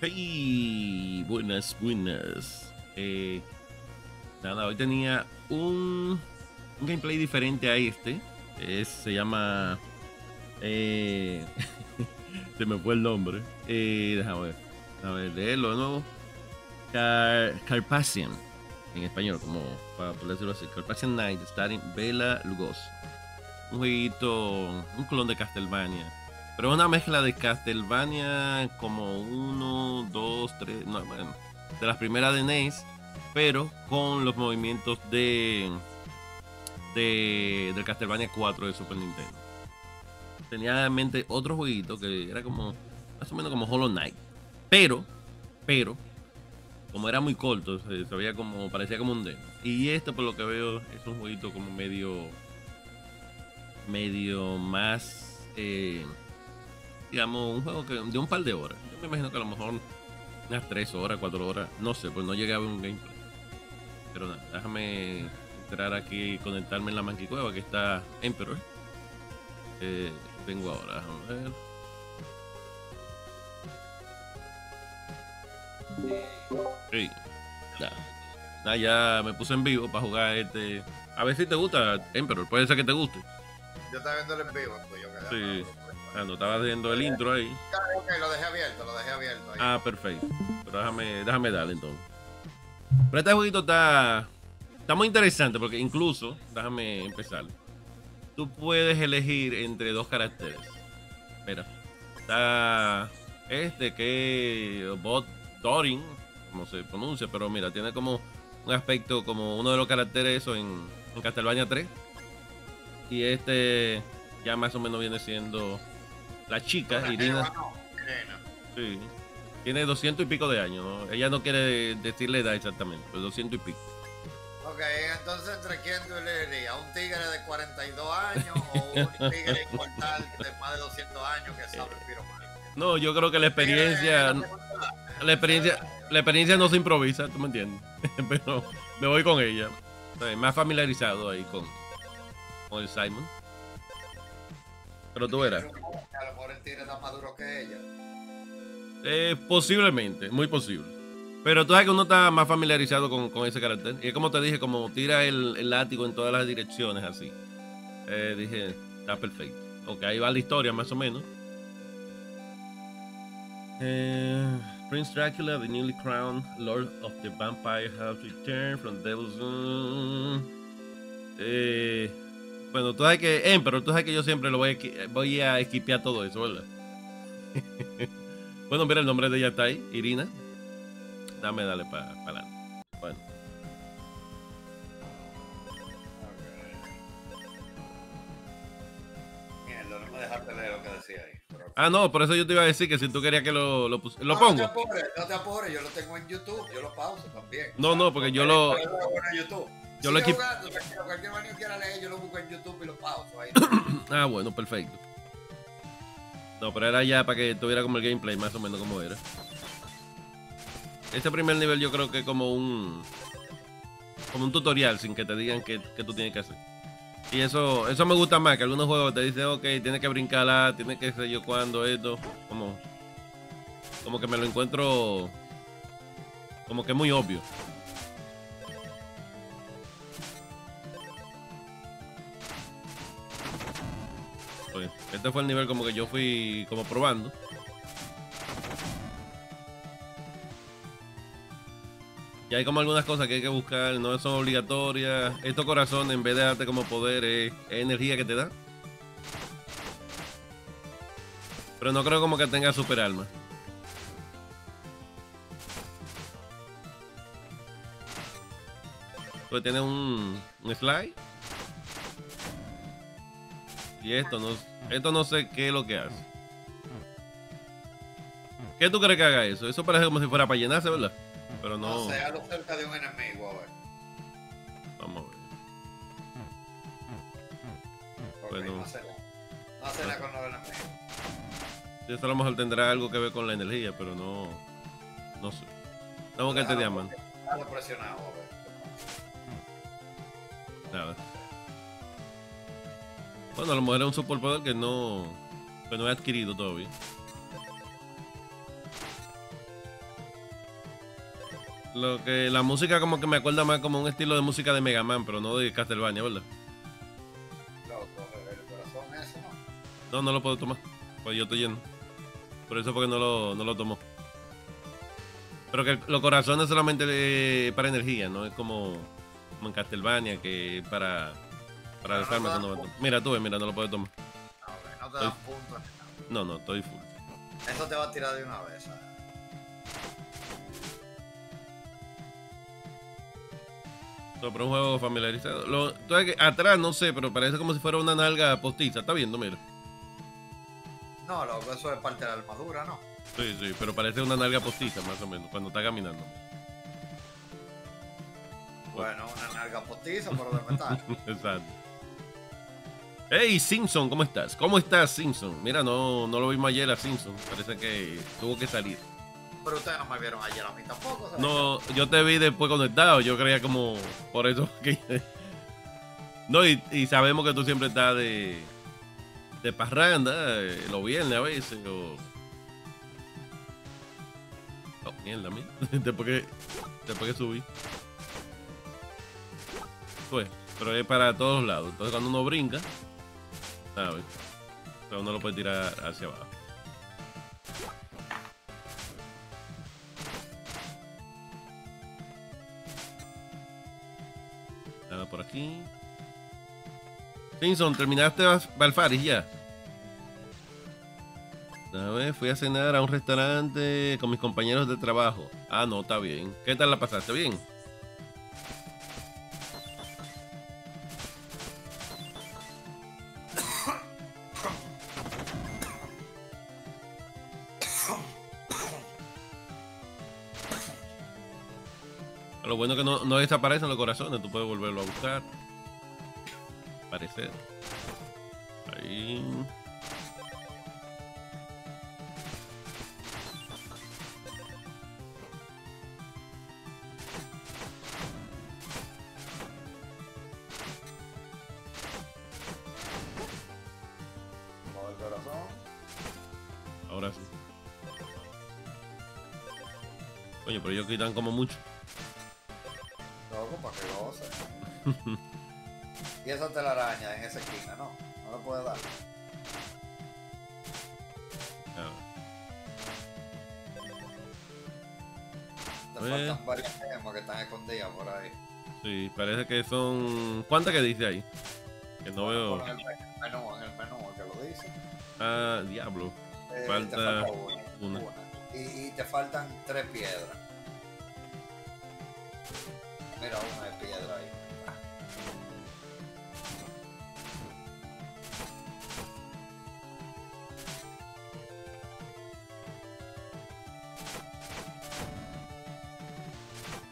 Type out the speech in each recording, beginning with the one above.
Hey, buenas, buenas. Eh, nada, hoy tenía un, un gameplay diferente a este. Es- se llama. Eh, se me fue el nombre. Eh, déjame ver. A ver, leerlo de nuevo. Car. En español, como para poder decirlo así. Carpathian Night, starring Bela Lugosi. Un jueguito, un clon de Castlevania. Pero una mezcla de Castlevania como uno, dos, tres, no, bueno, de las primeras de NES, pero con los movimientos de, de del Castlevania 4 de Super Nintendo. Tenía en mente otro jueguito que era como más o menos como Hollow Knight, pero, pero como era muy corto, se, se veía como parecía como un demo. Y este por lo que veo es un jueguito como medio medio más eh, digamos, un juego que, de un par de horas. Yo me imagino que a lo mejor unas 3 horas, 4 horas, no sé, pues no llegué a ver un gameplay. Pero nada, déjame entrar aquí y conectarme en la manquicueva que está Emperor. Eh, vengo ahora, déjame ver. Sí, nada. Nada, ya me puse en vivo para jugar este. A ver si te gusta, Emperor, puede ser que te guste. Yo estaba viendo el en vivo, pues yo. Sí. Ah, no estaba haciendo el intro ahí. Ok, lo dejé abierto, lo dejé abierto. Ahí. Ah, perfecto. Pero déjame, déjame darle entonces. Pero este jueguito está, está muy interesante porque incluso, déjame empezar. Tú puedes elegir entre dos caracteres. Mira, está este que Bot Dorin, como se pronuncia, pero mira, tiene como un aspecto como uno de los caracteres eso en, en Castlevania 3. Y este ya más o menos viene siendo la chica, Irina. no. Sí. Tiene 200 y pico de años, ¿no? Ella no quiere decirle edad exactamente, pero 200 y pico. Entonces entre quién tú elegirías, un tigre de 42 años o un tigre inmortal de más de 200 años que sabe piromancia. No, yo creo que la experiencia, la experiencia, la experiencia no se improvisa, ¿tú me entiendes? pero me voy con ella. Estoy más familiarizado ahí con, con el Simon. Pero tú verás. A lo mejor el tigre está más duro que ella. Eh, posiblemente, muy posible. Pero tú sabes que uno está más familiarizado con, con ese carácter. Y es como te dije, como tira el, el látigo en todas las direcciones así. Eh, dije, está perfecto. Ok, ahí va la historia más o menos. Eh, Prince Dracula, the newly crowned Lord of the Vampire, has returned from Devil's... Eh, bueno, tú sabes que... Emperor, tú sabes que yo siempre lo voy a, voy a equipear todo eso, ¿verdad? Bueno, mira, el nombre de ella está ahí, Irina. Dame, dale para adelante. Bueno, Mierda, no me dejaste leer lo que decía ahí. pero- ah, no, por eso yo te iba a decir que si tú querías que lo, lo, pus- lo No, No te pongo. apures, no te apures, yo lo tengo en YouTube, yo lo pauso también. No, no, porque yo lo- Yo lo pongo en YouTube. yo lo Sigue equip- jugando, tranquilo, cualquier manera que quiera leer, yo lo busco en YouTube y lo pauso ahí. Ah, bueno, perfecto. No, pero era ya para que tuviera como el gameplay, más o menos como era. Este primer nivel yo creo que es como un como un tutorial sin que te digan qué, qué tú tienes que hacer. Y eso eso me gusta más, que algunos juegos te dicen, ok, tienes que brincarla, tienes que sé yo cuándo, esto. Como, como que me lo encuentro como que muy obvio. Este fue el nivel como que yo fui como probando. Y hay como algunas cosas que hay que buscar, no son obligatorias. Estos corazones, en vez de darte como poder, es, es energía que te da. Pero no creo como que tenga super alma. Pues tiene un, un slide. Y esto no, esto no sé qué es lo que hace. ¿Qué tú crees que haga eso? Eso parece como si fuera para llenarse, ¿verdad? Pero no. No sé, hazlo cerca de un enemigo, a ver. Vamos a ver. Ok, Bueno. no nada. No nada con los enemigos. Eso a lo mejor tendrá algo que ver con la energía, pero no. No sé. Vamos que te llaman. Dale presionado, a ver. Nada. Bueno, a lo mejor es un superpoder que no. que no he adquirido todavía. Lo que la música como que me acuerda más como un estilo de música de Mega Man, pero no de Castlevania, ¿verdad? Loco, el corazón ese, ¿no? No, no lo puedo tomar. Pues yo estoy lleno. Por eso porque no lo, no lo tomo. Pero que los corazones solamente de- para energía, no es como, como en Castlevania que para para no no. Mira tú, ves, mira, no lo puedo tomar. No, no te dan puntos. No, no, estoy full. Eso te va a tirar de una vez, ¿sabes? Pero un juego familiarizado. Lo, que atrás no sé, pero parece como si fuera una nalga postiza. ¿Está viendo? Mira. No, loco, eso es parte de la armadura, ¿no? Sí, sí, pero parece una nalga postiza más o menos cuando está caminando. Bueno, una nalga postiza, pero de metal. Exacto. Hey Simpson, ¿cómo estás? ¿Cómo estás, Simpson? Mira, no, no lo vimos ayer a Simpson. Parece que tuvo que salir. Pero ustedes no me vieron ayer a mí tampoco. No, yo te vi después conectado. Yo creía como por eso que. No, y, y sabemos que tú siempre estás de. de parranda, eh, los viernes a veces. O... Oh, mierda, mira. después que. Después que subí. Pues, pero es para todos lados. Entonces cuando uno brinca, ¿sabes? Pero uno lo puede tirar hacia abajo. Nada por aquí. Simpson, ¿terminaste Bal- Balfaris ya? A ver, fui a cenar a un restaurante con mis compañeros de trabajo. Ah, no, está bien. ¿Qué tal la pasaste? ¿Bien? Lo bueno es que no, no desaparecen los corazones, tú puedes volverlo a buscar. Aparecer. Ahí. Ahora sí. Coño, pero ellos quitan como mucho. Loco, para que goce. y esa telaraña en esa esquina, ¿no? No le puedes dar. Ah, Te faltan varias gemas que están escondidas por ahí. Sí, parece que son. ¿Cuántas que dice ahí? Que no veo. En el menú, en el menú que lo dice. Ah, diablo. Eh, Falta falta una. una. una. Y, y te faltan tres piedras. Mira, una de piedra ahí. Ah,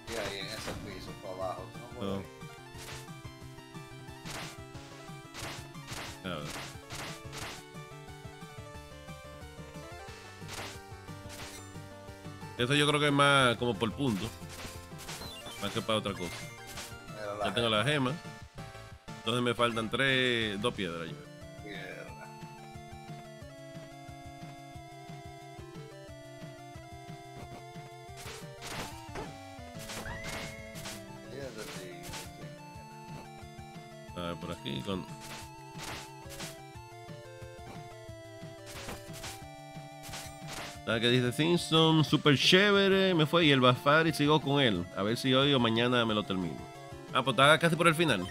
Y ahí en ese piso para abajo. no puedes No. Eso yo creo que es más como por punto. Más que para otra cosa. Ya tengo la gema. Entonces me faltan tres, dos piedras. ya. ¿Sabes qué dice Simpson? Super chévere, me fue y el Bafar y sigo con él. A ver si hoy o mañana me lo termino. Ah, pues está casi por el final.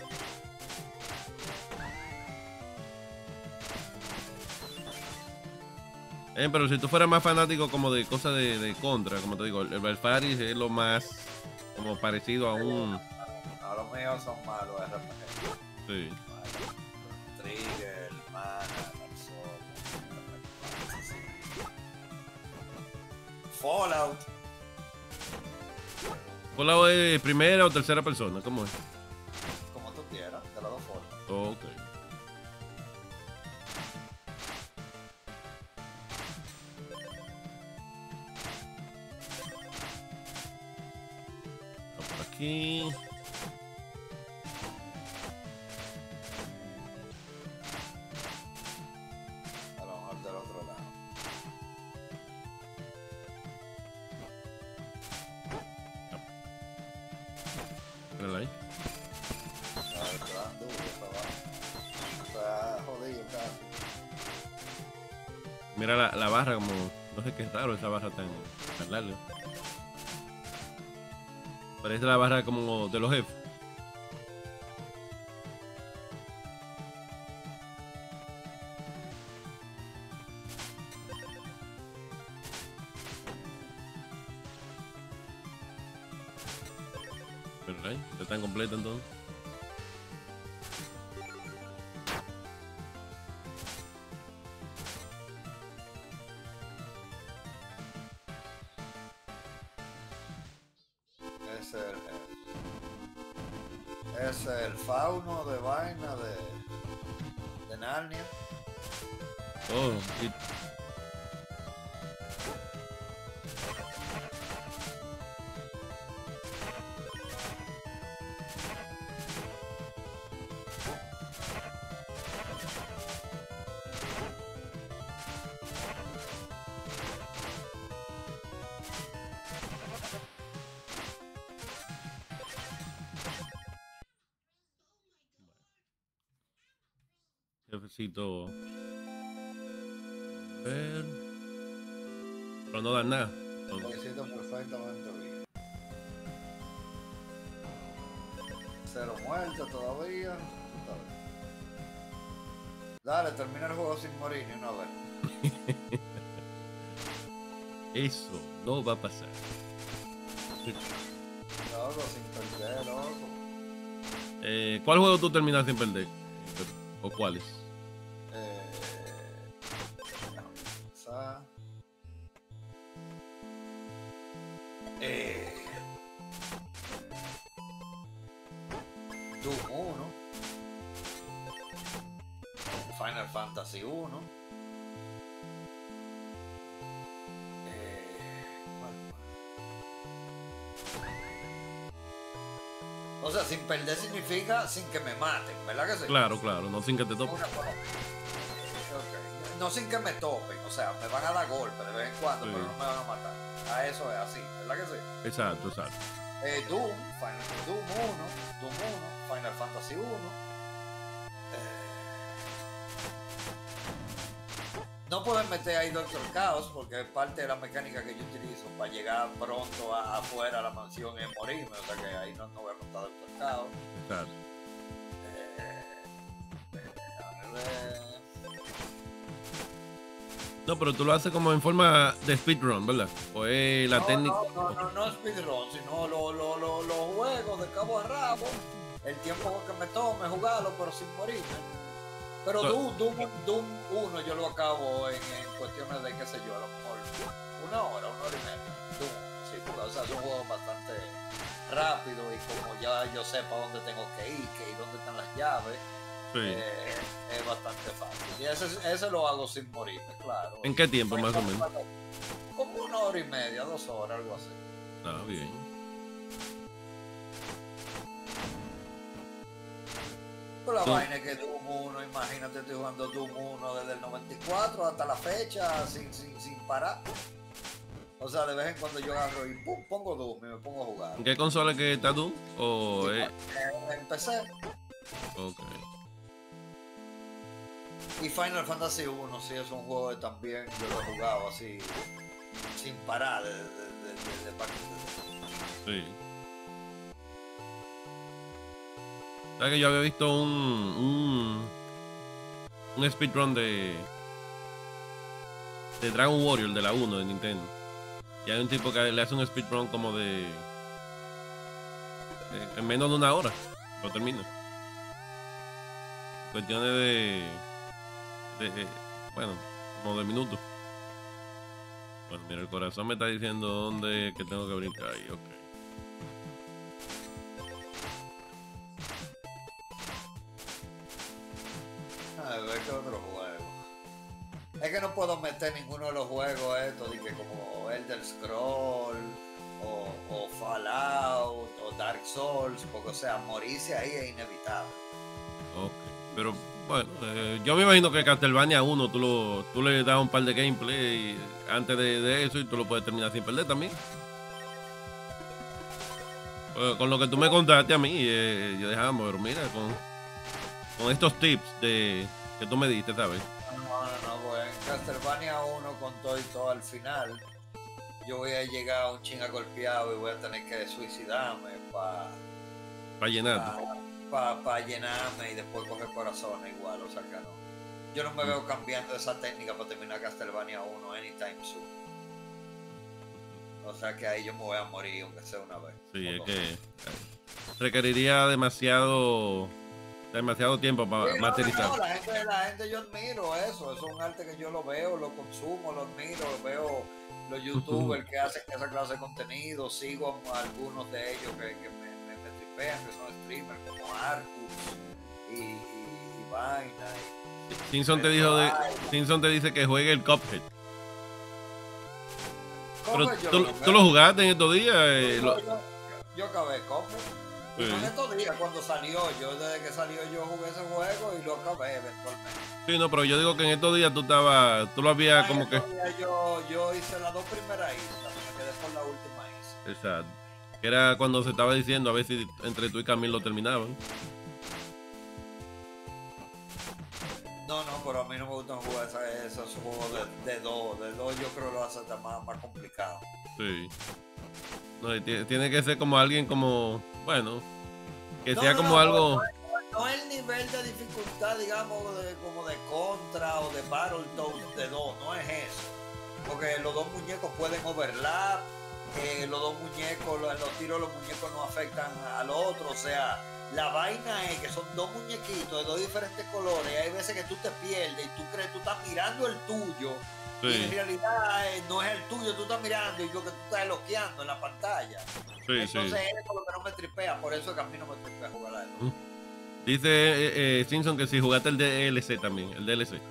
Eh, pero si tú fueras más fanático como de cosas de, de contra, como te digo, el Balfaris es lo más como parecido a un... No, los míos son malos RPG. Sí. Trigger, Fallout. ¿Fallout de primera o tercera persona? ¿Cómo es? Como tú quieras, de las dos formas. Oh, ok. Por aquí. De los jefes. Jefecito. A ver. Pero no dan nada. No. Perfectamente bien. Cero muertos todavía. Dale, termina el juego sin morir una vez. Eso no va a pasar. Loco, sin perder, loco. Eh, ¿Cuál juego tú terminas sin perder? ¿O cuáles? Sin que me maten, ¿verdad que sí? Claro, claro, no sin que te tope. Una por- Ok. No sin que me topen, o sea, me van a dar golpes de vez en cuando, Sí. pero no me van a matar. A eso es así, ¿verdad que sí? Exacto, exacto. Eh, Doom, Final, Doom 1, Doom 1, Final Fantasy 1. Eh, no pueden meter ahí Doctor Chaos porque es parte de la mecánica que yo utilizo para llegar pronto a- afuera a la mansión y morirme, o sea que ahí no, no voy a contar Doctor Chaos. exacto. No, pero tú lo haces como en forma de speedrun, ¿verdad? O es la no, técnica. No, no, no, no speedrun, sino los lo, lo, los juegos de cabo a rabo. El tiempo que me tome jugarlo, pero sin morirme. Pero Doom, Doom, Doom 1 yo lo acabo en, en cuestiones de, qué sé yo, a lo mejor una hora, una hora y media. Doom, sí, porque, o sea, es un juego bastante rápido y como ya yo sé para dónde tengo que ir, que y dónde están las llaves, Sí. eh, es bastante fácil. Y ese, lo hago sin morirme, claro. ¿En qué tiempo más o menos? Como una hora y media, dos horas, algo así. Ah, bien. Pero la vaina es que Doom 1, imagínate, estoy jugando Doom 1 desde el 94 hasta la fecha sin, sin, sin parar. O sea, de vez en cuando yo agarro y pum, pongo Doom y me pongo a jugar. ¿En qué consola que está tú? O. Eh, Empecé Ok. Y Final Fantasy 1 sí es un juego que también yo lo he jugado así sin parar de, de, de, de, Sí. ¿Sabes que yo había visto un, un, un speedrun de, de Dragon Warrior de la 1 de Nintendo? Y hay un tipo que le hace un speedrun como de- en menos de una hora. Lo termina. Cuestiones de. De bueno, como de minutos. Bueno, mira, el corazón me está diciendo dónde que tengo que brincar ahí, ok. A ver qué otro juego. Es que no puedo meter ninguno de los juegos estos, de que como Elder Scroll o, o Fallout o Dark Souls, porque o sea, morirse ahí es inevitable. Ok, pero bueno, eh, yo me imagino que Castlevania 1 tú, lo, tú le das un par de gameplay antes de, de eso y tú lo puedes terminar sin perder también. Con lo que tú me contaste a mí, eh, yo dejamos, pero mira, con, con estos tips de, que tú me diste, ¿sabes? No, no, no, pues en Castlevania 1 con todo y todo al final, yo voy a llegar a un chinga golpeado y voy a tener que suicidarme para Para llenar. pa, pa llenarme y después coger corazones igual, o sea que no. Yo no me veo cambiando esa técnica para terminar Castlevania 1 anytime soon. O sea que ahí yo me voy a morir aunque sea una vez. Sí, es que requeriría demasiado demasiado tiempo para Sí, no, materializar. no, la, gente, la gente yo admiro eso, eso es un arte que yo lo veo, lo consumo, lo admiro, lo veo los youtubers que hacen esa clase de contenido, sigo a algunos de ellos que, que me, tripean, que son streamers como Arcus y, y, y Vaina. y- Simpson te dijo de Simpson te dice que juegue el Cuphead. Pero tú, lo tú lo jugué. jugaste en estos días. eh, Yo, yo, yo acabé Cuphead. Sí. en estos días cuando salió, yo desde que salió yo jugué ese juego y lo acabé eventualmente. sí, no, pero yo digo que en estos días tú estabas, tú lo habías Ah, como que, estos días Yo, yo hice las dos primeras islas, me quedé por la última isla. exacto, era cuando se estaba diciendo a ver si entre tú y Camil lo terminaban. No, no, pero a mí no me gustan jugar esos juegos de, de dos. De dos yo creo que lo hace hasta más, más complicado. Sí. No, y tie- tiene que ser como alguien como, bueno, que No, sea no, como no, algo, No, no el nivel de dificultad, digamos, de, como de Contra o de Battletoads de dos, no es eso. Porque los dos muñecos pueden overlap, eh, los dos muñecos, los, los tiros de los muñecos no afectan al otro, o sea, la vaina es que son dos muñequitos de dos diferentes colores, hay veces que tú te pierdes y tú crees, tú estás mirando el tuyo, y en realidad eh, no es el tuyo, tú estás mirando y lo que tú estás bloqueando en la pantalla. sí, sí. Entonces es lo que no me tripea, por eso es que a mí no me tripea jugar a eso. Dice eh, eh, Simpson que si jugaste el DLC también, el DLC.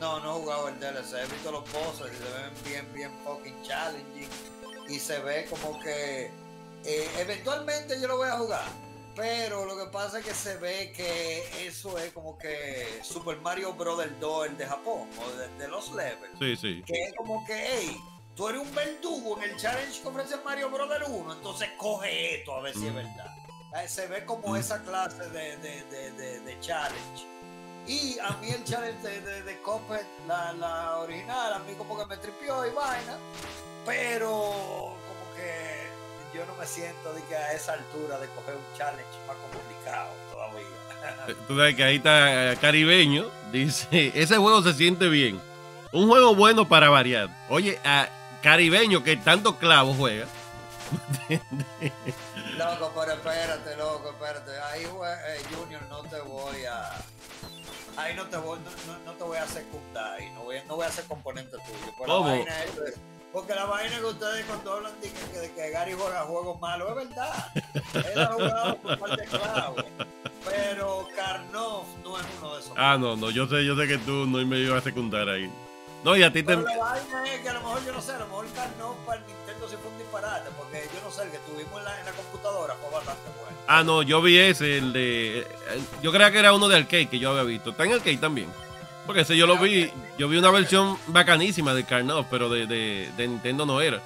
No, no he jugado el DLC, he visto los bosses y se ven bien, bien fucking challenging. Y se ve como que eh, eventualmente yo lo voy a jugar. Pero lo que pasa es que se ve que eso es como que Super Mario Bros. 2, el de Japón, o de, de los levels. Sí, sí. Que es como que, hey, tú eres un verdugo en el challenge que ofrece Mario Bros. 1, entonces coge esto a ver si es Mm. verdad. Eh, Se ve como Mm. esa clase de, de, de, challenge. Y a mí el challenge de, de, Cuphead, la, la original, a mí como que me tripió y vaina. Pero como que yo no me siento de que a esa altura de coger un challenge más complicado todavía. Eh, Tú sabes que ahí está eh, Caribeño. Dice, ese juego se siente bien. Un juego bueno para variar. Oye, a Caribeño que tanto clavo juega. Loco, pero espérate, loco, espérate. Ahí, eh, Junior, no te voy a. Ahí no te voy, no, no- no te voy a secundar. Ahí no voy, no voy a ser componente tuyo. Pero ¿Cómo? La vaina es, porque la vaina que ustedes cuando hablan de que, de que Gary juega juegos malos, es verdad. Él ha jugado por par de clavos. Pero Karnov no es uno de esos. Ah, no, no, yo sé, yo sé que tú no me ibas a secundar ahí. No, y a ti te... Pero la vaina es que a lo mejor yo no sé, a lo mejor Karnov para el Nintendo sí fue un disparate. Porque yo no sé, el que tuvimos en la, en la computadora fue bastante bueno. Ah, no, yo vi ese, el de... Yo creía que era uno de arcade que yo había visto. Está en arcade también. Porque ese yo lo vi, yo vi una versión bacanísima de Carnot, pero de, de, Nintendo no era.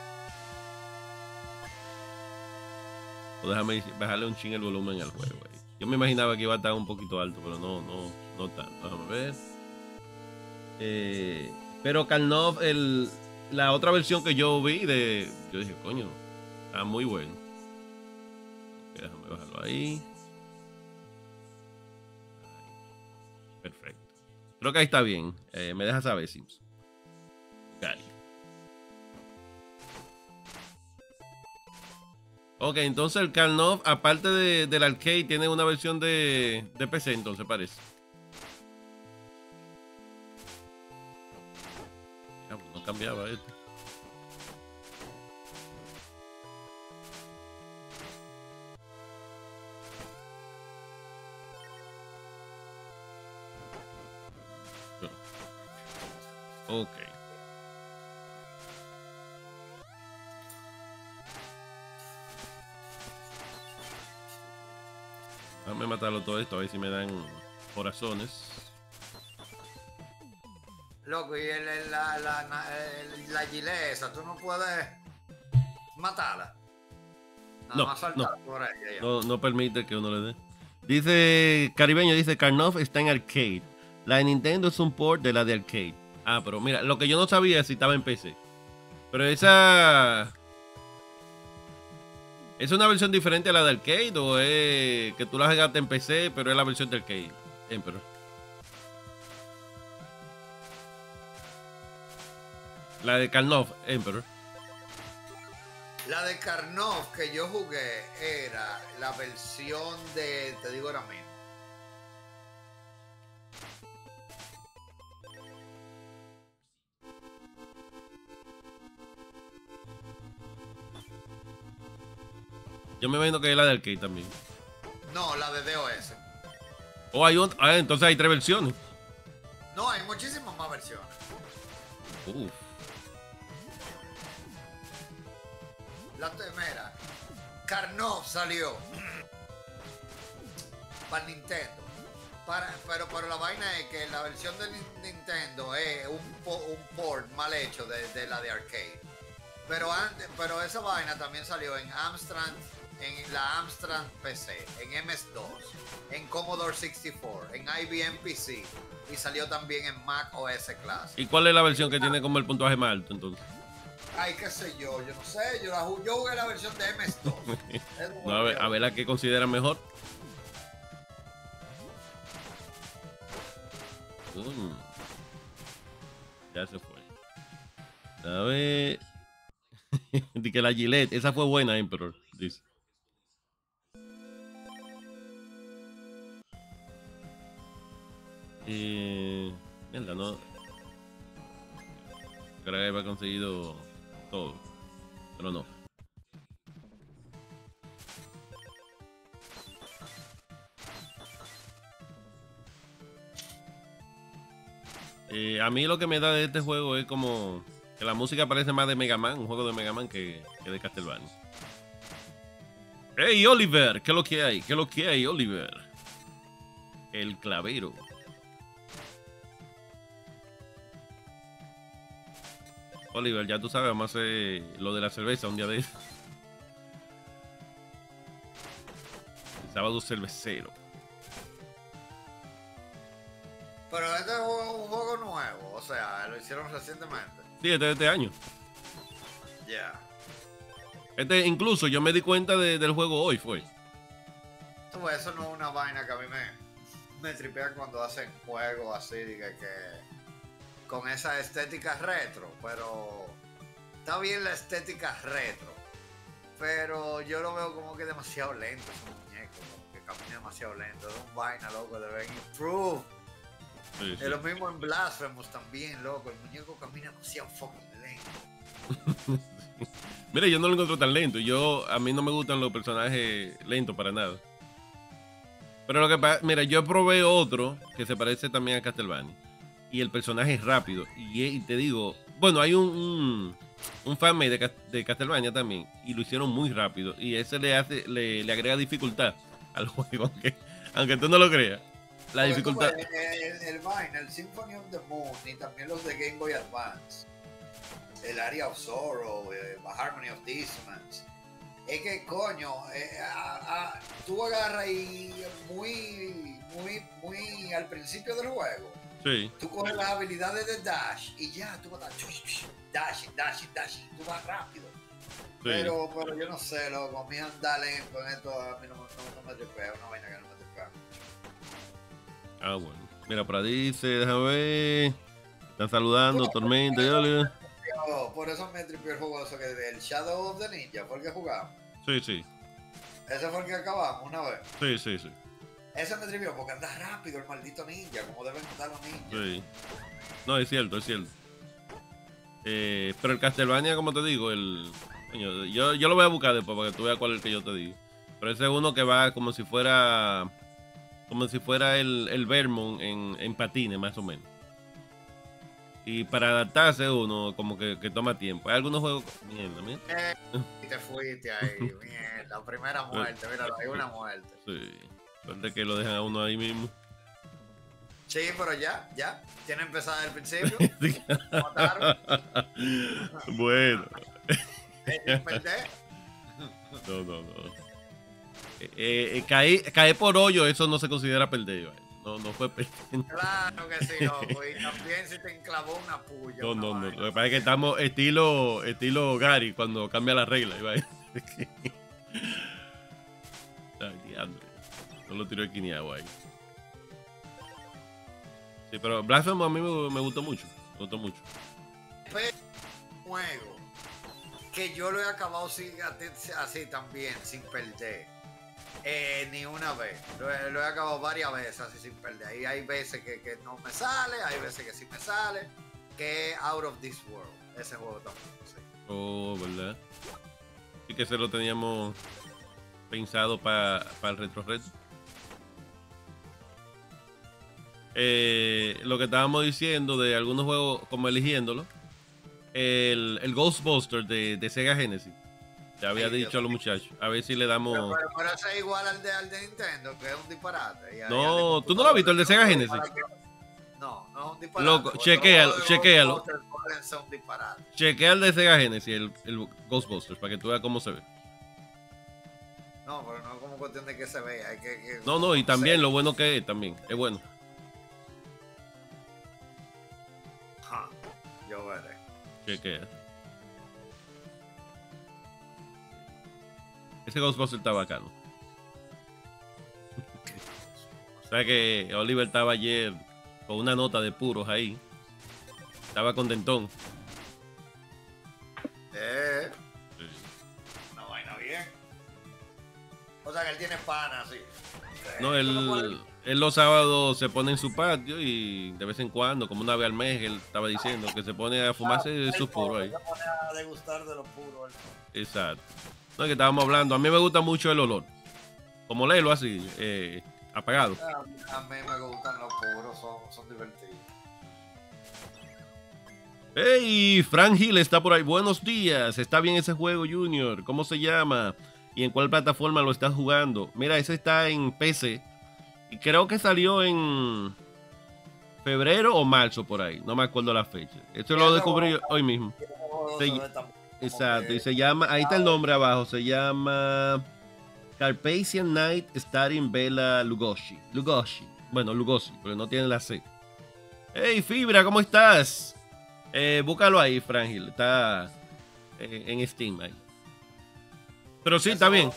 O déjame bajarle un ching el volumen al juego. Yo me imaginaba que iba a estar un poquito alto, pero no, no, no tanto. Déjame ver. Eh, pero Carnot, el, la otra versión que yo vi de... Yo dije, coño, está muy bueno. Déjame bajarlo ahí. Creo que ahí está bien. Eh, me deja saber, Sims. Gary. Ok, entonces el Carnot, aparte de, del arcade, tiene una versión de, de PC, entonces parece. No cambiaba esto. Ok. Dame matarlo todo esto, a ver si me dan corazones. Loco, y el, el, la, la, el, la gilesa, tú no puedes matarla. Nada no, no, por ella, no, no permite que uno le dé. Dice, caribeño, dice, Carnoff está en arcade. La de Nintendo es un port de la de arcade. Ah, pero mira, lo que yo no sabía es si estaba en PC. Pero esa... ¿Es una versión diferente a la de arcade o es que tú la jugaste en PC, pero es la versión de arcade? Emperor. La de Carnoff, Emperor. La de Karnov que yo jugué era la versión de, te digo ahora mismo. Yo me imagino que es la de arcade también. No, la de DOS. O hay un, ah, entonces hay tres versiones. No, hay muchísimas más versiones. La temera. Karnov salió para Nintendo. Para, pero, pero la vaina es que la versión de Nin- Nintendo es un, un port mal hecho de, de la de arcade. Pero, antes, pero esa vaina también salió en Amstrad, en la Amstrad PC, en MS2, en Commodore 64, en IBM PC y salió también en Mac OS Classic. ¿Y cuál es la versión que tiene como el puntaje más alto entonces? Ay, qué sé yo, yo no sé, yo, la yo jugué la versión de MS2. Es No, a, ver, a ver la que consideran mejor. Ya se fue. A ver. Dice que la Gillette, esa fue buena, Emperor. Dice. Eh, mierda, no. Creo que había conseguido todo. Pero no. Eh, a mí lo que me da de este juego es como que la música parece más de Mega Man, un juego de Mega Man que, que de Castlevania. ¡Hey, Oliver! ¿Qué es lo que hay? ¿Qué es lo que hay, Oliver? El clavero. Oliver, ya tú sabes, vamos a hacer lo de la cerveza un día de eso. El sábado cervecero. Pero este es un juego nuevo, o sea, lo hicieron recientemente. Sí, este de este año. Ya. Este, incluso yo me di cuenta de- del juego hoy, fue. Eso no es una vaina que a mí me, me tripea cuando hacen juegos así, que, que- con esa estética retro, pero está bien la estética retro, pero yo lo veo como que demasiado lento ese muñeco, como que camina demasiado lento, es un vaina, loco, deben improve. Sí, sí. Es lo mismo en Blasphemous también, loco, el muñeco camina demasiado fucking lento. Mira, yo no lo encuentro tan lento. Yo, a mí no me gustan los personajes lentos para nada. Pero lo que pasa, mira, yo probé otro que se parece también a Castlevania. Y el personaje es rápido. Y, y te digo, bueno, hay un, un, un fanmade de, de Castlevania también. Y lo hicieron muy rápido. Y ese le hace, le, le agrega dificultad al juego, aunque, aunque tú no lo creas. La Porque tú dificultad. ves, El, el vaina, el Symphony of the Moon y también los de Game Boy Advance, el Area of Sorrow, eh, Harmony of Dissonance. Es que, coño, eh, a- a- tú agarras y muy, muy, muy al principio del juego, Sí. tú coges las habilidades de Dash y ya, tú vas a Dash, Dash, Dash, tú vas rápido. sí. Pero, pero yo no sé, loco, a mí andar lento en esto, a mí no, me- no, no me tripea, una vaina que no me tripea. Ah, bueno. Mira, por ahí dice, déjame ver. Están saludando, Tormenta y Oliver. Yo, por eso me tripió el juego eso que del Shadow of the Ninja, fue el que jugamos. Sí, sí. Ese fue el que acabamos una vez. Sí, sí, sí. Ese me tripió porque anda rápido el maldito ninja, como deben andar los ninjas. Sí. No, es cierto, es cierto. Eh, pero el Castlevania, como te digo, el. yo, yo lo voy a buscar después para que tú veas cuál es el que yo te digo. Pero ese es uno que va como si fuera. Como si fuera el, el Vermont en, en patines, más o menos. Y para adaptarse uno, como que, que toma tiempo. Hay algunos juegos. Mierda, mira. Eh, y te fuiste ahí, mierda, primera muerte, mira, hay una muerte. Sí. Suerte que lo dejan a uno ahí mismo. Sí, pero ya, ya. Tiene empezado el principio. Bueno. Eh. No, no, no. Eh, eh, caí- caer por hoyo, eso no se considera perder. No, no fue perder. Claro que sí, loco. Y también si te enclavó una puya. No, una no, no. Lo que pasa es que estamos estilo, estilo Gary cuando cambia la regla. Iván. No lo tiró esquineado ahí. Sí, pero Blasphemous a mí me, me gustó mucho. Me gustó mucho. Pero un juego que yo lo he acabado así, así también, sin perder. Eh, ni una vez. Lo he, lo he acabado varias veces así sin perder. Ahí hay veces que, que no me sale, hay veces que sí me sale. Que es Out of This World. Ese juego también. sí. Oh, ¿verdad? Sí que se lo teníamos pensado para el retro reto. Eh, lo que estábamos diciendo de algunos juegos, como eligiéndolo, el, el Ghostbuster de, de Sega Genesis. Le había Ay, Dios dicho a los muchachos. A ver si le damos. Pero, pero, pero es igual al de, al de Nintendo, que es un disparate. No, ¿tú no lo has visto, el de Sega Genesis? No, no es un disparate. Loco, chequéalo, chequéalo. Chequea el de Sega Genesis, el, el Ghostbusters, para que tú veas cómo se ve. No, pero no es como cuestión de que se vea. Hay que, que- No, no, y también sé. lo bueno que es, también. Es bueno. Chequea. Ese Ghostbuster está bacano. o sea que Oliver estaba ayer con una nota de puros ahí. Estaba contentón. Eh, una vaina bien. O sea que él tiene pana, sí. No, lo él, él los sábados se pone en su patio y de vez en cuando, como una vez al mes, él estaba diciendo que se pone a fumarse puros pobre, ahí. Se pone a degustar de los puros. él. Exacto. No, que estábamos hablando. A mí me gusta mucho el olor. Como leerlo así, eh, apagado. A, a mí me gustan los puros, son, son divertidos. Hey, Frank Hill está por ahí. Buenos días. Está bien ese juego, Junior. ¿Cómo se llama? ¿Y en cuál plataforma lo estás jugando? Mira, ese está en PC. Y creo que salió en febrero o marzo por ahí. No me acuerdo la fecha. Esto lo descubrí hoy mismo. Se Exacto. Y se llama, ahí está el nombre abajo. Se llama Carpathian Night Starring Bella Lugosi. Lugosi. Bueno, Lugosi, pero no tiene la C. Hey, Fibra, ¿cómo estás? Eh, búscalo ahí, Frangil. Está eh, en Steam ahí. Pero sí, está bien.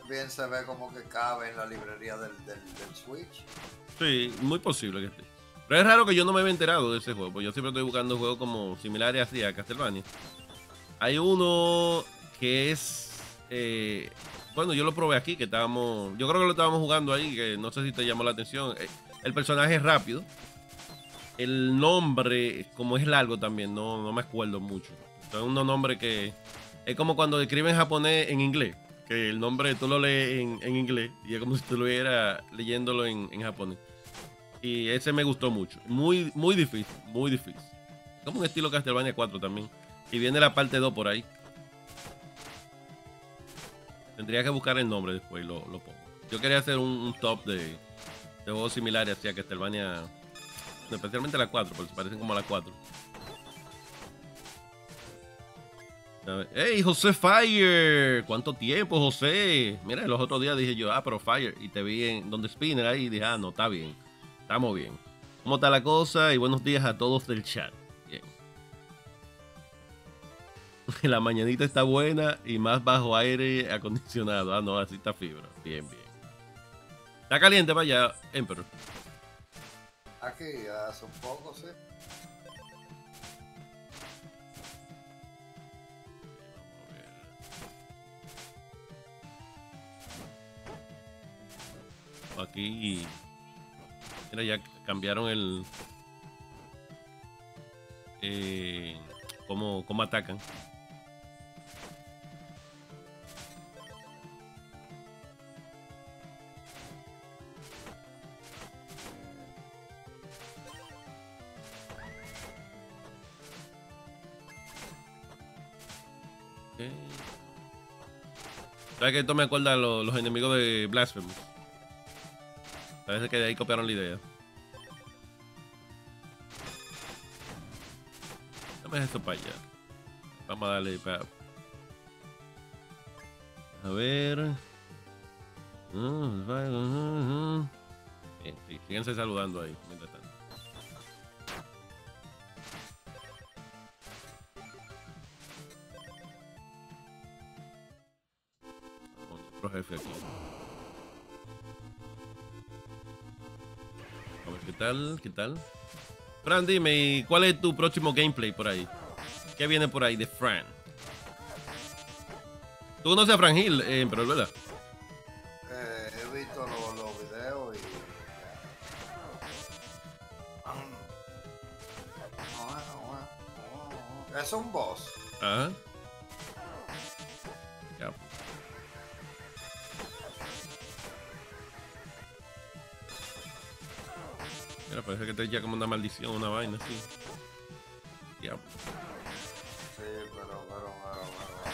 También se ve como que cabe en la librería del, del, del Switch. Sí, muy posible que esté. Pero es raro que yo no me haya enterado de ese juego, porque yo siempre estoy buscando juegos como similares así a Castlevania. Hay uno que es. eh, bueno, yo lo probé aquí, que estábamos. Yo creo que lo estábamos jugando ahí, que no sé si te llamó la atención. Eh, El personaje es rápido. El nombre, como es largo también, no, no me acuerdo mucho. Son unos nombres que. Es como cuando escriben japonés en inglés. Que el nombre tú lo lees en, inglés y es como si tú lo estuvieras leyéndolo en, japonés. Y ese me gustó mucho. Muy, muy difícil, muy difícil. Como un estilo Castlevania 4 también. Y viene la parte 2 por ahí. Tendría que buscar el nombre después lo, lo pongo. Yo quería hacer un, top de, juegos similares así a Castlevania. Especialmente la 4, porque se parecen como a la 4. ¡Hey, José Fire! ¿Cuánto tiempo, José? Mira, los otros días dije yo, ah, pero Fire. Y te vi en donde Spinner ahí y dije, ah, no, está bien. Estamos bien. ¿Cómo está la cosa? Y buenos días a todos del chat. Bien. La mañanita está buena y más bajo aire acondicionado. Ah, no, así está fibra. Bien, bien. Está caliente allá, Emperor. Aquí hace un poco, sí. Aquí. Mira, ya cambiaron el. Eh, cómo, cómo atacan. ¿Sabes que esto me acuerda a lo- los enemigos de Blasphemous? Parece que de ahí copiaron la idea. Dame esto para allá. Vamos a darle para. A ver. Bien, sí, síganse saludando ahí. Mientras tanto. Otro jefe aquí. A ver, ¿qué tal? ¿Qué tal? Fran, dime, ¿y ¿cuál es tu próximo gameplay por ahí? ¿Qué viene por ahí de Fran? ¿Tú conoces a Fran Hill, eh, pero verdad? Eh, he visto los, los videos y. Bueno, bueno. Es un boss. Ajá. Mira, parece que te ya como una maldición, una vaina así. Ya. Sí, pero, pero, pero, pero.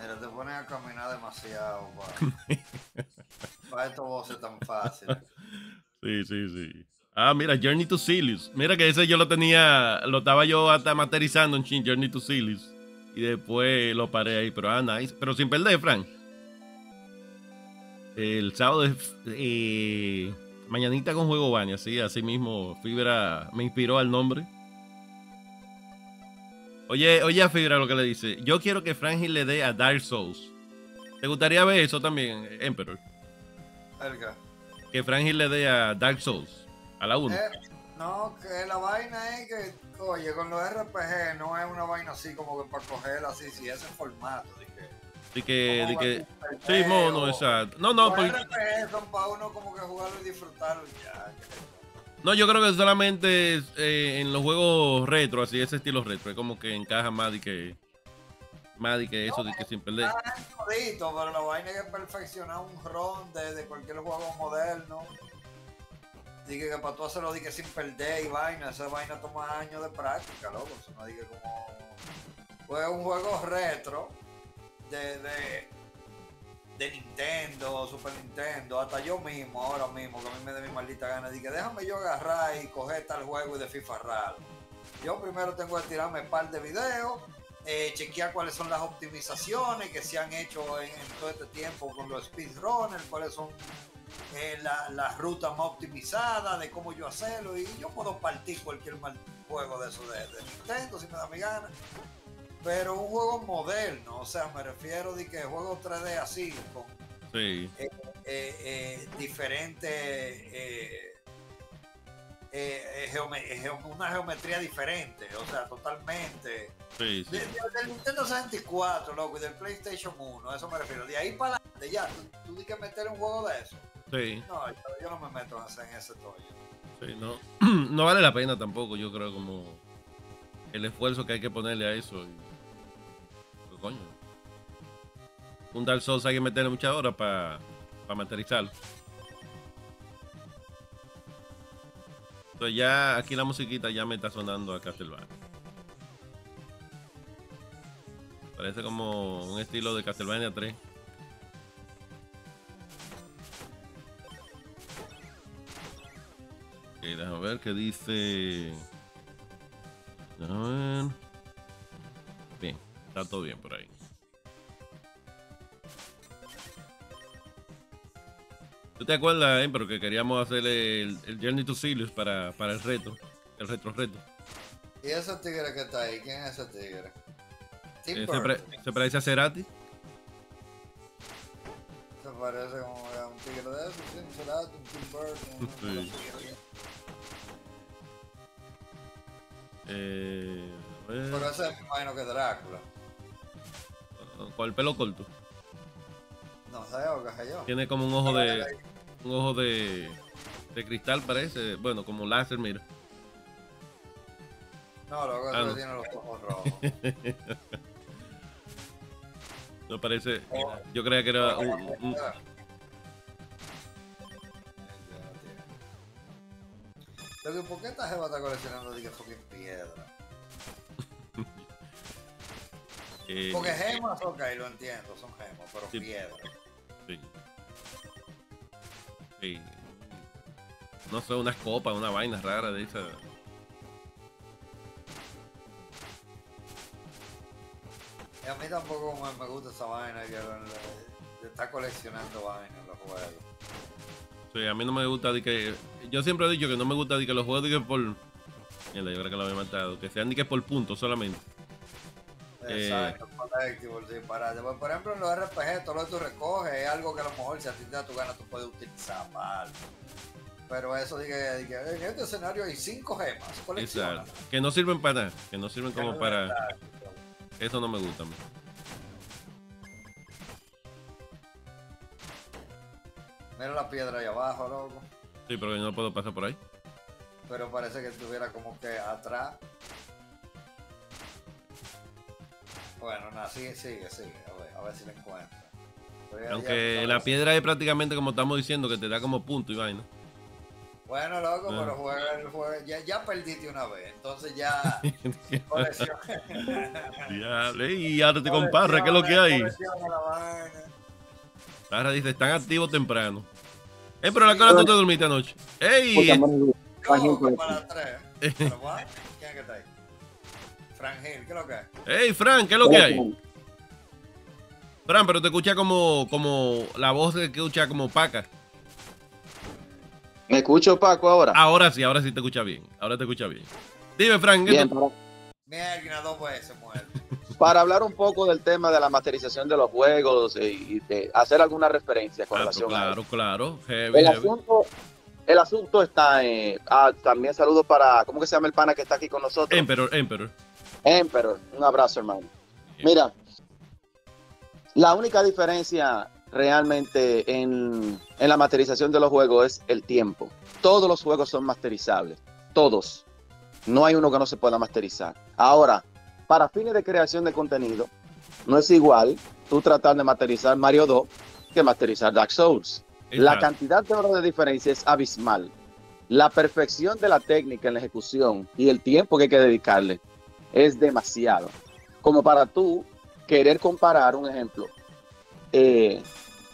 Mira, te pones a caminar demasiado para, para estos bosses tan fáciles. Sí, sí, sí. Ah, mira, Journey to Silius. Mira que ese yo lo tenía, lo estaba yo hasta materializando en Journey to Silius. Y después lo paré ahí, pero ah, nice. Pero sin perder, Frank. El sábado es eh, mañanita con juego Bania, sí, así mismo Fibra me inspiró al nombre. Oye, oye a Fibra lo que le dice. Yo quiero que Frank Hill le dé a Dark Souls. ¿Te gustaría ver eso también, Emperor? Verga. Que Frank Hill le dé a Dark Souls. A la 1. Eh, no, que la vaina es que, oye, con los RPG no es una vaina así como que para cogerla así, si ese formato. Que, De que, de ¿cómo que. Sí, mono, exacto. No, no, porque- son para uno como que jugarlo y disfrutarlo ya. no, yo creo que solamente eh, en los juegos retro, así, ese estilo retro, es como que encaja más de que. Más de que eso, de que sin perder. Jodito, pero la vaina es que perfeccionar un ron de, de cualquier juego moderno. Dije que para tú hacerlo dije sin perder y vaina, esa vaina toma años de práctica, loco. Eso no dije como. Pues un juego retro de, de, de Nintendo, Super Nintendo, hasta yo mismo, ahora mismo, que a mí me dé mi maldita gana, dije, déjame yo agarrar y coger tal juego y de FIFA raro. Yo primero tengo que tirarme un par de videos, eh, chequear cuáles son las optimizaciones que se han hecho en, en todo este tiempo con los speedrunners, cuáles son eh, la- las rutas más optimizadas, de cómo yo hacerlo, y yo puedo partir cualquier mal juego de eso de, de Nintendo si me da mi gana. Pero un juego moderno, o sea, me refiero de que juegos 3D así, con Sí, eh, eh, eh, geome- geo- una geometría diferente, o sea, totalmente. sí, sí. De- de- del Nintendo 64, loco, y del PlayStation 1, a eso me refiero. De ahí para adelante, ya, tú, tú tienes que meter un juego de eso. Sí, No, yo, yo no me meto en ese, en ese tollo. sí, no. No vale la pena tampoco, yo creo, como el esfuerzo que hay que ponerle a eso. y- coño. Un Dark Souls hay que meterle muchas horas para materializarlo. Entonces ya aquí la musiquita ya me está sonando a Castlevania. Parece como un estilo de Castlevania 3. Ok, déjame ver qué dice. Déjame ver. Está todo bien por ahí. ¿Tú te acuerdas, eh, pero que queríamos hacer el, el Journey to Silius para, para el reto? El retro reto. ¿Y ese tigre que está ahí? ¿Quién es ese tigre? Eh, se, se parece a Cerati. Se parece como a un tigre de esos, sí, un Cerati, un Tim Burton. Sí. un tigre. Eh, a ver, Pero ese me imagino que es Drácula. Con el pelo corto. No sé, o qué sé yo. Tiene como un ojo de. Un ojo de. De cristal parece. Bueno, como láser, mira. No, lo que Ah, no. tiene los ojos rojos. No parece. Yo creía que era un, un- Pero ¿por qué esta jeva está coleccionando de que fucking piedra? Eh, Porque gemas, ok, lo entiendo, son gemas, pero Sí. piedra. sí. Sí. No sé, unas copas, una vaina rara de esa. A mí tampoco me, gusta esa vaina que estar coleccionando vainas en los juegos. Sí, a mí no me gusta de que. Yo siempre he dicho que no me gusta de que los juegos de que por. Mierda, yo creo que lo había matado. Que sean de que por puntos solamente. Eh. Exacto, sí, para, por por ejemplo, en los RPG, todo lo que tú recoges es algo que a lo mejor si a ti te da tu gana tú puedes utilizar para algo. Pero eso que en este escenario hay cinco gemas. Exacto. Que no sirven para nada. Que no sirven Que como no para. verdad. Eso no me gusta a mí. Mira la piedra ahí abajo, loco. Sí, pero yo no puedo pasar por ahí. Pero parece que estuviera como que atrás. Bueno, nada, sigue, sigue, sigue. A ver, a ver si la encuentro. Pero ya- Aunque ya- la piedra es prácticamente como estamos diciendo, que te da como punto y vaina. Bueno, loco, Ah. pero juega, el juego- ya, ya perdiste una vez, entonces ya. Diablo, y ahora te comparra, ¿qué es lo que hay? Ahora dice, están activos temprano. Eh, pero la cara tú te dormiste anoche. ¡Ey! Puta madre, Frank ¿Cómo Hill que por para tres? ¿Pero Frank ¿qué es lo que es? ¡Ey, Fran! ¿Qué es lo que hay? Fran, pero te escucha como, como la voz que escucha como paca. ¿Me escucho, Paco, ahora? Ahora sí, ahora sí te escucha bien. Ahora te escucha bien. Dime, Fran, ¿qué Bien, para, Mierda, dos veces muerto. para hablar un poco del tema de la masterización de los juegos y, y de hacer alguna referencia con Ah, relación pues a claro, claro. Heavy, El heavy. asunto, el asunto está en. Ah, también saludo para. ¿Cómo que se llama el pana que está aquí con nosotros? Emperor, Emperor. Emperor. Un abrazo, hermano. Mira, la única diferencia realmente en, en la masterización de los juegos es el tiempo. Todos los juegos son masterizables. Todos. No hay uno que no se pueda masterizar. Ahora, para fines de creación de contenido, no es igual tú tratar de masterizar Mario 2 que masterizar Dark Souls. La cantidad de horas de diferencia es abismal. La perfección de la técnica en la ejecución y el tiempo que hay que dedicarle es demasiado. Como para tú querer comparar, un ejemplo, eh,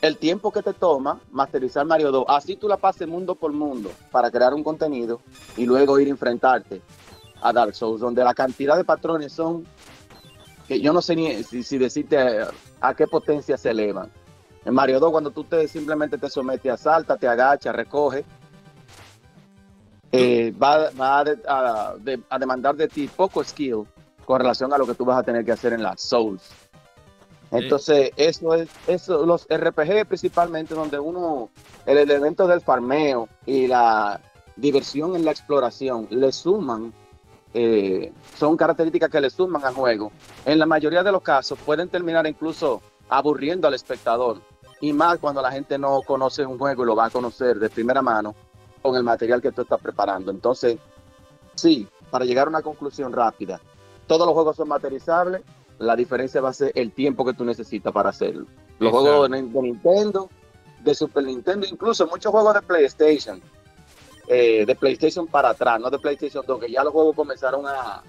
el tiempo que te toma masterizar Mario 2, así tú la pases mundo por mundo para crear un contenido y luego ir a enfrentarte a Dark Souls, donde la cantidad de patrones son que yo no sé ni si, decirte a, qué potencia se elevan. En Mario 2, cuando tú te simplemente te sometes a salta, te agachas, recoge, eh, va, va a, de- a- de- a demandar de ti poco skill con relación a lo que tú vas a tener que hacer en las Souls. Entonces, eso es, eso, los RPG principalmente donde uno, el elemento del farmeo y la diversión en la exploración le suman, eh, son características que le suman al juego. En la mayoría de los casos pueden terminar incluso aburriendo al espectador. Y más cuando la gente no conoce un juego y lo va a conocer de primera mano con el material que tú estás preparando. Entonces, sí, para llegar a una conclusión rápida, todos los juegos son materializables, la diferencia va a ser el tiempo que tú necesitas para hacerlo. Los Exacto. juegos de, de Nintendo, de Super Nintendo, incluso muchos juegos de PlayStation, eh, de PlayStation para atrás, no de PlayStation 2, que ya los juegos comenzaron a,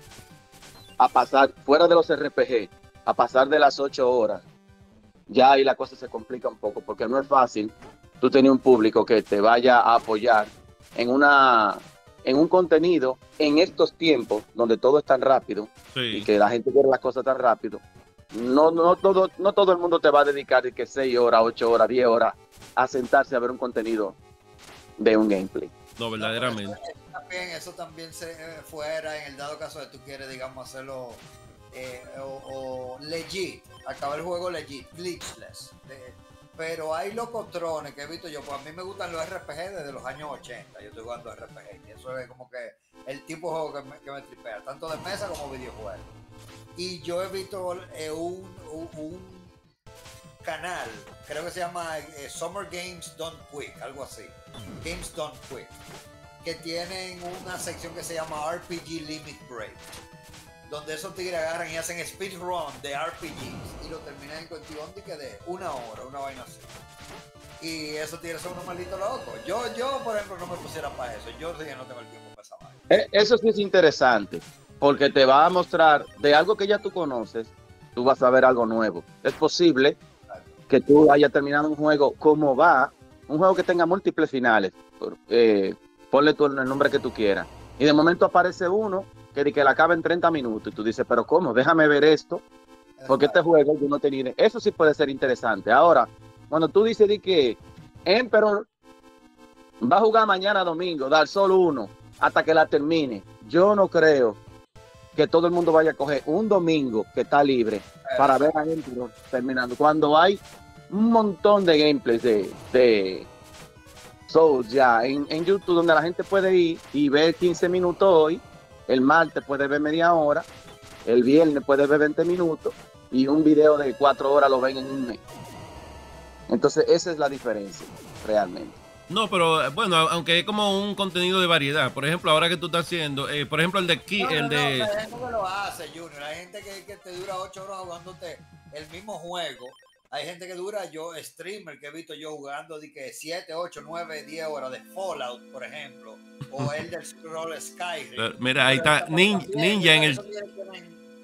a pasar fuera de los RPG, a pasar de las 8 horas. Ya ahí la cosa se complica un poco, porque no es fácil tú tener un público que te vaya a apoyar en una en un contenido en estos tiempos donde todo es tan rápido y Sí. que la gente quiere las cosas tan rápido. No, no, todo, no todo el mundo te va a dedicar de que 6 horas, 8 horas, 10 horas a sentarse a ver un contenido de un gameplay. No, verdaderamente. Eso, eso también, eso también se eh, fuera en el dado caso de tú quieres, digamos, hacerlo eh, o, o legit, acabar el juego legit, glitchless. de- pero hay locotrones que he visto yo, pues a mí me gustan los RPG desde los años 80, yo estoy jugando RPG, y eso es como que el tipo de juego que me, que me tripea, tanto de mesa como videojuegos. Y yo he visto eh, un, un- canal, creo que se llama eh, Summer Games Done Quick, algo así. Games Done Quick, que tienen una sección que se llama RPG Limit Break, donde esos tigres agarran y hacen speedrun de RPGs y lo terminan en cuestión de, que de una hora, una vaina así. Y esos tigres son unos malditos locos. Yo, yo, por ejemplo, no me pusiera para eso. Yo sí no tengo el tiempo para esa vaina. Eh, Eso sí es interesante, porque te va a mostrar de algo que ya tú conoces, tú vas a ver algo nuevo. Es posible que tú hayas terminado un juego como va, un juego que tenga múltiples finales, eh, ponle tú el nombre que tú quieras, y de momento aparece uno que, que la acaba en 30 minutos, y tú dices, pero ¿cómo? Déjame ver esto, porque este juego yo no tenía... Eso sí puede ser interesante. Ahora, cuando tú dices de que Emperor va a jugar mañana domingo, dar solo uno, hasta que la termine, yo no creo que todo el mundo vaya a coger un domingo que está libre para ver a Emperor terminando. Cuando hay un montón de gameplays de, de Souls ya en, en, YouTube donde la gente puede ir y ver 15 minutos hoy, el martes puede ver media hora, el viernes puede ver 20 minutos y un video de 4 horas lo ven en un mes. Entonces esa es la diferencia realmente. No, pero eh, bueno, aunque es como un contenido de variedad. Por ejemplo, ahora que tú estás haciendo, eh, por ejemplo, el de aquí, el de. hay gente que lo hace, Junior. Hay gente que, que te dura 8 horas jugándote el mismo juego. Hay gente que dura, yo, streamer que he visto yo jugando de que 7, 8, 9, 10 horas de Fallout, por ejemplo. O el del Scroll Skyrim. Mira, ahí está Ninja, ninja en el.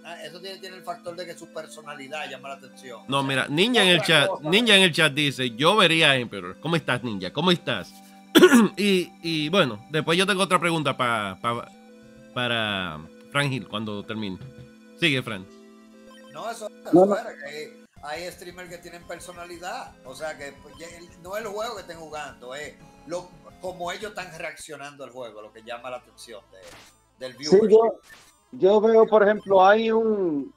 Ah, eso tiene, tiene, el factor de que su personalidad llama la atención. No, mira, Ninja en el chat, Ninja en el chat dice, yo vería a Emperor. ¿Cómo estás, Ninja? ¿Cómo estás? y, y, bueno, después yo tengo otra pregunta para para Fran Hill cuando termine. Sigue, Fran. No, eso, eso no, que hay streamers que tienen personalidad. O sea, que pues, no es el juego que estén jugando, es lo, como ellos están reaccionando al juego, lo que llama la atención de, del viewer. Sí, yo, yo veo, por ejemplo, hay un,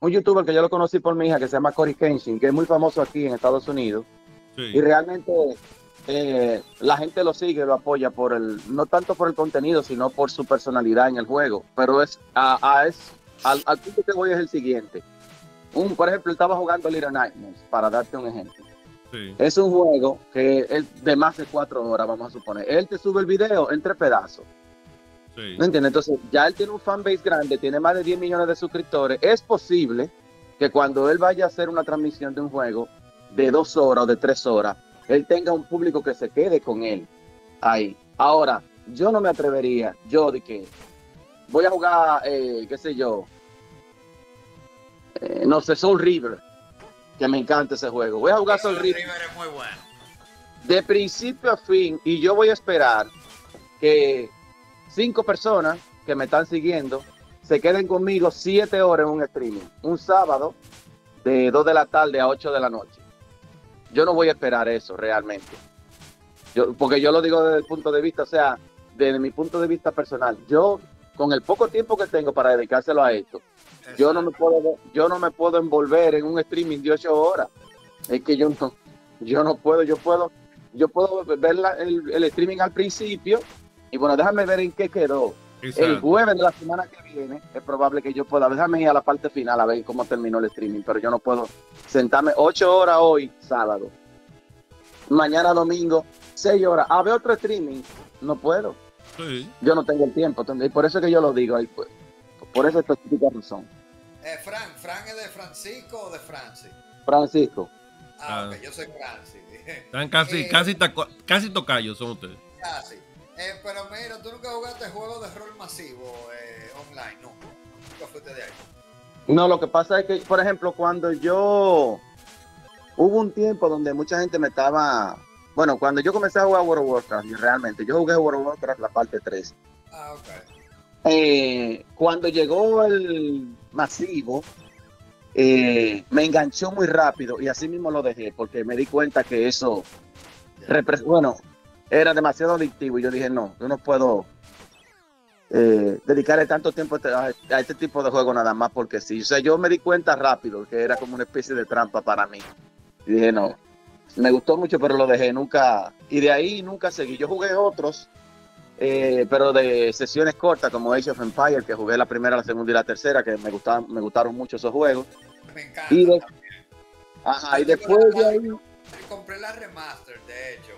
un youtuber que yo lo conocí por mi hija que se llama Cory Kenshin, que es muy famoso aquí en Estados Unidos. Sí. Y realmente eh, la gente lo sigue, lo apoya por el, no tanto por el contenido, sino por su personalidad en el juego. Pero es, a, a es al, al, punto que voy es el siguiente. Un, por ejemplo, estaba jugando Little Nightmares, para darte un ejemplo. Sí. Es un juego que es de más de cuatro horas, vamos a suponer. Él te sube el video en tres pedazos. Sí. ¿No entiendes? Entonces, ya él tiene un fanbase grande, tiene más de 10 millones de suscriptores. Es posible que cuando él vaya a hacer una transmisión de un juego de dos horas o de tres horas, él tenga un público que se quede con él ahí. Ahora, yo no me atrevería, yo de que voy a jugar, eh, qué sé yo, eh, no sé, Soul River, que me encanta ese juego. Voy a jugar Soul, Soul River. River es muy bueno. De principio a fin, y yo voy a esperar que cinco personas que me están siguiendo se queden conmigo siete horas en un streaming, un sábado de 2 de la tarde a 8 de la noche. Yo no voy a esperar eso realmente. Yo, porque yo lo digo desde el punto de vista, o sea, desde mi punto de vista personal. Yo, con el poco tiempo que tengo para dedicárselo a esto. Yo no me puedo, yo no me puedo envolver en un streaming de 8 horas. Es que yo no, yo no puedo, yo puedo, yo puedo ver la, el, el streaming al principio y bueno, déjame ver en qué quedó. Exacto. El jueves de la semana que viene es probable que yo pueda, déjame ir a la parte final a ver cómo terminó el streaming, pero yo no puedo sentarme ocho horas hoy, sábado, mañana domingo, seis horas, a ver otro streaming, no puedo. Sí. Yo no tengo el tiempo, y por eso es que yo lo digo, ahí, pues, por esa específica razón. Eh, Fran, ¿Fran es de Francisco o de Francis? Francisco. Ah, ok, yo soy Francis. Están casi, Eh, casi, taco- casi tocayos son ustedes. Casi. Eh, pero mira, tú nunca jugaste juegos de rol masivo eh, online, no. Nunca fuiste de ahí. No, lo que pasa es que, por ejemplo, cuando yo hubo un tiempo donde mucha gente me estaba, bueno, cuando yo comencé a jugar World of Warcraft, realmente, yo jugué World of Warcraft la parte 3. Ah, ok. Eh, cuando llegó el masivo, eh, me enganchó muy rápido y así mismo lo dejé porque me di cuenta que eso, bueno, era demasiado adictivo y yo dije, no, yo no puedo eh, dedicarle tanto tiempo a este, a este tipo de juego nada más porque sí. O sea, yo me di cuenta rápido que era como una especie de trampa para mí. Y dije, no, me gustó mucho, pero lo dejé nunca. Y de ahí nunca seguí. Yo jugué otros, eh, pero de sesiones cortas como Age of Empire, que jugué la primera, la segunda y la tercera, que me gustaban, me gustaron mucho esos juegos. Me encanta. Y de- también. Ajá, y después de ahí, Compré la remaster, de hecho,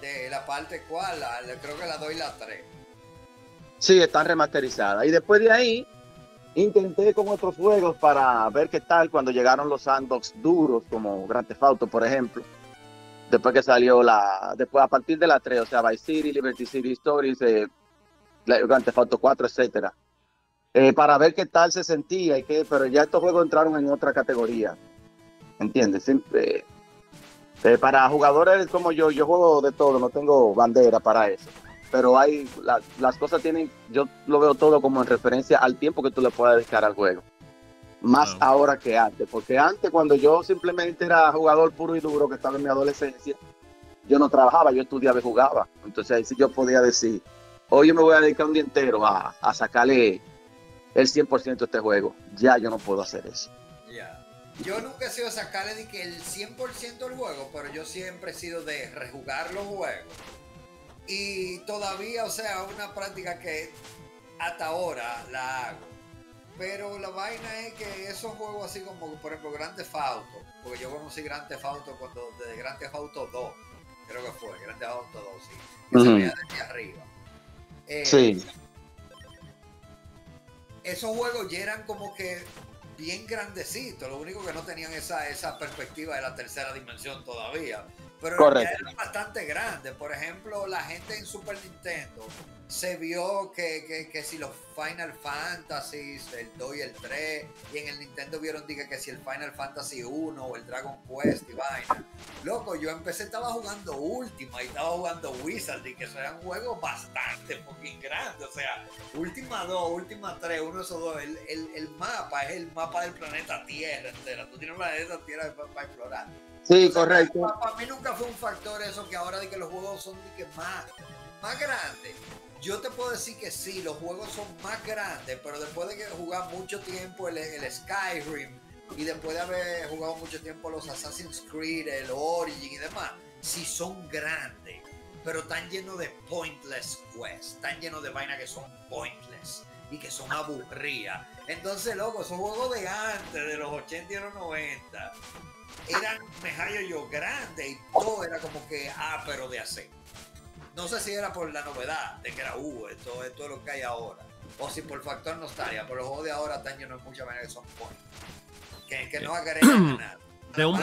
de la parte cual, la, creo que la 2 y la 3. sí, están remasterizadas. Y después de ahí, intenté con otros juegos para ver qué tal cuando llegaron los sandbox duros, como Grand Theft Auto, por ejemplo. Después que salió la, después a partir de la 3, o sea, Vice City, Liberty City Stories, eh, Grand Theft Auto 4, etcétera. eh, para ver qué tal se sentía, y qué, pero ya estos juegos entraron en otra categoría. ¿Entiendes? Siempre, eh, para jugadores como yo, yo juego de todo, no tengo bandera para eso. Pero hay la- las cosas tienen, yo lo veo todo como en referencia al tiempo que tú le puedas dedicar al juego. Más ahora que antes, porque antes cuando yo simplemente era jugador puro y duro que estaba en mi adolescencia, yo no trabajaba, yo estudiaba y jugaba. Entonces ahí sí yo podía decir, hoy yo me voy a dedicar un día entero a, a sacarle el 100% a este juego. Ya yo no puedo hacer eso. Ya. Yo nunca he sido sacarle de que el 100% del juego, pero yo siempre he sido de rejugar los juegos. Y todavía, o sea, una práctica que hasta ahora la hago. Pero la vaina es que esos juegos así como, por ejemplo, Grand Theft Auto, porque yo conocí Grand Theft Auto cuando, desde Grand Theft Auto 2, creo que fue, Grand Theft Auto 2, sí, que se veía desde arriba. Eh, Sí. esos juegos ya eran como que bien grandecitos, lo único que no tenían esa, esa perspectiva de la tercera dimensión todavía. Pero Correcto. eran bastante grandes. Por ejemplo, la gente en Super Nintendo se vio que, que, que si los Final Fantasy, el 2 y el 3, y en el Nintendo vieron diga, que si el Final Fantasy 1 o el Dragon Quest y vaina. Loco, yo empecé, estaba jugando Ultima y estaba jugando Wizard, y que eran juegos bastante fucking grandes. O sea, Última 2, Última 3, uno de esos dos. El, el, el mapa es el mapa del planeta Tierra entera. Tú tienes un planeta Tierra para, para explorar. Sí, O sea, correcto. Para, para mí nunca fue un factor eso que ahora de que los juegos son de que más, más grandes. Yo te puedo decir que sí, los juegos son más grandes, pero después de que jugar mucho tiempo el, el Skyrim y después de haber jugado mucho tiempo los Assassin's Creed, el Origin y demás, sí son grandes, pero están llenos de pointless quests, están llenos de vainas que son pointless y que son aburridas. Entonces, loco, esos juegos de antes, de los 80 y los 90, eran, me hallo yo, grandes y todo era como que, ah, pero de hacer. No sé si era por la novedad de que era, uh, esto, esto es lo que hay ahora. O si por factor nostalgia, pero los juegos de ahora están llenos de muchas maneras que son pointless. Que, que no agregan nada. De un-.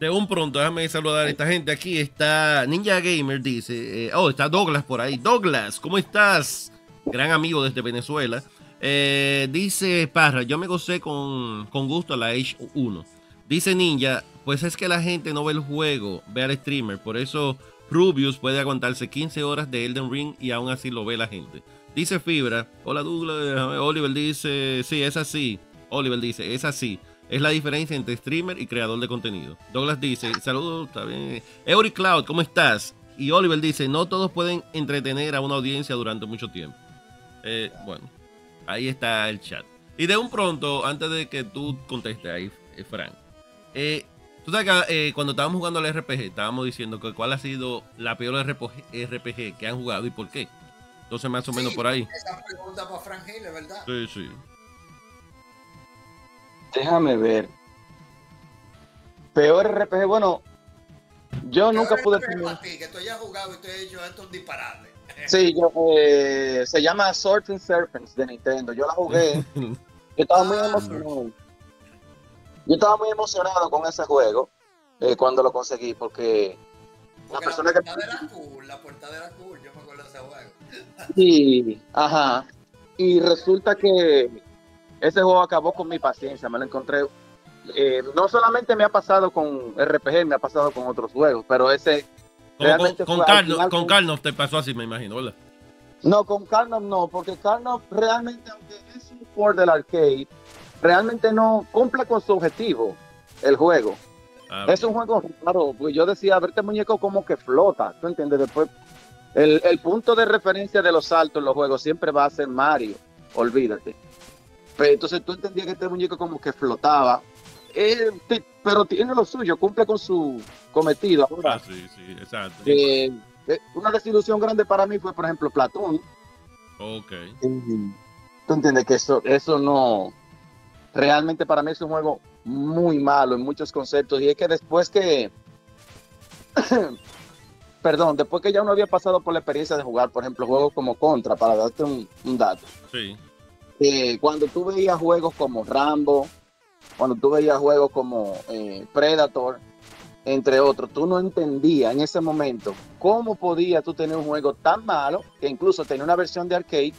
De un pronto, déjame saludar a esta gente. Aquí está Ninja Gamer, dice. eh, oh, está Douglas por ahí. Douglas, ¿cómo estás? Gran amigo desde Venezuela. Eh, dice Parra, yo me gocé con, con gusto a la H1. Dice Ninja, pues es que la gente no ve el juego, ve al streamer. Por eso Rubius puede aguantarse 15 horas de Elden Ring y aún así lo ve la gente. Dice Fibra, hola Douglas, Oliver dice, sí, es así. Oliver dice, es así. Es la diferencia entre streamer y creador de contenido. Douglas dice, saludos, está bien. Eury Cloud, ¿cómo estás? Y Oliver dice, no todos pueden entretener a una audiencia durante mucho tiempo. Eh, bueno, ahí está el chat. Y de un pronto, antes de que tú contestes ahí, eh, Frank, eh, tú sabes que eh, cuando estábamos jugando al RPG, estábamos diciendo que cuál ha sido la peor RPG, RPG que han jugado y por qué. Entonces, más o menos Sí, por ahí. Esa pregunta para Frank Hill, ¿verdad? Sí, sí. Déjame ver. Peor RPG, bueno, yo nunca pude para ti, que tú hayas jugado y tú hayas dicho esto es un disparate. Sí, yo, eh, se llama Swords and Serpents de Nintendo. Yo la jugué. Yo estaba muy Ah. emocionado. Yo estaba muy emocionado con ese juego eh, cuando lo conseguí porque la Porque persona la que era cool, la portada era cool, yo me acuerdo de ese juego. Sí, ajá. Y resulta que ese juego acabó con mi paciencia, me lo encontré. eh, no solamente me ha pasado con RPG, me ha pasado con otros juegos, pero ese con, Realmente con, al Carlos, final con con- Carlos te pasó así, me imagino, ¿verdad? No, con Carnov no, porque Carnov realmente, aunque es un port del arcade, realmente no cumple con su objetivo el juego. Ah, Es un juego raro, pues yo decía, a ver este muñeco como que flota, ¿tú entiendes? Después, el, el punto de referencia de los saltos en los juegos siempre va a ser Mario, olvídate. Pero entonces tú entendías que este muñeco como que flotaba, Eh, pero tiene lo suyo, cumple con su cometido. Ahora, ah, sí, sí, exacto. eh, eh, una desilusión grande para mí fue, por ejemplo, Platón. Ok. Tú entiendes que eso, eso no. Realmente para mí es un juego muy malo en muchos conceptos. Y es que después que. Perdón, después que ya uno había pasado por la experiencia de jugar, por ejemplo, juegos como Contra, para darte un, un dato. Sí. eh, cuando tú veías juegos como Rambo, cuando tú veías juegos como eh, Predator, entre otros, tú no entendías en ese momento cómo podía tú tener un juego tan malo, que incluso tenía una versión de arcade,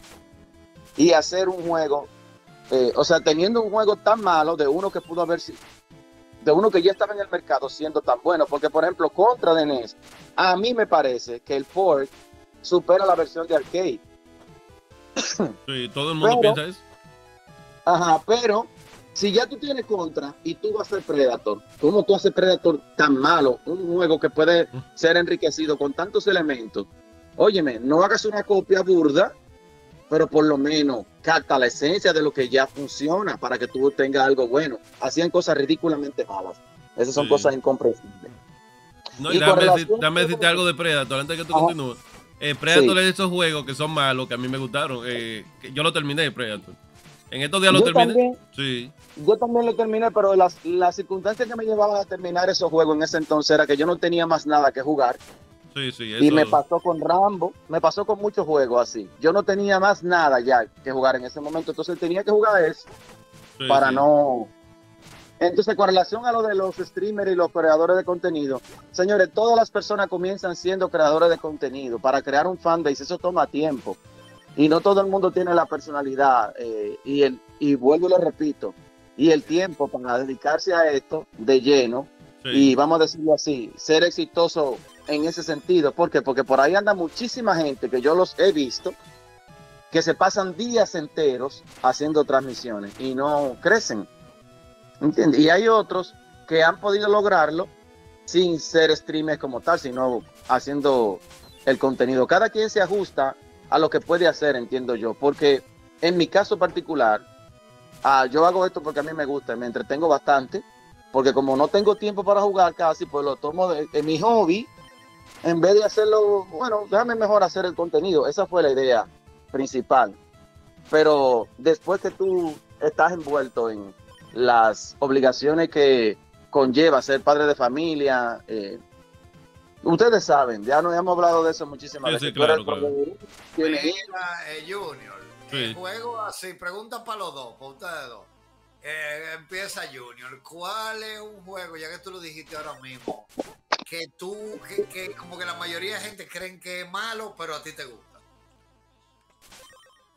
y hacer un juego, eh, o sea, teniendo un juego tan malo de uno que pudo haber sido, de uno que ya estaba en el mercado siendo tan bueno, porque por ejemplo, contra de NES, a mí me parece que el port supera la versión de arcade. Sí, todo el mundo Pero- piensa eso. Ajá, pero si ya tú tienes contra y tú vas a ser Predator, ¿cómo tú haces Predator tan malo? Un juego que puede ser enriquecido con tantos elementos. Óyeme, no hagas una copia burda, pero por lo menos capta la esencia de lo que ya funciona para que tú tengas algo bueno. Hacían cosas ridículamente malas. Esas son Sí. cosas incomprensibles. No, Y dame, relación- decir- dame decirte algo de Predator antes que tú Ajá. continúes. Eh, Predator Sí. es de esos juegos que son malos, que a mí me gustaron. eh, que yo lo terminé, Predator. En estos días lo terminé. también, Sí. yo también lo terminé, pero las, las circunstancias que me llevaban a terminar esos juegos en ese entonces era que yo no tenía más nada que jugar. Sí, sí, Y me pasó con Rambo, me pasó con muchos juegos así. Yo no tenía más nada ya que jugar en ese momento, entonces tenía que jugar eso sí, para no... Entonces, con relación a lo de los streamers y los creadores de contenido, señores, todas las personas comienzan siendo creadores de contenido. Para crear un fanbase, eso toma tiempo. Y no todo el mundo tiene la personalidad. eh, y, el, y vuelvo y lo repito, y el tiempo para dedicarse a esto de lleno Sí. y vamos a decirlo así, ser exitoso en ese sentido. ¿Por qué? Porque por ahí anda muchísima gente que yo los he visto que se pasan días enteros haciendo transmisiones y no crecen. ¿Entiendes? Y hay otros que han podido lograrlo sin ser streamers como tal, sino haciendo el contenido. Cada quien se ajusta a lo que puede hacer, entiendo yo. Porque en mi caso particular, ah, yo hago esto porque a mí me gusta, me entretengo bastante porque como no tengo tiempo para jugar casi, pues lo tomo de, de mi hobby, en vez de hacerlo, bueno, déjame mejor hacer el contenido, esa fue la idea principal. Pero después que tú estás envuelto en las obligaciones que conlleva ser padre de familia, eh, ustedes saben, ya nos hemos hablado de eso muchísimas Sí, veces. sí, claro, claro. Mira, eh, Junior, Sí. el juego así, pregunta para los dos, para ustedes dos. Eh, empieza Junior, ¿cuál es un juego, ya que tú lo dijiste ahora mismo, que tú, que, que como que la mayoría de gente creen que es malo, pero a ti te gusta?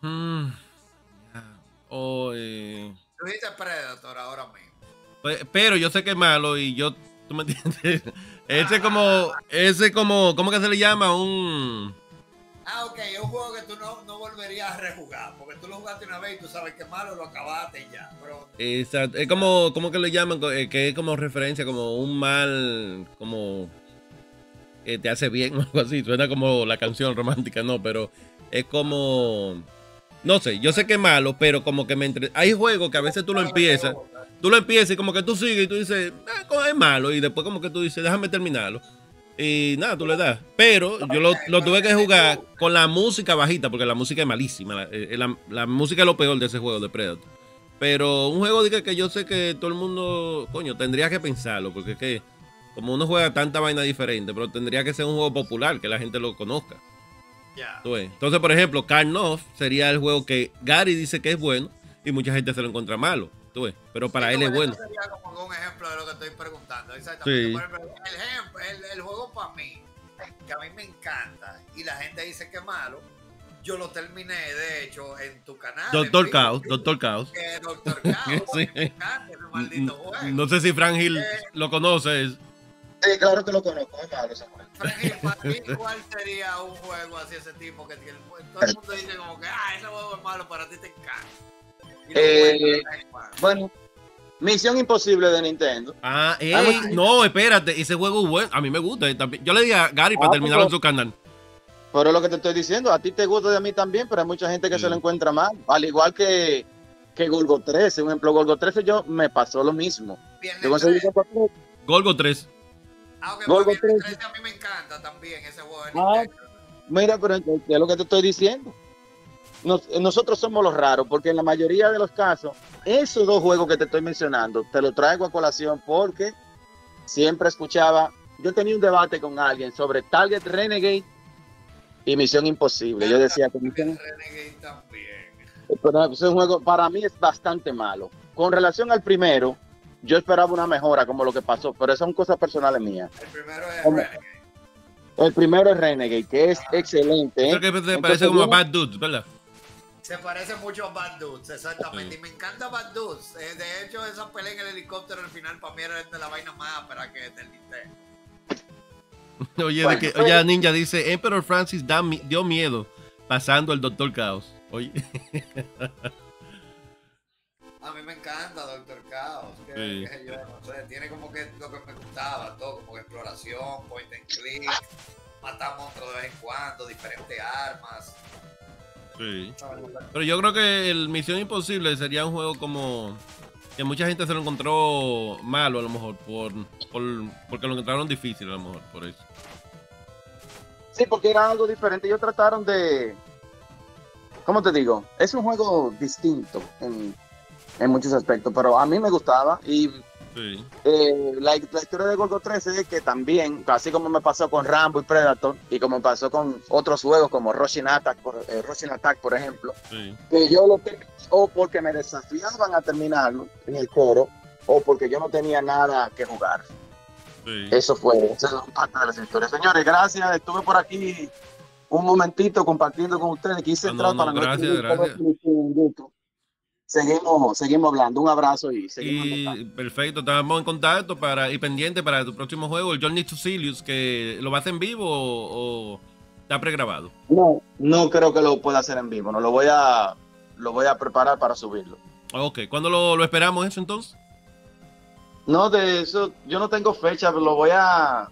Mm. O, eh, Tú dijiste Predator ahora mismo. pe- pero yo sé que es malo y yo, ¿tú me entiendes? Ese como, ese como, ¿cómo que se le llama? Un, Ah, ok, es un juego que tú no, no volverías a rejugar, porque tú lo jugaste una vez y tú sabes que es malo, lo acabaste y ya. Pero exacto, es como, ¿cómo que le llaman? Eh, Que es como referencia, como un mal, como, que te hace bien o algo así. Suena como la canción romántica, no, pero es como, no sé, yo sé que es malo, pero como que entre... Hay juegos que a veces tú lo empiezas. tú lo empiezas y como que tú sigues y tú dices, "Ah, es malo, y después como que tú dices, déjame terminarlo. Y nada, tú le das. Pero yo lo, lo tuve que jugar con la música bajita, porque la música es malísima. La, eh, la- la música es lo peor de ese juego de Predator. Pero un juego de que, que yo sé que todo el mundo, coño, tendría que pensarlo, porque es que como uno juega tanta vaina diferente, pero tendría que ser un juego popular, que la gente lo conozca. ya. ¿tú ves? Entonces, por ejemplo, Carnoff sería el juego que Gary dice que es bueno y mucha gente se lo encuentra malo. ¿Tú ves? Pero para Sí, él es bueno. eso sería como un ejemplo de lo que estoy preguntando. Exactamente. Sí. Por ejemplo, el, ejemplo- el, el juego para mí, que a mí me encanta, y la gente dice que es malo, yo lo terminé, de hecho, en tu canal. Doctor Caos, Doctor Caos. Que Doctor Caos. Sí. Me encanta ese maldito juego. No sé si Frank Hill Eh. lo conoces. Sí, claro que lo conozco, es malo ese juego. Frankie, para ti, ¿cuál sería un juego así, ese tipo que tiene- todo el mundo dice como que, ah, ese juego es malo, para ti te encanta? Eh. Bueno, Misión Imposible de Nintendo. Ah, ey, no, espérate, ese juego es bueno. A mí me gusta. eh, también. Yo le di a Gary para Ah, terminarlo en pero- su canal. Pero es lo que te estoy diciendo, a ti te gusta y a mí también, pero hay mucha gente que Sí. se lo encuentra mal. Al igual que, que Golgo 13, un ejemplo, Golgo 13 yo me pasó lo mismo. Viernes Yo conseguí 13. Golgo 13. Golgo 3. Ah, ok, Golgo porque Viernes 13. 13 a mí me encanta también ese juego de Ah, Nintendo. Mira, pero entonces, ¿qué es lo que te estoy diciendo? Nos- nosotros somos los raros, porque en la mayoría de los casos, esos dos juegos que te estoy mencionando, te lo traigo a colación porque siempre escuchaba, yo tenía un debate con alguien sobre Target Renegade y Misión Imposible. Yo decía que Misión Renegade también. Pero ese juego para mí es bastante malo. Con relación al primero, yo esperaba una mejora como lo que pasó, pero esas son cosas personales mías. El primero es. Renegade. El primero es Renegade, que es excelente. ¿eh? Creo que te Entonces, parece como a Bad Dudes, ¿verdad? Se parece mucho a Bad Dudes, exactamente. Y me encanta Bad Dudes. Eh, de hecho, esa pelea en el helicóptero al final para mí era de la vaina más para que del Nintendo. Oye, de que, oye, Ninja dice, Emperor Francis da, dio miedo pasando el Doctor Caos. Oye. A mí me encanta Doctor Caos. Que, que yo, no sé, tiene como que lo que me gustaba, todo, como que exploración, point and click, matar monstruos de vez en cuando, diferentes armas. Sí. Pero yo creo que el Misión Imposible sería un juego como que mucha gente se lo encontró malo a lo mejor por, por porque lo encontraron difícil a lo mejor por eso. Sí, porque era algo diferente. Ellos trataron de, ¿cómo te digo? Es un juego distinto en, en muchos aspectos, pero a mí me gustaba y Sí. eh, la, la historia de Golgo 13 es que también, así como me pasó con Rambo y Predator y como pasó con otros juegos como Rushing Attack, por, eh, Attack, por ejemplo, Sí. que yo lo terminé o porque me desafiaban a terminarlo en el coro o porque yo no tenía nada que jugar. Sí. Eso fue, esa es parte de las historias. Señores, gracias. Estuve por aquí un momentito compartiendo con ustedes. Quise Ah, entrar no, no, para no gracias, gracias. Seguimos, seguimos hablando. Un abrazo y seguimos. Y perfecto, estamos en contacto para y pendiente para tu próximo juego, el Journey to Silius, que lo vas a hacer en vivo o, o está pregrabado. No, no creo que lo pueda hacer en vivo. No lo voy a, lo voy a preparar para subirlo. Ok, ¿cuándo lo, lo esperamos eso entonces? No, de eso, yo no tengo fecha, pero lo voy a.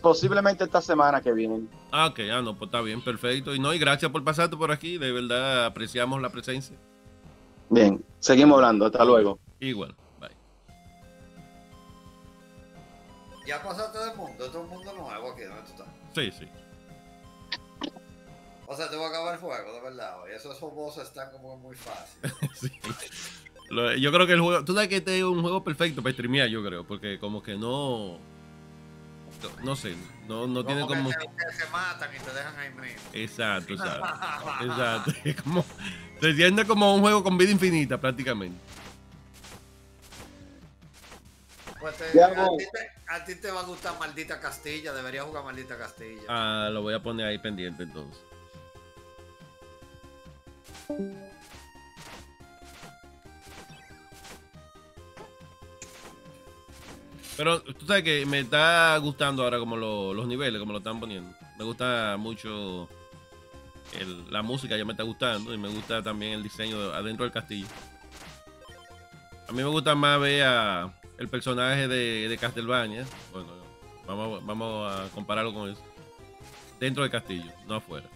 posiblemente esta semana que viene. Ah, ok, ah, no, pues está bien, perfecto. Y no, y gracias por pasarte por aquí, de verdad apreciamos la presencia. Bien, seguimos hablando. Hasta luego. Igual, bye. Ya pasaste del mundo, esto es un mundo nuevo aquí donde tú estás. Sí, sí. O sea, te voy a acabar el juego, de verdad. Y esos voces están como muy fáciles. sí. Yo creo que el juego, tú sabes que este es un juego perfecto para streamear, yo creo, porque como que no, no, no sé, no, no tiene Como que como, te- que se matan y te dejan ahí mismo. exacto, exacto, exacto, es como, se siente como un juego con vida infinita prácticamente. Pues te- Ya, a, vos. ti te, a ti te va a gustar Maldita Castilla, deberías jugar Maldita Castilla. Ah, lo voy a poner ahí pendiente entonces. Pero tú sabes que me está gustando ahora como lo- los niveles, como lo están poniendo. Me gusta mucho la música, ya me está gustando. Y me gusta también el diseño de- adentro del castillo. A mí me gusta más ver a el personaje de, de Castlevania. Bueno, vamos, vamos a compararlo con eso. Dentro del castillo, no afuera.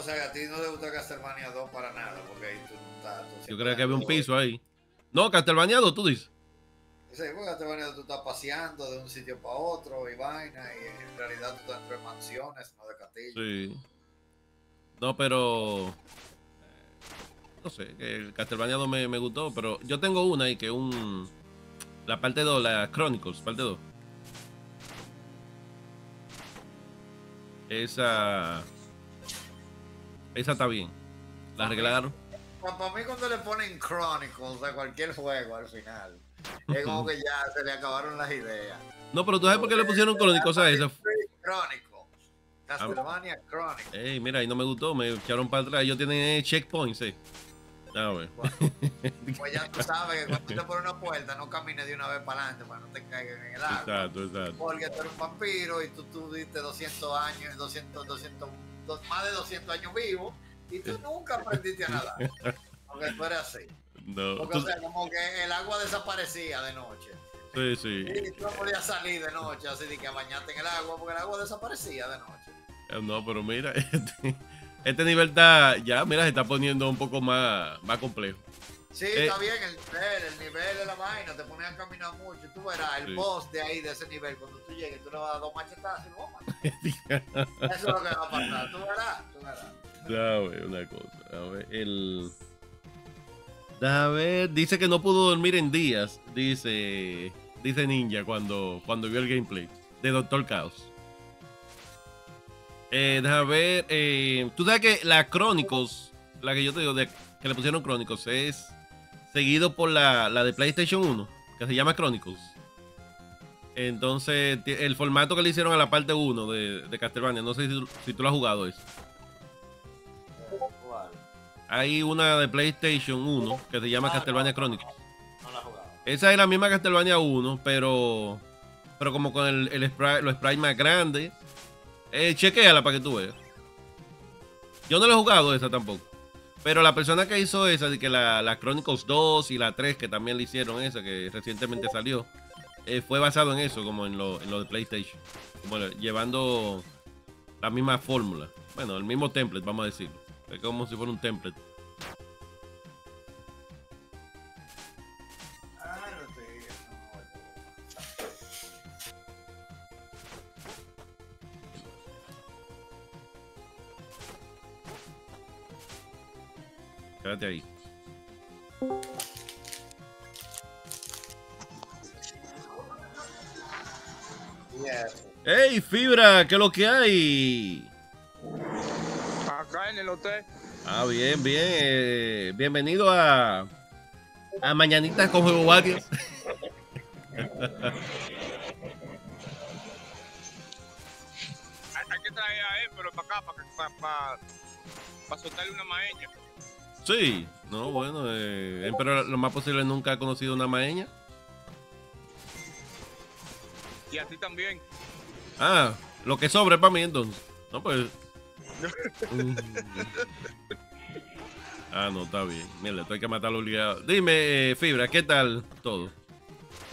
O sea, que a ti no te gusta Castlevania 2 para nada, porque ahí tú no estás. tú Yo creo que había un piso ahí. No, Castlevania 2, tú dices. Sí, porque Castlevania 2 tú estás paseando de un sitio para otro y vaina, y en realidad tú estás entre mansiones, no de castillo. Sí. No, pero. No sé, el Castlevania 2 me, me gustó, pero yo tengo una ahí que es un. La parte 2, la Chronicles, parte 2. Esa. Esa está bien. La arreglaron. Para mí cuando le ponen Chronicles a cualquier juego al final, es como que ya se le acabaron las ideas. No, pero tú sabes por qué le pusieron Chronicles a esa. Chronicle. Castlevania Chronicle. Ey, mira, ahí no me gustó, me echaron para atrás. Ellos tienen eh, checkpoints, eh. A ver. Pues ya tú sabes que cuando tú te pones una puerta, no camines de una vez para adelante para no te caigan en el agua. Exacto, exacto. Porque tú eres un vampiro y tú tuviste 200 años, 200, 200, dos- más de 200 años vivo y tú nunca aprendiste a nadar. Porque tú eres así. No, Porque, tú- o sea, como que el agua desaparecía de noche. sí, sí. Y tú no podías salir de noche, así de que a bañarte en el agua, porque el agua desaparecía de noche. Eh, No, pero mira, este, este nivel está, ya, mira, se está poniendo un poco más, más complejo. Sí, Eh. está bien el nivel, el nivel de la vaina, te ponían a caminar mucho. y Tú verás, el Sí. boss de ahí, de ese nivel, cuando tú llegues, tú le vas a dar dos machetazos y a matar. Eso es lo que va a pasar. Tú verás, tú verás. Ver, una cosa. A ver, el. A ver, dice que no pudo dormir en días, dice dice Ninja cuando, cuando vio el gameplay de Doctor Chaos. Eh, déjame ver. eh, Tú sabes que la Chronicles, la que yo te digo, de, que le pusieron Chronicles, es seguido por la, la de PlayStation 1, que se llama Chronicles. Entonces, el formato que le hicieron a la parte 1 de, de Castlevania, no sé si, si tú lo has jugado eso. Hay una de PlayStation 1 que se llama Ah, Castlevania no, Chronicles. No la he jugado. Esa es la misma Castlevania 1, pero pero como con el, el sprite, los sprites más grandes. Eh, chequéala para que tú veas. Yo no lo he jugado esa tampoco. Pero la persona que hizo esa, que la, la Chronicles 2 y la 3, que también le hicieron esa, que recientemente salió, eh, fue basado en eso, como en lo, en lo de PlayStation. Le- llevando la misma fórmula. Bueno, el mismo template, vamos a decirlo. Es como si fuera un template. ¿Qué es lo que hay? Acá en el hotel. Ah, bien, bien. eh, bienvenido a, a Mañanitas con Juego Varios. Hay, hay que traer a él, pero para acá, para, para, para, para soltarle una maeña. Sí, no, bueno, eh, eh, pero lo más posible nunca ha conocido una maeña. Y a ti también. Ah, lo que sobre para mí entonces. No, pues. Ah, no, está bien. Mira, esto hay que matarlo obligado. Dime, eh, Fibra, ¿qué tal todo?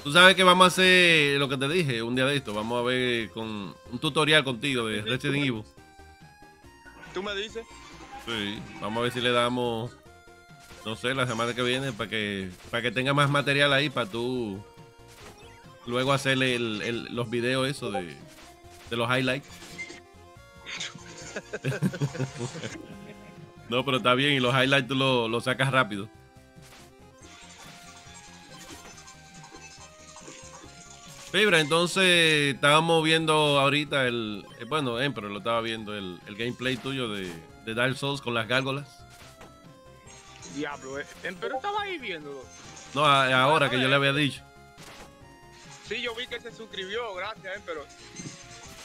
Tú sabes que vamos a hacer lo que te dije un día de esto. Vamos a ver con un tutorial contigo de Resident Evil. ¿Tú me dices? Sí, vamos a ver si le damos, no sé, la semana que viene para que para que tenga más material ahí para tú luego hacerle el- el- los videos eso de, de los highlights. no, pero está bien y los highlights tú lo, lo sacas rápido. Fibra, entonces estábamos viendo ahorita el, eh, bueno, Emperor lo estaba viendo el, el gameplay tuyo de, de Dark Souls con las gárgolas. Diablo, eh. pero estaba ahí viéndolo. No, a- ahora que yo le había dicho. Sí, yo vi que se suscribió, gracias, eh, pero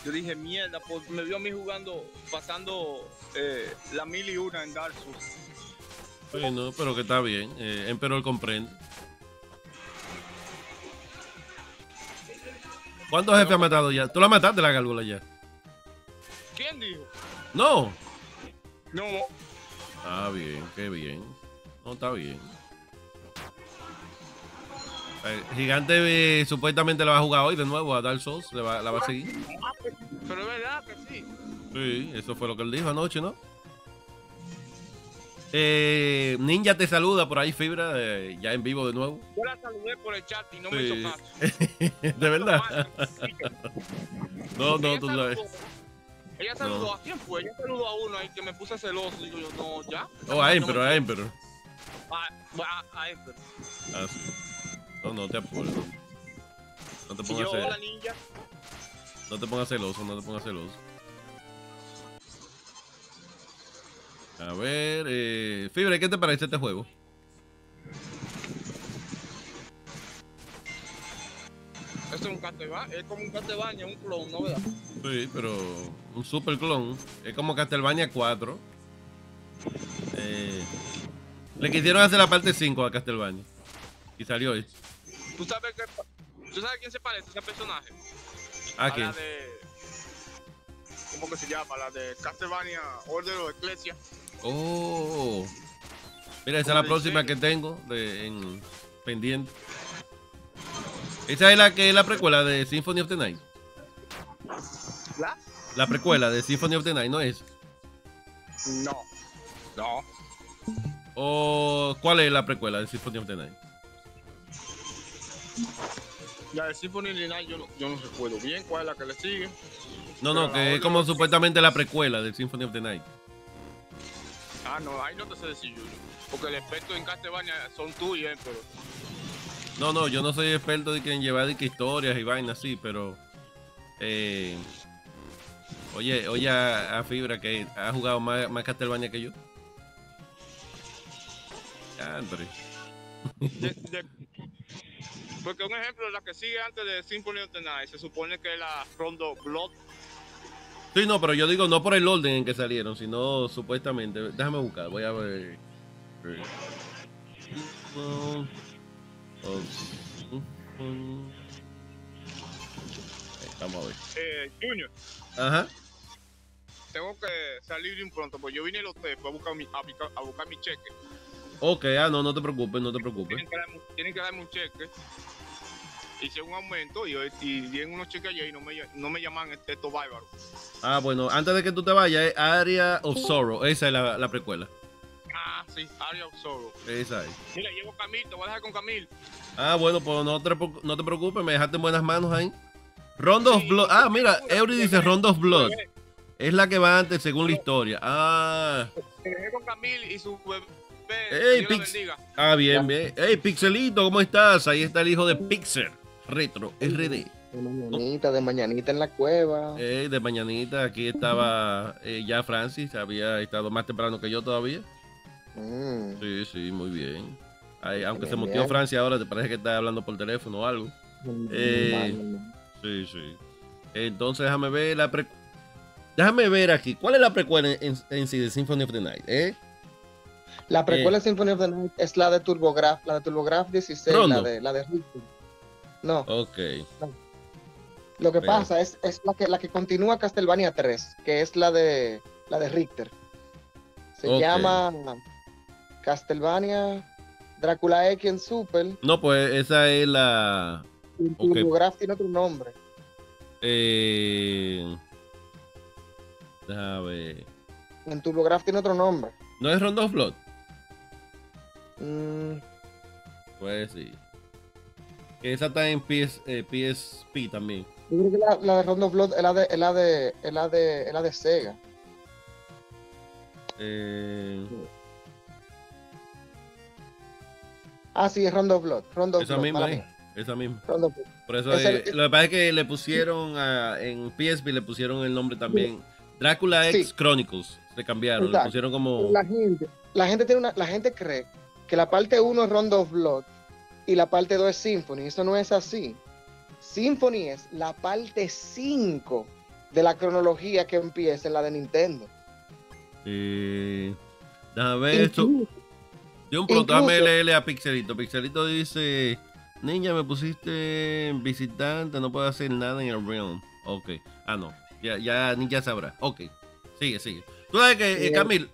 yo dije, mierda, pues me vio a mí jugando, pasando eh, la mil y una en Dark Souls. Sí, no, pero que está bien. Eh, Emperor comprende. ¿Cuántos jefes ha matado ya? ¿Tú la mataste la gárgola ya? ¿Quién dijo? No. No, Ah, bien, qué bien. No, está bien. Eh, Gigante eh, supuestamente la va a jugar hoy de nuevo a Dark Souls. le va- la va a seguir. pero es verdad que sí. Sí, eso fue lo que él dijo anoche, ¿no? Eh, Ninja te saluda por ahí, Fibra, eh, ya en vivo de nuevo. Yo la saludé por el chat y no me Sí. hizo caso. de verdad. No, no, tú sabes. ella saludó, ¿a quién fue? Ella saludó a uno ahí que me puse celoso. Digo yo, no, ya. Oh, a Emperor, a Emperor. A, a, a Emperor. Ah, sí. No, no te apures. No te pongas yo, celoso. ninja. No te pongas celoso, no te pongas celoso. A ver, eh, Fibra, ¿qué te parece este juego? Esto es un Castlevania, es como un Castlevania, un clon, ¿no verdad? Sí, pero un super clon. Es como Castlevania 4. Eh, le quisieron hacer la parte 5 a Castlevania. Y salió esto. ¿Tú sabes, qué, ¿Tú sabes quién se parece ese personaje? ¿A A quién? la de... ¿Cómo que se llama? La de Castlevania Order of Ecclesia. Oh. Mira, esa es la próxima que tengo de, en pendiente. Esa es la que es la precuela de Symphony of the Night. ¿La? La precuela de Symphony of the Night, ¿no es? No. No. ¿O cuál es la precuela de Symphony of the Night? La de Symphony Night yo no, yo no recuerdo bien cuál es la que le sigue. No, no, que es como supuestamente la precuela de Symphony of the Night. Ah, no, ahí no te sé decir, Junior. Porque el experto en Castlevania son tú y él, pero... No, no, yo no soy experto de que en llevar de que historias y vainas así, pero. eh, oye, oye a, a Fibra que ha jugado más, más Castlevania que yo. De, de- Porque un ejemplo, la que sigue antes de Symphony of the Night, se supone que es la Rondo Blood. Sí, no, pero yo digo no por el orden en que salieron, sino supuestamente. Déjame buscar, voy a ver. Vamos a ver. Eh, Junior, Ajá. tengo que salir de un pronto, pues yo vine al hotel fue a buscar mi, a, a buscar mi cheque. Ok, ah, no, no te preocupes, no te preocupes. Tienen que, darme, tienen que darme un cheque. Hice un aumento y, y unos cheques ayer y no me, no me llaman este, estos bárbaros. Ah, bueno, antes de que tú te vayas, es Area of Sorrow. Esa es la, la precuela. Ah, sí, Area of Sorrow. Esa es. Mira, llevo Camil, te voy a dejar con Camil. Ah, bueno, pues no te, no te preocupes, me dejaste en buenas manos ahí. Rondo of Sí, Blood. Ah, mira, Eury dice bebé, Rondo of Blood. Es la que va antes según la historia. Ah, Te dejé con Camil y su bebé. Ey, que Dios la Pix. bendiga. ah, bien, bien. Hey, Pixelito, ¿cómo estás? Ahí está el hijo de Pixel. Retro, RD. De mañanita, de mañanita en la cueva. Hey, de mañanita, aquí estaba eh, ya Francis, había estado más temprano que yo todavía. Mm. Sí, sí, muy bien. Ay, aunque se Bien, bien. Francia ahora, te parece que está hablando por teléfono o algo. Eh. Sí, sí. Entonces déjame ver la pre... Déjame ver aquí. ¿Cuál es la precuela en, en de Symphony of the Night? ¿Eh? La precuela de Symphony of the Night es la de TurboGraf, la de TurboGraf 16, Rondo. la de la de Richter. No, Ok. lo que Pero- pasa es, es la que la que continúa Castlevania 3, que es la de la de Richter. Se llama Castlevania Drácula X en Super. No, pues esa es la... y Ok. TurboGraf tiene otro nombre. Eh... Déjame ver. En TurboGraf tiene otro nombre. ¿No es Rondo Blood? Mm, Pues sí. Que esa está en PS, eh, PSP también. yo creo que la, la de Rondo Blood es la de, es la de, es la de, es la de Sega. Eh, Ah, sí, es Rondo Blood. Rondo esa Blood, misma, eh. Esa misma. Rondo of Blood. Por eso Ese- eh, lo que pasa es que le pusieron a- en PSP le pusieron el nombre también. Drácula X Sí. Chronicles. Se cambiaron, le Exacto. pusieron como. La gente, la gente tiene una, la gente cree que la parte 1 es Rondo of Blood y la parte 2 es Symphony. Eso no es así. Symphony es la parte 5 de la cronología que empieza en la de Nintendo. Eh, déjame ver esto. De un pronto, déjame incluso- leerle a Pixelito. Pixelito dice: Niña, me pusiste visitante, no puedo hacer nada en el realm. Ok. Ah, no. Ya, ya Ninja sabrá. Ok. Sigue, sigue. Tú sabes que, eh, Bien. Camil,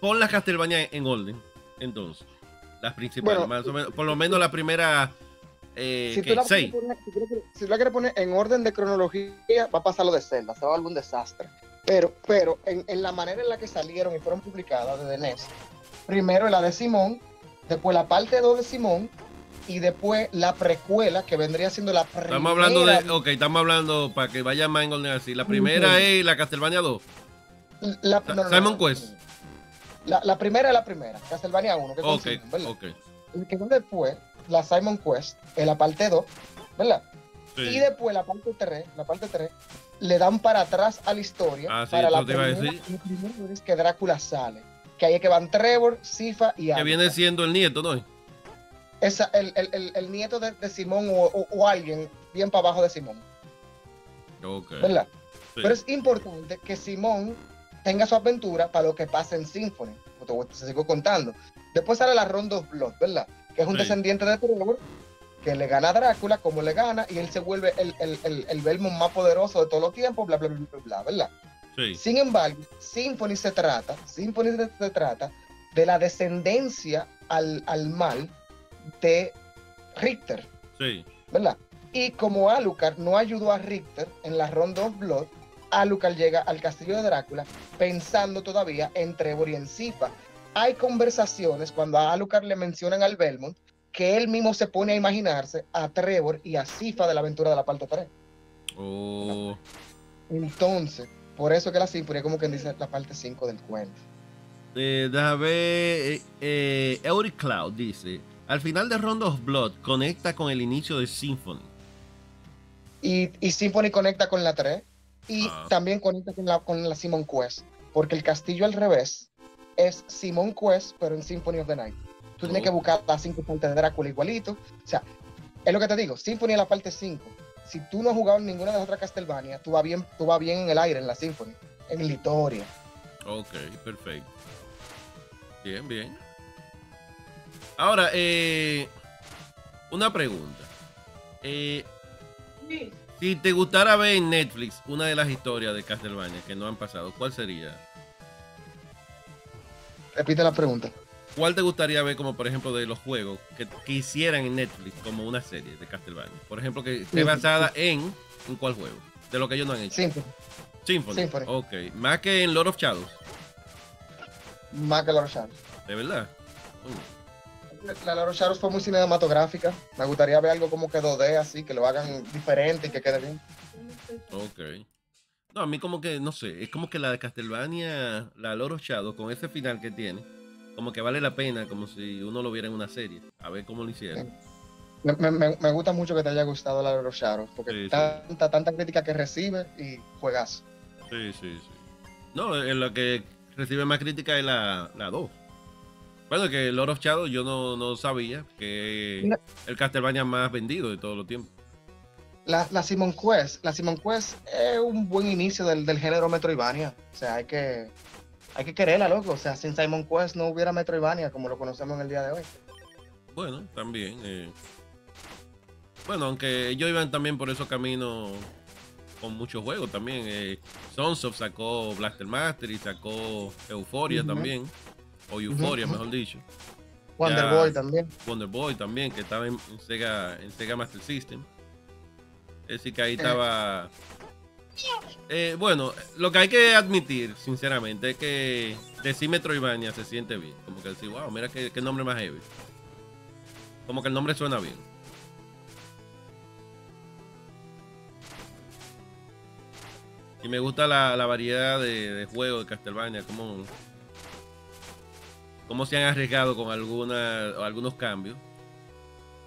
pon las Castlevania en orden. Entonces, las principales, Bueno, más o menos. Por lo menos la primera. Eh, Si tú, la poner, si, tú la quieres- si tú la quieres poner en orden de cronología, va a pasar lo de Zelda, se va a algún desastre. Pero, pero en, en la manera en la que salieron y fueron publicadas desde NES, primero la de Simón, después la parte 2 de Simón, y después la precuela, que vendría siendo la primera. Estamos hablando de. Ok, estamos hablando para que vaya más en orden así. La primera es la Castlevania 2. la- no, Simon no. Quest. La, la primera es la primera, Castlevania 1, que es con Simon, ¿verdad? ok. El que después, la Simon Quest, es la parte 2, ¿verdad? Sí. Y después la parte 3, la parte 3, le dan para atrás a la historia. Ah, sí, para la primera, decir. que Drácula sale. Que ahí es que van Trevor, Sifa y Que viene siendo el nieto, ¿no? Esa, el, el- el- el nieto de, de Simón o, o- o alguien bien para abajo de Simón, Ok. ¿verdad? Sí. Pero es importante que Simón tenga su aventura para lo que pasa en Symphony. Te sigo contando. Después sale la Rondo Blood, ¿verdad? Que es un Sí. descendiente de Trevor que le gana a Drácula, como le gana, y él se vuelve el, el, el, el Belmont más poderoso de todos los tiempos, bla, bla, bla, bla, bla, ¿verdad? Sí. Sin embargo, Symphony se trata, Symphony se, se trata de la descendencia al, al mal de Richter, Sí. ¿verdad? Y como Alucard no ayudó a Richter en la Rondo of Blood, Alucard llega al castillo de Drácula pensando todavía en Trevor y en Sifa. Hay conversaciones cuando a Alucard le mencionan al Belmont que él mismo se pone a imaginarse a Trevor y a Sifa de la aventura de la parte 3. Oh. Entonces, por eso que la Symphony es como quien dice la parte 5 del cuento. Eh, déjame ver. Eh, eh, Eury Cloud dice: Al final de Rondo of Blood conecta con el inicio de Symphony. Y, y Symphony conecta con la 3 y Ah. también conecta con la, con la Simon Quest, porque el castillo al revés es Simon Quest, pero en Symphony of the Night. Tú tienes Oh. que buscar las cinco partes de Drácula igualito. O sea, es lo que te digo, Symphony es la parte 5. Si tú no has jugado en ninguna de las otras Castlevania, tú vas bien, tú vas bien en el aire, en la Symphony, en la historia. Ok, perfecto. Bien, bien. Ahora, eh, una pregunta. Eh, si te gustara ver en Netflix una de las historias de Castlevania que no han pasado, ¿cuál sería? Repite la pregunta. ¿Cuál te gustaría ver como por ejemplo de los juegos que, que hicieran en Netflix como una serie de Castlevania? Por ejemplo, que esté basada en, ¿en cuál juego? De lo que ellos no han hecho. Symphony, Symphony. Symphony. Ok. Más que en Lord of Shadows. más que Lord of Shadows. De verdad. La Lord of Shadows fue muy cinematográfica. Me gustaría ver algo como que 2D así, que lo hagan diferente y que quede bien. Ok. No, a mí como que, no sé, es como que la de Castlevania, la Lord of Shadows, con ese final que tiene, como que vale la pena, como si uno lo viera en una serie. A ver cómo lo hicieron. Me, me- me- me gusta mucho que te haya gustado la Lord of Shadows, porque Sí, sí. tanta, tanta crítica que recibe y juegas. Sí, sí, sí. No, en lo que recibe más crítica es la, la 2. Bueno, que Lord of Shadows yo no, no sabía que No. el Castlevania más vendido de todos los tiempos. La, la Simon Quest, la Simon Quest es un buen inicio del, del género Metroidvania. O sea, hay que, hay que quererla, loco. O sea, sin Simon Quest no hubiera Metroidvania como lo conocemos en el día de hoy. Bueno, también. eh. Bueno, aunque ellos iban también por esos caminos con muchos juegos también. Eh, Sunsoft sacó Blaster Master y sacó Euphoria Ujú. también. O Euphoria, mejor dicho. Wonder Ya. Boy también. Wonder Boy también, que estaba en, en Sega, en Sega Master System. Es decir, que ahí estaba. Eh, bueno, lo que hay que admitir, sinceramente, es que decir Metroidvania se siente bien. Como que decir, wow, mira qué, qué nombre más heavy. Como que el nombre suena bien. Y me gusta la, la variedad de, de juegos de Castlevania, como cómo se han arriesgado con alguna, algunos cambios.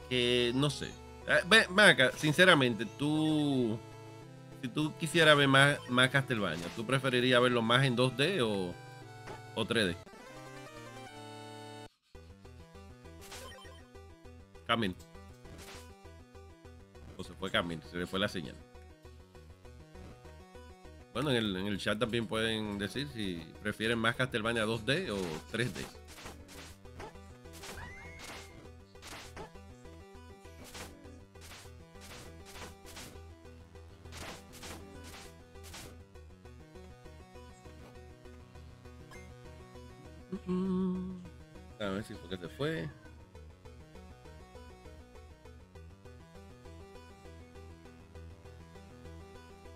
Que no sé. Eh, Ven, sinceramente, tú. Si tú quisieras ver más, más Castlevania, ¿tú preferirías verlo más en 2D o, o 3D? Camil. O se fue Camil, se le fue la señal. Bueno, en el, en el chat también pueden decir si prefieren más Castlevania 2D o 3D. A ver si fue que se fue.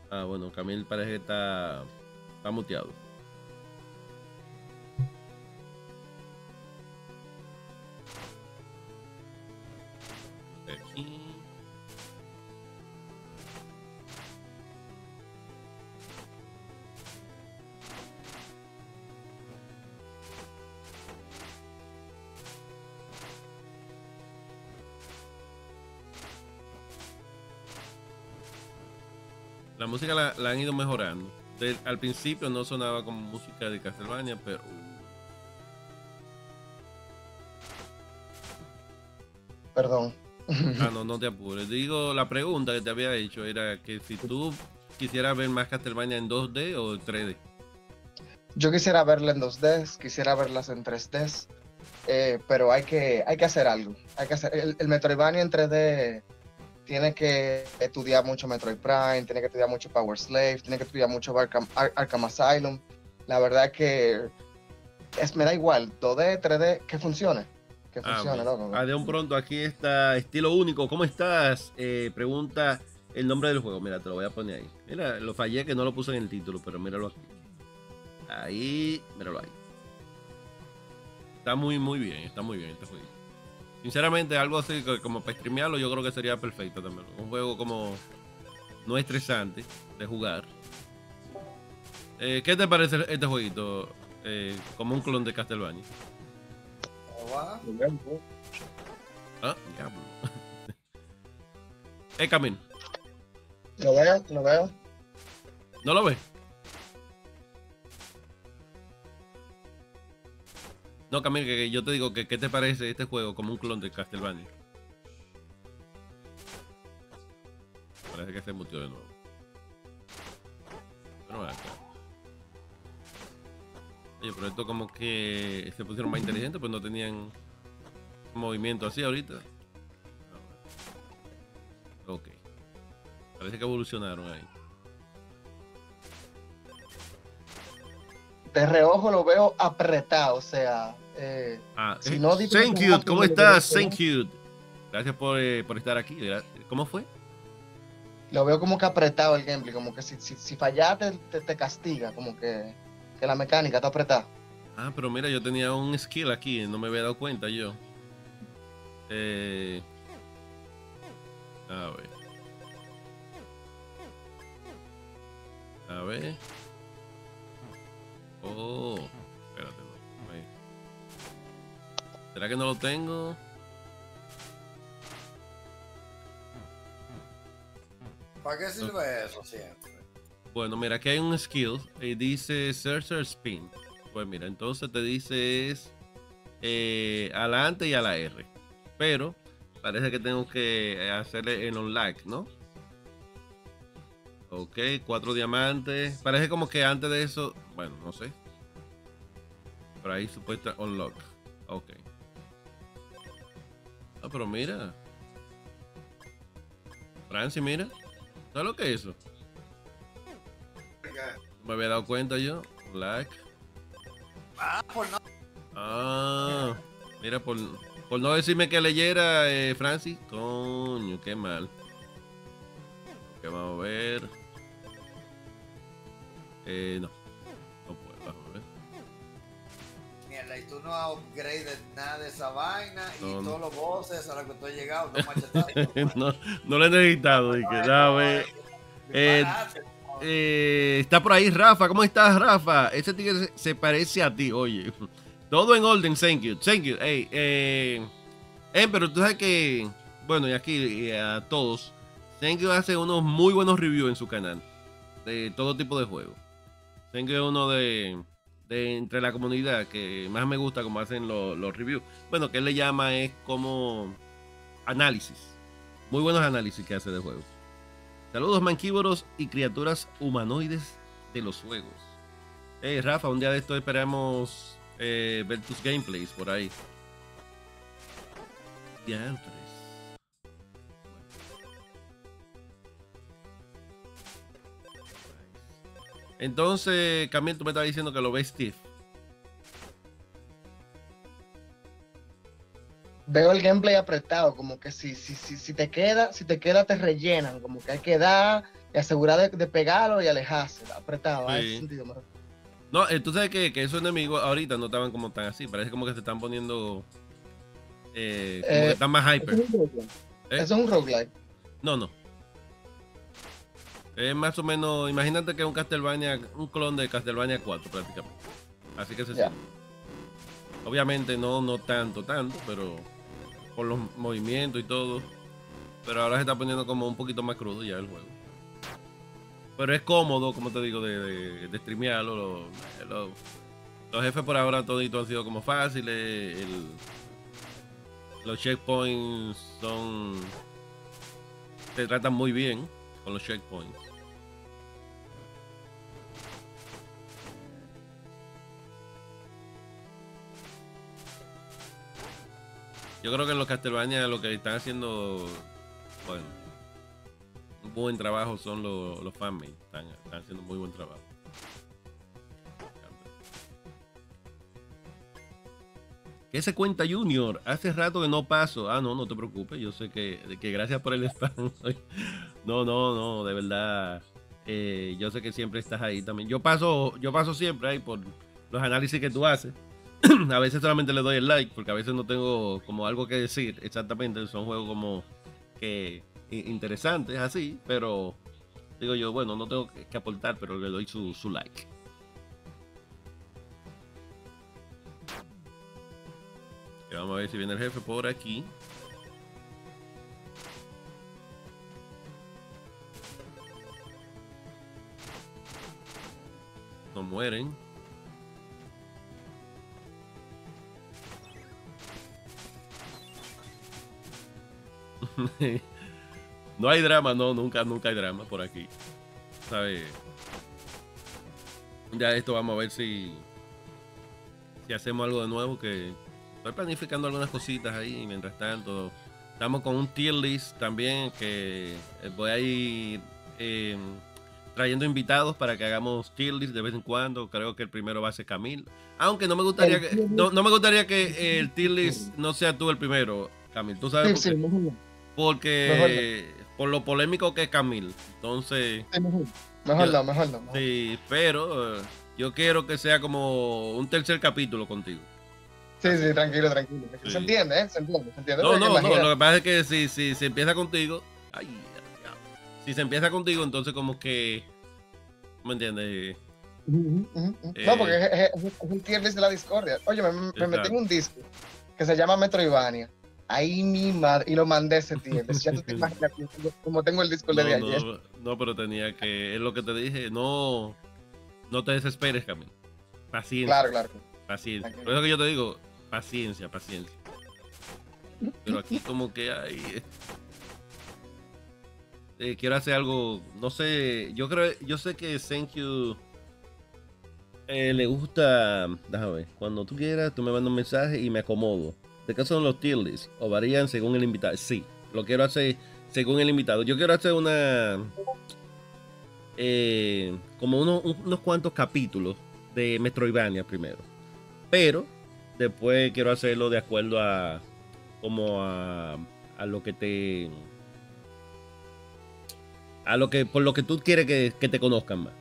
Ah, bueno, Camil parece que está, está muteado. Música la, la han ido mejorando. De- al principio no sonaba como música de Castlevania, pero. Perdón. Ah, no, no te apures. Digo, la pregunta que te había hecho era que si tú quisieras ver más Castlevania en 2D o en 3D. Yo quisiera verla en 2D, quisiera verlas en 3D, eh, pero hay que, hay que hacer algo. Hay que hacer, el, el Metroidvania en 3D tiene que estudiar mucho Metroid Prime, tiene que estudiar mucho Power Slave, tiene que estudiar mucho Arkham, Ar- Arkham Asylum. La verdad es que es, me da igual, 2D, 3D, que funcione. Que Ah, funcione, loco. Ah, de un pronto aquí está Estilo Único. ¿Cómo estás? Eh, pregunta el nombre del juego. Mira, te lo voy a poner ahí. Mira, lo fallé que no lo puse en el título, pero míralo aquí. Ahí, míralo ahí. Está muy, muy bien. Está muy bien este juego. Sinceramente, algo así como para streamearlo, yo creo que sería perfecto también. Un juego como no estresante de jugar. Eh, ¿Qué te parece este jueguito? Eh, como un clon de Castlevania. Va. Ah, diablo. eh, Camil, Lo veo, lo veo. ¿no lo ves? No, Camil, que, yo te digo que qué te parece este juego como un clon de Castlevania. Parece que se mutió de nuevo. Ven acá. Oye, pero esto como que se pusieron más inteligentes, pues no tenían movimiento así ahorita. Ok. Parece que evolucionaron ahí. De reojo lo veo apretado, o sea. eh, Ah, Si eh, no, thank you, ¿cómo estás? Thank you. Gracias por, eh, por estar aquí. ¿Cómo fue? lo veo como que apretado el gameplay, como que si, si, si fallaste te, te castiga, como que, que la mecánica está apretada. Ah, pero mira, yo tenía un skill aquí, no me había dado cuenta yo. Eh, a ver. A ver. Oh, espérate, no. ¿Será que no lo tengo? ¿Para qué sirve eso siempre? Bueno, mira, aquí hay un skill y dice Searcher Spin. Pues mira, entonces te dice es eh, a la antes y a la R. Pero parece que tengo que hacerle en unlock, ¿no? Ok, cuatro diamantes. Parece como que antes de eso, bueno, no sé. Por ahí supuesta unlock. Ok. Ah, pero mira. Francis, mira. ¿Sabes lo que es eso? Me había dado cuenta yo. Black. Ah, por no. Ah, mira, por, por no decirme que leyera, eh, Francis. Coño, qué mal. Vamos a ver. Eh, no. No puedo, vamos a ver. Mierda, y tú no has upgraded nada de esa vaina y No, todos los bosses a los que tú has llegado, no no, no lo he necesitado. y que, ver. Eh, Eh, está por ahí Rafa. ¿Cómo estás, Rafa? Ese tigre se, parece a ti, oye. Todo en orden, thank you. Thank you. Hey, eh, eh, pero tú sabes que, bueno, y aquí eh, a todos, you hace unos muy buenos reviews en su canal de todo tipo de juegos. You es uno de, entre la comunidad que más me gusta como hacen lo- los reviews. Bueno, que él le llama es como análisis. Muy buenos análisis que hace de juegos. Saludos manquívoros y criaturas humanoides de los juegos. Hey Rafa, un día de esto esperamos eh, ver tus gameplays por ahí. Diantres. Entonces, Camil, tú me estabas diciendo que lo ves Steve. Veo el gameplay apretado, como que si, si, si, si te queda, si te queda te rellenan, como que hay que dar y asegurar de, de pegarlo y alejarse, apretado, a Sí. ese sentido. No, eh, tú sabes que, que esos enemigos ahorita no estaban como tan así. Parece como que se están poniendo. eh, como Eh, que están más Eso hyper. es un roguelike. ¿Eh? Eso es un roguelike. No, no. Es más o menos, imagínate que es un Castlevania, un clon de Castlevania 4 prácticamente. Así que se siente. Obviamente no, no tanto, tanto, pero por los movimientos y todo. Pero ahora se está poniendo como un poquito más crudo ya el juego. Pero es cómodo, como te digo, de, de, de streamearlo. Lo- lo- los jefes por ahora toditos han sido como fáciles. el- los checkpoints son te tratan muy bien con los checkpoints. Yo creo que en los Castlevania lo que están haciendo, un buen trabajo son los, los fanmates. Están, están haciendo muy buen trabajo. ¿Qué se cuenta Junior? Hace rato que no paso. Ah, no, no te preocupes. Yo sé que, que gracias por el spam. No, no, no, de verdad. eh, yo sé que siempre estás ahí también. Yo paso, yo paso siempre ahí por los análisis que tú haces. a veces solamente le doy el like porque a veces no tengo como algo que decir exactamente. Son juegos como que interesantes así, pero digo yo, bueno, no tengo que, que aportar, pero le doy su, su like. Y vamos a ver si viene el jefe por aquí. No mueren. no hay drama, no, nunca, nunca hay drama por aquí. ¿Sabes? Ya esto vamos a ver si, si hacemos algo de nuevo. Que estoy planificando algunas cositas ahí. Mientras tanto, estamos con un tier list también que eh, voy a ir eh, trayendo invitados para que hagamos tier list de vez en cuando. Creo que el primero va a ser Camil. Aunque no me gustaría que, no, no me gustaría que el tier list no sea tú el primero, Camil. Tú sabes por mejor. Porque por lo polémico que es Camil. Entonces, Sí, mejor. Mejor Yo- no, mejor no. mejor. sí, pero eh, yo quiero que sea como un tercer capítulo contigo. Sí, sí, tranquilo, tranquilo. Sí. Se entiende, ¿eh? Se entiende, se entiende. No, no, Lo que pasa es que si, si se empieza contigo. Ay, si se empieza contigo, entonces como que. ¿Me entiendes? Eh, No, porque es, es- es un tier de la discordia. Oye, me, me metí en un disco que se llama Metroidvania. Ahí mi madre, y lo mandé ese list. Ya tú te imaginas como- tengo el disco No, de ayer. no, no, pero tenía que. Es lo que te dije. No. No te desesperes, Camilo. Paciencia. Claro, claro. Paciencia. Por eso que yo te digo, paciencia, paciencia. Pero aquí como que hay... eh, eh, quiero hacer algo, no sé, yo creo, yo sé que Thank You eh, le gusta, déjame ver, cuando tú quieras, tú me mandas un mensaje y me acomodo. ¿De qué son los tier? ¿O varían según el invitado? Sí, lo quiero hacer según el invitado. Yo quiero hacer una... eh, como uno- unos cuantos capítulos de Metroidvania primero. Pero después quiero hacerlo de acuerdo a como a, a lo que te a lo que por lo que tú quieres que, que te conozcan más.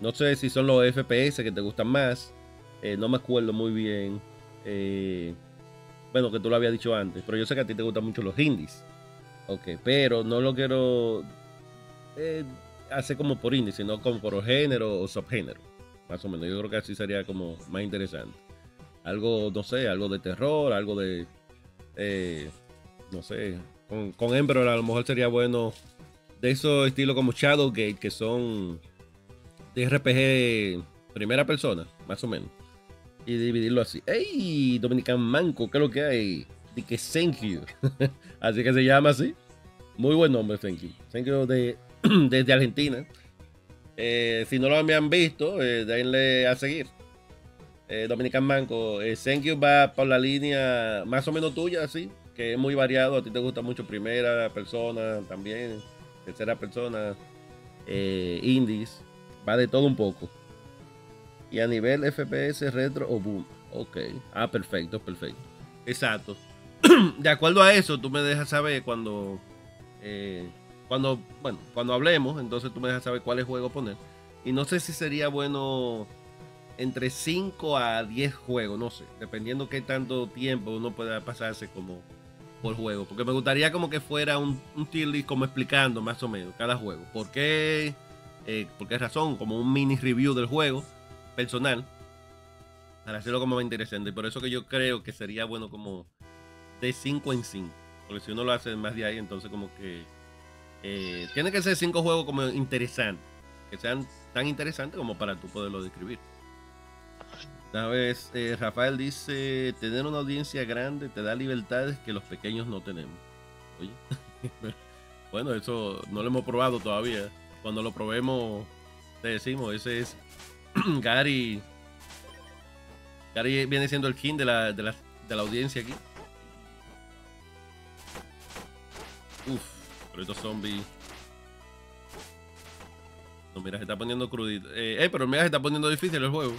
No sé si son los FPS que te gustan más. eh, no me acuerdo muy bien. eh, bueno, que tú lo habías dicho antes, pero yo sé que a ti te gustan mucho los indies. Ok, pero no lo quiero eh, hacer como por indie, sino como por género o subgénero. Más o menos. Yo creo que así sería como más interesante. Algo, no sé, algo de terror, algo de. eh, no sé. Con, con Emperor a lo mejor sería bueno. De esos estilos como Shadowgate, que son de RPG primera persona, más o menos. Y dividirlo así. ¡Ey! Dominican Manco, ¿qué es lo que hay? De que thank you. así que se llama así. Muy buen nombre, thank you. Thank you de, desde Argentina. Eh, si no lo habían visto, eh, denle a seguir. Eh, Dominican Manco, eh, Thank You va por la línea más o menos tuya, así, que es muy variado. A ti te gusta mucho primera persona también, tercera persona, eh, indies, va de todo un poco. Y a nivel FPS, retro o boom. Ok, ah, perfecto, perfecto. Exacto. de acuerdo a eso, tú me dejas saber cuando eh, cuando, bueno, cuando hablemos, entonces tú me dejas saber cuáles juegos poner. Y no sé si sería bueno entre 5 a 10 juegos, no sé, dependiendo qué tanto tiempo uno pueda pasarse como por juego. Porque me gustaría como que fuera un, un como explicando más o menos cada juego. ¿Por qué? Eh, ¿Por qué razón? Como un mini review del juego personal. Para hacerlo como más interesante. Y por eso que yo creo que sería bueno como de 5 en 5. Porque si uno lo hace más de ahí, entonces como que... eh, tiene que ser 5 juegos como interesantes. Que sean tan interesantes como para tú poderlo describir. Una vez, eh, Rafael dice, tener una audiencia grande te da libertades que los pequeños no tenemos. Oye, bueno, eso no lo hemos probado todavía. Cuando lo probemos, te decimos, ese es Gary. Gary viene siendo el king de la, de la, de la audiencia aquí. Uf, pero estos zombies. No, mira, se está poniendo crudito. Eh, eh, pero mira, se está poniendo difícil el juego.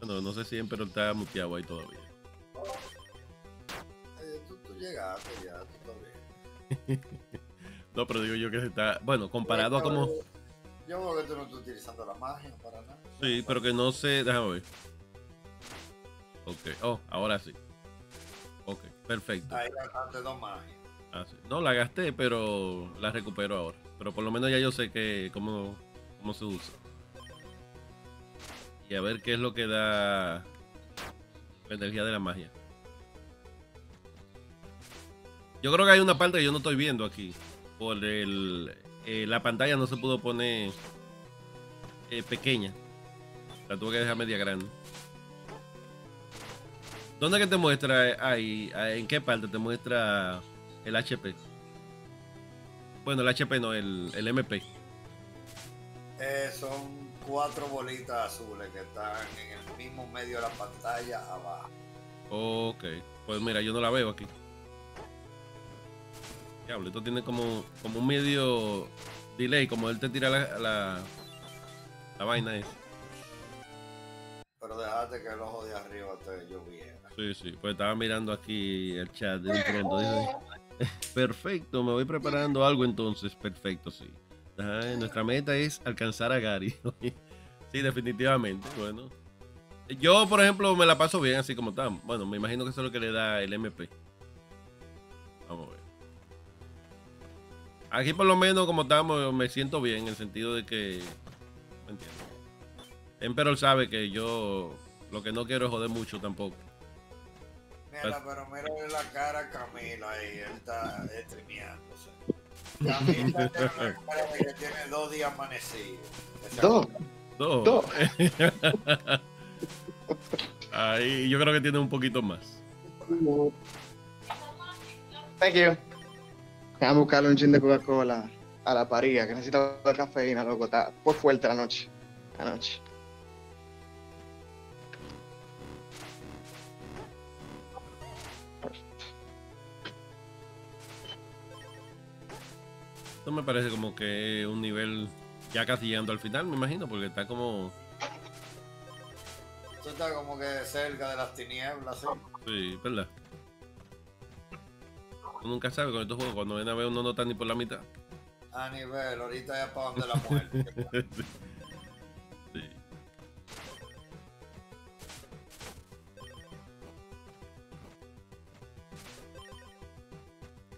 Bueno, no sé si pero está muteado ahí todavía. Eh, tú, tú llegaste ya, tú todavía. No, pero digo yo que se está. Bueno, comparado a como. Yo creo que tú no estás utilizando la magia para nada. Sí, pero que no sé. Déjame ver. Ok. Oh, ahora sí. Ok, perfecto. Ahí gastaste dos magias. Ah, sí. No, la gasté, pero la recupero ahora. Pero por lo menos ya yo sé que cómo, cómo se usa. Y a ver qué es lo que da la energía de la magia. Yo creo que hay una parte que yo no estoy viendo aquí. Por el, eh, la pantalla no se pudo poner eh, pequeña. La tuve que dejar media grande. ¿Dónde que te muestra ahí? ¿En qué parte te muestra el HP? Bueno, el HP no, el, el MP. Eh, son cuatro bolitas azules que están en el mismo medio de la pantalla abajo. Ok, pues mira, yo no la veo aquí. Diablo, esto tiene como, como un medio delay, como él te tira la, la, la vaina esa. Pero dejaste que el ojo de arriba te lloviera. Sí, sí, pues estaba mirando aquí el chat de un pronto. perfecto, me voy preparando algo entonces. Perfecto, sí. nuestra meta es alcanzar a Gary. sí, definitivamente. Bueno, yo, por ejemplo, me la paso bien así como está. Bueno, me imagino que eso es lo que le da el MP. Vamos a ver. Aquí por lo menos como estamos, me siento bien en el sentido de que... ¿Me entiendes? Emperor sabe que yo lo que no quiero es joder mucho tampoco. Mira, pero mira la cara a Camilo ahí, él está streameándose. Camilo tiene, tiene dos días amanecidos. Dos. Dos. Dos. Ahí yo creo que tiene un poquito más. Thank you. Vamos a buscarle un chin de Coca-Cola a la parilla, que necesita cafeína, loco. Está por fuerte la noche. La noche. Esto me parece como que un nivel ya casi llegando al final, me imagino, porque está como está como que cerca de las tinieblas, ¿sí? Sí, ¿verdad? Uno nunca sabe con estos juegos, cuando viene a ver uno no está ni por la mitad. A nivel, ahorita ya para donde la muerte. sí.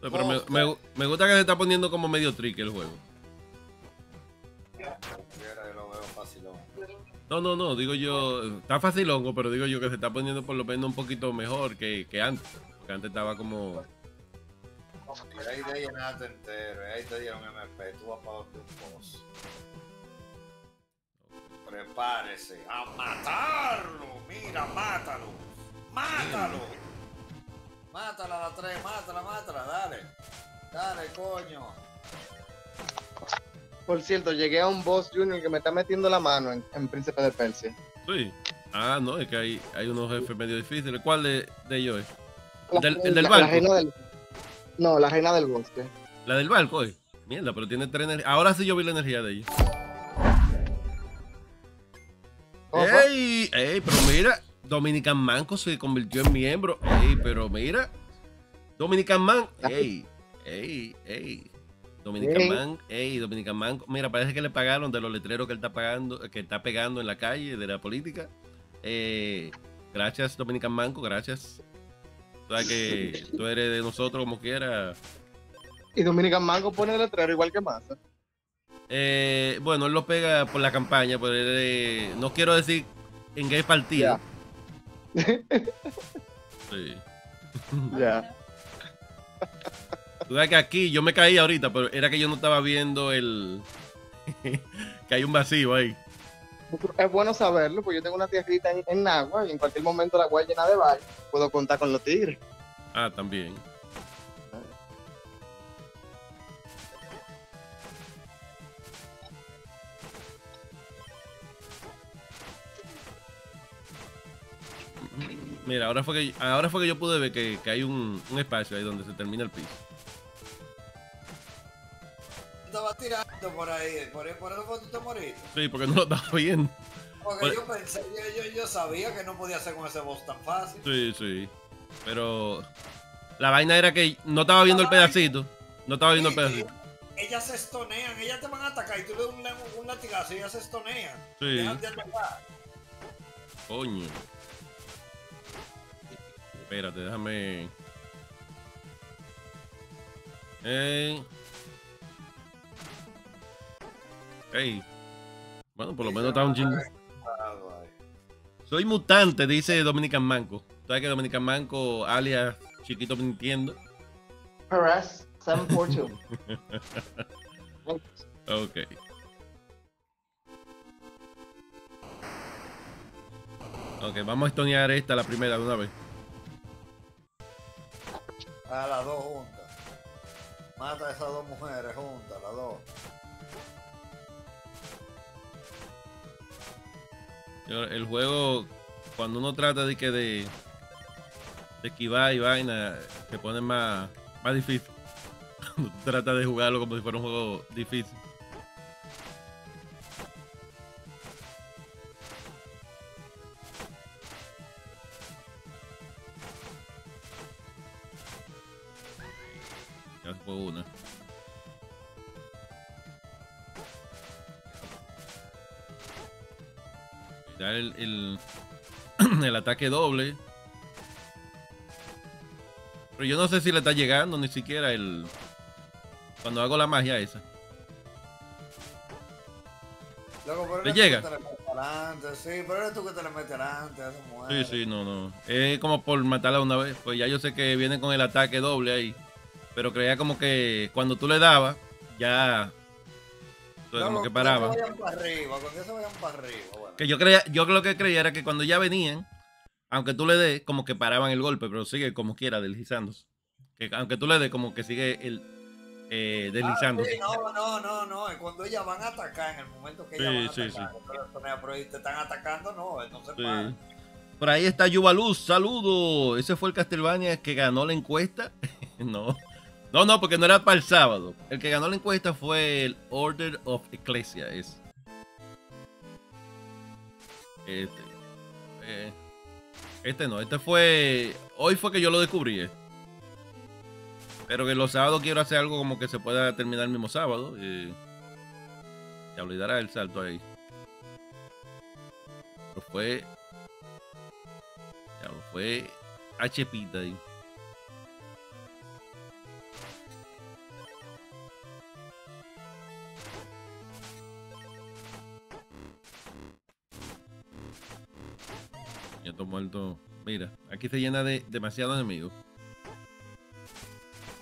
pero me, me, me, gusta que se está poniendo como medio trick el juego. No, no, no, digo yo, está fácil hongo, pero digo yo que se está poniendo por lo menos un poquito mejor que, que antes. Porque antes estaba como. Ahí te llenaste entero, ahí te dieron MP, tú vas para otro pozo. Prepárese a matarlo, mira, mátalo, mátalo. Mátala a la 3, mátala, mátala, dale. Dale, coño. Por cierto, llegué a un boss junior que me está metiendo la mano en, Príncipe de Persia. Sí. Ah, no, es que hay, hay unos jefes medio difíciles. ¿Cuál de, de ellos es? ¿El del barco? del, no, la reina del bosque. La del barco, eh. Mierda, pero tiene tres energías. Ahora sí yo vi la energía de ella. ¡Ey! ¡Ey! Pero mira, Dominican Manco se convirtió en miembro. ¡Ey! Pero mira, Dominican Man. ¡Ey! ¡Ey! ¡Ey! Dominican Man, hey, Dominican Man, mira, parece que le pagaron de los letreros que él está pagando, que está pegando en la calle de la política. Eh, gracias, Dominican Manco, gracias. O sea que tú eres de nosotros como quiera. Y Dominican Manco pone el letrero igual que Massa. Eh, bueno, él lo pega por la campaña, pero no quiero decir en qué partido. sí. Ya. Tú sabes que aquí yo me caí ahorita, pero era que yo no estaba viendo el. que hay un vacío ahí. Es bueno saberlo, porque yo tengo una tierrita en, en agua y en cualquier momento la agua llena de baño. Puedo contar con los tigres. Ah, también. Mira, ahora fue que, ahora fue que yo pude ver que, que hay un espacio ahí donde se termina el piso estaba tirando por ahí, por, por eso fue te moriste. Sí, porque no lo estaba viendo. Porque yo pensé, yo, yo, sabía que no podía hacer con ese boss tan fácil. Sí, sí. Pero la vaina era que no estaba viendo el pedacito. No estaba viendo el pedacito. Ellas se estonean, ellas te van a atacar y tú le das un, un latigazo y ellas se estonean. Sí. Dejan de Coño. Espérate, déjame. Eh. Hey. Bueno, por lo menos está un chingo. Soy mutante, dice Dominican Manco. ¿Sabes que Dominican Manco, alias Chiquito Nintendo? Harass 742. ok. Ok, vamos a estonear esta la primera de una vez. A las dos juntas. Mata a esas dos mujeres juntas, las dos. El juego, cuando uno trata de que de, de esquivar y vaina, se pone más, más difícil. Tratas de jugarlo como si fuera un juego difícil. Ya fue una. Ya el, el, el ataque doble. Pero yo no sé si le está llegando ni siquiera el. Cuando hago la magia esa. Loco, ¿Le tú llega? que te le metes adelante, sí, pero eres tú que te le metes Sí, sí, no, no. Es como por matarla una vez. Pues ya yo sé que viene con el ataque doble ahí. Pero creía como que cuando tú le dabas, ya. Pues, como que paraba. Cuando se vayan para arriba, cuando se vayan para arriba, bueno. Que yo creía, yo lo que creía era que cuando ya venían, aunque tú le des, como que paraban el golpe, pero sigue como quiera deslizándose. Que aunque tú le des, como que sigue el eh, deslizándose. Sí, no, no, no, no, es cuando ellas van a atacar, en el momento que Sí, ellas van sí, a atacar. Pero, pero te están atacando, no, Sí. para. Por ahí está Yuvaluz, saludo. Ese fue el Castlevania que ganó la encuesta. no. No, no, porque no era para el sábado. El que ganó la encuesta fue el Order of Ecclesia. Es. Este. eh, este no, este fue. Hoy fue que yo lo descubrí. eh. Pero que los sábados quiero hacer algo como que se pueda terminar el mismo sábado. Y, ya olvidará el salto ahí. Pero fue ya, fue HPita ahí. Ya estoy muerto. Mira, aquí se llena de demasiados enemigos.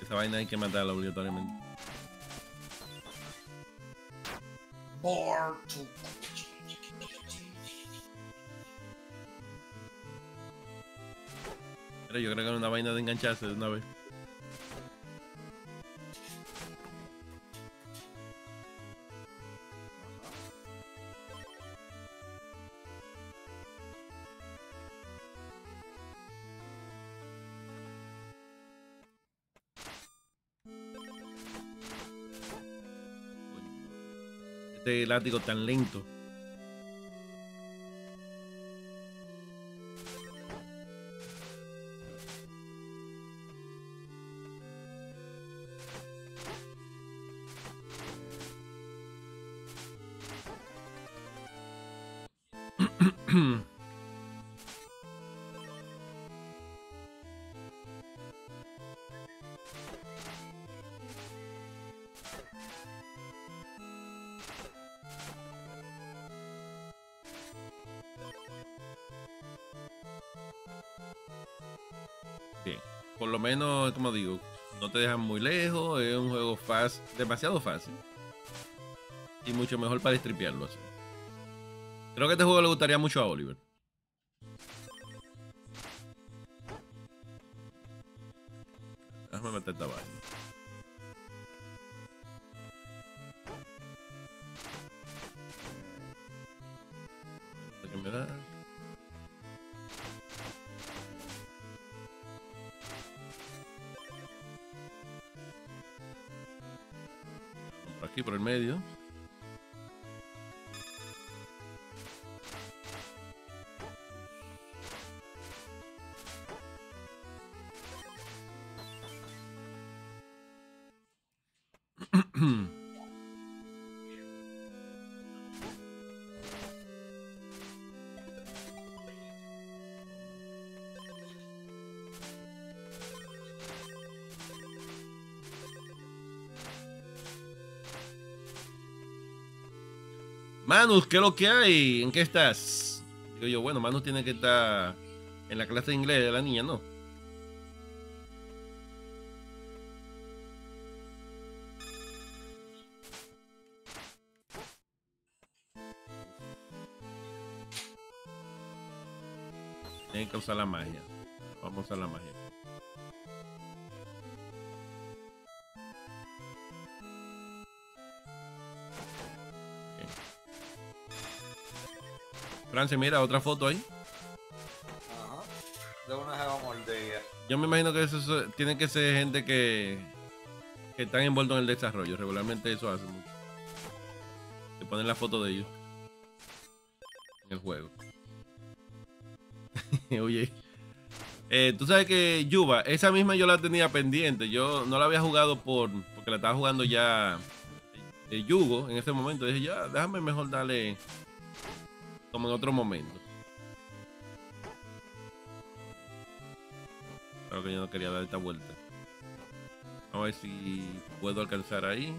Esa vaina hay que matarla obligatoriamente. Pero yo creo que era una vaina de engancharse de una vez. Látigo tan lento. Digo, no te dejan muy lejos. Es un juego fácil, demasiado fácil. Y mucho mejor para distripearlo así. Creo que este juego le gustaría mucho a Oliver. Manus, ¿qué es lo que hay? ¿En qué estás? Digo yo, bueno, Manus tiene que estar en la clase de inglés de la niña, ¿no? Tiene que usar la magia. Vamos a usar la magia. Mira, otra foto ahí. Ajá. De una jeva mordida. Yo me imagino que eso, eso tiene que ser gente que, que están envueltos en el desarrollo. Regularmente eso hace mucho. Te ponen la foto de ellos en el juego. Oye, eh, tú sabes que Yuba, esa misma yo la tenía pendiente. Yo no la había jugado por porque la estaba jugando ya eh, Yugo en ese momento. Dije, ya, déjame mejor darle como en otro momento. Claro que yo no quería dar esta vuelta. Vamos a ver si puedo alcanzar ahí.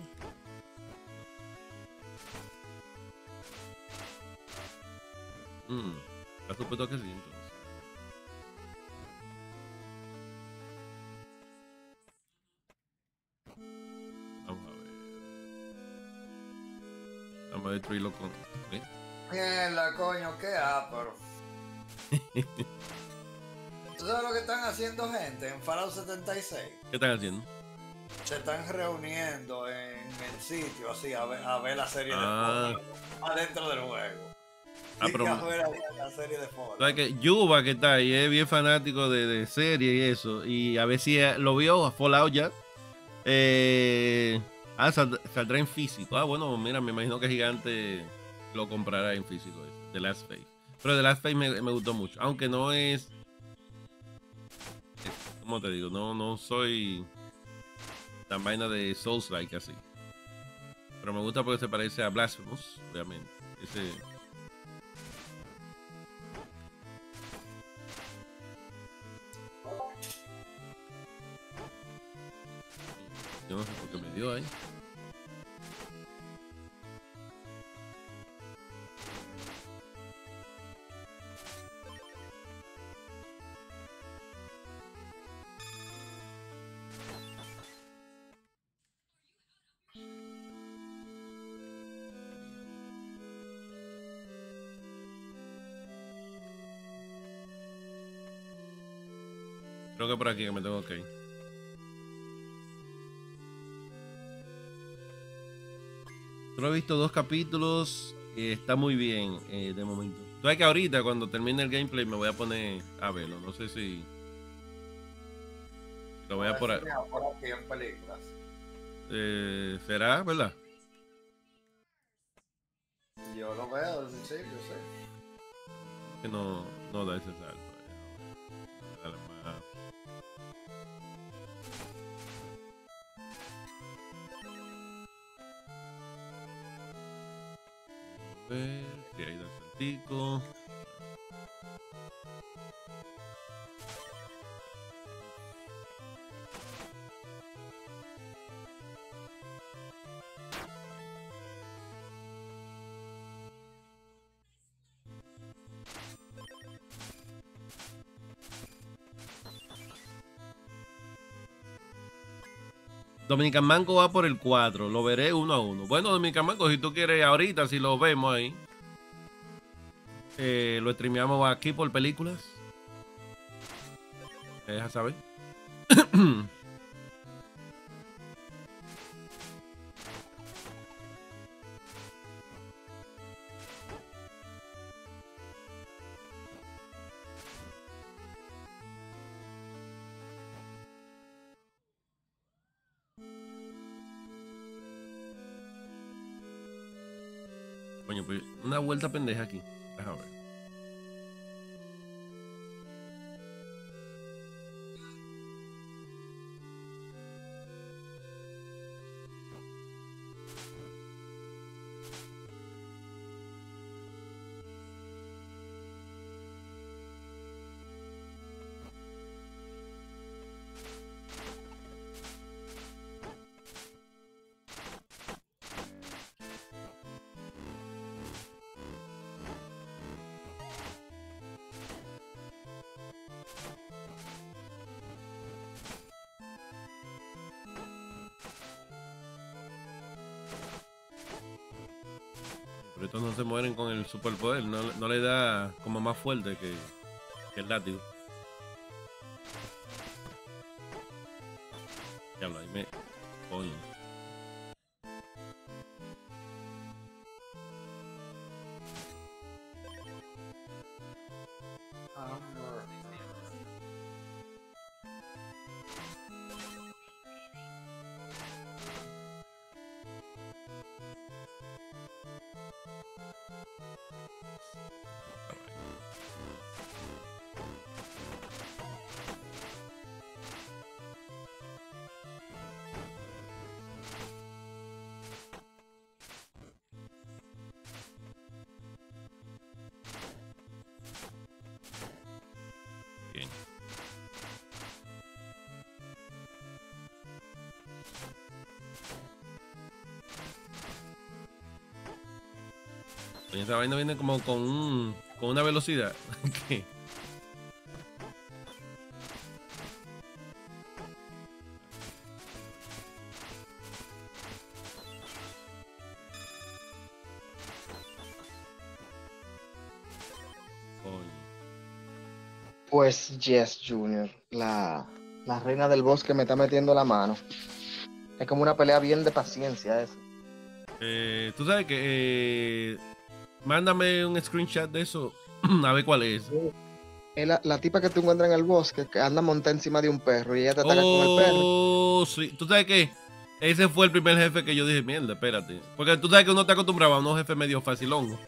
Mm, está supuesto que sí, entonces. Vamos a ver. Vamos a destruirlo con. ¿eh? Mierda, coño, qué ápero. ¿Tú sabes lo que están haciendo gente en Fallout 76? ¿Qué están haciendo? Se están reuniendo en el sitio así a ver, a ver la serie Ah. de Fallout adentro del juego. Ah, pero- a ver la serie de Fallout. ¿Sabes que Yuba que está ahí es bien fanático de, de serie y eso. Y a ver si eh, lo vio a Fallout ya. Eh, ah, sald- saldrá en físico. Ah, bueno, mira, me imagino que Gigante lo comprará en físico. ese, The Last Face. Pero The Last Face me, me gustó mucho. Aunque no es. ¿Cómo te digo? No, no soy tan vaina de Souls like así. Pero me gusta porque se parece a Blasphemous, obviamente. Ese. No sé por qué me dio ahí. Creo que por aquí que me tengo que ir. Solo he visto dos capítulos. eh, está muy bien eh, de momento. Tú que ahorita, cuando termine el gameplay, me voy a poner a verlo. No sé si. Lo voy a por, a- Mira, por aquí en películas. eh, ¿Será, verdad? Yo lo veo desde sí, yo sé. Que no, no da ese salto. Dominican Manco va por el 4. Lo veré uno a uno. Bueno, Dominican Manco, si tú quieres ahorita, si lo vemos ahí. eh, lo streameamos aquí por películas. ¿Me dejas saber? vuelta pendeja aquí. Déjame ver. Pero estos no se mueren con el superpoder. No, no le da como más fuerte que, que el látigo. Esa vaina viene como con, un, con una velocidad. Pues Jess Junior, la, la reina del bosque me está metiendo la mano. Es como una pelea bien de paciencia eso. Eh, Tú sabes que. eh, mándame un screenshot de eso. A ver cuál es. Es la, la tipa que tú encuentras en el bosque que anda montada encima de un perro y ella te ataca con el perro. Oh, sí. Tú sabes que ese fue el primer jefe que yo dije, mierda, espérate. Porque tú sabes que uno está acostumbrado a unos jefes medio facilongos.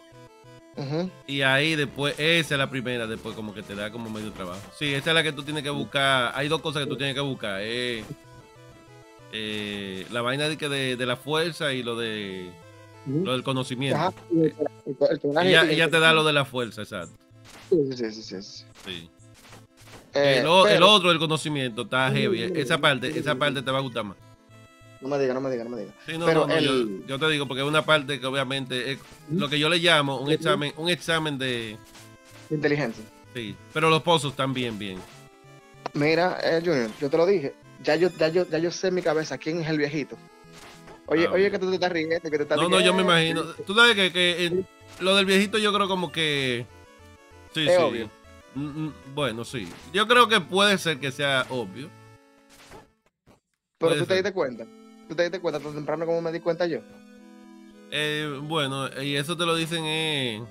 Ujú. Y ahí después, esa es la primera, después como que te da como medio trabajo. Sí, esa es la que tú tienes que buscar. Hay dos cosas que tú tienes que buscar. eh, eh, la vaina de, de, de la fuerza y lo de lo del conocimiento. Ajá, y el- el- el personaje- Ella, te da lo de la fuerza, exacto. Sí, sí, sí, sí, sí. Sí. Eh, el, o- el pero- otro, el conocimiento, está heavy. Esa parte, esa parte te va a gustar más. No me diga, no me diga, no me diga. Sí, no, Pero no, yo, te digo, porque es una parte que obviamente es lo que yo le llamo un examen, un examen de. Inteligencia. Sí. Pero los pozos bien, bien. Mira, eh, Junior, yo te lo dije. Ya yo, ya yo, ya yo sé en mi cabeza quién es el viejito. Oye, Ah, oye, que tú te estás riendo, que te estás No, no, yo me riendo. imagino. Tú sabes que, que eh, lo del viejito yo creo como que. Sí, Es sí. obvio. Mm, mm, Bueno, sí. Yo creo que puede ser que sea obvio. Pero tú te diste cuenta. Tú te diste cuenta tan temprano como me di cuenta yo. Eh, bueno, y eso te lo dicen eh,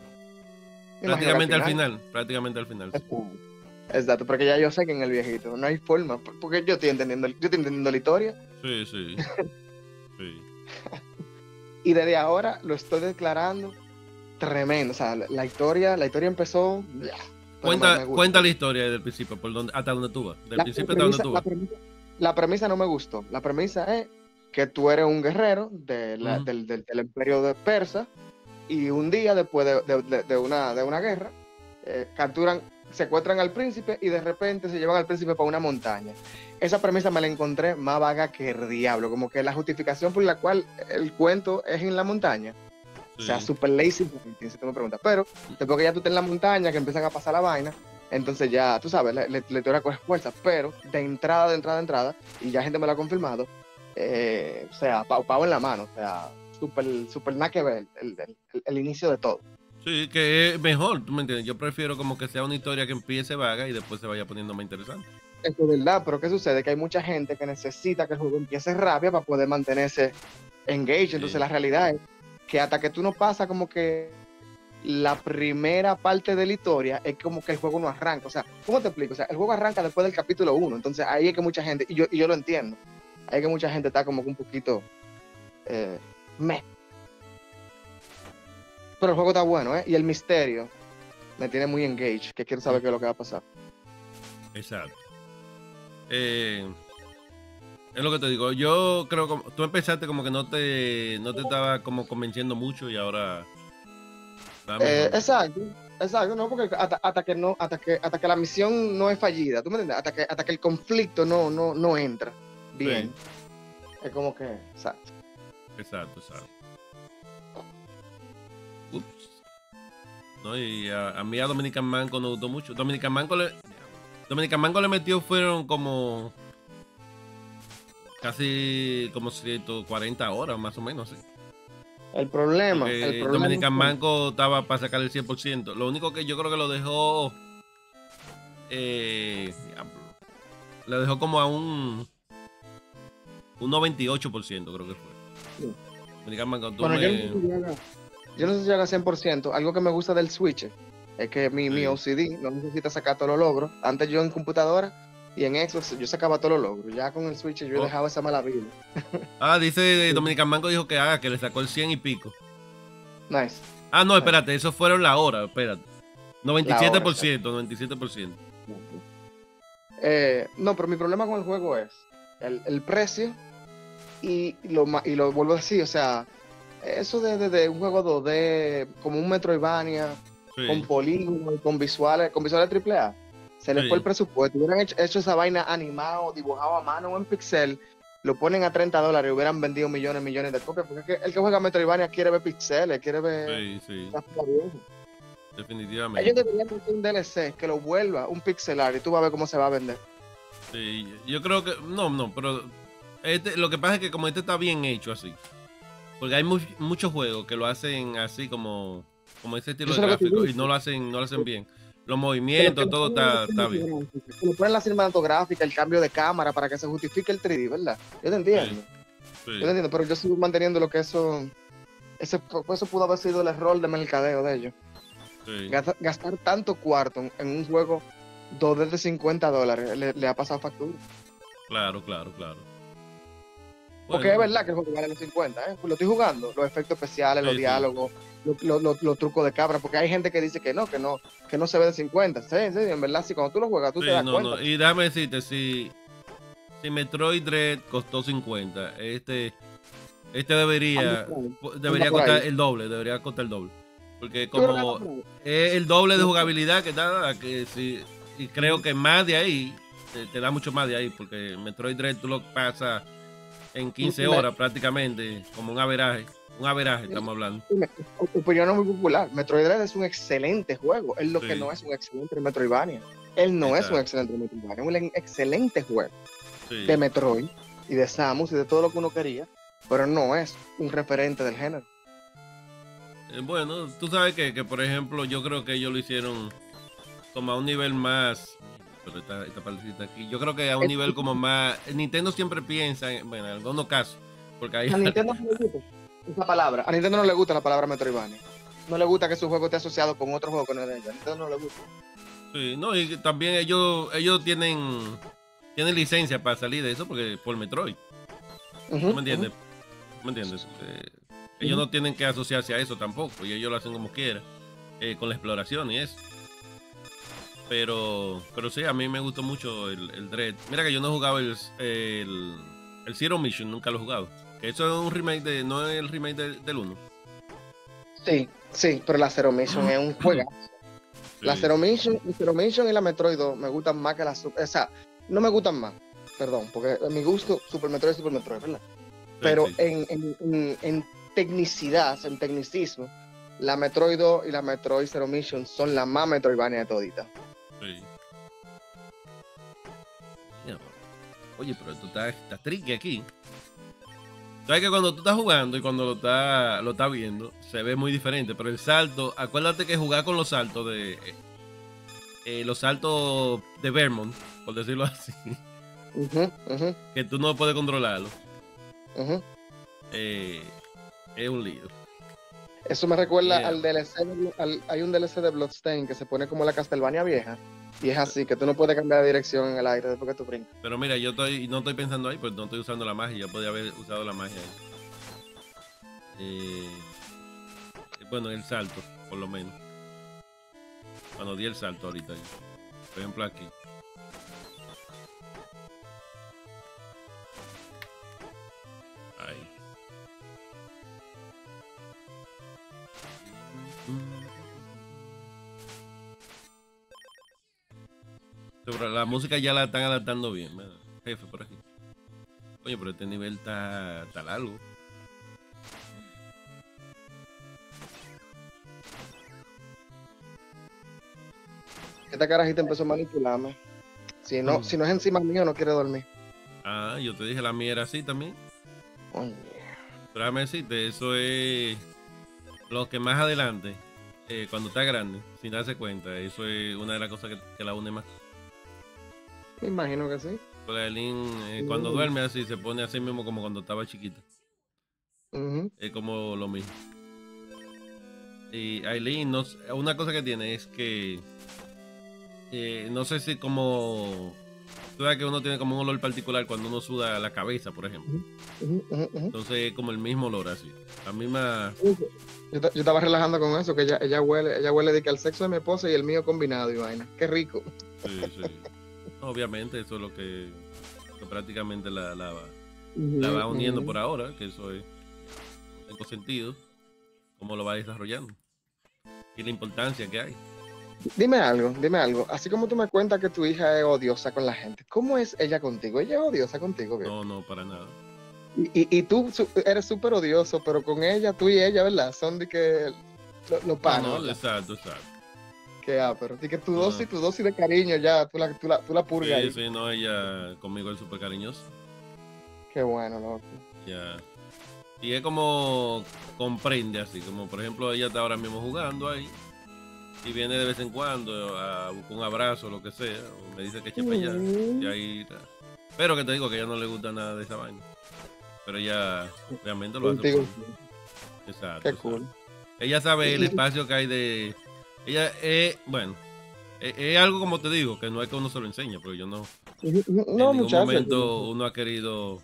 prácticamente que al final. Prácticamente al final. sí. Exacto, porque ya yo sé quién es el viejito. No hay forma. Porque yo estoy entendiendo, yo estoy entendiendo la historia. Sí, sí. Sí. Y desde ahora lo estoy declarando tremendo. O sea, la, la historia, la historia empezó. pero Cuenta, cuenta la historia desde el principio, por donde, hasta donde tú vas. Del La- principio la hasta donde tú premisa, vas. premisa, la premisa no me gustó. La premisa es que tú eres un guerrero de del, del- del imperio de Persa y un día después de, de- de- de una, de una guerra eh, capturan, secuestran al príncipe y de repente se llevan al príncipe para una montaña. Esa premisa me la encontré más vaga que el diablo, como que la justificación por la cual el cuento es en la montaña. O sea, super lazy, si tú me preguntas. Pero después que ya tú estás en la montaña, que empiezan a pasar la vaina, entonces ya, tú sabes, la, la, la historia coge fuerza. Pero de entrada, de entrada, de entrada, y ya gente me lo ha confirmado, eh, o sea, pau en la mano, o sea, super, super nada que ver el, el- el- el inicio de todo. Sí, que es mejor, ¿tú me entiendes? Yo prefiero como que sea una historia que empiece vaga y después se vaya poniendo más interesante. Eso es verdad, pero ¿qué sucede? Que hay mucha gente que necesita que el juego empiece rápido para poder mantenerse engaged. Entonces Sí. la realidad es que hasta que tú no pasas como que la primera parte de la historia es como que el juego no arranca. O sea, ¿cómo te explico? O sea, el juego arranca después del capítulo 1. Entonces ahí es que mucha gente, y yo, y yo lo entiendo, ahí es que mucha gente está como que un poquito eh, meh. Pero el juego está bueno, ¿eh? Y el misterio me tiene muy engaged, que quiero saber qué es lo que va a pasar. Exacto. Eh, es lo que te digo. Yo creo que tú empezaste como que no te, no te estaba como convenciendo mucho y ahora. Eh, exacto, exacto, no, porque hasta, hasta que no, hasta que, hasta que la misión no es fallida, ¿tú me entiendes? Hasta que, hasta que el conflicto no, no, no entra bien. Es como que, exacto. Exacto, exacto. Ups. No, y a, a mí a Dominican Manco nos gustó mucho. Dominican Manco le, Dominican Manco le metió, fueron como casi como 140 horas más o menos. ¿sí? El problema, Porque el problema Dominican Manco estaba para sacar el 100%. Lo único que yo creo que lo dejó. Eh, le dejó como a un. Un 98%, creo que fue. Sí. Dominican Manco, tú Bueno, yo, no sé si llega, yo no sé si llega a 100%. Algo que me gusta del Switch es que mi, mi. OCD no necesita sacar todos los logros. Antes yo en computadora y en Xbox yo sacaba todos los logros. Ya con el Switch yo he Oh. dejado esa mala vida. Ah, dice Dominican Manco dijo que haga, que le sacó el 100 y pico. Nice. Ah, no, espérate, eso fueron la hora, espérate. 97%, La 97%. Eh, no, pero mi problema con el juego es el, el precio y lo, y lo vuelvo a decir, o sea, eso de, de- de un juego 2D como un Metroidvania Sí. con polígonos y con visuales, con visuales AAA, se les Sí. fue el presupuesto. Hubieran hecho, hecho esa vaina animado, dibujado a mano o en pixel, lo ponen a 30 dólares y hubieran vendido millones y millones de copias. Porque el que juega Metroidvania quiere ver pixeles, quiere ver. Sí, definitivamente. Ellos deberían hacer un DLC que lo vuelva un pixelar y tú vas a ver cómo se va a vender. Sí, yo creo que. No, no, pero. Este, lo que pasa es que como este está bien hecho así. Porque hay mu- muchos juegos que lo hacen así como. Como ese estilo de gráfico y no lo hacen, no lo hacen bien. Los movimientos, lo todo está, está bien. lo ponen en la cinematográfica, el cambio de cámara para que se justifique el 3D, ¿verdad? Yo te entiendo. Sí, Yo te entiendo, pero yo sigo manteniendo lo que eso. Ese, eso pudo haber sido el error de mercadeo de ellos. sí. Gasta- gastar tanto cuarto en, un juego 2D de 50 dólares le, le ha pasado factura. Claro, claro, claro. Porque Bueno, es verdad que el juego vale los 50, ¿eh? Lo estoy jugando, los efectos especiales, los sí. Los, trucos de cabra, porque hay gente que dice que no, que no, que no se ve de 50. Sí, sí, en verdad, sí, cuando tú lo juegas, tú sí, te das no, cuenta. no. Y déjame decirte, si, si Metroid Dread costó 50, este, este debería, ahí. debería costar el doble, debería costar el doble. Porque como es el doble de jugabilidad que da, que si, y creo que más de ahí, te, te da mucho más de ahí, porque Metroid Dread tú lo pasas en 15 Me- horas prácticamente, como un averaje, un averaje estamos hablando. opinión muy popular. Metroid Dread es un excelente juego. Él lo que no es un excelente Metroidvania. Él no es un excelente Metroidvania, es un excelente juego Sí. de Metroid y de Samus y de todo lo que uno quería, pero no es un referente del género. Eh, Bueno, tú sabes que, que, por ejemplo, yo creo que ellos lo hicieron como a un nivel más. Pero esta, esta aquí. Yo creo que a un Es- nivel como más. Nintendo siempre piensa, en, bueno, en algunos casos. Porque hay. A Nintendo esa palabra. A Nintendo no le gusta la palabra Metroidvania. No le gusta que su juego esté asociado con otro juego que no es de ella. A Nintendo no le gusta. Sí, no, y también ellos ellos tienen tienen licencia para salir de eso porque por Metroid. Ujú, ¿Me entiendes? ¿Me entiendes? Eh, ellos no tienen que asociarse a eso tampoco y ellos lo hacen como quieran, eh, con la exploración y eso. Pero, pero sí, a mí me gustó mucho el, el Dread. Mira que yo no he jugado el, el, el Zero Mission, nunca lo he jugado. Eso es un remake de, no es el remake de- del 1. Sí, sí, pero la Zero Mission es un juego. La. Zero Mission, la Zero Mission y la Metroid 2 me gustan más que la Super. O sea, no me gustan más. Perdón, porque a mi gusto, Super Metroid es Super Metroid, ¿verdad? Sí, Pero sí. En, en, en, en tecnicidad, en tecnicismo, la Metroid 2 y la Metroid Zero Mission son la más Metroidvania de todita. Sí. Oye, pero tú estás, estás tricky aquí. Sabes que cuando tú estás jugando y cuando lo estás lo estás viendo, se ve muy diferente. Pero el salto, acuérdate que jugar con los saltos de. eh, eh, los saltos de Vermont, por decirlo así, que tú no puedes controlarlo, eh, es un lío. Eso me recuerda Yeah. al DLC, al- hay un DLC de Bloodstain que se pone como la Castlevania vieja. Y es así, que tú no puedes cambiar de dirección en el aire después que tú brincas. Pero mira, yo estoy, no estoy pensando ahí, pues no estoy usando la magia. Yo podía haber usado la magia ahí. Eh, bueno, el salto, por lo menos. Cuando di el salto ahorita. Por ejemplo, aquí. Ahí. Pero la música ya la están adaptando bien, ¿verdad? jefe, por aquí. Oye, pero este nivel está, está largo. Esta carajita empezó a manipularme. Si no, Mm. si no es encima mío, no quiere dormir. Ah, yo te dije la mía era así también. Oye, Pero déjame decirte, eso es lo que más adelante, eh, cuando está grande, sin darse cuenta, eso es una de las cosas que, que la une más. Me imagino que sí. Aileen, eh, cuando Mm. duerme así, se pone así mismo como cuando estaba chiquita. Es como lo mismo. Y Aileen, no, una cosa que tiene es que eh, no sé si como tú sabes que uno tiene como un olor particular cuando uno suda la cabeza, por ejemplo. Entonces es como el mismo olor así. La misma. Yo, yo estaba relajando con eso, que ella, ella huele, ella huele de que al sexo de mi esposa y el mío combinado y vaina. Qué rico. Sí, sí. Obviamente, eso es lo que, que prácticamente la, la, va- la va uniendo por ahora, que eso es. No tengo sentido. Cómo lo va desarrollando. Y la importancia que hay. Dime algo, dime algo. Así como tú me cuentas que tu hija es odiosa con la gente, ¿cómo es ella contigo? Ella es odiosa contigo? No, no, para nada. Y, y, y tú eres súper odioso, pero con ella, tú y ella, ¿verdad? Son de que lo No, no, ¿verdad? exacto, exacto. Que ah, pero que tu Ah. dosis, tu dosis de cariño ya, tú la, tú la, tú la purgas Sí, ahí. sí, no, ella conmigo es súper cariñosa. Qué bueno, loco. Ya. Y es como comprende así, como por ejemplo ella está ahora mismo jugando ahí y viene de vez en cuando a buscar un abrazo, lo que sea, o me dice que eche para allá. Y ahí está. Pero que te digo que a ella no le gusta nada de esa vaina. Pero ella realmente lo hace. Por- Exacto. Qué cool. Ella sabe el espacio que hay de. Ella es, bueno, es, algo como te digo, que no es que uno se lo enseña, pero yo no. No, en ningún momento uno ha querido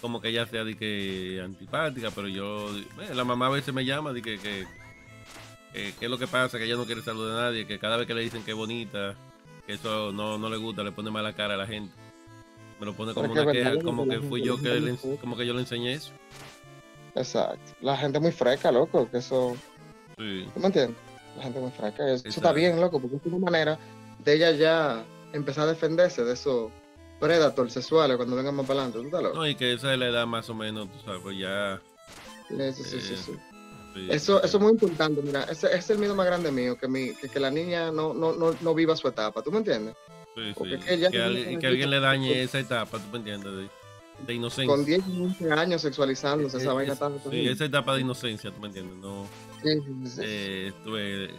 como que ella sea de que antipática, pero yo, eh, la mamá a veces me llama de que, que, que- qué es lo que pasa, que ella no quiere saludar a nadie, que cada vez que le dicen que es bonita, que eso no, no le gusta, le pone mala cara a la gente. Me lo pone como una queja, como que fui yo que le, como que yo le enseñé eso. Exacto. La gente muy fresca, loco, que eso, Sí. ¿tú me entiendes? La gente muy fresca. Eso está bien, loco, porque es una manera de ella ya empezar a defenderse de esos predators sexuales cuando vengan más para adelante. No, y que esa es la edad más o menos, tú sabes, pues ya. Sí, sí, eh, sí. sí, Eso, eso es muy importante, mira, ese, ese es el miedo más grande mío, que, mi, que, que la niña no, no, no, no viva su etapa, ¿tú me entiendes? Sí, porque sí. que ya Que, alguien, tiene que alguien le dañe esa etapa, tú me entiendes, de, inocencia. Con 10, 11 años sexualizándose, esa Eh, vaina es- tan... sí, esa etapa de inocencia, tú me entiendes, no Sí, sí, sí, sí. eh, eh,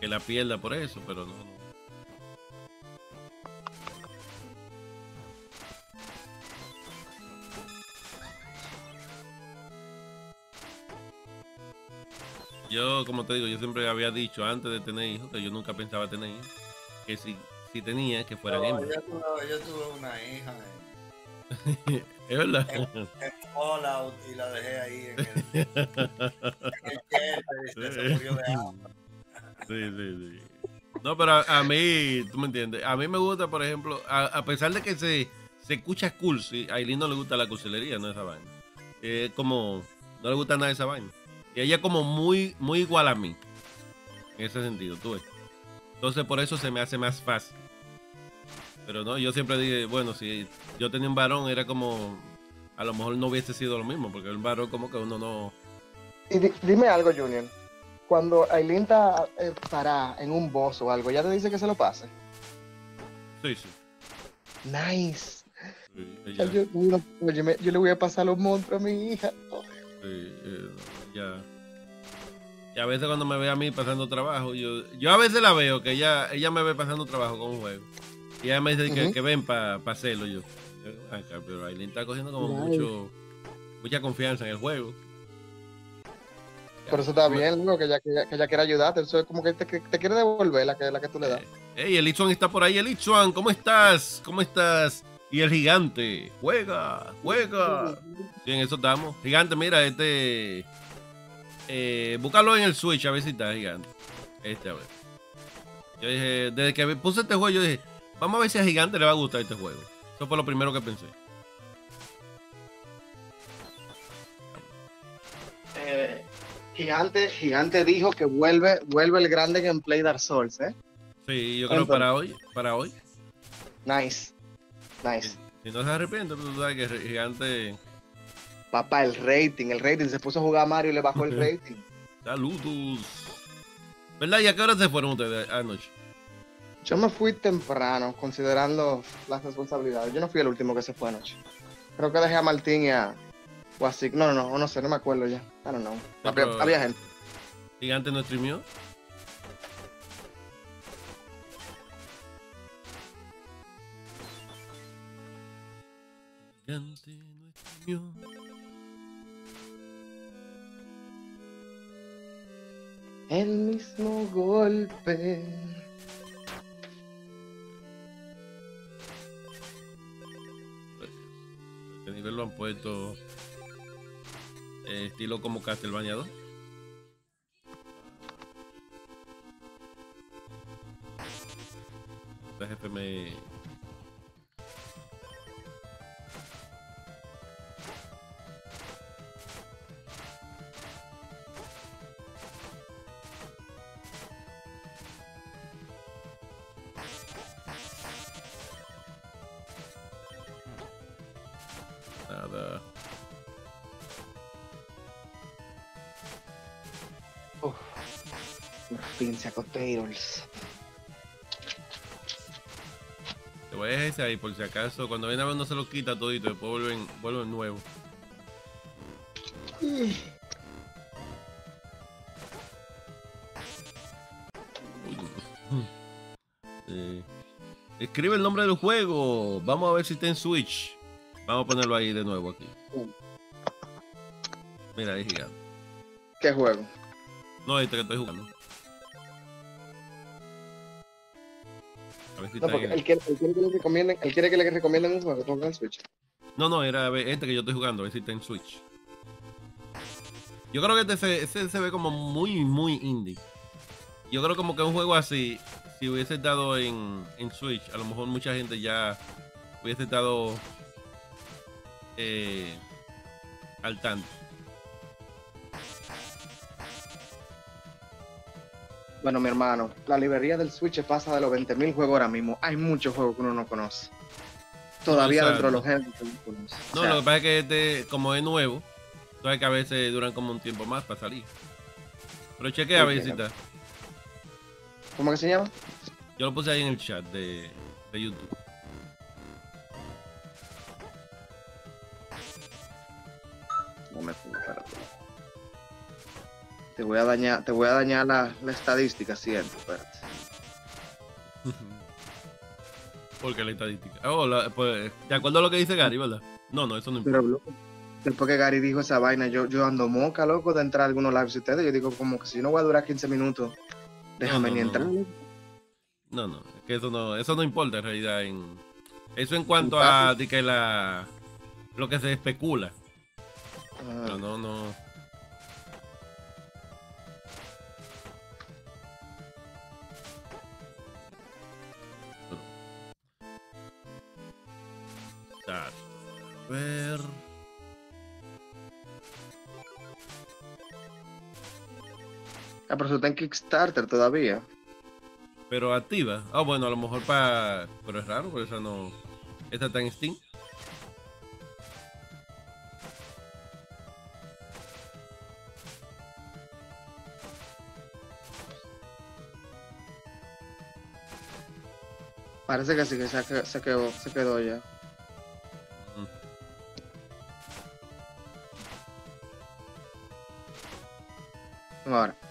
que la pierda por eso, pero no, no. Yo, como te digo, yo siempre había dicho antes de tener hijos que yo nunca pensaba tener hijos, que si, si tenía, que fueran No, yo, tuve, yo tuve una hija en, Es verdad. Fallout y la dejé ahí en el, en el se murió de hambre. Sí, sí, sí. No, pero a, a mí, tú me entiendes, a mí me gusta, por ejemplo, a, a pesar de que se, se escucha cursi, a Aileen no le gusta la cursilería, no esa vaina. Es como, no le gusta nada esa vaina. Y ella es como muy, muy igual a mí, en ese sentido, tú ves. Entonces por eso se me hace más fácil. Pero no, yo siempre dije, bueno, si yo tenía un varón, era como, a lo mejor no hubiese sido lo mismo, porque el varón como que uno no... Y di- dime algo, Junior. Cuando Aileen está eh, parada en un boss o algo, ¿ya te dice que se lo pase? Sí, sí. Nice. sí, Ya ella- Yo, yo le voy a pasar los monstruos a mi hija. Sí, eh, ya. Y a veces cuando me ve a mí pasando trabajo, yo, yo a veces la veo que ella, ella me ve pasando trabajo con un juego. Y me dice que, ven para hacerlo yo. yo, "Acá, pero Aileen está cogiendo como mucho, mucha confianza en el juego. Pero eso está bien, loco, que ella, que ella, que ella quiere ayudarte. Eso es como que te, te quiere devolver la que, la que tú le das. Hey, el Itzuan está por ahí. El Itzuan, ¿cómo estás? ¿Cómo estás? Y el gigante, juega, juega. Sí, en eso estamos. Gigante, mira, este. Eh, búscalo en el Switch a ver si está gigante. Este, a ver. Yo dije, desde que puse este juego, yo dije, vamos a ver si a Gigante le va a gustar este juego. Eso fue lo primero que pensé. Eh, gigante, gigante dijo que vuelve, vuelve el grande gameplay Dark Souls, ¿eh? Sí, yo creo Entonces. para hoy, para hoy. Nice. Nice. Si no se arrepiente, pero tú sabes que Gigante. Papá, el rating, el rating. Se puso a jugar a Mario y le bajó el rating. Saludos. ¿Verdad? ¿Y a qué hora se fueron ustedes anoche? Yo me fui temprano, considerando las responsabilidades. Yo no fui el último que se fue anoche. Creo que dejé a Martín y a. Sig- No, no, no, no sé, no me acuerdo ya. I don't know. No, había gente. Gigante no streamió. Gigante no streamió. El mismo golpe. Este nivel lo han puesto. eh, estilo como Castlevania 2. Este jefe me. Te voy a dejar ese ahí por si acaso. Cuando viene a ver no se lo quita todito, después vuelven, vuelven. Eh, Escribe el nombre del juego. Vamos a ver si está en Switch. Vamos a ponerlo ahí de nuevo aquí. Mira, ahí gigante. ¿Qué juego? No, este que estoy jugando. No, porque él quiere, él quiere que le recomienden, él quiere que le recomienden un juego, ponga en Switch. No, no, era este que yo estoy jugando, a ver si está en Switch. Yo creo que este se, se ve como muy, muy indie. Yo creo como que un juego así, si hubiese estado en, en Switch, a lo mejor mucha gente ya hubiese estado eh, al tanto. Bueno, mi hermano, la librería del Switch pasa de los 20.000 juegos ahora mismo. Hay muchos juegos que uno no conoce. Todavía No, dentro de los géneros que uno conoce. No, O sea, lo que pasa es que este, como es nuevo, sabes que a veces duran como un tiempo más para salir. Pero chequea a ver Ok. si está. ¿Cómo que se llama? Yo lo puse ahí en el chat de, de YouTube. No me. Te voy a dañar, te voy a dañar la, la estadística, siento, espérate. Porque la estadística. Oh, la- pues, de acuerdo a lo que dice Gary, ¿verdad? No, no, eso no importa. Pero loco, después que Gary dijo esa vaina, yo, yo ando moca, loco, de entrar a algunos lives de ustedes. Yo digo, como que si no voy a durar 15 minutos, déjame no, ni entrar. No, no, es que eso no, eso no importa en realidad. En, eso en cuanto a de que la, lo que se especula. Ah, Pero no, no. Dar. A ver. Ah, pero eso está en Kickstarter todavía. Pero activa. Ah, bueno, a lo mejor para. Pero es raro, porque esa no. Esta está en Steam. Parece que sí, que se, que- se quedó, se quedó ya. Ahora, Dale.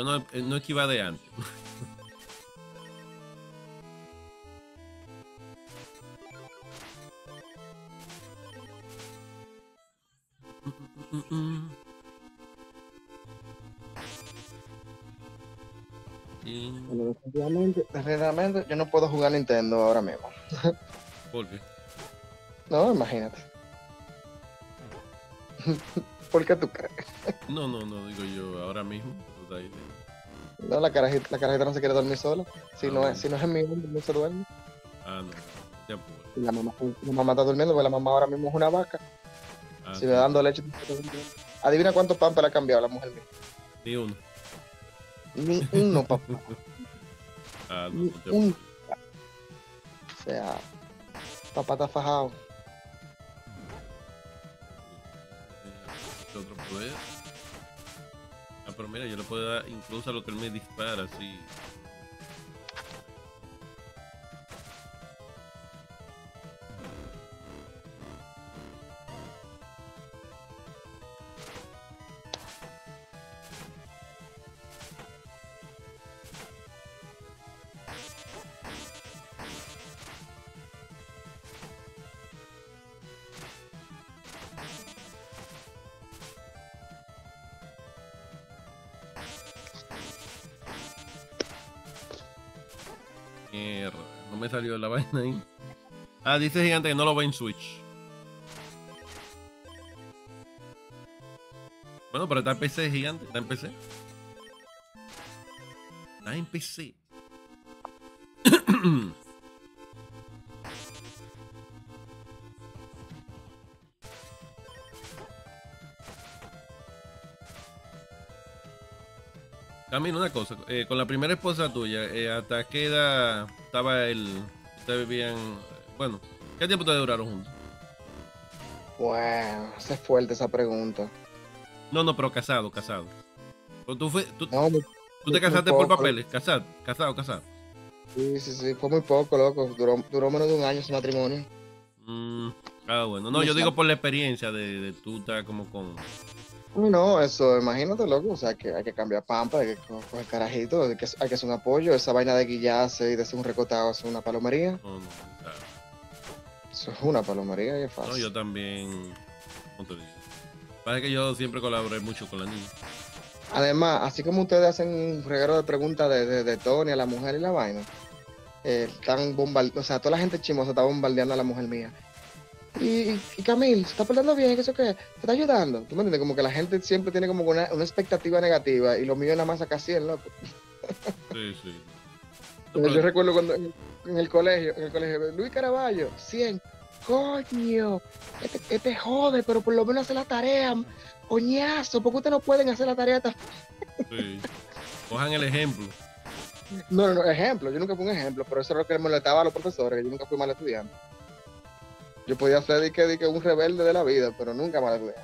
Yo no, eh, no esquiva de antes. Definitivamente, definitivamente yo no puedo jugar Nintendo ahora mismo. ¿Por qué? No, imagínate. ¿Por qué tú crees? No, no, no, digo yo ahora mismo. Pues ahí, No, la carajita, la carajita no se quiere dormir sola. Si, Ah, no, es, si no es en mi mundo, no se duerme. Ah, no, te apures. Y la mamá, la mamá está durmiendo porque la mamá ahora mismo es una vaca. Ah, si sí, le dando leche, adivina cuántos pampas le ha cambiado la mujer mía. Ni uno. Ni uno, papá. Ah, no, Ni no apures. O sea, papá está fajado. ¿Qué otro poder? Pero mira, yo le puedo dar incluso a lo que él me dispara, así. La vaina ahí. Ah, dice gigante que no lo ve en Switch. Bueno, pero está en PC gigante, está en PC. Está en PC. Camilo, una cosa, eh, con la primera esposa tuya, eh, ¿hasta qué edad estaba él? Ustedes vivían, bueno, ¿qué tiempo te duraron juntos? Bueno, esa es fuerte esa pregunta. No, no, pero casado, casado. Pero tú, fue, tú, No, tú te casaste por papeles, casado, casado, casado. sí, sí, sí, fue muy poco, loco. Duró, duró menos de un año ese matrimonio. Mm, ah, bueno. No, yo digo por la experiencia de, de tú estar como con... No, eso, imagínate, loco. O sea, que hay que cambiar pampa, hay que co- coger carajito, hay que, hay que hacer un apoyo. Esa vaina de guillarse y de hacer un recotado es una palomería. No, no, o sea, Eso es una palomería y es no, fácil. yo también... Pasa que yo siempre colaboré mucho con la niña. Además, así como ustedes hacen un reguero de preguntas de, de, de Tony a la mujer y la vaina, eh, están bombardeando, o sea, toda la gente chimosa está bombardeando a la mujer mía. Y, Camil, ¿se está portando bien? ¿Eso qué? ¿Te está ayudando? ¿Tú me entiendes? Como que la gente siempre tiene como una, una expectativa negativa y lo mío es nada más sacar 100, loco. Sí, sí. Yo recuerdo cuando en, en el colegio, en el colegio, Luis Caraballo, 100. Coño, este, este jode, pero por lo menos hace la tarea. Coñazo, ¿por qué ustedes no pueden hacer la tarea tan sí. Cojan el ejemplo. No, no, no, ejemplo, yo nunca fui un ejemplo, pero eso es lo que le molestaba a los profesores, que yo nunca fui mal estudiante. Yo podía ser de que, de que un rebelde de la vida, pero nunca mal estudiante.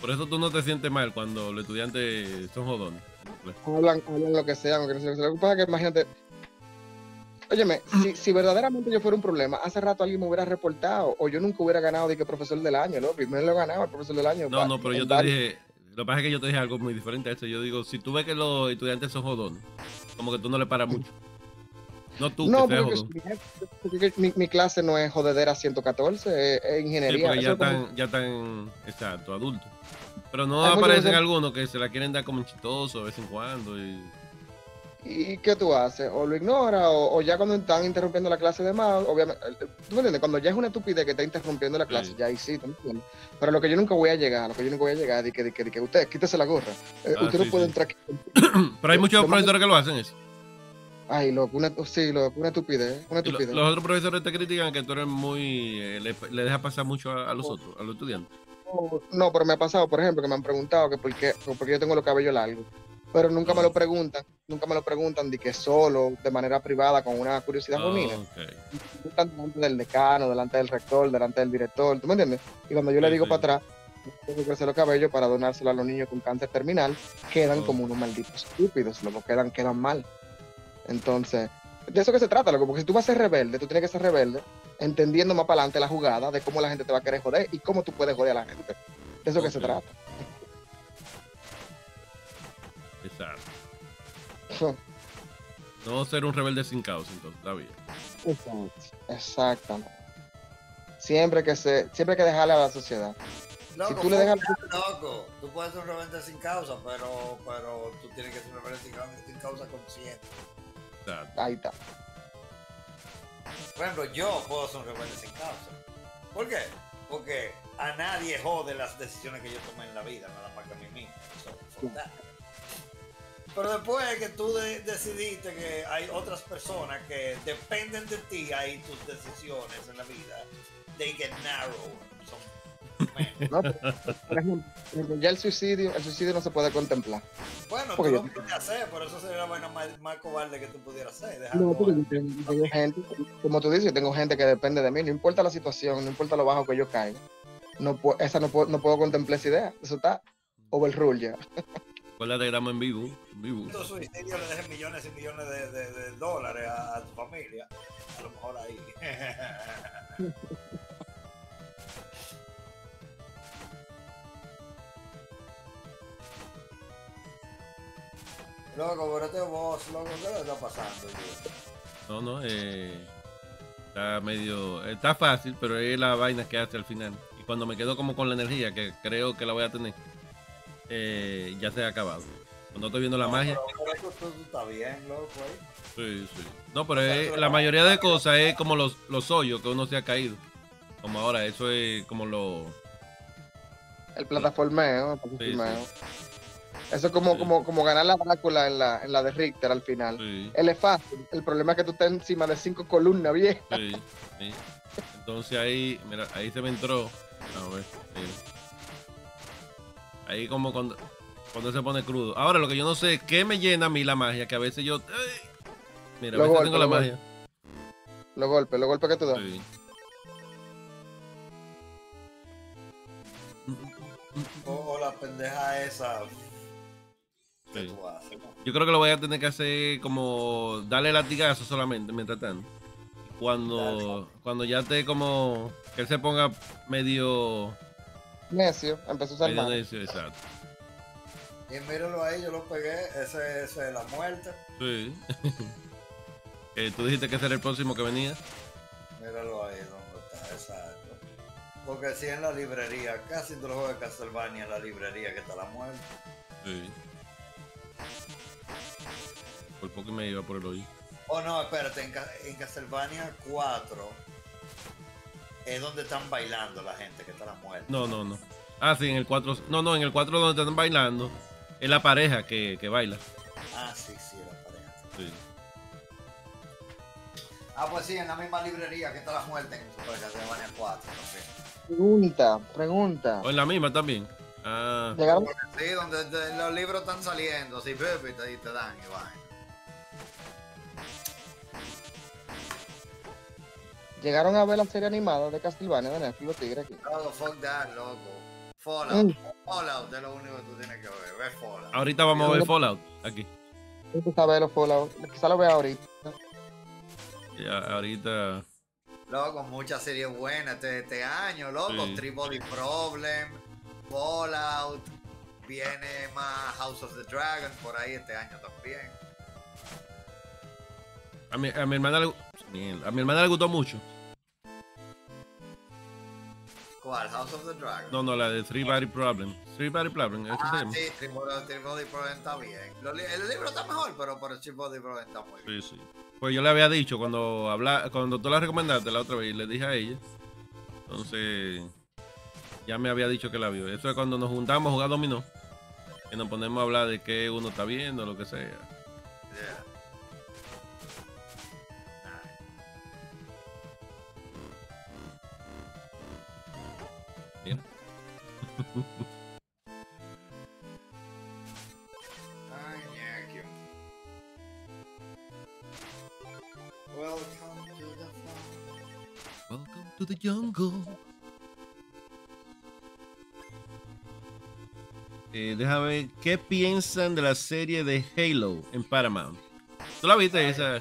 Por eso tú no te sientes mal cuando los estudiantes son jodones. Hablan, hablan lo que sea, aunque no sea. Lo que pasa es que imagínate, óyeme, si, si verdaderamente yo fuera un problema, hace rato alguien me hubiera reportado, o yo nunca hubiera ganado de que profesor del año, ¿no? Primero lo ganaba el profesor del año. No, no, pero yo te varios- dije... Lo que pasa es que yo te dije algo muy diferente a eso. Yo digo, si tú ves que los estudiantes son jodones, como que tú no le paras mucho. No tú, No, que porque, mi, mi clase no es jodedera 114, es, es Sí, ingeniería. Eso ya como- están, ya están, exacto, adultos. Pero no Hay aparecen algunos que se la quieren dar como chistoso de vez en cuando. Y... ¿Y qué tú haces? O lo ignoras, o, o ya cuando están interrumpiendo la clase de más, obviamente, eh, ¿tú me entiendes? Cuando ya es una estupidez que está interrumpiendo la clase, Sí. ya ahí sí, ¿tú me entiendes? Pero lo que yo nunca voy a llegar, lo que yo nunca voy a llegar, es de que, de que, de que usted, quítese la gorra. Eh, Ah, usted sí, no puede sí. entrar aquí. Pero hay muchos profesores que lo hacen eso. Ay, loco, una, sí, loco, una estupidez, una estupidez. los otros profesores te critican que tú eres muy... eh, le, le dejas pasar mucho a, a los otros, a los estudiantes. No, pero me ha pasado, por ejemplo, que me han preguntado que por qué, porque yo tengo los cabellos largos. Pero nunca me lo preguntan, nunca me lo preguntan de que solo, de manera privada, con una curiosidad genuina. Ok. preguntan delante del decano, delante del rector, delante del director, ¿tú me entiendes? Y cuando yo le digo sí. para atrás, tengo que crecer los cabellos para donárselo a los niños con cáncer terminal, quedan Oh. como unos malditos estúpidos, luego quedan, quedan mal. Entonces, de eso que se trata, loco, porque si tú vas a ser rebelde, tú tienes que ser rebelde, entendiendo más para adelante la jugada de cómo la gente te va a querer joder y cómo tú puedes joder a la gente. De eso que se trata. Exacto. No ser un rebelde sin causa, entonces, está bien. Exactamente. Siempre que se, siempre hay que dejarle a la sociedad. Loco, tú le dejas- loco. Tú puedes ser un rebelde sin causa, pero, pero tú tienes que ser un rebelde sin causa, sin causa consciente. Exacto. Ahí está. Por ejemplo, yo puedo ser un rebelde sin causa. ¿Por qué? Porque a nadie jode las decisiones que yo tomé en la vida, nada más que a mí mismo. So, fuck that. Pero después que tú de- decidiste que hay otras personas que dependen de ti, hay tus decisiones en la vida, they get narrow. Son. ¿No? Por ejemplo, ya el suicidio, el suicidio no se puede contemplar. Bueno, tú Porque lo yo- puedes hacer, pero eso sería la vaina más, más cobarde que tú pudieras hacer. No, porque yo tengo, yo tengo gente, como tú dices, yo tengo gente que depende de mí, no importa la situación, no importa lo bajo que yo caiga. No, esa no, puedo, no puedo contemplar esa idea. Eso está overrule ya. Acuérdate que estamos en vivo. En vivo. tu suicidio le dejes millones y millones de, de- de dólares a, a tu familia, a lo mejor ahí. Loco, pero este boss, loco, ¿qué le está pasando? No, no, eh, está medio, está fácil, pero es la vaina que hace al final. Y cuando me quedo como con la energía, que creo que la voy a tener, eh, ya se ha acabado. Cuando estoy viendo la No, magia, pero- está bien, loco, ahí. Sí, sí. No, pero es- la mayoría de cosas es como los, los hoyos que uno se ha caído. Como ahora, eso es como lo. El plataformeo, el Sí, plataformeo. Eso es como, Sí. como, como ganar la Drácula en la, en la de Richter al final. Sí, Él es fácil. El problema es que tú estás encima de cinco columnas viejas. sí, sí. Entonces ahí, mira, ahí se me entró. A ver. Ahí como cuando, cuando se pone crudo. Ahora, lo que yo no sé, ¿qué me llena a mí la magia? Que a veces yo. ¡ay! Mira, a Los veces golpes, tengo la los magia. Los golpes, los golpes que tú das. Sí. O, o la pendeja esa que Sí. tú haces, ¿no? Yo creo que lo voy a tener que hacer como darle latigazo solamente mientras tanto. Cuando, cuando ya esté como que él se ponga medio, Necio, empezó a usar medio mano. necio, exacto. Y míralo ahí, yo lo pegué, ese, ese es la muerte. Sí. Eh, tú dijiste que ese era el próximo que venía. Míralo ahí donde está, exacto. Porque si en la librería, casi todos los juegos de Castlevania en la librería que está la muerte. Sí. Por poco me iba por el hoyo. Oh no, espérate, en, Ca- en Castlevania 4 es donde están bailando la gente que está la muerte. No, no, no. Ah, sí, en el 4. No, no, en el 4 donde están bailando. Es la pareja que, que baila. Ah, sí, sí, la pareja. Sí. Ah, pues sí, en la misma librería que está la muerte en Super Castlevania 4. no Pregunta, pregunta. O en la misma también. Ah, Llegaron. Sí, donde los libros están saliendo, así, y te, y te dan y vaina. llegaron a ver la serie animada de Castlevania de Netflix, los tigres aquí. Loco, fuck that, loco. Fallout. Mm. Fallout es lo único que tú tienes que ver. Ve Fallout. ahorita vamos a ver Fallout. Aquí. Tú sabes los Fallout, quizá lo vea ahorita. Ya, ahorita. Loco, muchas series buenas este, este año, loco. Sí. Three Body Problem, Fallout. Viene más House of the Dragon por ahí este año también. A mi, a mi hermana le, a mi hermana le gustó mucho. ¿Cuál? House of the Dragon. No, no, la de Three Body Problem. Three Body Problem, ¿eso se Ah, sí, Three Body, Three Body Problem está bien. El libro está mejor, pero por el Three Body Problem está muy bien. Sí, sí. Pues yo le había dicho cuando habla, cuando tú la recomendaste la otra vez, le dije a ella. Entonces, ya me había dicho que la vio. Eso es cuando nos juntamos a jugar dominó. Que nos ponemos a hablar de qué uno está viendo, lo que sea. Yeah. Mira. Ay, ñaquio. Welcome to the fun. Welcome to the jungle. Eh, déjame ver, ¿qué piensan de la serie de Halo en Paramount? ¿Tú la viste esa?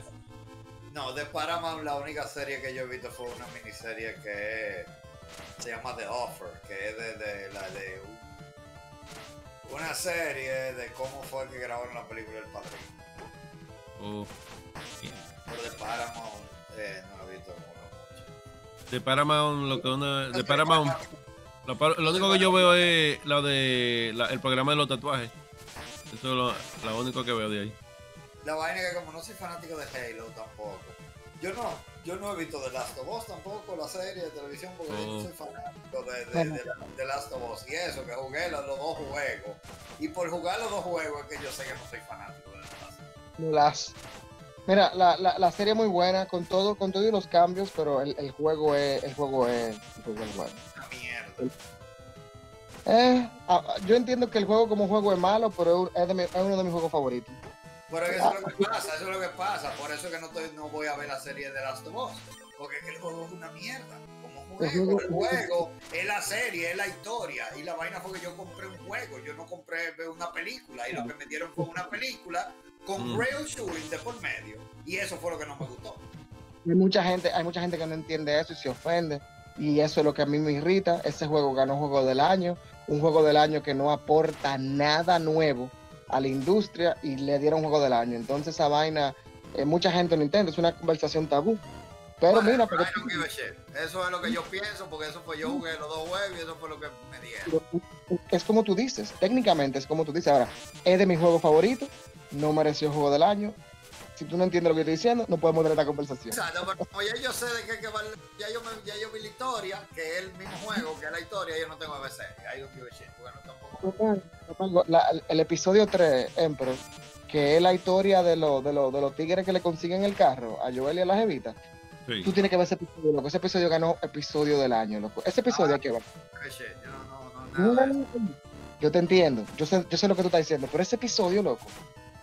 No, de Paramount la única serie que yo he visto fue una miniserie que se llama The Offer, que es de, de la de un- una serie de cómo fue que grabaron la película El Padrino. Oh, Pero de Paramount eh, no he visto de Paramount, lo que uno, de Paramount, lo, único que yo veo es lo de la- el programa de los tatuajes. Eso es lo, lo único que veo de ahí. La vaina es que como no soy fanático de Halo tampoco. Yo no, yo no he visto The Last of Us tampoco, la serie de televisión, porque yo no Oh. soy fanático de, de, de, de Last of Us. Y eso, que jugué los, los dos juegos. Y por jugar los dos juegos es que yo sé que no soy fanático de The Last of Us. Las... Mira, la, la, la serie es muy buena, con todo, con todos los cambios, pero el, el juego es, el juego es, el juego es bueno. Eh, ah, yo entiendo que el juego como juego es malo, pero es, de mi- es uno de mis juegos favoritos. Pero eso es lo que pasa, eso es lo que pasa. Por eso es que no, estoy, no voy a ver la serie de Last of Us. Porque es que el juego es una mierda. Como juego, el juego es la serie, es la historia. Y la vaina fue que yo compré un juego, yo no compré una película. Y lo que me dieron fue una película con Mm. rail shooting de por medio. Y eso fue lo que no me gustó. Hay mucha gente, hay mucha gente que no entiende eso y se ofende. Y eso es lo que a mí me irrita. Ese juego ganó juego del año, un juego del año que no aporta nada nuevo a la industria y le dieron juego del año. Entonces esa vaina, eh, mucha gente no entiende, es una conversación tabú. Pero Bueno, mira, shit. Eso es lo que yo pienso, porque eso fue yo jugué los dos juegos y eso fue lo que me dieron. es como tú dices, técnicamente es como tú dices. Ahora, es de mis juegos favoritos, no mereció juego del año. Si tú no entiendes lo que estoy diciendo, no podemos tener esta conversación. Exacto, pero como ya yo sé de qué, qué vale, ya yo, me, ya yo vi la historia, que es el mismo juego, que es la historia, yo no tengo ABC. I don't give a shit. Bueno, tampoco. La- el, episodio 3, Emperor, que es la historia de, los de, los de los tigres que le consiguen el carro a Joel y a la Jevita. Sí. Tú tienes que ver ese episodio, loco. Ese episodio ganó episodio del año, loco. Ese episodio hay que ver. Qué shit, yo no, no, No, no, nada. no, no, no. Yo te entiendo. Yo sé, yo sé lo que tú estás diciendo, pero ese episodio, loco.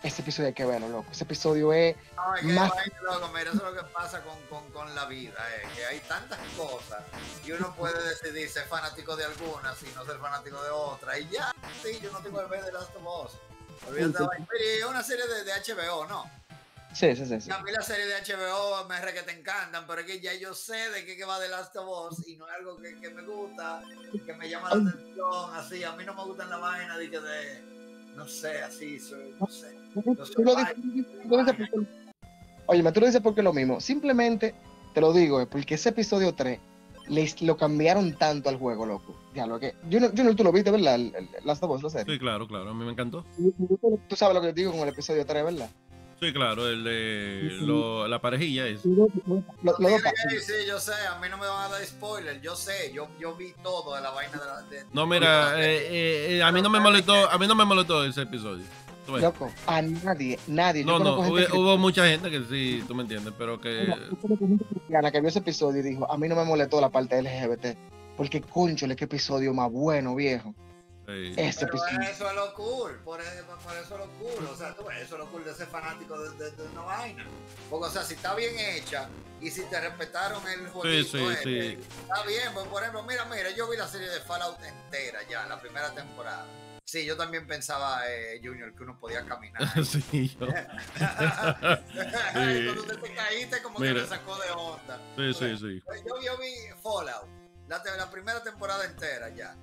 Ese episodio hay que verlo, loco. Ese episodio es. No, es que Más- loco, mira, eso es lo que pasa con, con, con la vida, eh, que hay tantas cosas y uno puede decidir ser fanático de algunas y no ser fanático de otras. Y ya, sí, yo no tengo el ver de Last of Us. Olvídate, Sí, sí. es una serie de, de HBO, ¿no? Sí, sí, sí. sí. A mí las series de HBO me re que te encantan, pero es que ya yo sé de qué, qué va de Last of Us y no es algo que, que me gusta, que me llama la atención, así. A mí no me gustan la vaina de que de, no sé, así, soy, no sé. Tú lo dices- tú lo dices porque- Oye, tú lo dices porque es lo mismo. Simplemente te lo digo, es porque ese episodio 3 les, lo cambiaron tanto al juego, loco. Ya lo que. Yo no, yo no tú lo viste, ¿verdad? Last of Us, la serie. Sí, claro, claro. A mí me encantó. Tú sabes lo que yo digo con el episodio 3, ¿verdad? Sí, claro. El de Sí, lo- la parejilla es. Lo- Sí, yo sé, a mí no me van a dar spoiler, yo sé, yo, yo vi todo de la vaina de la... de- No, mira, eh, eh, eh, a mí no me molestó, a mí no me molestó ese episodio. Loco, a nadie, nadie. No, Yo no, hubo, gente que- hubo mucha gente que sí, tú me entiendes, pero que Mira, que vio ese episodio y dijo, a mí no me molestó la parte LGBT. Porque, conchole, qué episodio más bueno, viejo. Sí. Ese Pero episodio. eso es lo cool, por eso, por eso es lo cool, o sea, tú ves, eso es lo cool de ser fanático de, de- de una vaina. Porque, o sea, si está bien hecha y si te respetaron el jueguito, sí, este, sí. está bien, pues, por ejemplo, mira, mira, yo vi la serie de Fallout entera ya, la primera temporada. Sí, yo también pensaba, eh, Junior, que uno podía caminar. sí, yo- Cuando te, te caíste, como Mira. que me sacó de onda. sí, sí, sí. Pues Yo, yo vi Fallout, la primera temporada entera ya.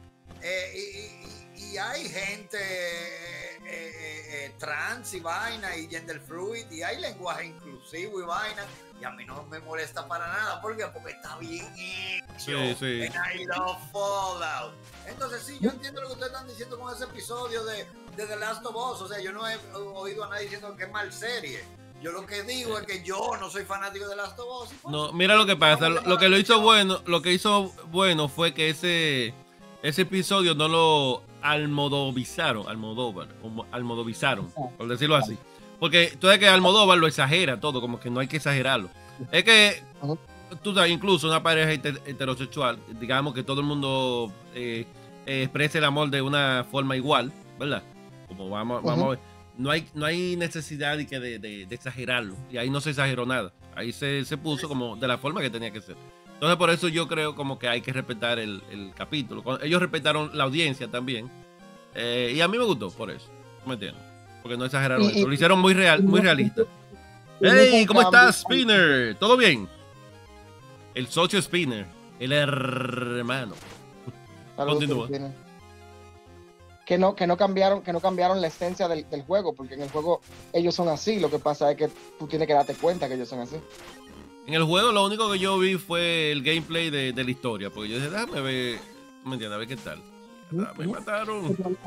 Eh, y, y- y hay gente eh, eh, eh, trans y vaina y gender fluid y hay lenguaje inclusivo y vaina y a mí no me molesta para nada. ¿por qué? porque está bien hecho. Sí, sí. And I love Fallout. Entonces sí yo entiendo lo que ustedes están diciendo con ese episodio de, de The Last of Us. O sea yo no he oído a nadie diciendo que es mal serie. Yo lo que digo es que yo no soy fanático de The Last of Us No, mira lo que pasa, lo, lo que lo hizo bueno, lo que hizo bueno fue que ese ese episodio no lo almodovizaron, almodóvar, almodovizaron, por decirlo así. Porque tú sabes que Almodóvar lo exagera todo, como que no hay que exagerarlo. Es que tú sabes, incluso una pareja heter- heterosexual, digamos que todo el mundo eh, exprese el amor de una forma igual, ¿verdad? Como vamos, vamos a ver. No hay, no hay necesidad de, que de, de- de exagerarlo. Y ahí no se exageró nada. Ahí se, se puso como de la forma que tenía que ser. Entonces por eso yo creo como que hay que respetar el, el capítulo. Ellos respetaron la audiencia también. Eh, y a mí me gustó por eso. ¿Me entiendes? Porque no exageraron Y- eso. Lo hicieron muy real, muy realista. ¡Hey! ¿Cómo estás, Spinner? ¿Todo bien? El socio Spinner. El hermano. Continúa. Que no, que no cambiaron, que no cambiaron la esencia del, del juego, porque en el juego ellos son así. Lo que pasa es que tú tienes que darte cuenta que ellos son así. En el juego lo único que yo vi fue el gameplay de, de la historia. Porque yo dije, déjame ver. ¿tú ¿Me entiendes? A ver qué tal. Ah, Me mataron. Al final,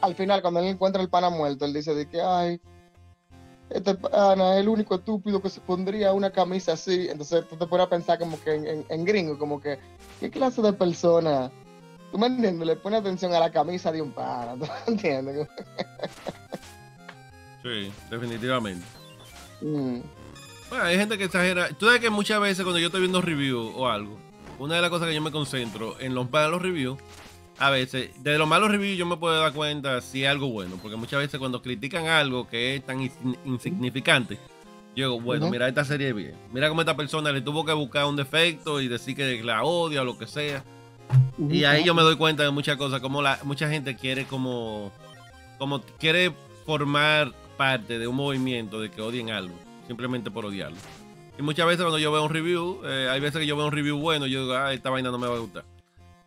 al final, cuando él encuentra el pana muerto, él dice de que, ay, este pana es el único estúpido que se pondría una camisa así. Entonces tú te pones a pensar como que en, en- en gringo, como que, ¿qué clase de persona? ¿Tú me entiendes? Le pone atención a la camisa de un pana, ¿tú me entiendes? Sí, definitivamente. Mm. Bueno, hay gente que exagera. Tú sabes que muchas veces cuando yo estoy viendo reviews o algo, una de las cosas que yo me concentro en los malos reviews, a veces, de los malos reviews yo me puedo dar cuenta si es algo bueno, porque muchas veces cuando critican algo que es tan insign- insignificante, yo digo, bueno, mira esta serie bien. Mira cómo esta persona le tuvo que buscar un defecto y decir que la odia o lo que sea. Y ahí yo me doy cuenta de muchas cosas, como la, mucha gente quiere como, como quiere formar parte de un movimiento de que odien algo, simplemente por odiarlo. Y muchas veces cuando yo veo un review, eh, hay veces que yo veo un review bueno, yo digo, ah, esta vaina no me va a gustar.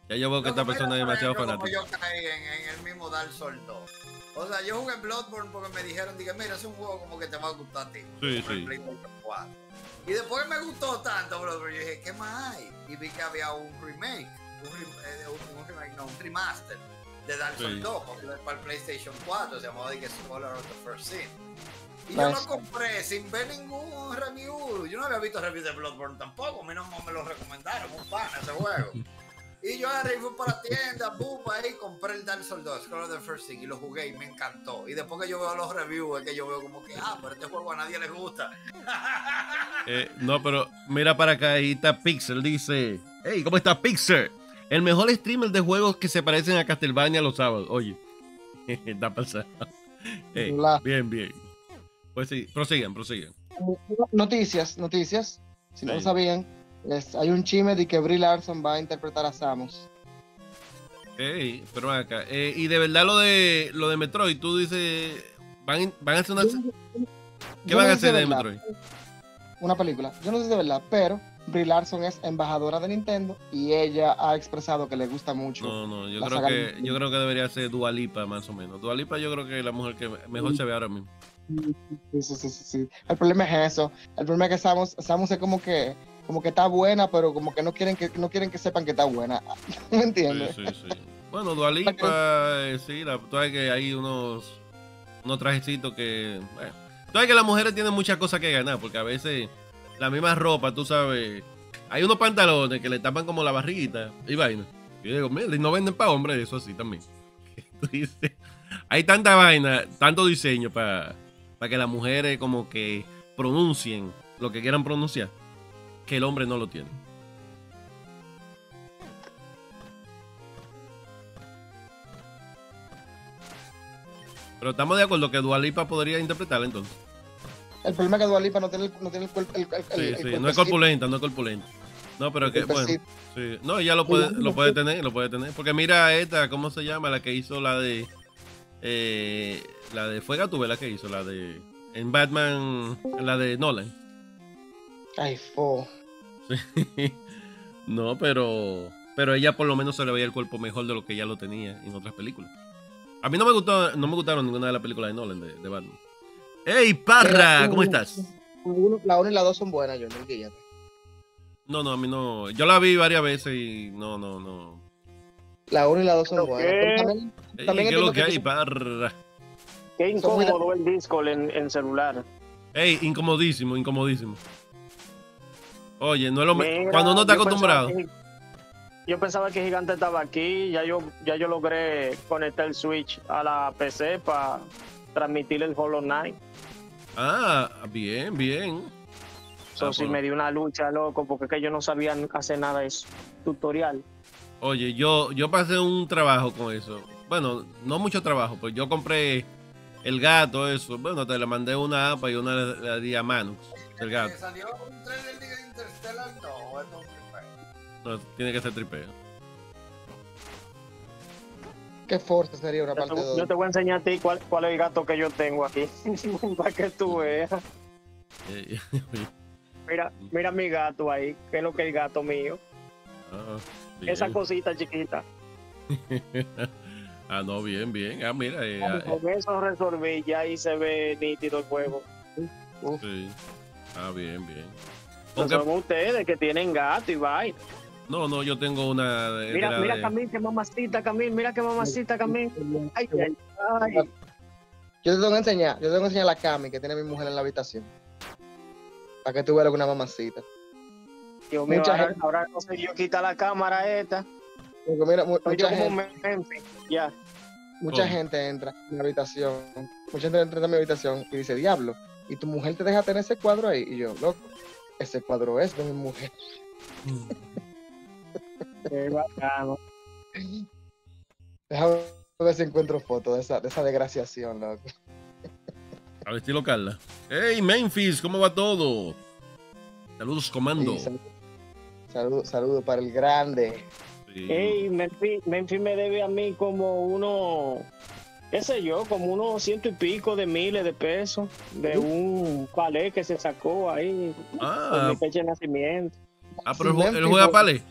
Ya yo veo que esta persona es demasiado fanática. Yo caí en, en el mismo Dark Souls 2. O sea, yo jugué Bloodborne porque me dijeron, dije, mira, es un juego como que te va a gustar a ti. Sí, sí. PlayStation 4. Y después me gustó tanto Bloodborne, yo dije, ¿qué más hay? Y vi que había un remake, un, rem- eh, un- remake, no, un remaster de Dark Souls Sí. 2, porque para el PlayStation 4 se llamaba The Scholar of the First Sin. Y yo lo compré sin ver ningún review. Yo no había visto review de Bloodborne tampoco. A mí no me lo recomendaron, un pan ese juego. Y yo agarré y fui para la tienda, boom, ahí compré el Dark Souls 2, Scholar of the First Sin, y lo jugué y me encantó. Y después que yo veo los reviews, es que yo veo como que, ah, pero este juego a nadie le gusta. Eh, no, pero mira para acá, ahí está Pixel, dice, hey, ¿cómo está Pixel? El mejor streamer de juegos que se parecen a Castlevania los sábados. Oye, está pasado. Ey, La- bien, bien. Pues sí, prosigan, prosigan. Noticias, noticias. Si no lo sabían, es- hay un chisme de que Brie Larson va a interpretar a Samus. Ey, pero acá. eh, y de verdad lo de lo de Metroid, tú dices, van, van a hacer una... ¿Qué van no a hacer de Metroid? Una película. Yo no sé si de verdad, pero Brie Larson es embajadora de Nintendo y ella ha expresado que le gusta mucho. No, no, yo creo que yo creo que debería ser Dualipa más o menos. Dualipa yo creo que es la mujer que mejor se ve ahora mismo. Sí, sí, sí, sí, sí. El problema es eso. El problema es que Samus, Samus es como que como que está buena, pero como que no quieren que no quieren que sepan que está buena. ¿Me Sí, entiendes? sí, sí. Bueno, Dualipa, eh, sí, la, tú sabes que hay unos, unos trajecitos que. Bueno, tú sabes que las mujeres tienen muchas cosas que ganar, porque a veces la misma ropa, tú sabes. Hay unos pantalones que le tapan como la barriguita y vaina. Y yo digo, mira, no venden para hombres eso así también. Tú dices, hay tanta vaina, tanto diseño para que las mujeres como que pronuncien lo que quieran pronunciar, que el hombre no lo tiene. Pero estamos de acuerdo que Dualipa podría interpretarla entonces. El problema es que Dua Lipa no tiene el, no tiene el cuerpo. El, el- Sí, el- sí, no es corpulenta, no es corpulenta. No, pero que, bueno, sí. No, ella lo puede, lo puede tener, lo puede tener. Porque mira esta, ¿cómo se llama? La que hizo la de. Eh, la de Fue Gatúbela la que hizo, la de. En Batman, la de Nolan. Ay, fo. Sí. No, pero. Pero ella por lo menos se le veía el cuerpo mejor de lo que ya lo tenía en otras películas. A mí no me gustó, no me gustaron ninguna de las películas de Nolan de, de Batman. ¡Ey, Parra! ¿Cómo estás? La 1 y la 2 son buenas, yo no guíllate. No, no, a mí no. Yo la vi varias veces y no, no, no. La 1 y la 2 son ¿Pero buenas. Pero también, También ¿Qué es lo que que hay, Parra? Qué incómodo el Discord en, en celular. Ey, incomodísimo, incomodísimo. Oye, no es lo me- Mira, Cuando uno está pensaba acostumbrado. que- yo pensaba que Gigante estaba aquí, ya yo, ya yo logré conectar el Switch a la PC para transmitir el Hollow Knight. Ah, bien, bien. Eso Ah, sí me dio una lucha, loco, porque es que yo no sabía hacer nada de eso. Tutorial. Oye, yo, yo pasé un trabajo con eso. Bueno, no mucho trabajo, pues yo compré el gato, eso. Bueno, te le mandé una APA y una le, di a Manux, el gato. salió un trailer de Interstellar, no, es un primer. No, tiene que ser tripeo. ¿Qué Forza sería una parte te, 2? yo te voy a enseñar a ti cuál, cuál es el gato que yo tengo aquí, para que tú veas. Mira, mira mi gato ahí, que es lo que es el gato mío. ah. Esa cosita chiquita. ah, no, bien, bien. Ah, mira. eh, ah, eh, Con eso resolví, ya ahí se ve nítido el juego. sí. Ah, bien, bien. No Aunque- son ustedes que tienen gato y vaina. no, no, yo tengo una de, de Mira, mira de- Camil, qué mamacita, Camil, mira qué mamacita, Camil. Ay, ay, ay. Yo te tengo que enseñar, yo te tengo que enseñar la Cami que tiene mi mujer en la habitación. Para que tú veas una mamacita. Dios mío, Mucha ahora, gente- ahora no sé yo quita la cámara esta. Porque mira, mu- yo mucha, como. Ya. Mucha ¿Cómo? gente entra en mi habitación, mucha gente entra en mi habitación y dice, diablo, y tu mujer te deja tener ese cuadro ahí. Y yo, loco, ese cuadro es de mi mujer. Qué bacano. Déjame ver si encuentro fotos de esa, de esa desgraciación, loco. Al estilo Carla. Hey, Memphis, ¿cómo va todo? Saludos, comando. Y sal- Saludo, saludo para el grande. Sí. Ey, Memphis, Memphis me debe a mí como uno, qué sé yo, como unos ciento y pico de miles de pesos de un palé que se sacó ahí Ah, mi fecha de nacimiento. ah, pero él, Si él juega pale.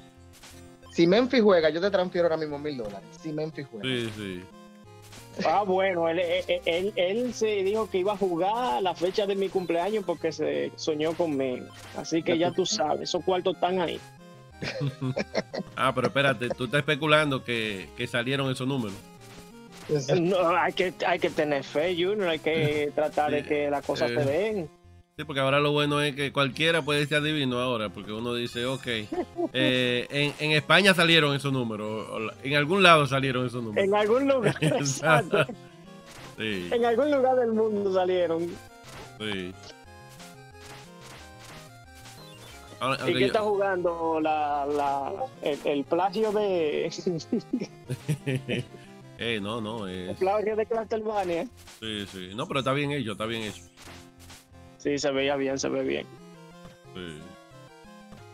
Si Memphis juega, yo te transfiero ahora mismo mil dólares. Si Memphis juega. Sí, sí. Ah, bueno, él, él, él, él se dijo que iba a jugar la fecha de mi cumpleaños porque se soñó conmigo. Así que ya tú sabes, esos cuartos están ahí. Ah, pero espérate, tú estás especulando que, que salieron esos números. No, hay que, hay que tener fe, Junior, hay que tratar de que las cosas eh, se den. Sí, porque ahora lo bueno es que cualquiera puede ser adivino ahora, porque uno dice, ok, eh, en, en España salieron esos números, en algún lado salieron esos números. En algún lugar, exacto. Sí, En algún lugar del mundo salieron. sí. Ahora- ¿Y qué yo- está jugando la, la, el, el plagio de Eh, no, no, el es, plagio de Castlevania? sí, sí. No, pero está bien hecho, está bien hecho. Sí, se veía bien, se ve bien. Sí.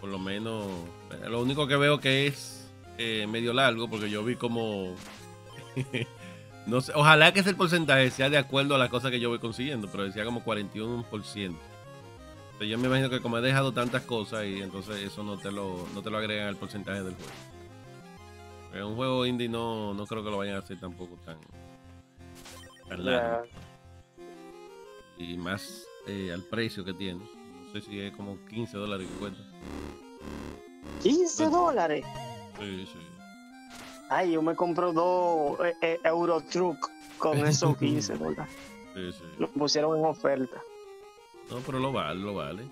Por lo menos, eh, lo único que veo que es eh, medio largo, porque yo vi como... no sé, ojalá que ese porcentaje sea de acuerdo a las cosas que yo voy consiguiendo, pero decía como 41%. Pero yo me imagino que como he dejado tantas cosas y entonces eso no te lo, no te lo agregan al porcentaje del juego. Pero un juego indie no, no creo que lo vayan a hacer tampoco tan, tan largo. Y más eh, al precio que tiene. No sé si es como 15 dólares que cuesta. 15 dólares. Sí, sí. Ay, yo me compro dos eh, eh, Euro Truck con esos 15 dólares. Sí, sí. Lo pusieron en oferta. No, pero lo vale, lo vale.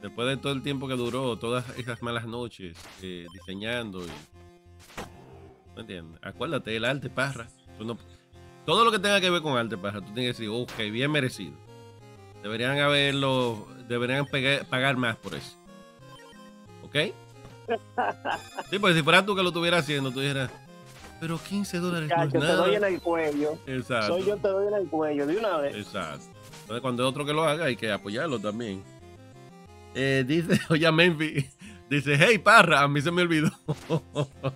Después de todo el tiempo que duró, todas esas malas noches eh, diseñando y... ¿Me entiendes? Acuérdate, el arte parra. Tú no- Todo lo que tenga que ver con arte parra, tú tienes que decir, ok, bien merecido. Deberían haberlo, deberían pagar más por eso. ¿Ok? Sí, pues si fuera tú que lo estuviera haciendo, tú dijeras, pero 15 dólares no es yo te doy en el cuello. Exacto. Soy yo te doy en el cuello de una vez. Exacto. Entonces, cuando hay otro que lo haga, hay que apoyarlo también. Eh, dice, oye, Memphis, dice, hey, parra, a mí se me olvidó.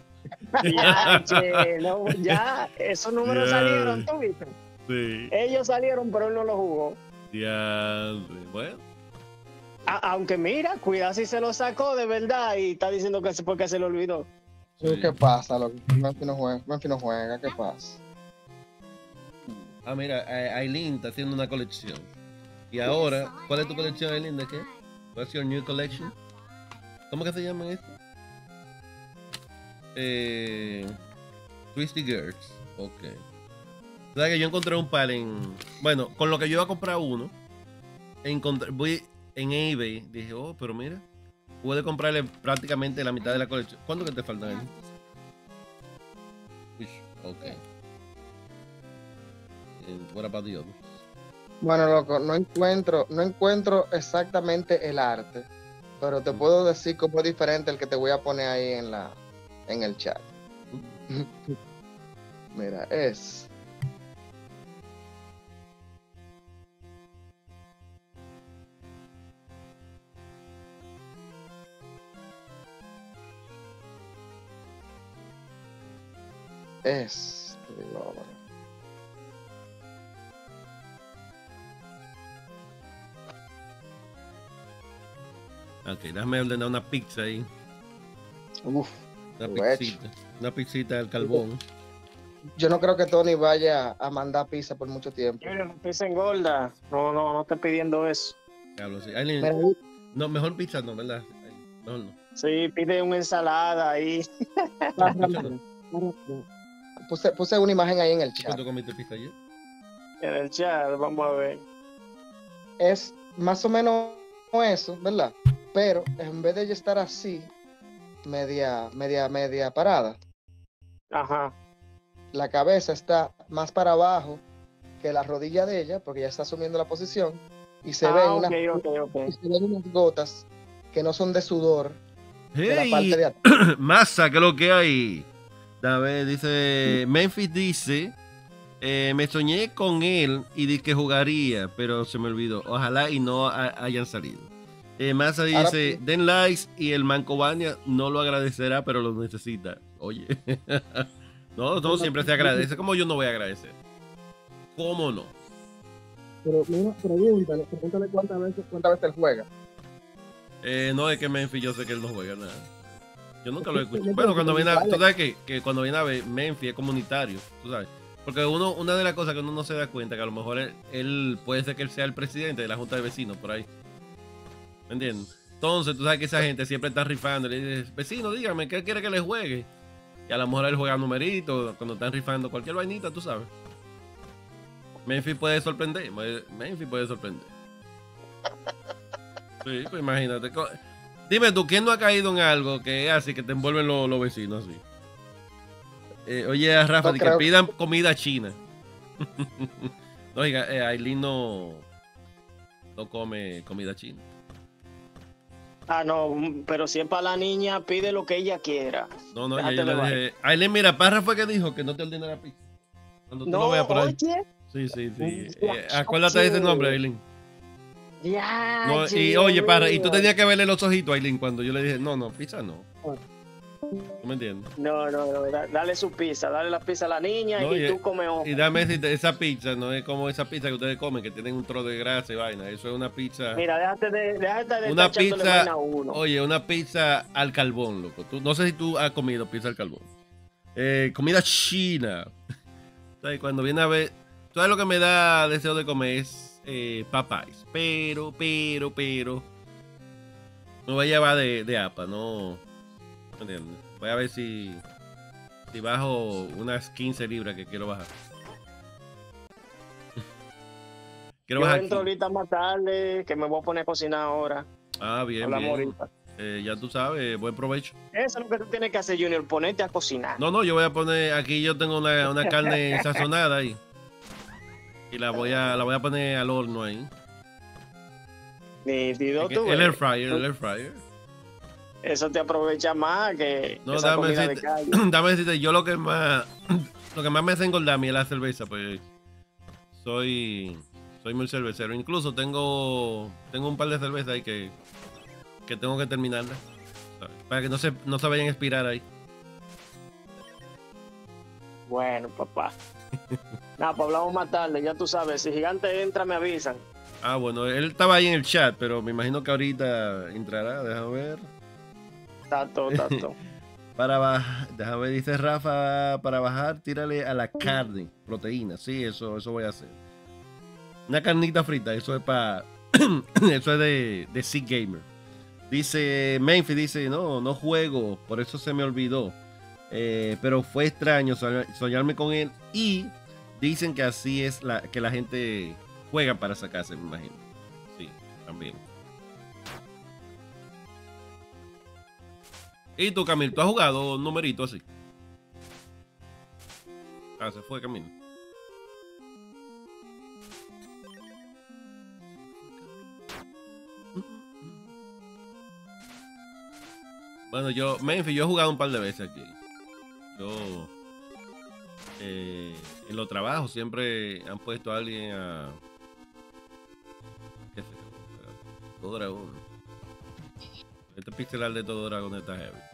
Ya, che, no, ya, esos números Ya. salieron, ¿tú viste? sí, Ellos salieron, pero él no lo jugó. diantre. Bueno, A- aunque mira, cuidado si se lo sacó de verdad y está diciendo que es porque se le olvidó. Sí. ¿Qué pasa? Loco? Memphis no juega, Memphis no juega, ¿qué pasa? Ah, mira, Aileen está haciendo una colección. Y ahora, ¿cuál es tu colección, Aileen? ¿De qué? What's your new collection? ¿Cómo que se llama esto? Eh, Twisty Girls. Ok. ¿Sabes que yo encontré un par en. Bueno, con lo que yo iba a comprar uno, encontré, voy en eBay. Dije, oh, pero mira, pude comprarle prácticamente la mitad de la colección. ¿Cuánto que te ok. About the others? Bueno, loco, no encuentro, no encuentro exactamente el arte, pero te puedo decir cómo es diferente el que te voy a poner ahí en la, en el chat. Mira, es. Es. Ok, déjame ordenar una pizza ahí. Uf, Una pizzita. Una pizzita al carbón. yo no creo que Tony vaya a mandar pizza por mucho tiempo. Te engorda. No, no, no estoy pidiendo eso. Diablo, sí. Aileen, Mira, no, mejor pizza no, ¿verdad? Ay, Mejor no. Sí, pide una ensalada ahí. Puse, puse una imagen ahí en el chat. ¿Cuánto comiste pizza ayer? En el chat, vamos a ver. Es más o menos eso, ¿verdad? Pero en vez de ella estar así, media, media, media parada, Ajá. la cabeza está más para abajo que la rodilla de ella, porque ya está asumiendo la posición, y se, ah, ven, unas, ok, ok. y se ven unas gotas que no son de sudor de la parte de atrás. Masa, ¿qué es lo que hay? A ver, dice. Memphis dice. eh, me soñé con él y dije que jugaría, pero se me olvidó. Ojalá y no ha- hayan salido. Eh, Massa dice. Den likes y el Mancobania no lo agradecerá, pero lo necesita. Oye, no, todo siempre se agradece. ¿Cómo yo no voy a agradecer? ¿Cómo no? Pero mira, pregúntale, pregúntale cuántas veces, cuántas veces él juega. Eh, no es que Memphis, yo sé que él no juega nada. Yo nunca lo he escuchado. Bueno, cuando viene a, tú sabes que, que cuando viene a ver, Memphis es comunitario, tú sabes. Porque uno, una de las cosas que uno no se da cuenta, que a lo mejor él, él puede ser que él sea el presidente de la junta de vecinos por ahí. ¿Me entiendes? Entonces, tú sabes que esa gente siempre está rifando. Le dices, vecino, dígame, ¿qué quiere que le juegue? Y a lo mejor él juega numerito cuando están rifando cualquier vainita, tú sabes. Memphis puede sorprender. Memphis puede sorprender. Sí, pues imagínate. Dime tú, ¿quién no ha caído en algo que es así, que te envuelven los, vecinos así? Eh, oye, a Rafa, que pidan comida china. no, oiga, eh, Aileen no, no come comida china. Ah, no, pero si es para la niña, pide lo que ella quiera. No, no, yo le dije. Aileen, mira, Parra fue que dijo que no te ordene la pizza. Cuando tú no, lo veas por ahí. Sí, sí, sí. Eh, acuérdate de ese nombre, Aileen. Ya. No, y oye, para, y tú tenías que verle los ojitos a Aileen cuando yo le dije, no, no, pizza no. ¿No me entiendes? No, no, no, dale su pizza, dale la pizza a la niña y, tú comes Y dame esa pizza, no es como esa pizza que ustedes comen, que tienen un trozo de grasa y vaina. Eso es una pizza. Mira, déjate de, déjate de una pizza. Oye, una pizza al carbón, loco. Tú, no sé si tú has comido pizza al carbón. Eh, comida china. Cuando viene a ver, todo lo que me da deseo de comer es eh, papáis. Pero, pero, pero. No voy a llevar de, de APA, no. Voy a ver si. Si bajo unas 15 libras que quiero bajar. quiero Yo bajar. Entro ahorita más tarde, que me voy a poner a cocinar ahora. Ah, bien, bien. Eh, ya tú sabes, buen provecho. Eso es lo que tú tienes que hacer, Junior, ponerte a cocinar. No, no, yo voy a poner, aquí yo tengo una, una carne sazonada ahí. Y la voy a, la voy a poner al horno ahí. El air fryer, el air fryer. Eso te aprovecha más que no, esa dame decirte, dame decirte, yo lo que más lo que más me hace engordar a mí es la cerveza, pues soy soy muy cervecero. Incluso tengo tengo un par de cervezas ahí que que tengo que terminarlas para que no se no se vayan a expirar ahí. Bueno, papá. Nada, pues hablamos más tarde, ya tú sabes. Si Gigante entra, me avisan. Ah, bueno, él estaba ahí en el chat, pero me imagino que ahorita entrará, déjame ver. Tato, tato. para bajar, déjame dice Rafa, para bajar, tírale a la carne, proteína. Sí, eso, eso voy a hacer. Una carnita frita, eso es para. eso es de, de Sick Gamer. Dice Memphis, dice, no, no juego, por eso se me olvidó. Eh, pero fue extraño soñarme con él y dicen que así es la, que la gente juega para sacarse, me imagino. Sí, también. ¿Y tú, Camilo? ¿Tú has jugado un numerito así? Ah, se fue Camilo. Bueno, yo, Memphis, yo he jugado un par de veces aquí. Yo eh, en los trabajos siempre han puesto a alguien a. ¿Qué Todo dragón. Este pixelar de todo dragón está heavy.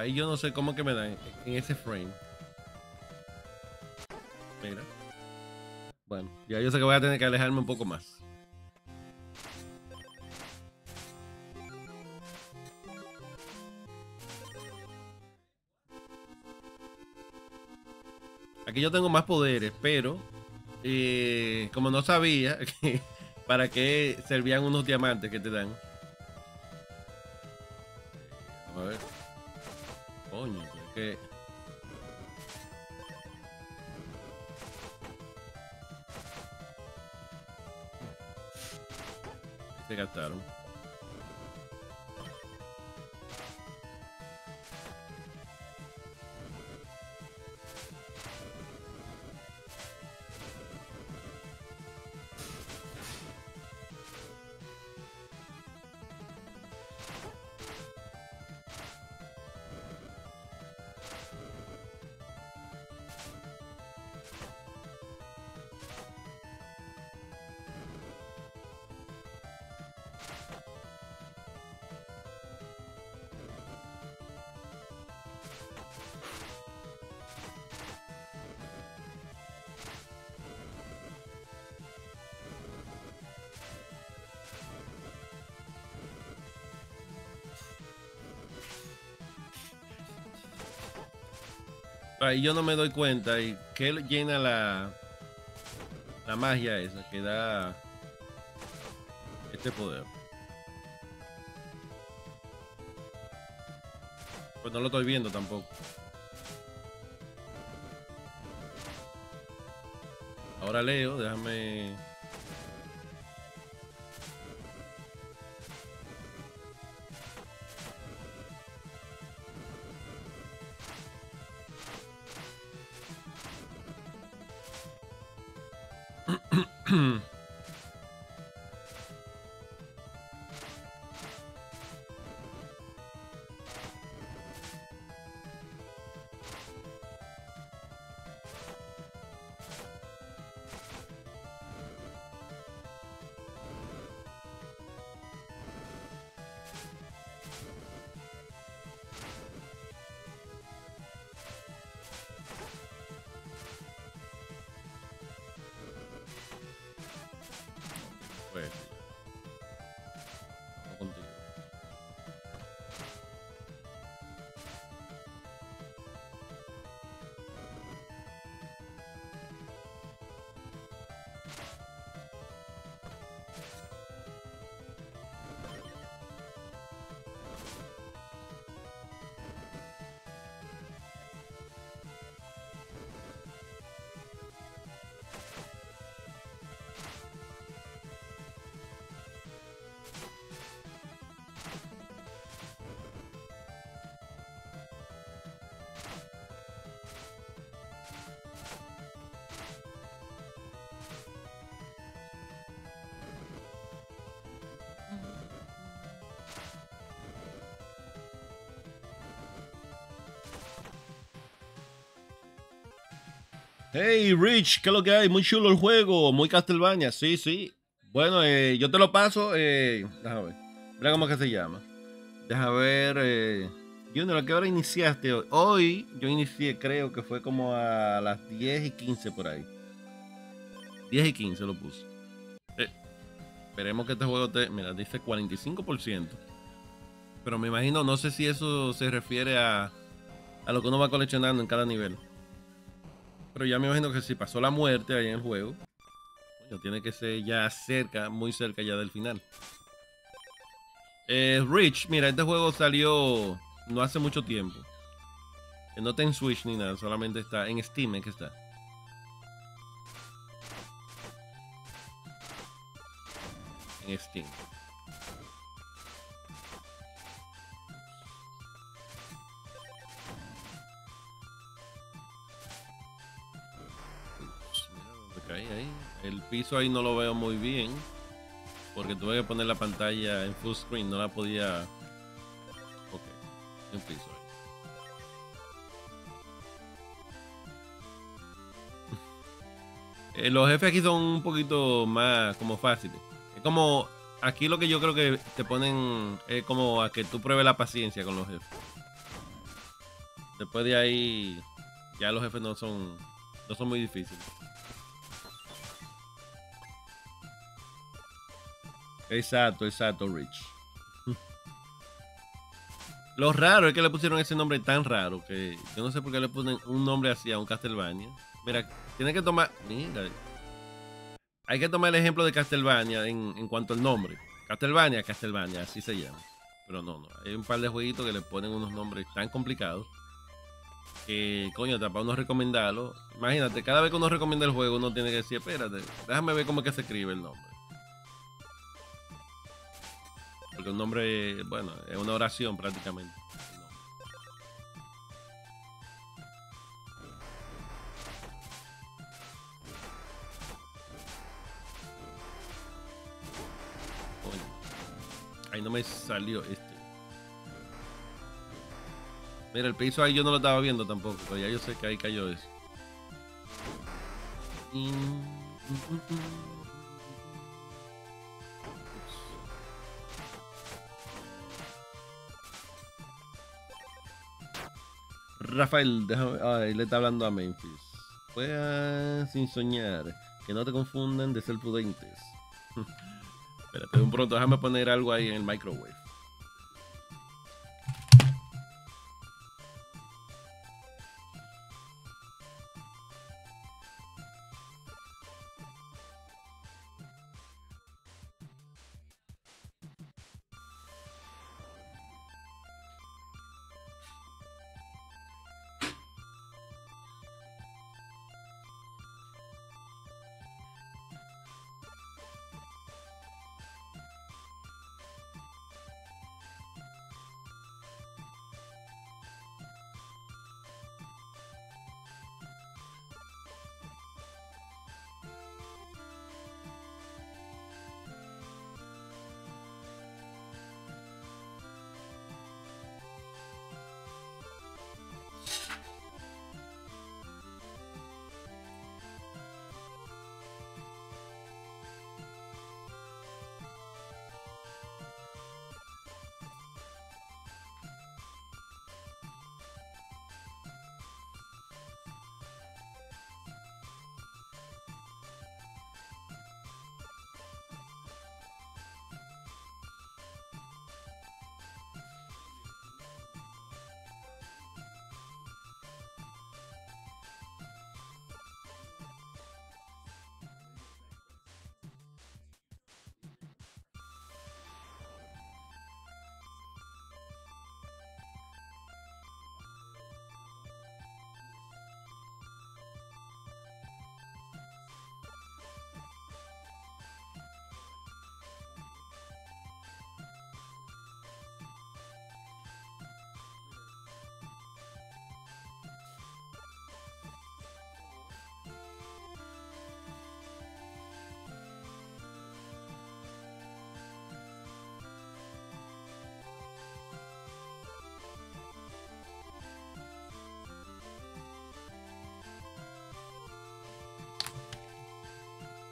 Ahí yo no sé cómo que me dan en ese frame. Mira. Bueno, ya yo sé que voy a tener que alejarme un poco más. Aquí yo tengo más poderes, pero eh, como no sabía para qué servían unos diamantes que te dan. Ahí yo no me doy cuenta. ¿Y qué llena la, la magia esa que da este poder? Pues no lo estoy viendo tampoco. Ahora leo, déjame. Hey Rich, ¿qué es lo que hay? Muy chulo el juego, muy Castlevania, sí, sí. Bueno, eh, yo te lo paso, eh, déjame ver, mira cómo es que se llama. Déjame ver, eh, Junior, ¿a qué hora iniciaste hoy? Hoy yo inicié, creo que fue como a las 10 y 15 por ahí. 10 y 15 lo puse. Eh, esperemos que este juego te, mira, dice 45%. Pero me imagino, no sé si eso se refiere a, a lo que uno va coleccionando en cada nivel. Pero ya me imagino que si pasó la muerte ahí en el juego, coño, tiene que ser ya cerca, muy cerca ya del final. Eh, Rich, mira, este juego salió no hace mucho tiempo. Que no está en Switch ni nada, solamente está en Steam, es que está. En Steam. El piso ahí no lo veo muy bien. Porque tuve que poner la pantalla en full screen, no la podía. Ok, un piso. Eh, los jefes aquí son un poquito más como fáciles. Es como aquí lo que yo creo que te ponen es como a que tú pruebes la paciencia con los jefes. Después de ahí ya los jefes no son no son muy difíciles. Exacto, exacto, Rich. Lo raro es que le pusieron ese nombre tan raro que yo no sé por qué le ponen un nombre así a un Castlevania. Mira, tiene que tomar. Mira. Hay que tomar el ejemplo de Castlevania en, en cuanto al nombre. Castlevania, Castlevania, así se llama. Pero no, no. Hay un par de jueguitos que le ponen unos nombres tan complicados que, coño, para uno recomendarlo. Imagínate, cada vez que uno recomienda el juego, uno tiene que decir, espérate, déjame ver cómo es que se escribe el nombre. Porque un nombre, bueno, es una oración prácticamente. Ahí no me salió este. Mira, el piso ahí yo no lo estaba viendo tampoco, pero ya yo sé que ahí cayó eso. Rafael, déjame, ay, le está hablando a Memphis. Juega sin soñar, que no te confundan de ser prudentes. Espérate, un pronto, déjame poner algo ahí en el microwave.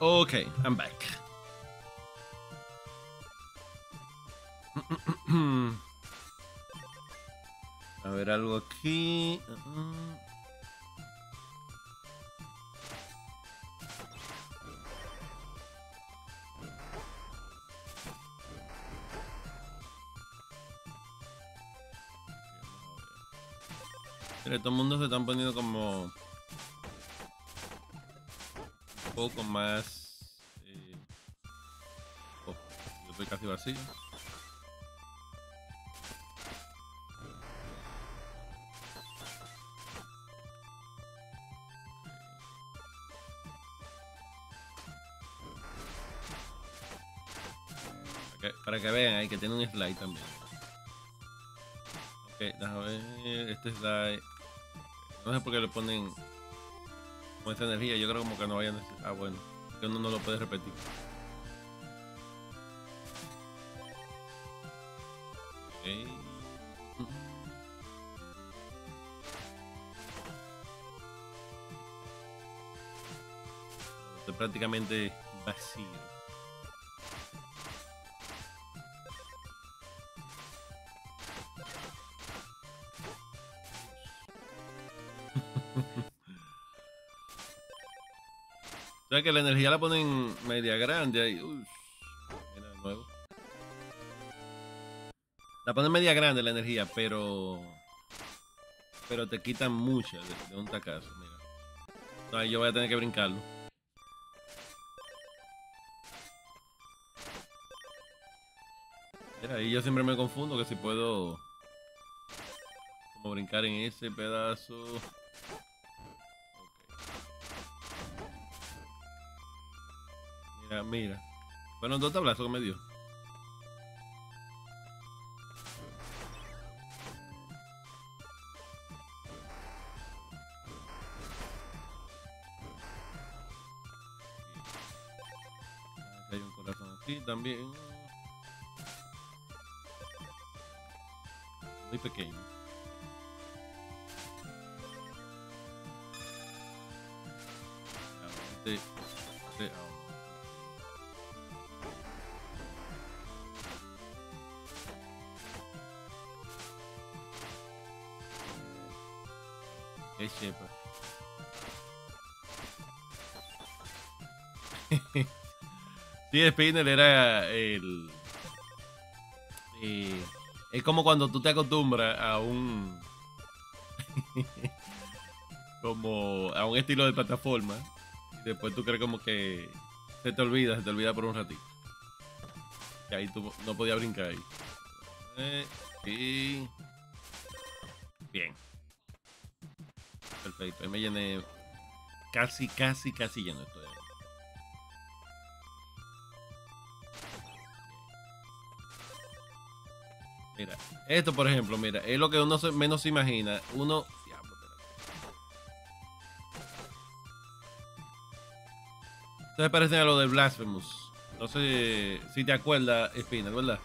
Okay, I'm back. A ver algo aquí. Todo el mundo se están poniendo como poco más. eh, oh, yo estoy casi vacío. Para que, vean ahí que tiene un slide también. Ok, déjame ver. Este slide. No sé por qué le ponen con esta energía. Yo creo como que no vaya a. Ah, bueno. Que uno no lo puede repetir. Prácticamente vacío. O sea que la energía la ponen media grande ahí. Uy, mira de nuevo. La ponen media grande la energía, pero. Pero te quitan mucha de, un tacazo, mira. Ahí yo voy a tener que brincarlo. Mira, ahí yo siempre me confundo que si puedo. Como brincar en ese pedazo. Mira, mira. Bueno, dos tablazos que me dio. Hay un corazón aquí también. Muy pequeño. Spinner era el. eh, es como cuando tú te acostumbras a un. como a un estilo de plataforma. Y después tú crees como que se te olvida, se te olvida por un ratito. Y ahí tú no podías brincar ahí. Eh, y. Bien. Perfecto. Ahí me llené. Casi, casi, casi lleno esto. Esto por ejemplo, mira, es lo que uno menos se imagina. Uno. Ustedes parecen a lo de Blasphemous. No sé si te acuerdas, Spinner, ¿verdad?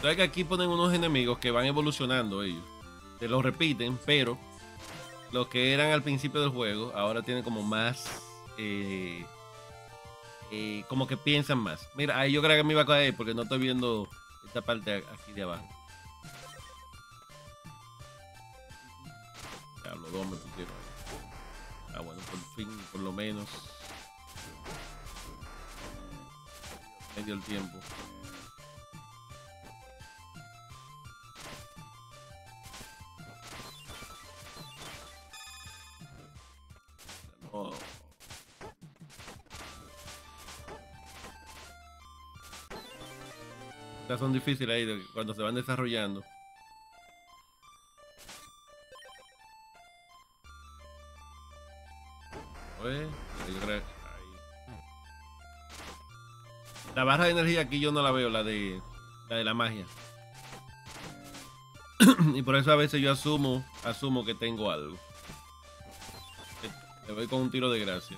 Sabes que aquí ponen unos enemigos que van evolucionando ellos. Te los repiten, pero los que eran al principio del juego ahora tienen como más. eh, eh, como que piensan más. Mira, ahí yo creo que me iba a caer porque no estoy viendo esta parte aquí de abajo. Diablo, dos me pusieron. Ah, bueno, por fin, por lo menos. Medio el tiempo. Son difíciles ahí cuando se van desarrollando. La barra de energía aquí yo no la veo, la de la de la magia. y por eso a veces yo asumo, asumo que tengo algo. Le voy con un tiro de gracia.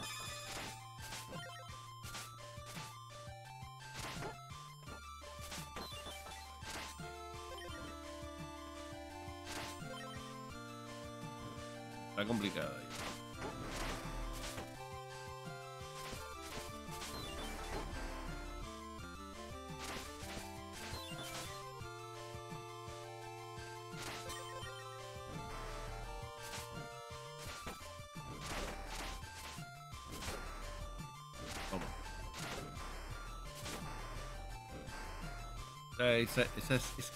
Esa- esas, es-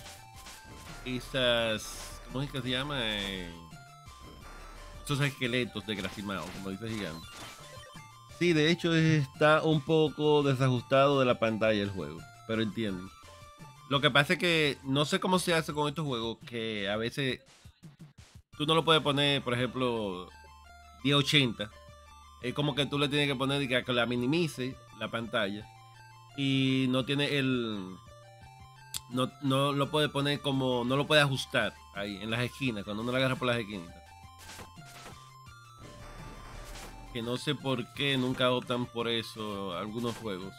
esas, ¿cómo es que se llama? Esos esqueletos de como dice Gigante. Sí, de hecho está un poco desajustado de la pantalla el juego, pero entienden. Lo que pasa es que no sé cómo se hace con estos juegos que a veces tú no lo puedes poner, por ejemplo, 1080. Es como que tú le tienes que poner que la minimice la pantalla y no tiene el no, no lo puede poner como no lo puede ajustar ahí en las esquinas cuando uno la agarra por las esquinas que no sé por qué nunca optan por eso algunos juegos.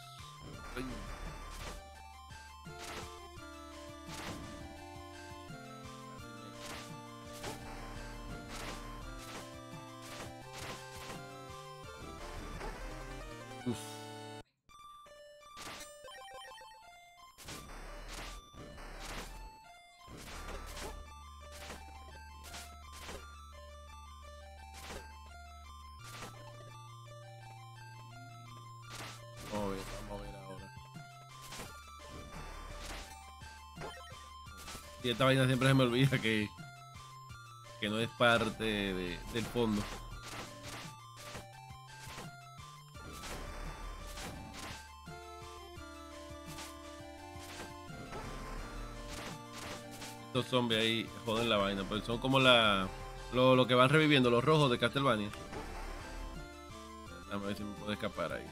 Esta vaina siempre se me olvida que, que no es parte de- del fondo. Estos zombies ahí joden la vaina, pero son como la lo, lo que van reviviendo, los rojos de Castlevania. A ver si me puedo escapar ahí.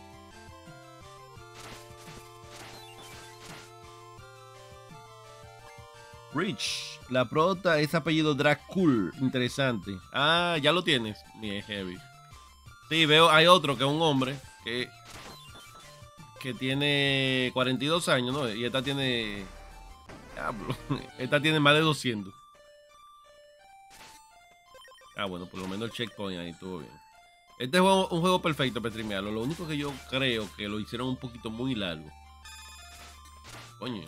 Rich. La prota es apellido Dracul. Interesante. Ah, ya lo tienes. Mi heavy. Sí, veo, hay otro que es un hombre que, que tiene 42 años, ¿no? Y esta tiene. Diablo. Esta tiene más de 200. Ah, bueno, por lo menos el checkpoint ahí estuvo bien. Este es un juego perfecto para streamearlo. Lo único que yo creo que lo hicieron un poquito muy largo. Coño.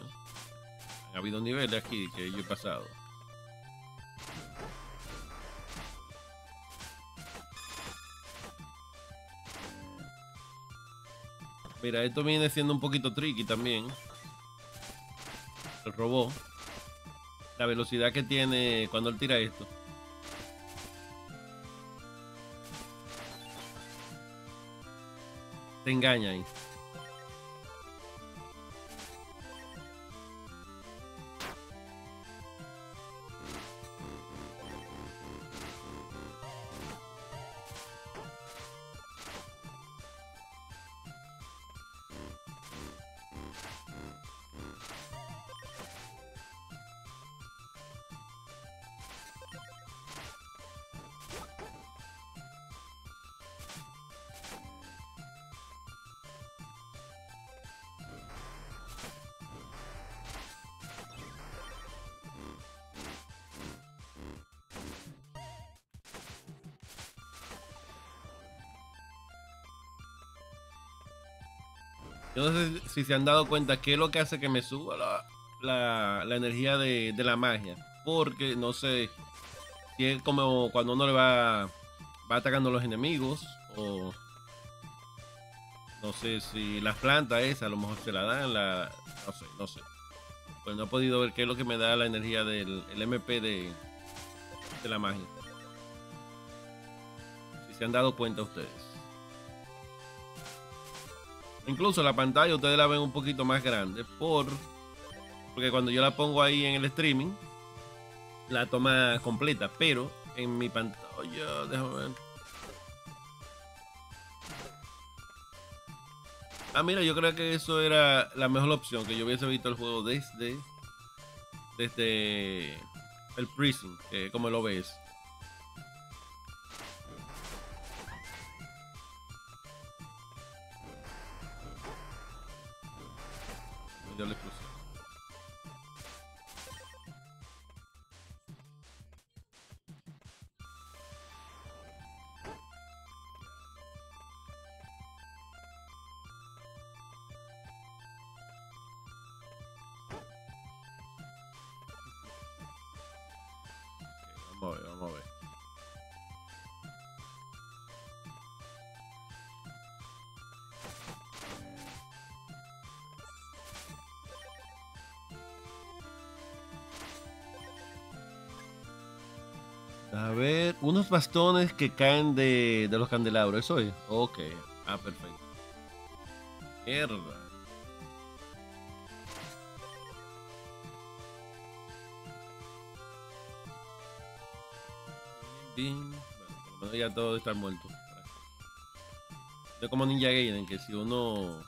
Ha habido niveles aquí que yo he pasado. Mira, esto viene siendo un poquito tricky también. El robot. La velocidad que tiene cuando él tira esto. Te engaña ahí. Si se han dado cuenta qué es lo que hace que me suba la, la, energía de, de, la magia. Porque no sé si es como cuando uno le va, va atacando a los enemigos. O no sé si las plantas esas a lo mejor se la dan. La, no sé, no sé. Pues no he podido ver qué es lo que me da la energía del el MP de, de la magia. Si se han dado cuenta ustedes. Incluso la pantalla ustedes la ven un poquito más grande por porque cuando yo la pongo ahí en el streaming la toma completa, pero en mi pantalla, déjame ver. Ah, mira, yo creo que eso era la mejor opción, que yo hubiese visto el juego desde desde el Prison, como lo ves. Bastones que caen de, de los candelabros, ¿eso es? Ok, ah, perfecto. Mierda. Bueno, ya todo está muerto. No es como Ninja Gaiden, que si uno.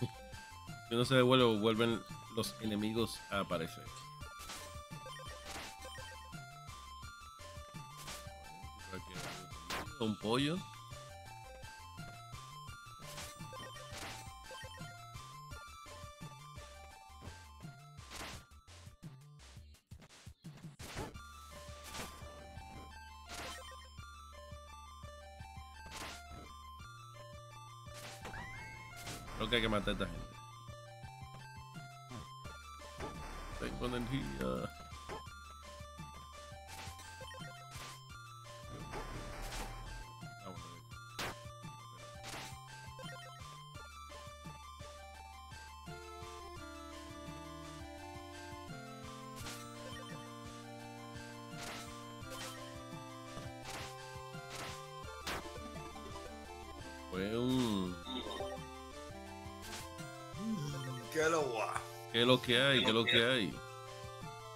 si uno se devuelve, vuelven los enemigos a aparecer. Un pollo. Creo que hay que matar a. ¿Qué es lo que hay? ¿Qué es lo que hay?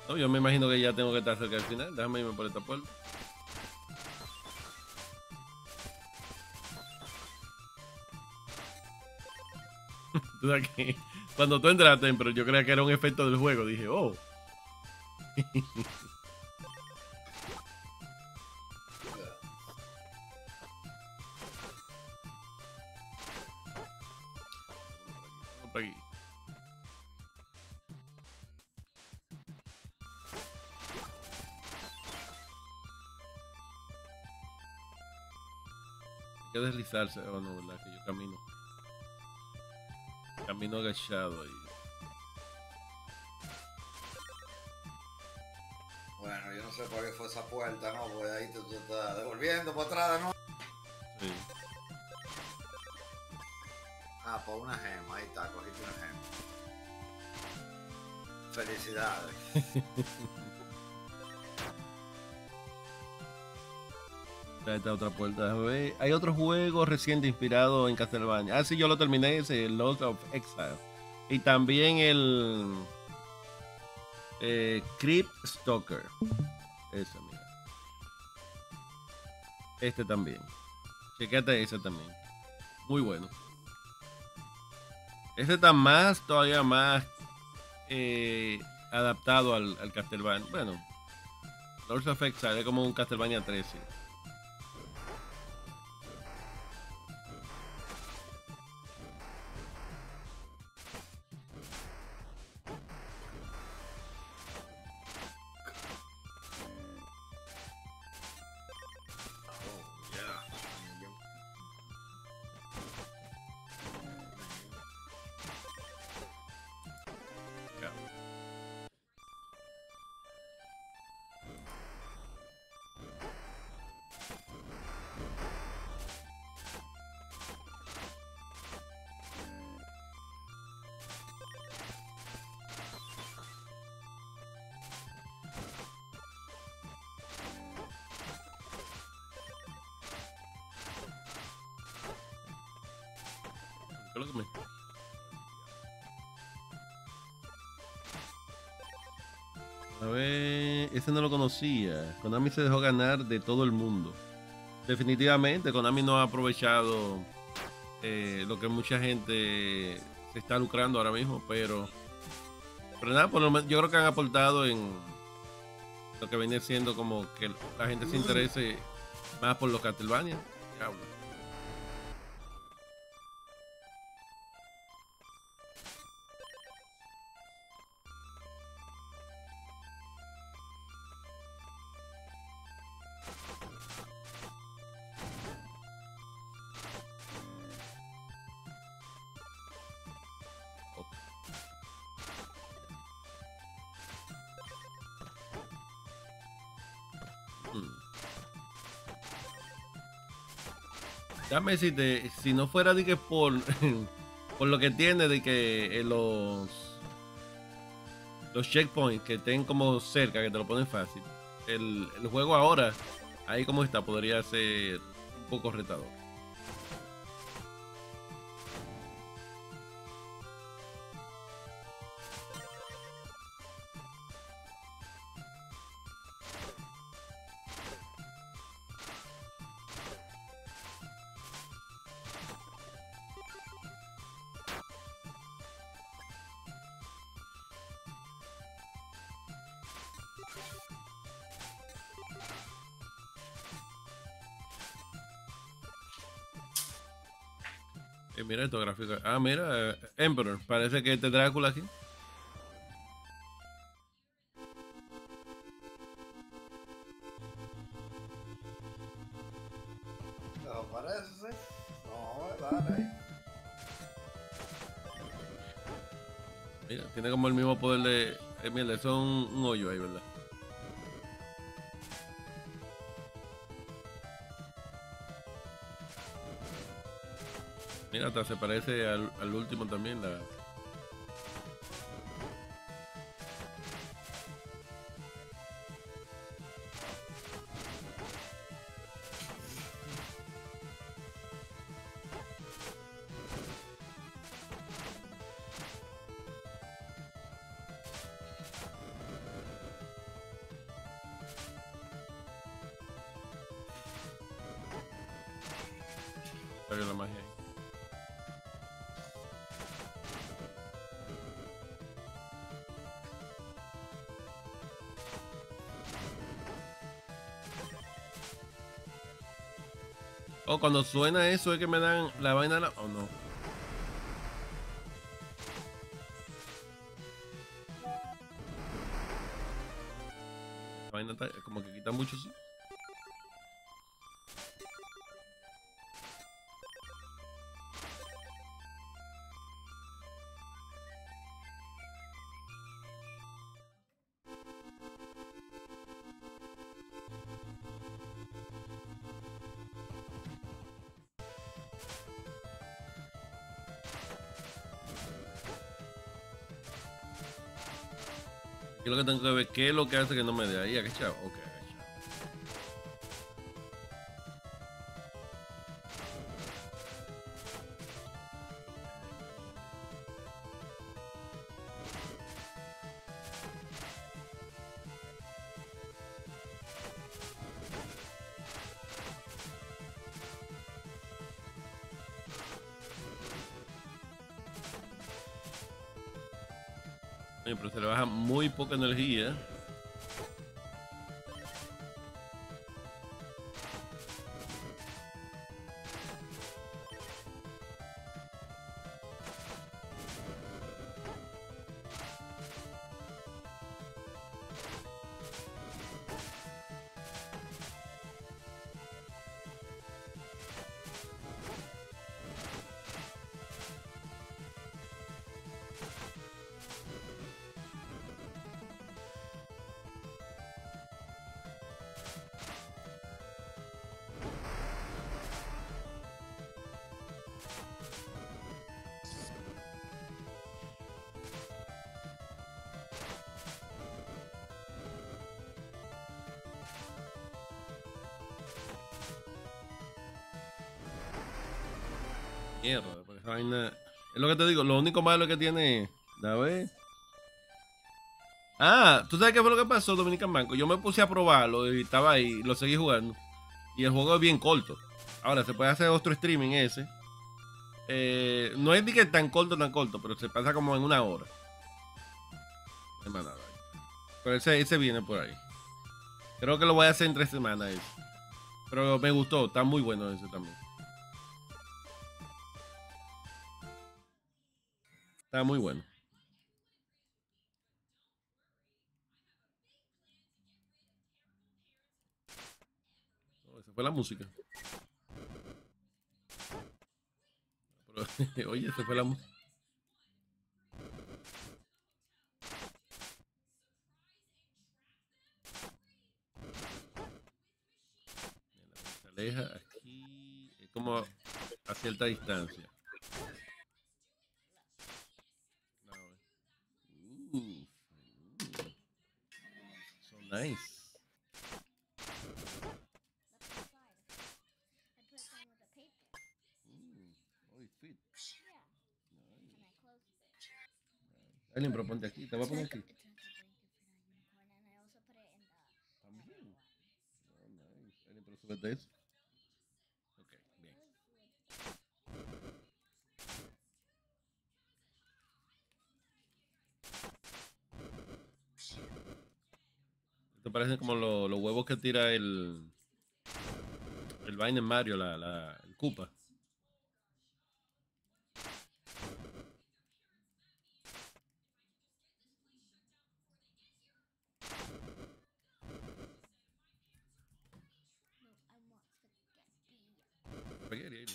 No, yo me imagino que ya tengo que estar cerca del final. Déjame irme por esta puerta. Cuando tú entraste, pero yo creía que era un efecto del juego, dije, oh, O no, ¿verdad? Que yo camino. Camino agachado ahí. Bueno, yo no sé por qué fue esa puerta, ¿no? Porque ahí tú, tú estás devolviendo para atrás, ¿no? Sí. Ah, por una gema, ahí está, cogiste una gema. Felicidades. Otra puerta. Hay otro juego reciente inspirado en Castlevania. Ah, sí, yo lo terminé, ese, Lord of Exile. Y también el eh, Stalker. Ese, mira. Este también. Chequete ese también. Muy bueno. Este está más, todavía más eh, adaptado al, al Castlevania. Bueno, Lords of Exile es como un Castlevania 13. No lo conocía. Konami se dejó ganar de todo el mundo. Definitivamente, Konami no ha aprovechado eh, lo que mucha gente se está lucrando ahora mismo, pero, pero nada, por lo menos yo creo que han aportado en lo que viene siendo como que la gente se interese más por los Castlevania. Déjame decirte, si no fuera de que por, por lo que tiene de que eh, los los checkpoints que estén como cerca, que te lo ponen fácil, el, el juego ahora, ahí como está, podría ser un poco retador. Mira esto gráfico. Ah, mira, eh, Emperor. Parece que este Drácula aquí. Se parece al, al último también. La... cuando suena eso es que me dan la vaina la... o no. Lo que tengo que ver? ¿Qué es lo que hace que no me dé ahí? ¿Agachado? Ok, agachado. Oye, poca energía. Es lo que te digo, lo único malo que tiene. A ver. Ah, ¿tú sabes qué fue lo que pasó, Dominican Banco? Yo me puse a probarlo y estaba ahí, lo seguí jugando. Y el juego es bien corto. Ahora, se puede hacer otro streaming ese. Eh, no es ni que tan corto, tan corto, pero se pasa como en una hora. Pero ese, ese viene por ahí. Creo que lo voy a hacer en tres semanas. Pero me gustó, está muy bueno ese también. Está muy bueno. Oh, esa fue la música. Pero, oye, esa fue la música. Aleja aquí, como a cierta distancia. Nice. Como lo- los huevos que tira el. El vaina Mario, la, la, el Koopa. Spaghetti, alien.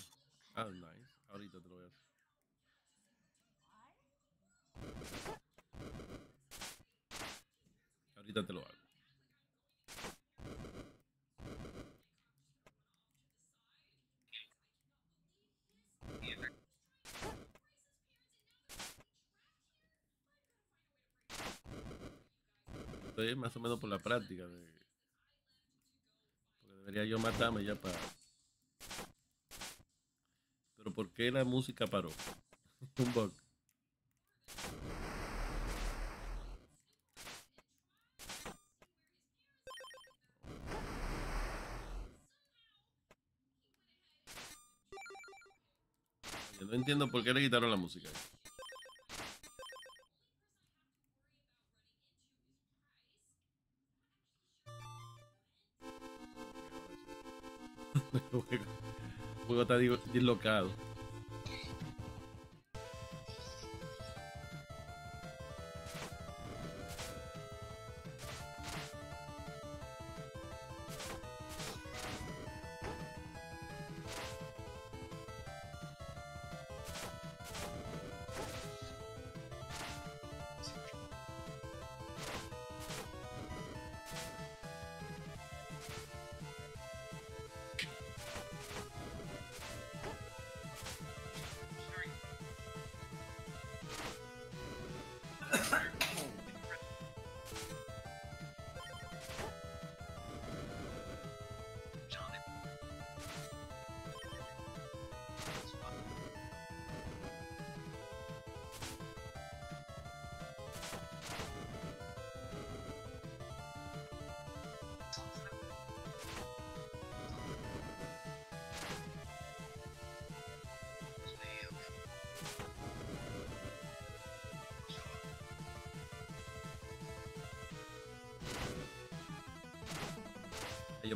Ah, nice. Ahorita te lo voy a hacer. Ahorita te lo hago. Estoy más o menos por la práctica. De... Porque debería yo matarme ya para. Pero ¿por qué la música paró? Un bug. No entiendo por qué le quitaron la música. Juego está di- dislocado.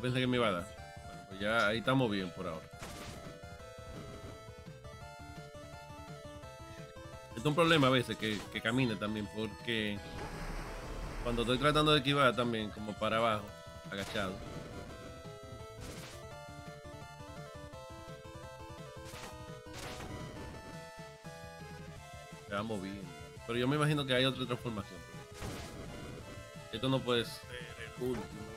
Pensé que me iba a dar. Bueno, pues ya ahí estamos bien por ahora. Es un problema a veces que, que camine también porque cuando estoy tratando de esquivar también como para abajo, agachado. Se va moviendo. Pero yo me imagino que hay otra transformación. Esto no puede ser el último.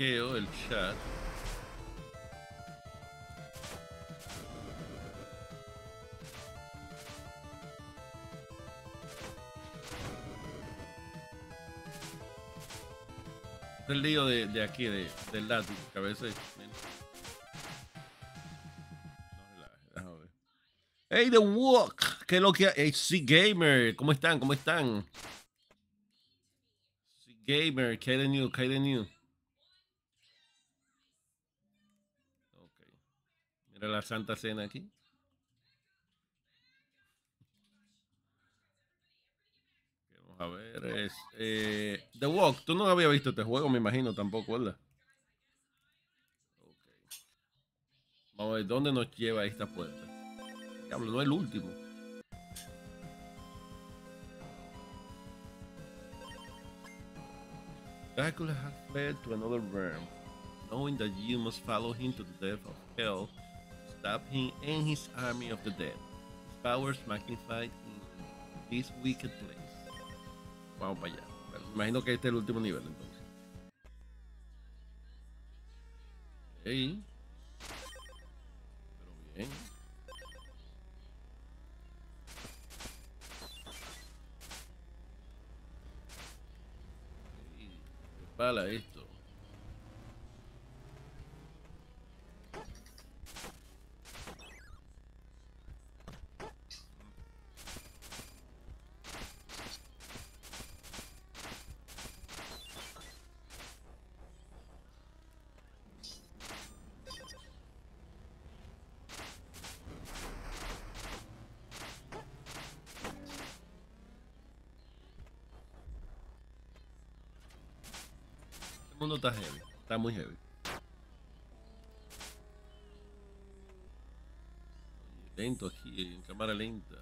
El chat. El lío de, de aquí, de, del látigo, que a veces. Hey, The Walk, ¿qué es lo que hay? Gamer, ¿cómo están? ¿Cómo están? Sí, Gamer, ¿qué hay de new? ¿Qué hay de new? Santa Cena aquí. Vamos a ver, es eh, The Walk. Tú no habías visto este juego, me imagino tampoco, ¿verdad? Ok. Vamos a ver dónde nos lleva esta puerta. Diablo, no es el último. Dracula has fled to another realm, knowing that you must follow him to the depth of hell, stop him and his army of the dead. His powers magnified in this wicked place. Vamos para allá. Bueno, me imagino que este es el último nivel entonces. Ey. Pero bien. Qué pala esto. Está heavy. Está muy heavy. Lento aquí, en cámara lenta.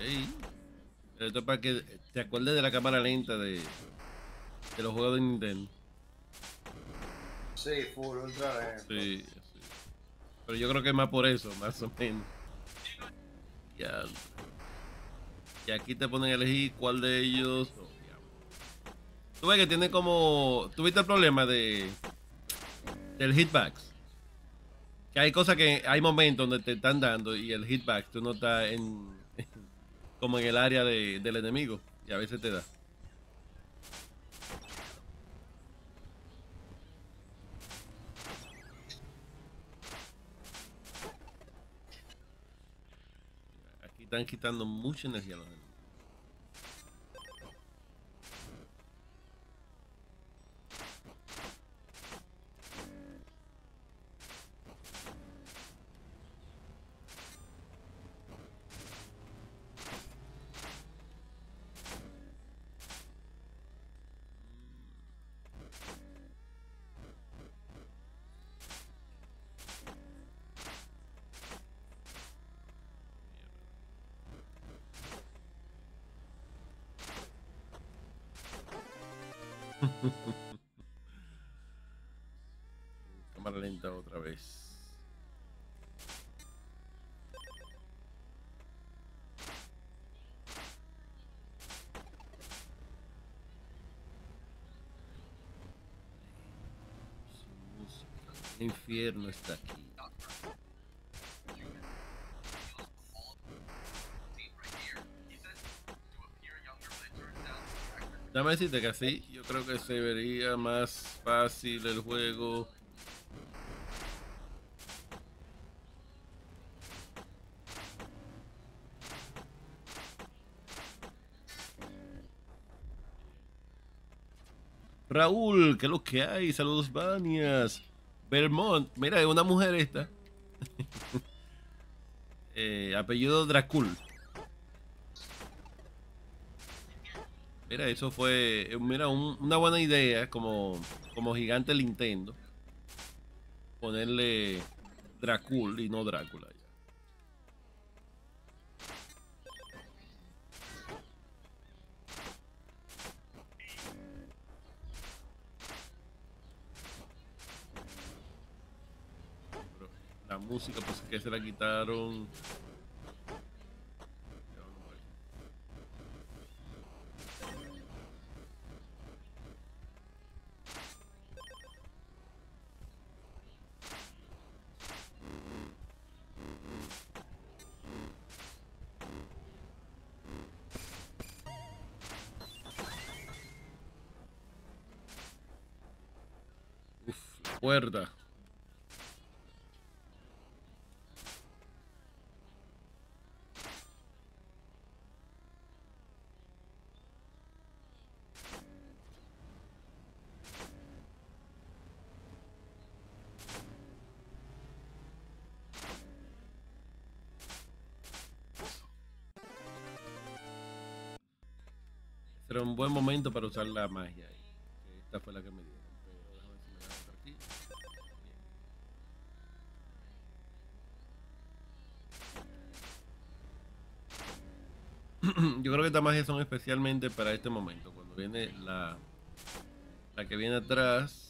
Ey. Esto es para que te acuerdes de la cámara lenta de, de los juegos de Nintendo. Sí, full, ultra lento. Sí. Pero yo creo que es más por eso, más o menos. Ya. Y aquí te ponen a elegir cuál de ellos. oh. Tú ves que tiene como. ¿Tuviste el problema de. del hitbacks? Que hay cosas que hay momentos donde te están dando y el hitback tú no estás en como en el área de- del enemigo y a veces te da. Aquí están quitando mucha energía los enemigos. Infierno está aquí. Déjame decirte que así yo creo que se vería más fácil el juego. Raúl, ¿qué lo que hay? Saludos, Banias. Vermont, mira, es una mujer esta. Eh, apellido Dracul. Mira, eso fue, eh, mira, un- una buena idea como, como gigante Nintendo. Ponerle Dracul y no Drácula. Música, pues que se la quitaron. Uf, la puerta. Será un buen momento para usar la magia. Esta fue la que me dieron. Pero. Yo creo que estas magias son especialmente para este momento. Cuando viene la, la que viene atrás.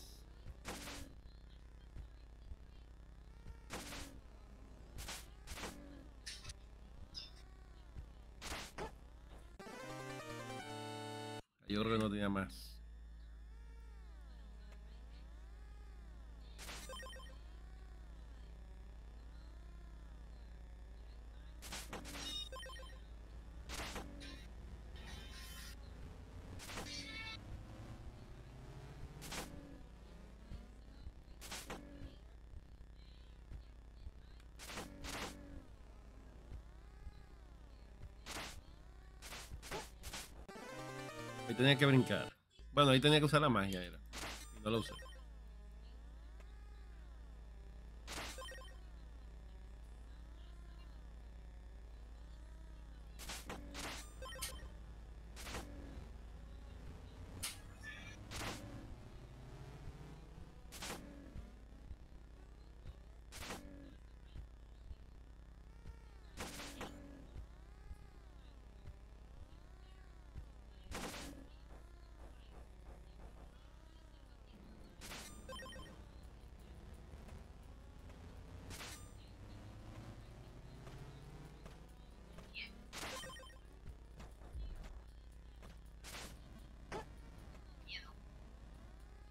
Tenía que brincar. Bueno, ahí tenía que usar la magia, era. No la usé.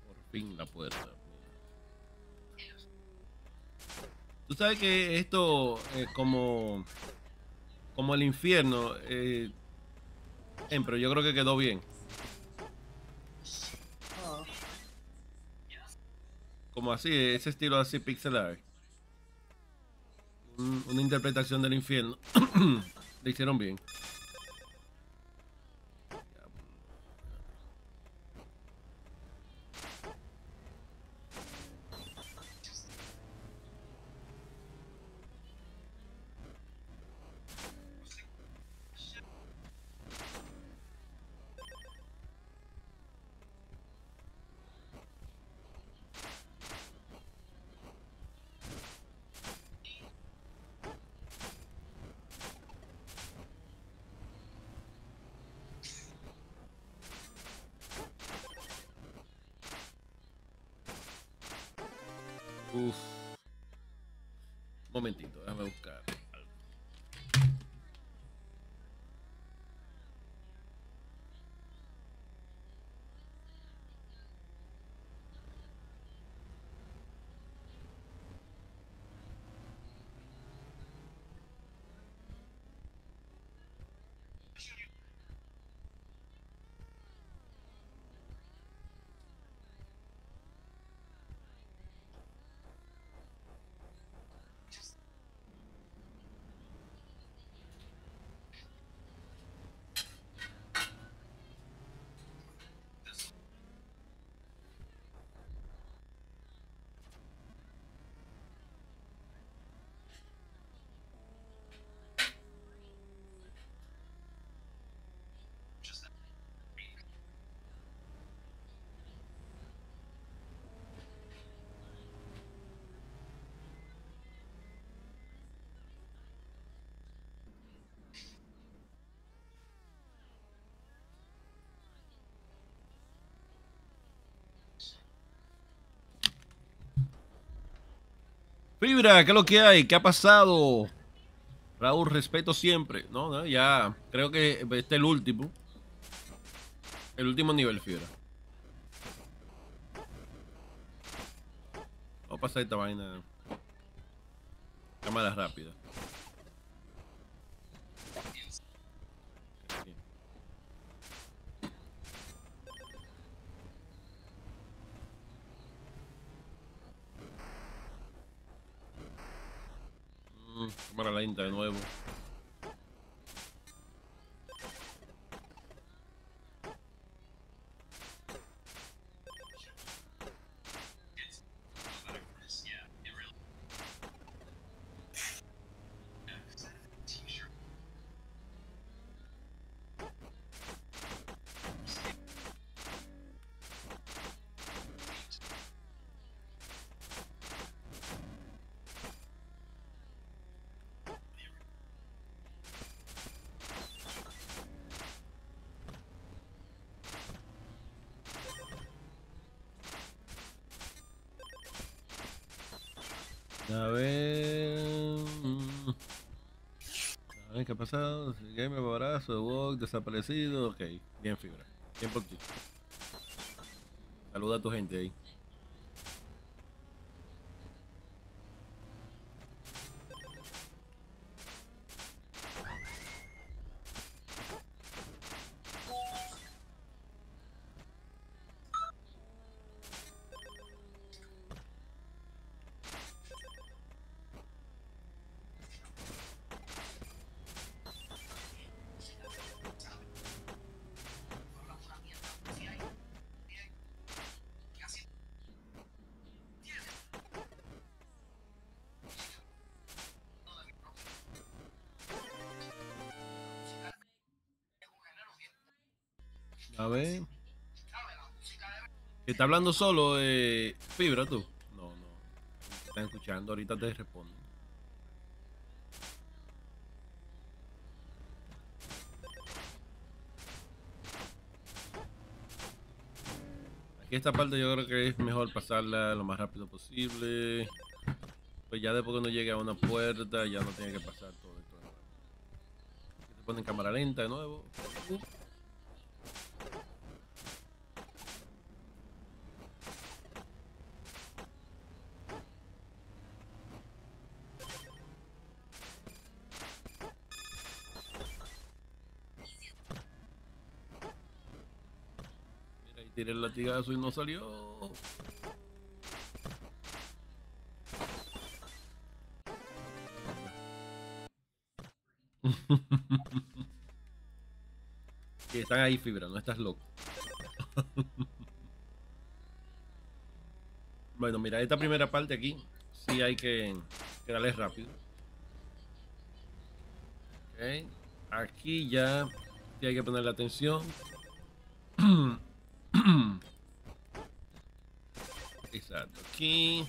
Por fin la puerta. Tú sabes que esto, eh, como, como el infierno, eh, pero yo creo que quedó bien. Como así, ese estilo así pixel art. Un- una interpretación del infierno. Le hicieron bien. Fibra, ¿qué es lo que hay? ¿Qué ha pasado? Raúl, respeto siempre. No, no, ya creo que este es el último. El último nivel, Fibra. Vamos a pasar esta vaina. Cámara rápida. Cámara lenta de nuevo. Desaparecido. Ok, bien fibra. Bien por ti. Saluda a tu gente ahí. ¿Está hablando solo eh, Fibra tú? No, no. Están escuchando, ahorita te respondo. Aquí esta parte yo creo que es mejor pasarla lo más rápido posible. Pues ya después que uno llegue a una puerta, ya no tiene que pasar todo esto. de. Aquí Se pone en cámara lenta de nuevo. Tiré el latigazo y no salió. que están ahí, Fibra, no estás loco. bueno, mira, esta primera parte aquí sí hay que, que darle rápido. Aquí ya hay que ponerle atención. Exacto, aquí.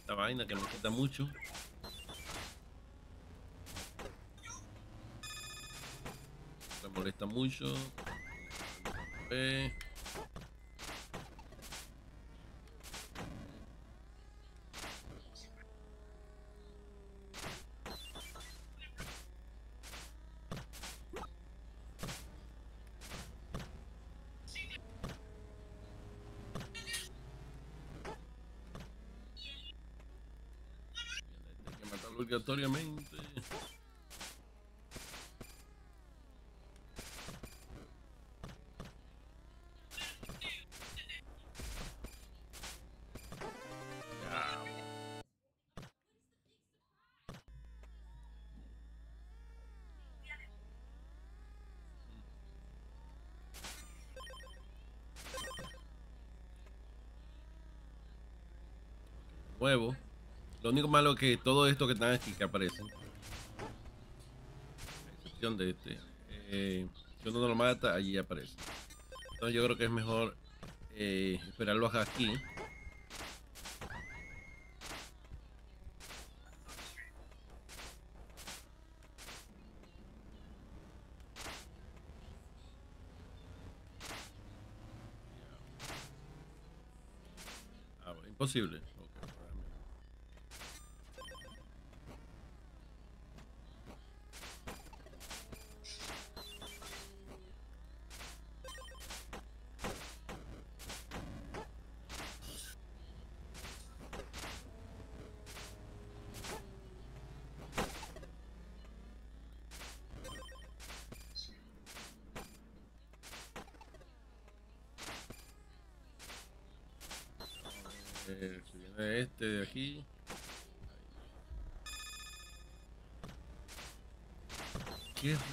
Esta vaina que me quita mucho. Me molesta mucho. Eh. Lo único malo que todo esto que están aquí que aparecen. A excepción de este. eh, si uno no lo mata, allí aparece. Entonces yo creo que es mejor eh, esperarlos aquí. Ah, imposible.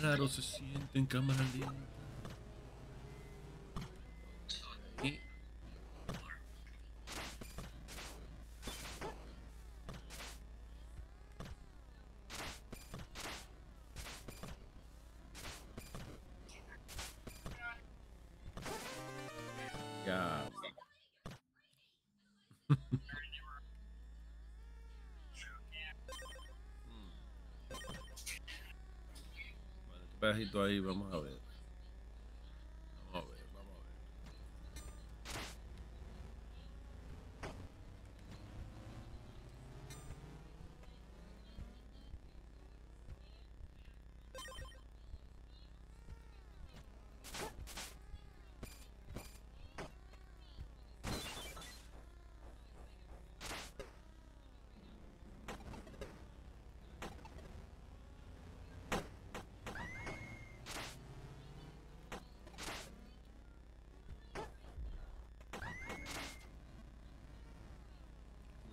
Raro se siente en cámara lenta. Ahí, vamos a ver. Vamos a ver, vamos a ver.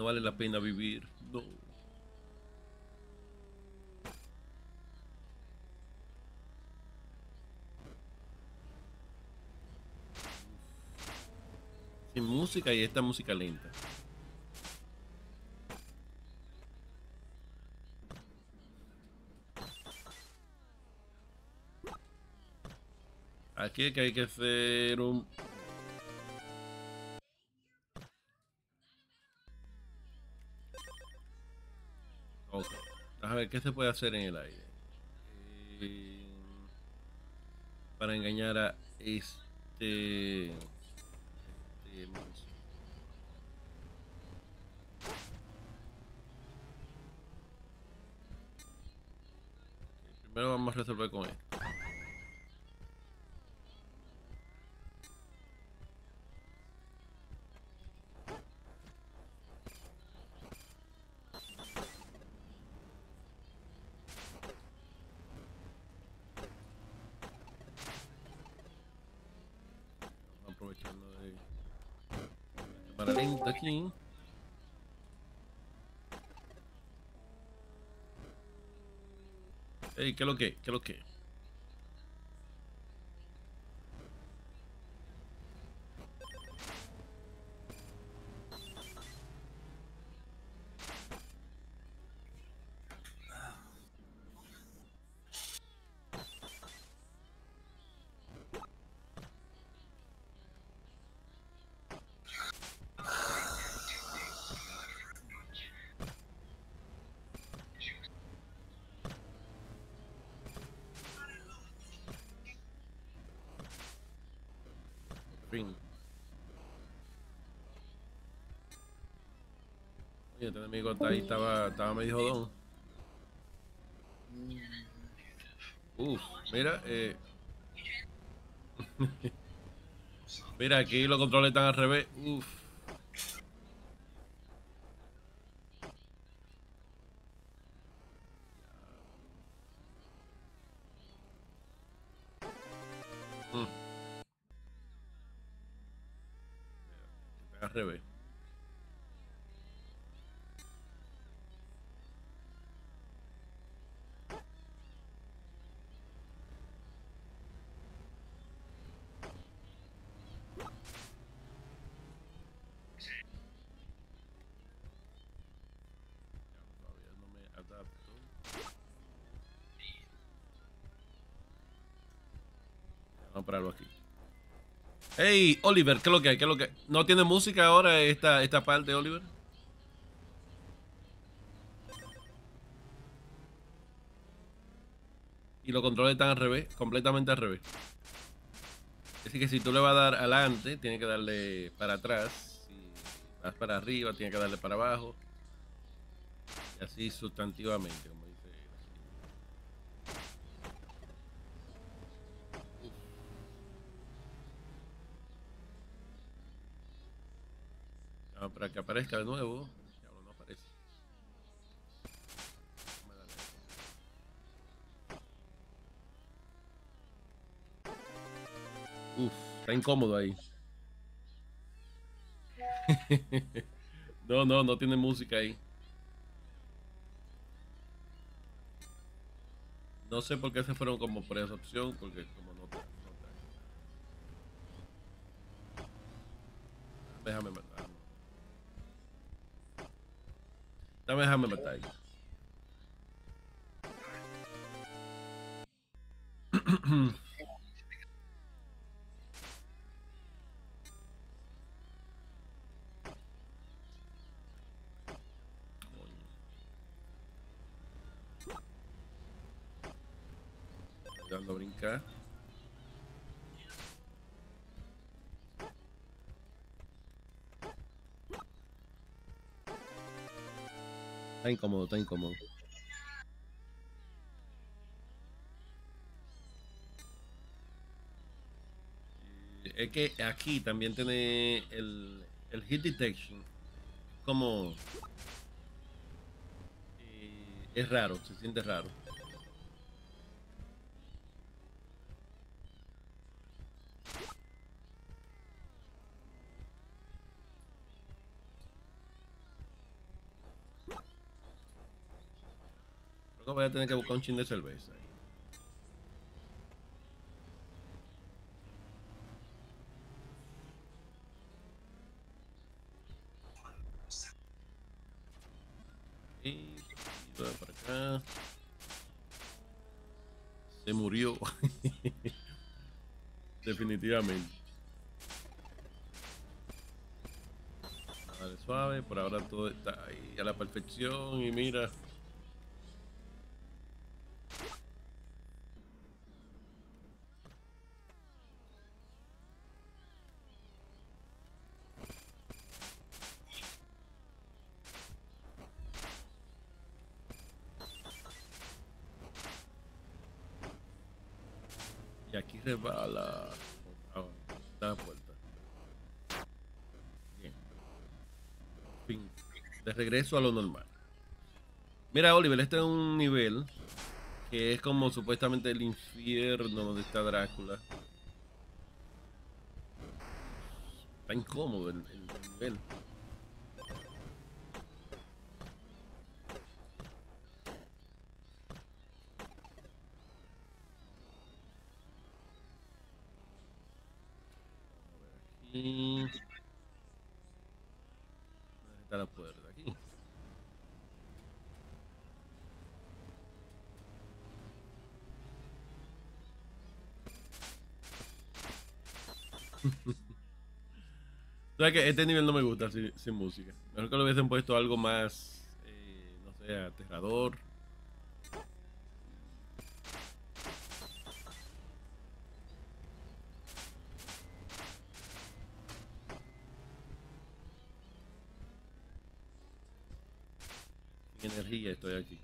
Vale la pena vivir. No. Sin música y esta música lenta. Aquí que hay que hacer un ver, ¿qué se puede hacer en el aire? Eh, para engañar a este... este primero vamos a resolver con esto. aprovechando de para lenta aquí. Ey, ¿qué es lo que? ¿Qué es lo que? Fin. Oye, este enemigo está ahí, estaba, estaba medio jodón. Uf, mira, eh. mira, aquí los controles están al revés. Uf. Hey, Oliver, ¿qué es lo que hay? ¿Qué es lo que ¿No tiene música ahora esta, esta parte, Oliver? Y los controles están al revés, completamente al revés. Así que si tú le vas a dar adelante, tiene que darle para atrás. Si vas para arriba, tiene que darle para abajo. Y así sustantivamente, como dice. Uf. Vamos para que aparezca de nuevo. No aparece. Uf, está incómodo ahí. no, no, no tiene música ahí. No sé por qué se fueron como por esa opción, porque como no no te- Déjame matar. Dame, déjame matar ahí. Dando a brincar. Está incómodo, está incómodo. Es que aquí también tiene el, el hit detection. Como. eh, es raro, se siente raro. Voy a tener que buscar un chin de cerveza. Y para acá. Se murió. Definitivamente. Vale, suave, por ahora todo está ahí a la perfección y mira. Y aquí resbala. Ah, da vuelta. Bien. Fin. De regreso a lo normal. Mira, Oliver, este es un nivel que es como supuestamente el infierno donde está Drácula. Está incómodo el, el nivel. Aquí. ¿Dónde está la puerta? Aquí. Que este nivel no me gusta sin, sin música. Mejor que lo hubiesen puesto algo más, eh, no sé, aterrador. Sin energía estoy aquí.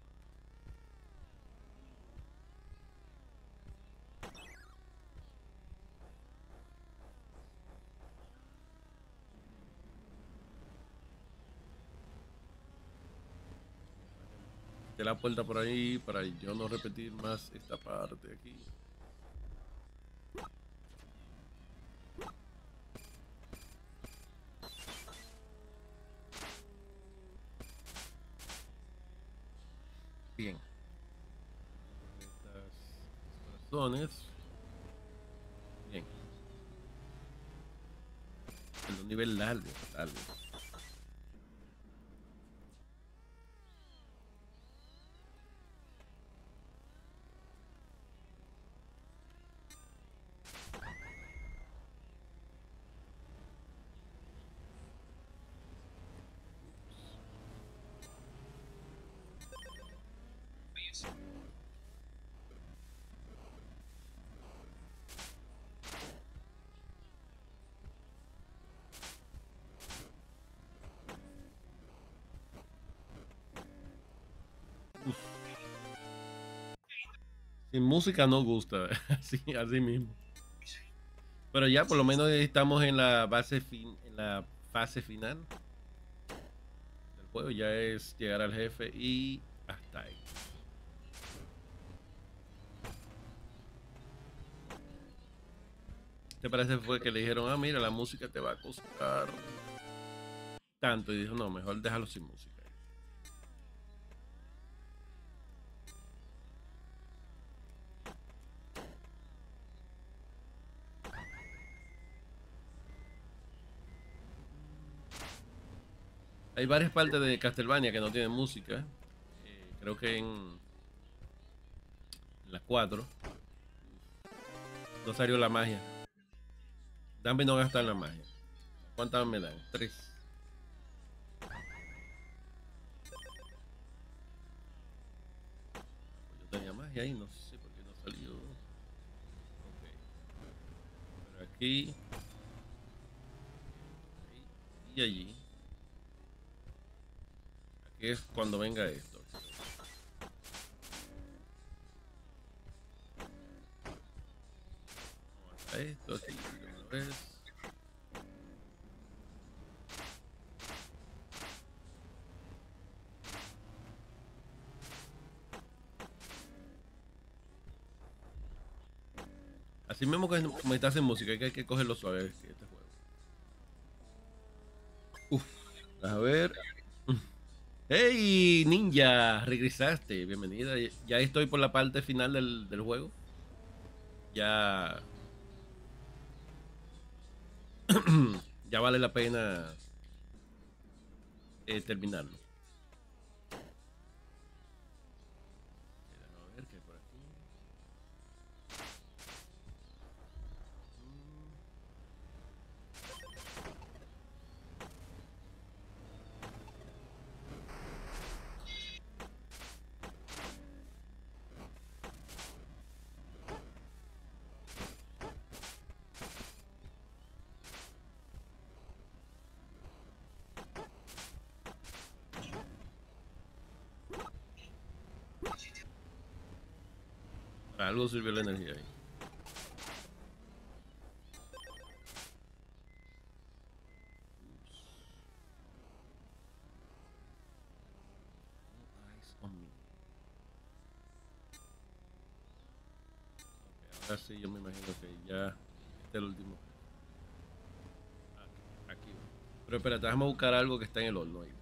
Quité la puerta por ahí para yo no repetir más esta parte aquí. Bien. Estas corazones. Bien. En un nivel largo, largo. Sin música no gusta, así, mismo. Pero ya por lo menos estamos en la base fin, en la fase final del juego. Ya es llegar al jefe y hasta ahí. ¿Te parece fue que le dijeron, ah, mira, la música te va a costar tanto? Y dijo, no, mejor déjalo sin música. Hay varias partes de Castlevania que no tienen música. Eh, creo que en, en la 4 no salió la magia. Dame no gastar la magia. ¿Cuántas me dan? Tres. Yo tenía magia ahí, no sé por qué no salió. Ok. Pero aquí. Y allí. Aquí es cuando venga esto. Esto de una vez. Así mismo que como estás en música, que hay que cogerlo suave que este juego. Uf, a ver. Hey, ninja, regresaste, bienvenida. Ya estoy por la parte final del, del juego. Ya. ya vale la pena eh, terminarlo. Déjame ver qué hay por aquí. Para algo sirvió la energía ahí. Ahora sí, yo me imagino que ya este es el último. Aquí. Pero espérate, déjame buscar algo que está en el horno ahí.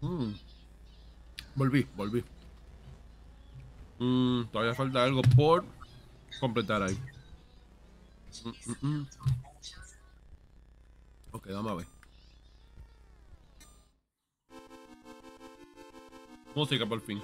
Mm. Volví, volví. Mm, todavía falta algo por completar ahí. Mm, mm, mm. Ok, vamos a ver. Música por fin.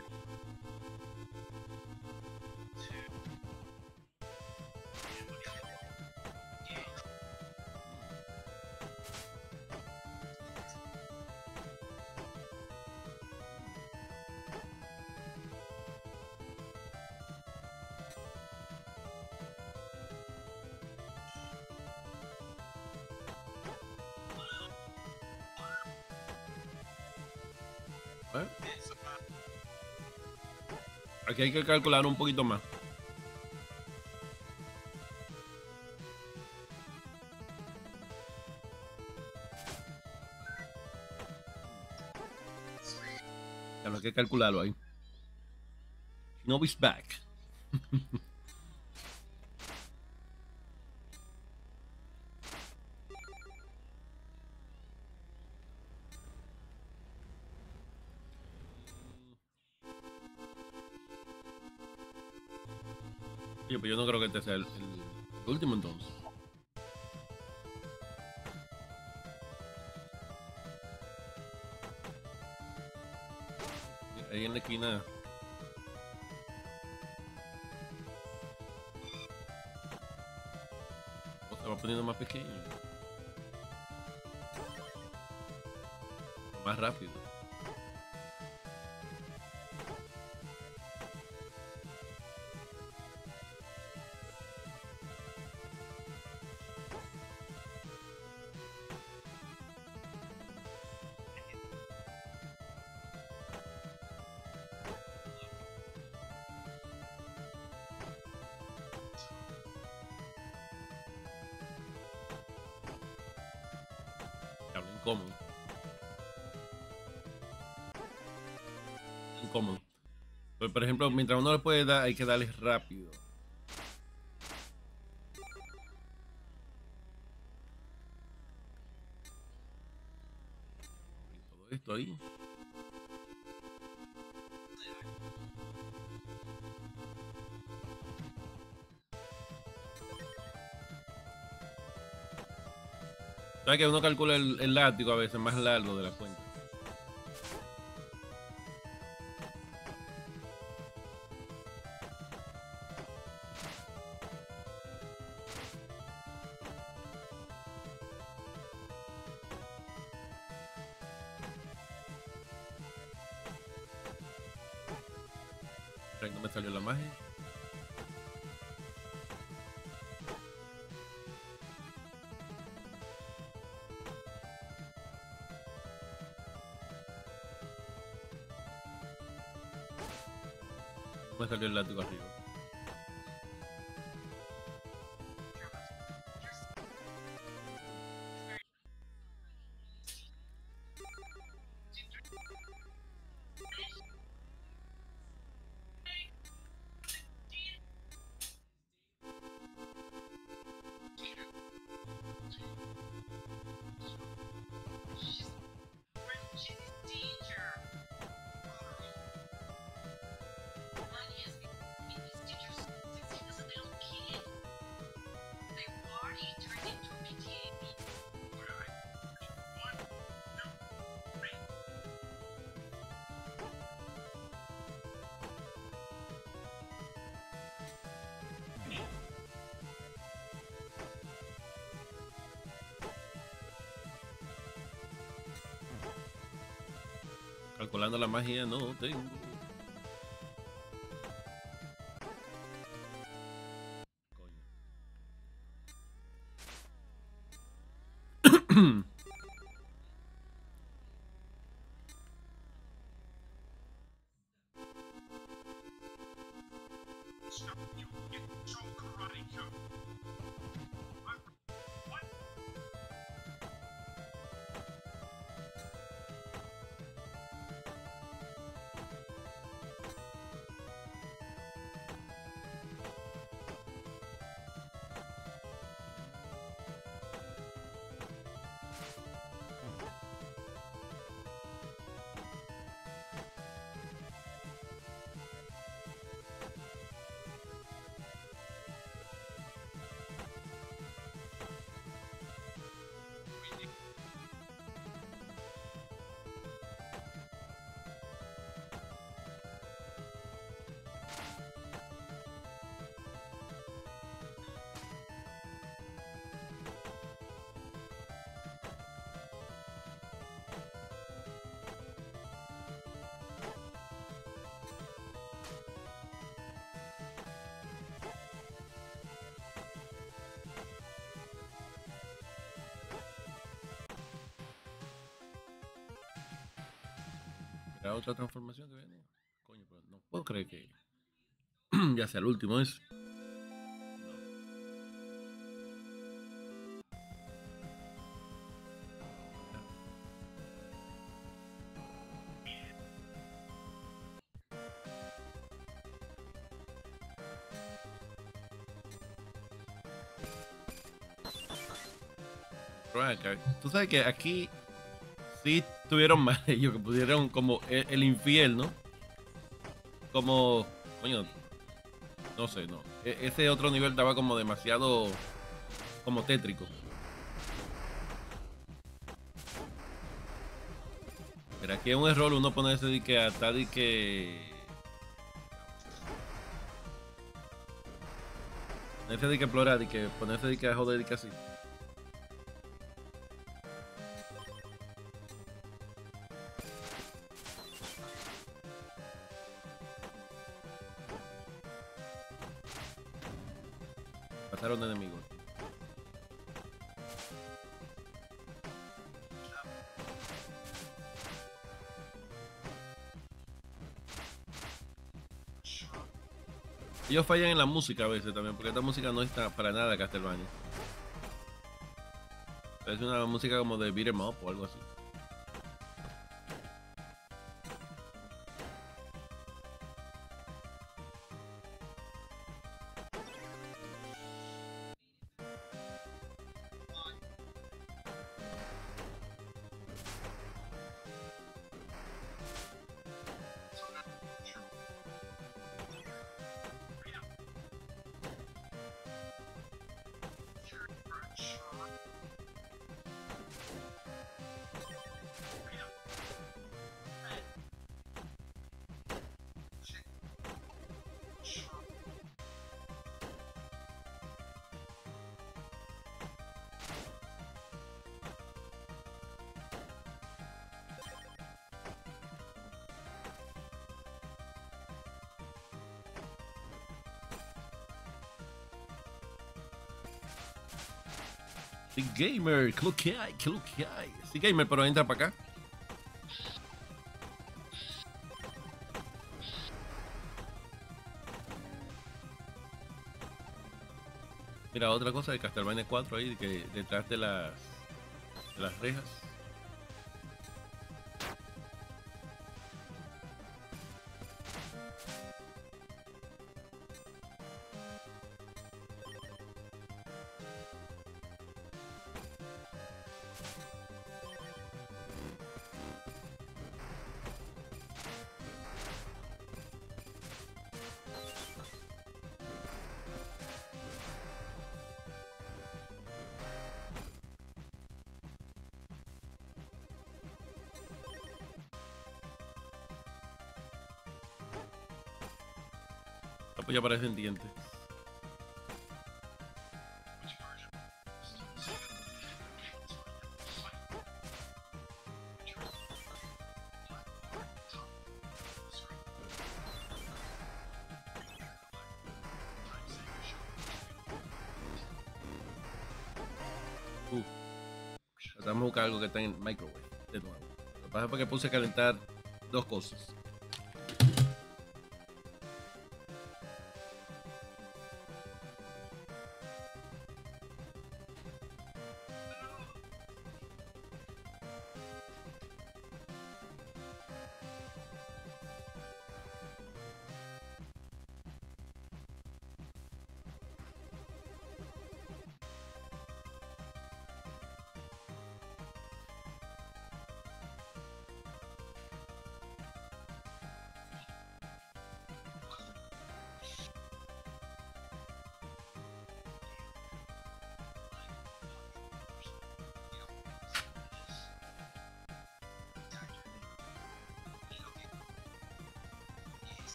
Aquí hay que calcular un poquito más. Lo hay que calcularlo ahí. Shinobi's back. este sea el, el- último entonces. Ahí en la esquina. Se va poniendo más pequeño. Más rápido. por ejemplo, mientras uno le puede dar, hay que darles rápido. Todo esto ahí. ¿Sabes que uno calcula el, el látigo a veces más largo de la cuenta? No me Calculando la magia, no tengo. ¿Será otra transformación que viene? Coño, pero no puedo creer que ya sea el último es. Pero ven acá, Tú sabes que aquí sí tuvieron mal ellos, que pudieron como el, el infierno. Como, coño, no sé, no. E- ese otro nivel estaba como demasiado, como tétrico. Pero aquí es un error uno ponerse de que hasta de que... Ponerse de que explorar y que ponerse de que joder y que así. Ellos fallan en la música a veces también, porque esta música no está para nada Castlevania. Es una música como de beat 'em up o algo así. Gamer, ¿qué lo que hay? ¿Qué lo que hay? Sí, gamer, pero entra para acá. Mira, otra cosa de Castlevania 4 ahí, que detrás de las, de las rejas. Ya aparecen dientes. Uh. Tratamos de buscar algo que está en microwave de nuevo. Lo que pasa es que puse a calentar dos cosas.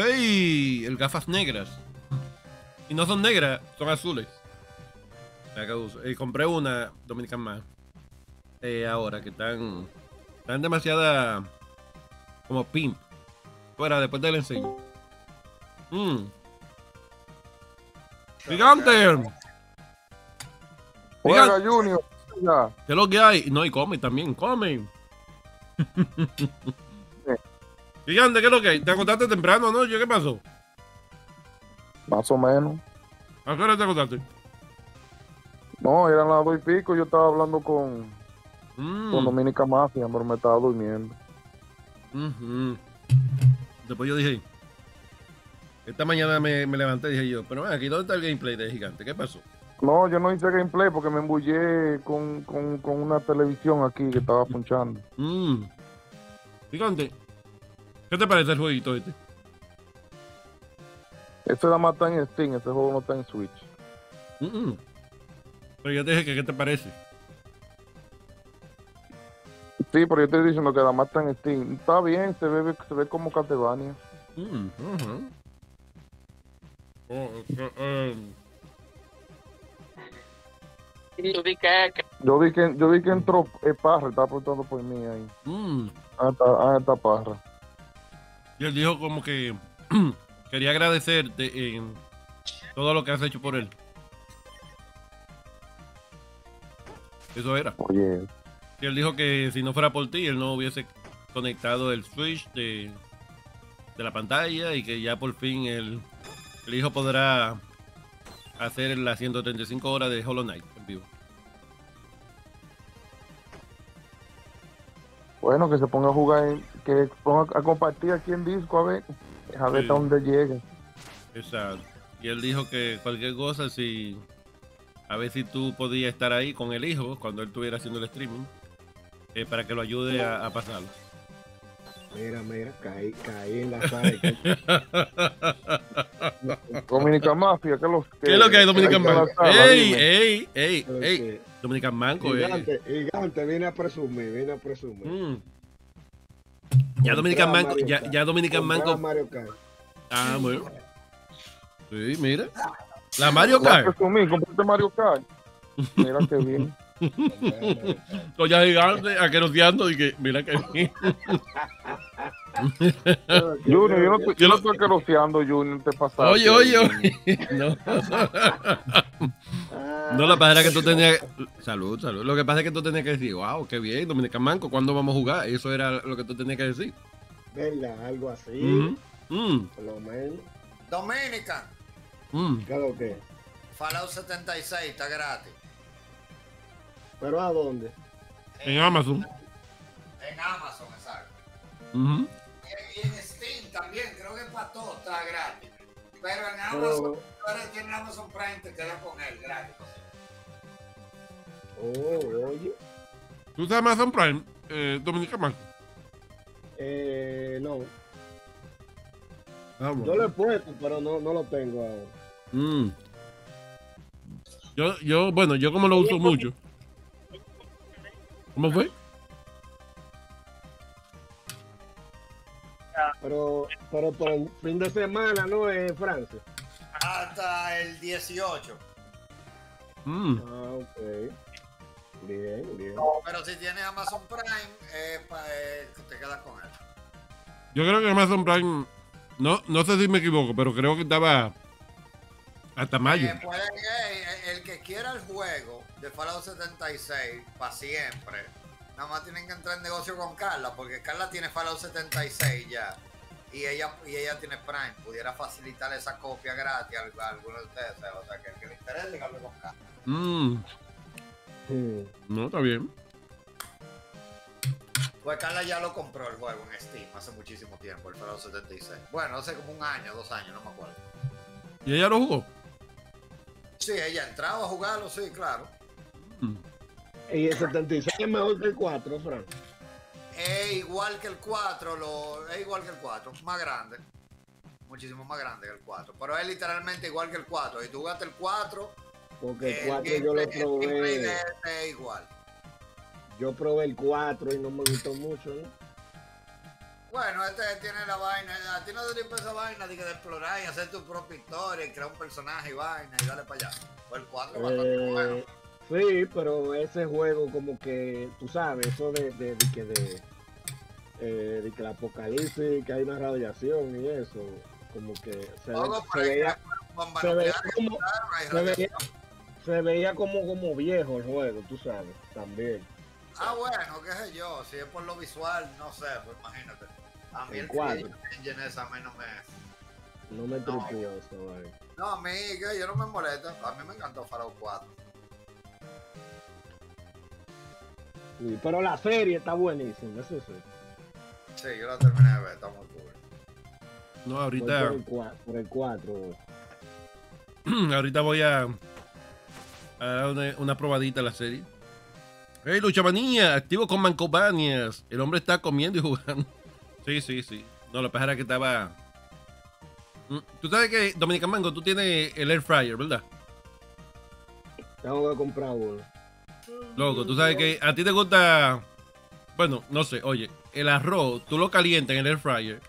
¡Hey! El gafas negras. Y no son negras, son azules. Eh, compré una Dominican más. eh, ahora que están. Están demasiada. Como pimp. Fuera, después te la enseño. Mmm. ¡Gigante! Juega, Junior. ¿Qué es lo que hay? No, y come también, come. Gigante, ¿qué es lo que hay? ¿Te acostaste temprano anoche? ¿Qué pasó? Más o menos. ¿A qué hora te acostaste? No, eran las dos y pico. Yo estaba hablando con, Mm, con Dominica Mafia, pero me estaba durmiendo. ujú. Después yo dije, esta mañana me, me levanté y dije yo, pero aquí, ¿dónde está el gameplay de Gigante? ¿Qué pasó? No, yo no hice gameplay porque me embullé con, con, con una televisión aquí que estaba punchando. Mm. Gigante, ¿qué te parece el jueguito este? Ese nada más está en Steam, ese juego no está en Switch. Mm, mm. Pero yo te dije que qué te parece. Sí, pero yo estoy diciendo que nada más está en Steam. Está bien, se ve, se ve como Castlevania. Mm. Oh, eh, eh, Yo vi que, que Yo vi que, yo vi que entró eh, Parra, estaba preguntando por mí ahí. mm. Ah, está, ah, está Parra. Y él dijo como que quería agradecerte eh, todo lo que has hecho por él. Eso era. Oye, Y él dijo que si no fuera por ti, él no hubiese conectado el switch de, de la pantalla y que ya por fin el, el hijo podrá hacer las 135 horas de Hollow Knight en vivo. bueno, que se ponga a jugar, que ponga a compartir aquí en disco a ver, a ver Sí. hasta dónde llegue. Exacto. Y él dijo que cualquier cosa, si a ver si tú podías estar ahí con el hijo cuando él estuviera haciendo el streaming, eh, para que lo ayude a, a pasarlo. Mira, mira, caí, caí en la sala. Dominican Mafia, ¿qué es lo que, ¿Qué es lo que hay, Dominican Manco? sala, ¡Ey, dime. ey, ey, ey! Dominican Manco, eh. Gigante, gigante, viene a presumir, viene a presumir. Mm. Ya Dominican Manco, ya, ya Dominican Manco. Mario Kart. Ah, bueno. Sí, mira. La Mario Kart. compraste Mario Kart. Mira qué bien. Kart. Coña gigante, aqueroteando y que, mira que bien. Junior, yo no, estoy- Yo no estoy Junior, te pasaste. Oye, oye, oye. No. No, la pasa era que tú tenías. Salud, salud. Lo que pasa es que tú tenías que decir, wow, qué bien, Dominican Manco, ¿cuándo vamos a jugar? Eso era lo que tú tenías que decir. ¿Verdad? Algo así. Mm, por lo menos. Dominican, mm. ¿Qué es lo que? Fallout 76 está gratis. ¿Pero a dónde? En Amazon. En Amazon, exacto. En, y en Steam también, creo que para todo está gratis. Pero en Amazon, tú eres tienes Amazon Prime, te quedas con él gratis. oh, oye. ¿Tú usas Amazon Prime, eh, Dominican Manco? Eh, no, Ah, yo lo he puesto, pero no, no lo tengo ahora. Mm. Yo, yo, bueno, yo como lo uso mucho. ¿Cómo fue? Pero, pero por el fin de semana, ¿no? En Francia. Hasta el 18. Mm. Ah, ok. Bien, bien. Pero si tienes Amazon Prime, eh, pa- eh, te quedas con él. Yo creo que Amazon Prime, no, no sé si me equivoco, pero creo que estaba hasta mayo. Eh, eh, eh, el que quiera el juego de Fallout 76 para siempre, nada más tienen que entrar en negocio con Carla, porque Carla tiene Fallout 76 ya. Y ella, y ella tiene Prime, pudiera facilitar esa copia gratis a, alguno de ustedes. O sea, que el que le interese, que hable con Carla. Mm. No, está bien. Pues Carla ya lo compró el juego en Steam hace muchísimo tiempo, el Fallout 76. Bueno, hace como un año, dos años, no me acuerdo. ¿Y ella lo jugó? Sí, ella entraba a jugarlo, sí, claro. Mm. Y el 76 es mejor que el 4, Fran. Es igual que el 4, lo, es igual que el 4, más grande. Muchísimo más grande que el 4. Pero es literalmente igual que el 4. Y tú jugaste el 4, Porque el el 4 yo lo gameplay- el de probé. este es igual. Yo probé el 4 y no me gustó mucho, ¿no? Bueno, este tiene la vaina. A ti no te esa vaina de, que de explorar y hacer tu propia historia y crear un personaje y vaina y dale para allá. Pues el 4 es bastante bueno. Sí, pero ese juego como que, tú sabes, eso de, de, de que de, eh, de que el apocalipsis, que hay una radiación y eso, como que se, veía, se veía como, se veía, se veía como, como viejo el juego, tú sabes, también. Ah, bueno, qué sé yo, si es por lo visual, no sé, pues imagínate. A mí El el, Engine esa a mí no me... No me tripió eso. No, a mí, que yo no me molesta, a mí me encantó Fallout 4. Sí, pero la serie está buenísima, eso sí. Sí, yo la terminé de ver, está muy cool. No, ahorita, Por el, cua- por el 4. ahorita voy a, a dar una, una probadita a la serie. Hey, Luchamanía, activo con Mancobanias. El hombre está comiendo y jugando. Sí, sí, sí. No, pasa era que estaba. Mm, Tú sabes que, Dominican Mango, tú tienes el air fryer, ¿verdad? Tengo que comprar uno. Loco, tú sabes que a ti te gusta. Bueno, no sé, oye, el arroz, tú lo calientas en el air fryer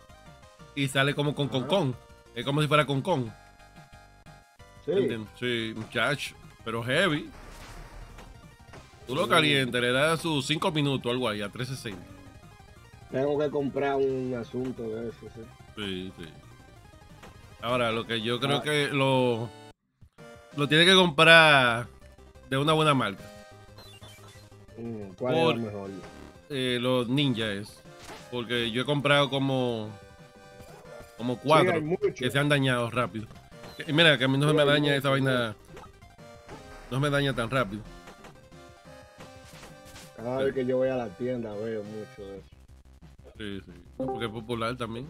y sale como con con con. Es como si fuera con con. Sí. ¿entiendes? Sí, muchacho, pero heavy. Tú lo calientas, le das sus 5 minutos, algo ahí, a 360. Tengo que comprar un asunto de eso, sí. Sí, sí. Ahora, lo que yo creo Ah. que lo. Lo tiene que comprar de una buena marca. Mm, ¿Cuál Por- es la mejor? eh, los ninjas es. Porque yo he comprado como. Como cuatro Sí, que se han dañado rápido. Y mira, que a mí no se me daña mucho, esa vaina. No me daña tan rápido. Cada vez que yo voy a la tienda veo mucho de eso. Sí, sí. Porque es popular también.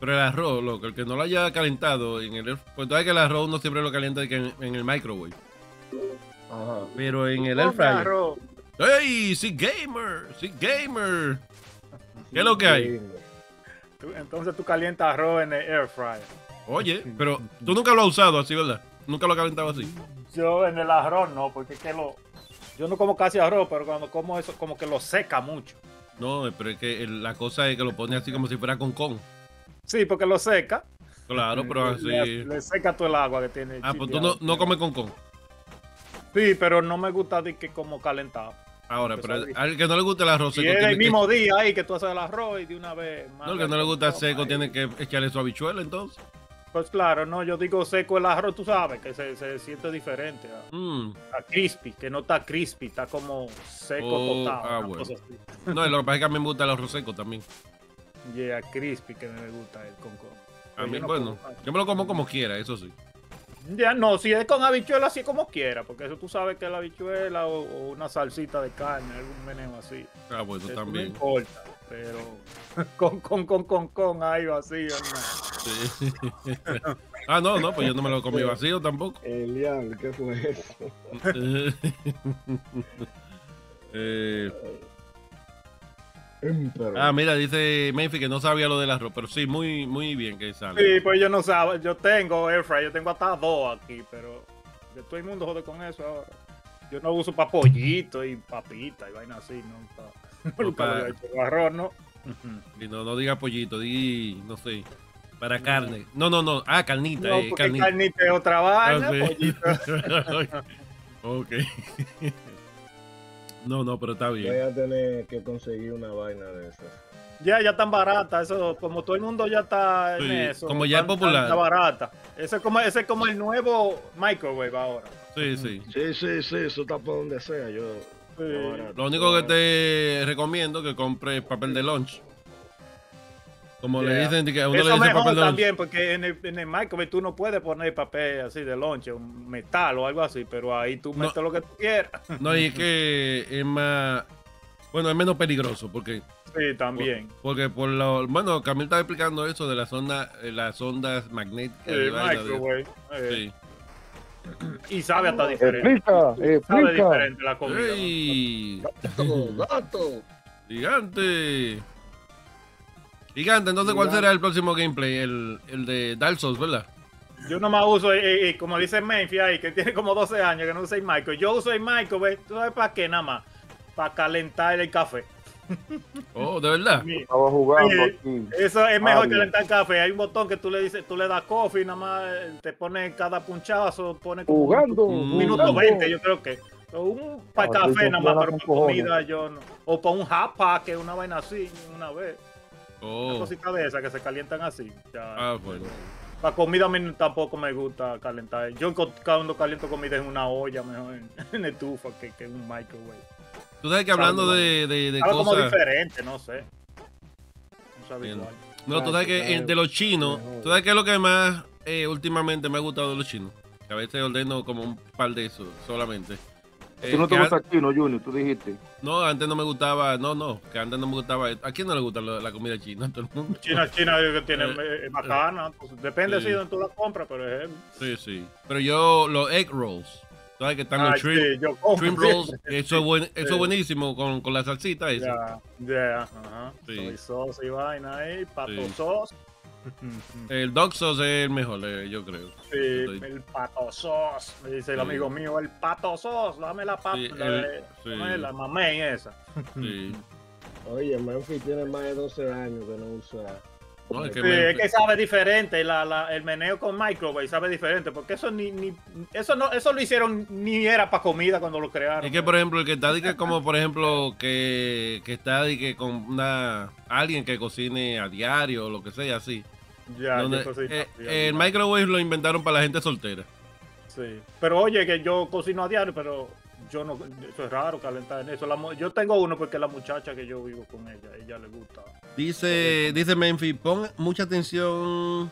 Pero el arroz, loco, el que no lo haya calentado en el Pues tú sabes que el arroz uno siempre lo calienta en, en el microwave. Ajá. Pero en el air fryer. ¡Ey! ¡Sí, gamer! ¡Sí, gamer! ¿Qué es lo que hay? Entonces tú calientas arroz en el air fryer. Oye, pero tú nunca lo has usado así, ¿verdad? Nunca lo has calentado así. Yo en el arroz no, porque es que lo. Yo no como casi arroz, pero cuando como eso, como que lo seca mucho. No, pero es que la cosa es que lo pone así como si fuera con con. Sí, porque lo seca. Claro, pero así. Le, le seca todo el agua que tiene. Ah, pues tú no, no comes con con. Sí, pero no me gusta de que como calentado. Ahora, pero al que no le gusta el arroz Y seco es tiene el que- mismo día ahí que tú haces el arroz y de una vez. No, el que no le gusta el seco Ahí. tiene que echarle su habichuela entonces. Pues claro, no, yo digo seco el arroz, tú sabes, que se, se siente diferente a, Mm. a crispy, que no está crispy, está como seco Oh, total. ah, bueno. cosa así. No, lo que pasa es que a mí me gusta el arroz seco también. Yeah, crispy que me gusta el con. A Pero mí, yo no bueno, como- yo me lo como como quiera, eso sí. Ya no, si es con habichuela, así como quiera, porque eso tú sabes que la habichuela o, o una salsita de carne, algún meneo así. Ah, bueno, Eso también. No importa, pero con, con, con, con, con, ahí vacío, no. Sí. ah, no, no, pues yo no me lo comí vacío tampoco. El diablo, ¿qué fue eso? Eh, Ah, mira, dice Memphis que no sabía lo del arroz, pero sí, muy, muy bien que sale. Sí, pues yo no sé, yo tengo air fryer, yo tengo hasta dos aquí, pero de todo el mundo jode con eso ahora. Yo no uso para pollito y papita y vaina así, no para No arroz, ¿no? Y no, no diga pollito, di, no sé, para carne. No, no, no, ah, carnita, No, eh, porque carnita. carnita es otra vaina, Ah, sí. pollito. ok. No, no, pero está voy bien. a tener que conseguir una vaina de esas. Ya, ya tan barata, eso, como todo el mundo ya está en Sí, eso. como ya es tan- popular. Está barata. Ese es como, ese es como el nuevo microwave ahora. Sí, sí. Sí, sí, sí, eso está por donde sea. Yo, Sí. Lo único que te recomiendo es que compres papel de lunch. Como le dicen, que a uno Eso le dicen mejor papel de lunch. también, porque en el, en el microwave tú no puedes poner papel así de lonche, un metal o algo así, pero ahí tú No. metes lo que tú quieras. No, y es que es más. Bueno, es menos peligroso porque. Sí, también. Porque por lo. Bueno, Camil estaba explicando eso de las ondas, eh, las ondas magnéticas. Sí, de- microwave. eh, Sí. Y sabe hasta diferente. Explica, Sabe explica. diferente la comida. ¿no? ¡Ey! Gato, gato. ¡Gigante! Gigante, entonces, ¿cuál será el próximo gameplay? El, el de Dark Souls, ¿verdad? Yo nomás uso, eh, como dice Memphis ahí, que tiene como 12 años que no usa el microwave. Yo uso el microwave, ¿tú sabes para qué nada más? Para calentar el café. Oh, ¿de verdad? Estaba jugando aquí. Eso es mejor bien. calentar café. Hay un botón que tú le dices, tú le das coffee y nada más eh, te pone cada punchazo, pone como Jugando. Un un minuto jugando. 20, yo creo que. O Un para café nada más, pero para comida yo no. O para un hot pack, que es una vaina así, una vez. Una Oh, cosita de esas que se calientan así. Ya. ah, bueno. Para comida a mí tampoco me gusta calentar. Yo cuando caliento comida en una olla, mejor en, en estufa que, que en un microwave. Tú sabes que hablando de, de, de Sabe como diferente, no sé. No sabe Bien. igual. No, tú sabes que de los chinos, tú sabes que es lo que más eh, últimamente me ha gustado de los chinos. Que a veces ordeno como un par de esos solamente. Eh, Tú no te gusta an- chino, Junior, tú dijiste. no, antes no me gustaba, no, no, que antes no me gustaba. ¿A quién no le gusta la, la comida china? Todo el mundo. China, China que tiene Eh, eh, bacana. pues, depende sí. si donde tú la compras, pero es. Sí, sí. Pero yo, los egg rolls, sabes que están Ay, los shrimp, sí, yo shrimp siempre. rolls, eso es, buen, eso es Sí. buenísimo con, con la salsita esa. Ya, ya, ajá. Sí. Soy sauce y vaina ahí, pato Sí. sauce. El sauce es el mejor, eh, yo creo. Sí, Estoy- el pato sauce. Me dice el Sí. amigo mío, el pato sauce, dame la pata. Sí, sí. la mamey esa. Sí. Oye, Memphis tiene más de 12 años que no usa. No, es que Sí, me- es que sabe diferente, la, la- el meneo con microwave sabe diferente, porque eso ni, ni eso no, eso lo hicieron ni era para comida cuando lo crearon. Es que, por ejemplo, el que está que como, por ejemplo, que, que está que con una alguien que cocine a diario o lo que sea, así. Ya, Donde- yo eh, ya, el ya. microwave lo inventaron para la gente soltera. Sí. Pero oye, que yo cocino a diario, pero yo no, eso es raro calentar en eso. La yo tengo uno porque la muchacha que yo vivo con ella, ella le gusta. Dice, dice Memphis, pon mucha atención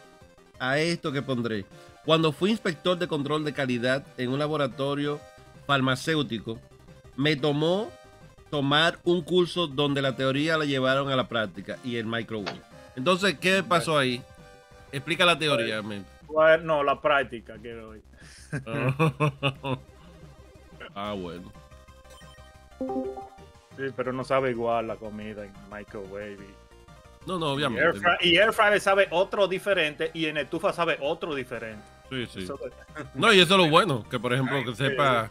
a esto que pondré. Cuando fui inspector de control de calidad en un laboratorio farmacéutico, me tomó tomar un curso donde la teoría la llevaron a la práctica y el microwave. Entonces, ¿qué pasó ahí? Explica la teoría, no, la práctica quiero ah, bueno. Sí, pero no sabe igual la comida en microwave. No, no, obviamente. air, fry- y air fryer sabe otro diferente y en estufa sabe otro diferente. Sí, sí. Eso- No, y eso es lo bueno, que por ejemplo, que sepa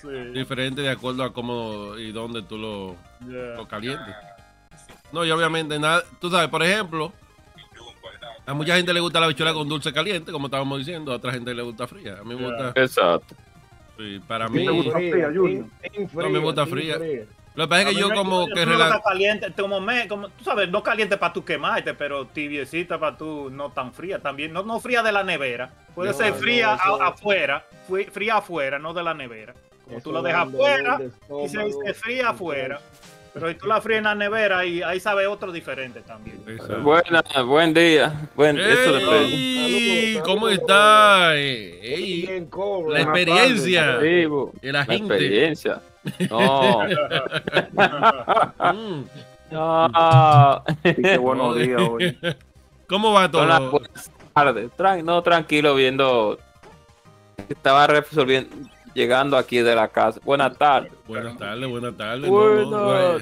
sí, diferente de acuerdo a cómo y dónde tú lo, yeah. lo calientes. No, y obviamente nada, tú sabes, por ejemplo, a mucha gente le gusta la bichuela con dulce caliente, como estábamos diciendo, a otra gente le gusta fría. A mí me gusta, Exacto. sí, para mí, gusta? fría, Junior? No, me gusta fría. lo que pasa es que yo me- como que me gusta rela- caliente, como me, como, tú sabes, no caliente para tu quemarte, pero tibiecita para tú no tan fría también. No, no fría de la nevera. Puede No, ser no, fría eso- a- afuera, fría afuera, no de la nevera. Como tú la dejas afuera de y se, se fría afuera. Pero si tú la frías en la nevera y ahí sabe otro diferente también. Exacto. Buena, buen día. Buen. ¡Ey! ¿Cómo está? Eh, ey, Bien, cobra. la experiencia la La gente. experiencia. No. Mm. no. Sí, qué buenos días hoy. ¿Cómo va todo? buenas tardes. Tran- no, tranquilo, viendo. Estaba resolviendo. Llegando aquí de la casa. Buenas tardes. Buenas tardes, buenas tardes. No, no,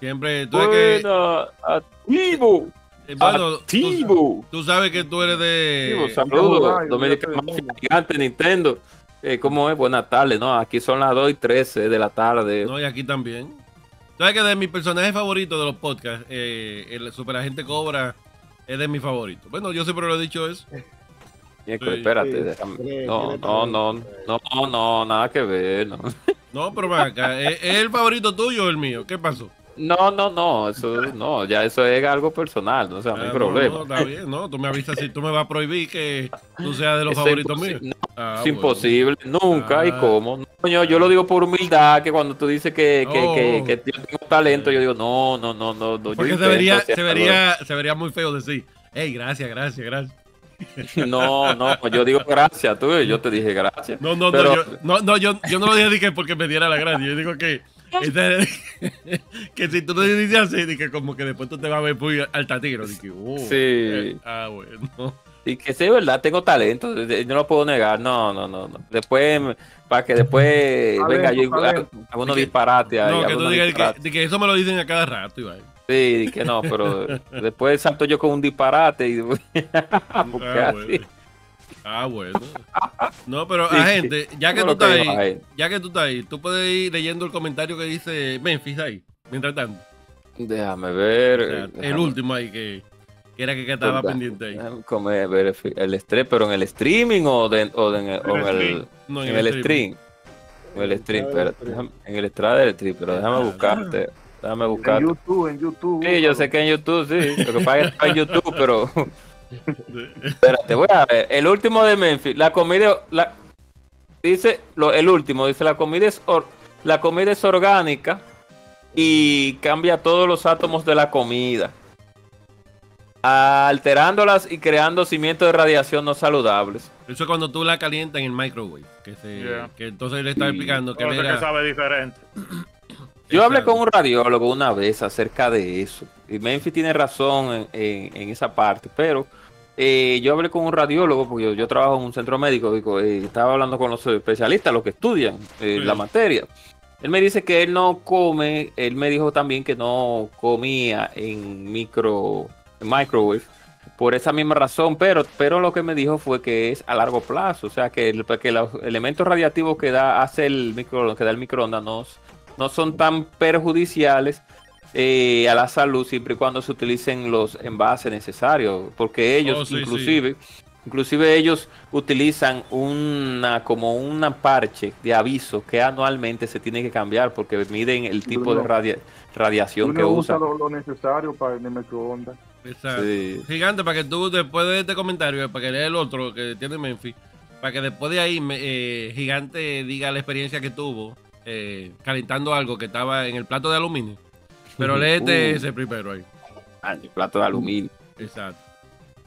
Siempre, tú que, Buenas. Activo. eh, bueno, Activo. tú sabes que tú eres de... Saludos. Mundo. Gigante Nintendo. Eh, ¿Cómo es? Buenas tardes. No, aquí son las 2 y 13 de la tarde. No, y aquí también. ¿Sabes que de mis personajes favoritos de los podcasts, eh, el Superagente Cobra es de mis favoritos? Bueno, yo siempre lo he dicho eso. Miércoles, espérate. No, no, no, no, no, nada que ver. No, No, pero acá, ¿es, el favorito tuyo o el mío? ¿Qué pasó? no, no, no, eso no, ya eso es algo personal, no, o sea, no hay Ah, problema. No, está bien, no, tú me avisas si tú me vas a prohibir que tú seas de los es favoritos míos. no, Ah, es bueno. imposible, nunca, ¿y Ah. cómo? No, yo, yo lo digo por humildad, que cuando tú dices que, que, Oh. que, que yo tengo talento, yo digo, no, no, no, no, no. yo Porque se vería, se, vería, se vería muy feo decir, hey, gracias, gracias, gracias. No, no, yo digo gracias, tú, yo te dije gracias. No, no, Pero- no, yo, no, no, yo, yo no lo dije que porque me diera la gracia. Yo digo que, que si tú lo dices así, que como que después tú te vas a ver muy alta tiro. de que, oh, Sí. eh, ah, bueno. Y que sí, verdad, tengo talento, no lo puedo negar, no, no, no, no. Después, para que después Talento, venga yo y talento. haga unos disparates ahí. No, que tú digas de que, eso me lo dicen a cada rato, Iván. Sí, que no, pero después salto yo con un disparate y Ah, bueno. Ah, bueno. No, pero Sí, agente, ya que tú estás ahí, ya que tú estás ahí, tú puedes ir leyendo el comentario que dice Memphis ahí, mientras tanto. Déjame ver. O sea, el último ahí que, que era que, que estaba pendiente ahí. déjame comer, ver el estrés, pero en el streaming o, de- o de- en el, o en el, No, en el stream. En el stream, déjame- en el estrada del stream, pero déjame Ah. buscarte. Déjame En buscarte. YouTube, en YouTube. Sí, yo sé que en YouTube, sí. Lo que pasa es que está en YouTube, pero. Espérate, voy a ver. El último de Memphis. La comida. La, dice. Lo, el último. Dice: la comida, es or- la comida es orgánica y cambia todos los átomos de la comida. Alterándolas y creando cimientos de radiación no saludables. Eso es cuando tú la calientas en el microwave. Que, se, Yeah. que entonces él le estaba Sí. explicando que sea, que era. sabe diferente. Yo hablé con un radiólogo una vez acerca de eso. Y Memphis tiene razón en, en- en esa parte, pero eh, yo hablé con un radiólogo, porque yo, yo trabajo en un centro médico, digo, eh, estaba hablando con los especialistas, los que estudian eh, Sí. la materia. Él me dice que él no come, él me dijo también que no comía en micro, en microwave, por esa misma razón, pero, pero lo que me dijo fue que es a largo plazo, o sea que, el- que los elementos radiactivos que da, hace el micro, que da el microondas no, no son tan perjudiciales eh, a la salud siempre y cuando se utilicen los envases necesarios, porque ellos Oh, sí, inclusive, inclusive ellos utilizan una como una parche de aviso que anualmente se tiene que cambiar porque miden el tipo de radia- radiación que usa usan. lo, lo necesario para el microondas. Exacto. Sí. Gigante, para que tú después de este comentario, para que lea el otro que tiene Memphis, para que después de ahí me- eh, Gigante diga la experiencia que tuvo eh, calentando algo que estaba en el plato de aluminio. Pero léete Uh. ese primero ahí. Ah, el plato de aluminio. Exacto.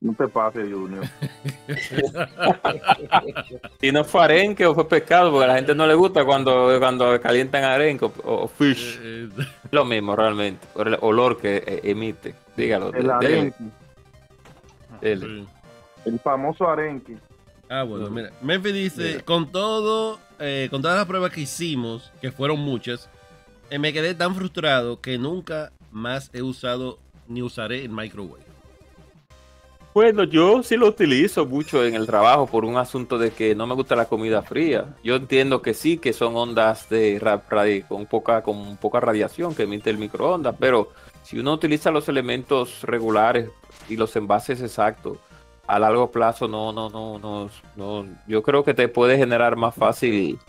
No te pases, Junior. Si no fue arenque o fue pescado, porque a la gente no le gusta cuando, cuando calientan arenque o, o fish. Eh, Lo mismo realmente, por el olor que eh, emite. Dígalo. El de- arenque. El famoso arenque. Ah, bueno, mira. Memphis dice, con todo, eh, con todas las pruebas que hicimos, que fueron muchas, eh, me quedé tan frustrado que nunca más he usado ni usaré el microwave. Bueno, yo sí lo utilizo mucho en el trabajo por un asunto de que no me gusta la comida fría. Yo entiendo que sí, que son ondas de con poca con poca radiación que emite el microondas, pero si uno utiliza los elementos regulares y los envases exactos a largo plazo, no, no, no, no, no. Yo creo que te puede generar más fácil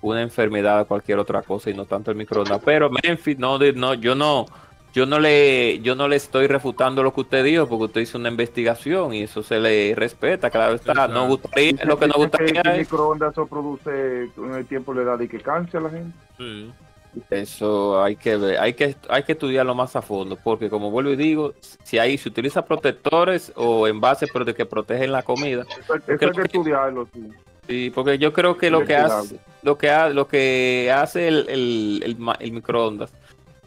una enfermedad o cualquier otra cosa y no tanto el microondas. Pero Memphis, no, no, yo no. Yo no le, yo no le estoy refutando lo que usted dijo, porque usted hizo una investigación y eso se le respeta, claro está. Exacto. No gustaría, lo que no gustaría el es microondas eso produce en el tiempo le da de que canse a la gente. Sí. Eso hay que ver, hay que, hay que estudiarlo más a fondo, porque como vuelvo y digo, si ahí se utiliza protectores o envases pero de que protegen la comida, Eso, eso hay que que- estudiarlo, sí. Sí, porque yo creo que lo que hace, lo que ha- lo que hace el, el, el el microondas,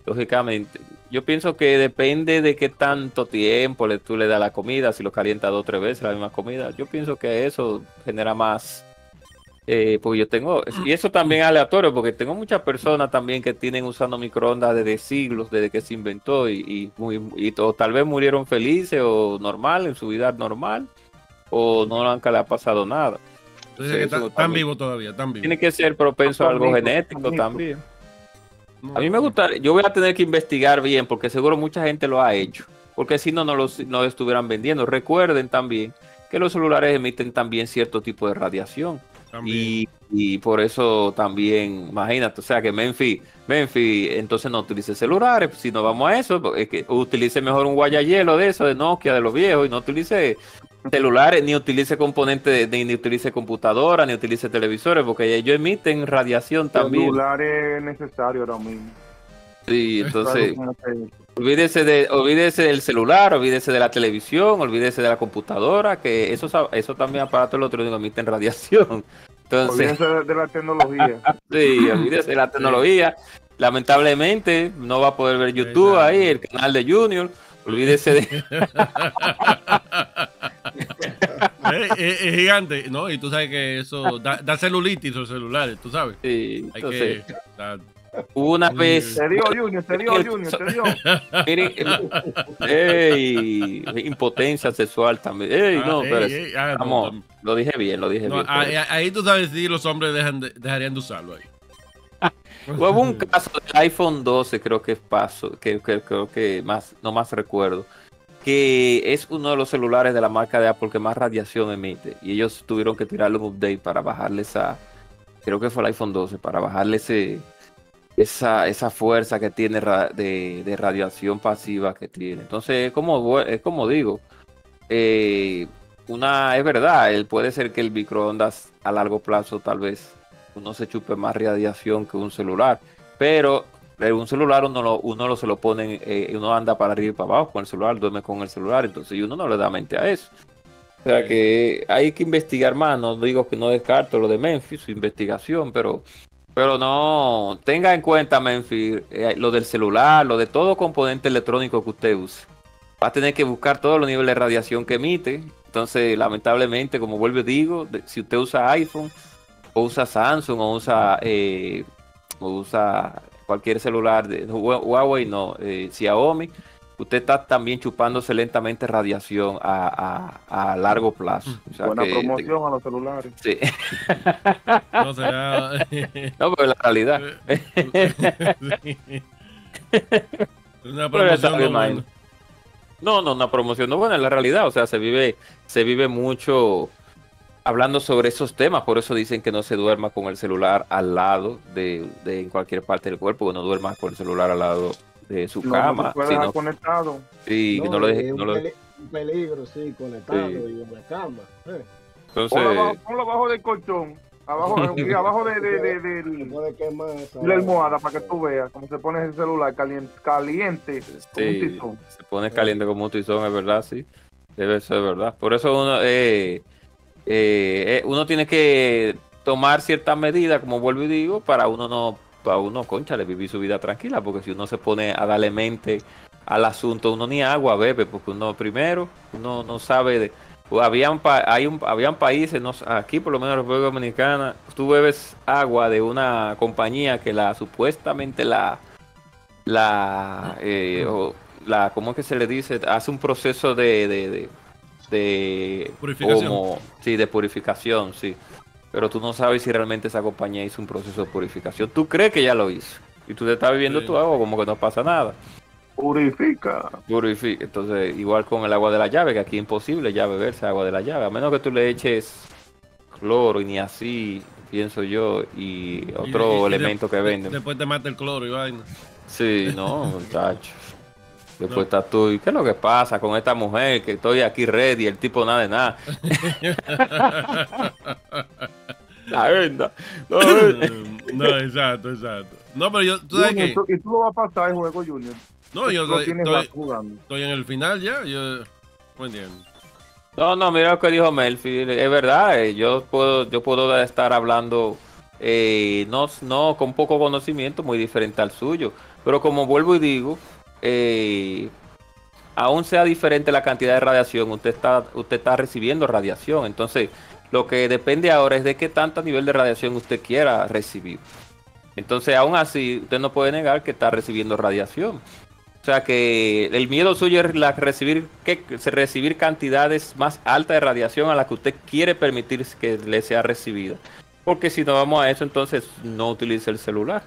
lógicamente, yo pienso que depende de qué tanto tiempo le, tú le das la comida, si lo calientas dos o tres veces la misma comida, yo pienso que eso genera más. Eh, porque yo tengo, y eso también es aleatorio, porque tengo muchas personas también que tienen usando microondas desde siglos, desde que se inventó, y, y, muy, y o tal vez murieron felices o normal, en su vida normal, o no nunca le ha pasado nada. Entonces, que están, vivos todavía, están vivos. Tiene que ser propenso a algo genético también. A mí me gusta, yo voy a tener que investigar bien porque seguro mucha gente lo ha hecho. Porque si no, no los no lo estuvieran vendiendo. Recuerden también que los celulares emiten también cierto tipo de radiación. Y, y por eso también, imagínate, o sea que Memphis, Memphis, entonces no utilice celulares, si no vamos a eso, es que utilice mejor un guayayelo de eso, de Nokia, de los viejos, y no utilice celulares, ni utilice componentes, ni, ni utilice computadora, ni utilice televisores, porque ellos emiten radiación también. celular es necesario ahora mismo. Sí, entonces, olvídese, de, olvídese del celular, olvídese de la televisión, olvídese de la computadora, que esos, eso también aparatos electrónicos emiten radiación. Entonces, Olvídense de, la tecnología. Sí, olvídese de la tecnología. Lamentablemente no va a poder ver YouTube Exacto. ahí, el canal de Junior. Olvídese de. Es gigante, ¿no? Y tú sabes que eso da, da celulitis los celulares, tú sabes. Sí, Hay entonces, que. da- una vez. Te dio Junior, te dio Junior, te dio. Miren, ey, impotencia sexual también. Ey, no, Ah, ey, pero ey, ah, vamos, lo dije bien, lo dije no, bien. ahí, pero- ahí tú sabes si los hombres dejan de- dejarían de usarlo ahí. Hubo un caso del iPhone 12, creo que pasó, que, que- creo que más, no más recuerdo, que es uno de los celulares de la marca de Apple que más radiación emite. Y ellos tuvieron que tirarle un update para bajarle esa, creo que fue el iPhone 12, para bajarle ese, esa, esa fuerza que tiene de, de radiación pasiva que tiene. Entonces, es como, es como digo, eh, una, es verdad, el, puede ser que el microondas a largo plazo tal vez uno se chupe más radiación que un celular, pero eh, un celular uno lo, uno lo se lo pone, eh, uno anda para arriba y para abajo con el celular, duerme con el celular, entonces uno no le da mente a eso. O sea que hay que investigar más, no digo que no descarto lo de Memphis, su investigación, pero, pero no, tenga en cuenta Memphis, eh, lo del celular, lo de todo componente electrónico que usted use. Va a tener que buscar todos los niveles de radiación que emite. Entonces, lamentablemente, como vuelvo y digo, si usted usa iPhone, o usa Samsung, o usa, eh, o usa cualquier celular de Hua- Huawei, no, eh, Xiaomi, usted está también chupándose lentamente radiación a, a- a largo plazo. O sea Buena que- promoción a los celulares. Sí. No será. No, pero la realidad. Una Pero está promoción no. No, no, una promoción no buena, es la realidad. O sea, se vive, se vive mucho hablando sobre esos temas. Por eso dicen que no se duerma con el celular al lado de, de en cualquier parte del cuerpo, que no duerma con el celular al lado de su No, no cama. se puede dejar sino- conectado. sí, que no lo deje- un, no lo- peli- un peligro, sí, conectado Sí. y en la cama. eh. entonces, Ponlo abajo, ponlo abajo del colchón. Abajo, sí, abajo de, de, de- quemar esa de la almohada para que tú veas cómo se pone ese celular caliente, caliente como un sí, tizón. se pone caliente como un tizón, es verdad, sí. Debe ser verdad. Por eso uno, eh, eh, eh, uno tiene que tomar ciertas medidas, como vuelvo y digo, para uno no, para uno, concha, vivir su vida tranquila, porque si uno se pone a darle mente al asunto, uno ni agua bebe, porque uno primero, uno no sabe de, habían, hay un, habían países, no, aquí por lo menos en la República Dominicana, tú bebes agua de una compañía que la supuestamente la, la, eh, o la, ¿cómo es que se le dice? Hace un proceso de, de, de, de Purificación. como- sí, de purificación, sí. Pero tú no sabes si realmente esa compañía hizo un proceso de purificación. Tú crees que ya lo hizo. Y tú te estás bebiendo Sí. tu agua como que no pasa nada. Purifica. Purifica. Entonces, igual con el agua de la llave, que aquí es imposible ya beberse agua de la llave. A menos que tú le eches cloro y ni así, pienso yo, y otro Y- y- y de- elemento que de- venden. Después te mata el cloro y vaina. Sí, no, muchacho. Después estás tú, ¿y qué es lo que pasa con esta mujer? Que estoy aquí ready, el tipo nada de nada. La verdad. No, no, exacto, exacto. No, pero yo, tú sabes que. y tú lo vas a pasar el juego, Junior. No, yo estoy, estoy- jugando. estoy en el final ya. Yo no entiendo. No, no, mira lo que dijo Melfi, es verdad, eh, yo puedo, yo puedo estar hablando eh, no, no con poco conocimiento, muy diferente al suyo, pero como vuelvo y digo, eh, aún sea diferente la cantidad de radiación, usted está, usted está recibiendo radiación, entonces lo que depende ahora es de qué tanto nivel de radiación usted quiera recibir. Entonces, aún así, usted no puede negar que está recibiendo radiación. O sea que el miedo suyo es la- recibir, que, recibir cantidades más altas de radiación a las que usted quiere permitir que le sea recibida. Porque si no vamos a eso, entonces no utilice el celular.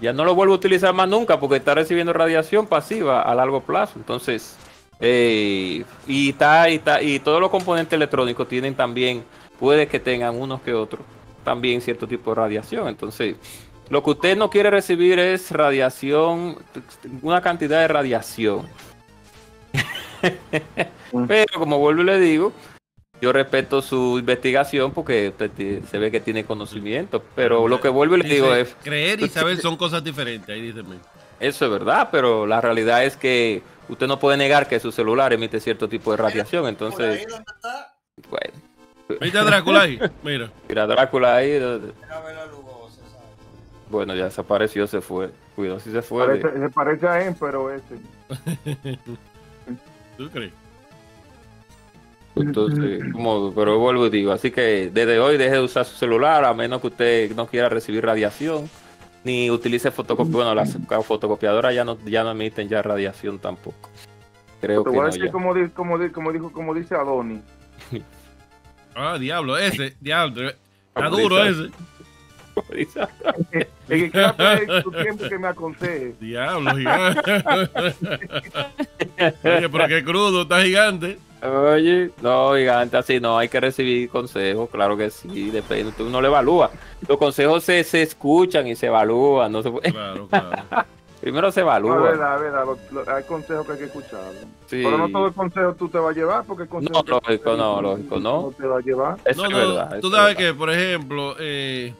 Ya no lo vuelvo a utilizar más nunca porque está recibiendo radiación pasiva a largo plazo. Entonces, eh, y, está, y, está- y todos los componentes electrónicos tienen también, puede que tengan unos que otros, también cierto tipo de radiación. Entonces, lo que usted no quiere recibir es radiación, una cantidad de radiación. Pero como vuelvo y le digo, yo respeto su investigación porque usted se ve que tiene conocimiento. Pero lo que vuelvo y le digo es, Creer y saber son cosas diferentes. Ahí dice. men. eso es verdad, pero la realidad es que usted no puede negar que su celular emite cierto tipo de radiación. Entonces, bueno, ¿Viste a Drácula ahí? Mira. mira Drácula ahí, bueno, ya desapareció, se fue. Cuidado si se fue. de- se parece a él, pero ese. ¿Tú crees? Entonces, como, pero vuelvo y digo, así que desde hoy deje de usar su celular a menos que usted no quiera recibir radiación, ni utilice fotocopia. Bueno, las fotocopiadoras ya no, ya no emiten ya radiación tampoco. Creo Te que voy a decir ya. como, di- como, di- como dijo, como dice Adoni. Ah, diablo, ese, diablo. Está duro ese. En el caso de tu tiempo que me aconseje. Diablo, gigante. Oye, pero qué crudo, está gigante. Oye, no, gigante, así no, hay que recibir consejos, claro que sí, depende, uno lo evalúa. Los consejos se, se escuchan y se evalúan, no se puede- Claro, claro. Primero se evalúa. verdad, es verdad. lo- lo- hay consejos que hay que escuchar. Sí. Pero no todo el consejo tú te vas a llevar, porque el consejo No, lógico, no, lógico, no. no te va a llevar. Eso No, es no, verdad. tú sabes verdad. que, por ejemplo, eh,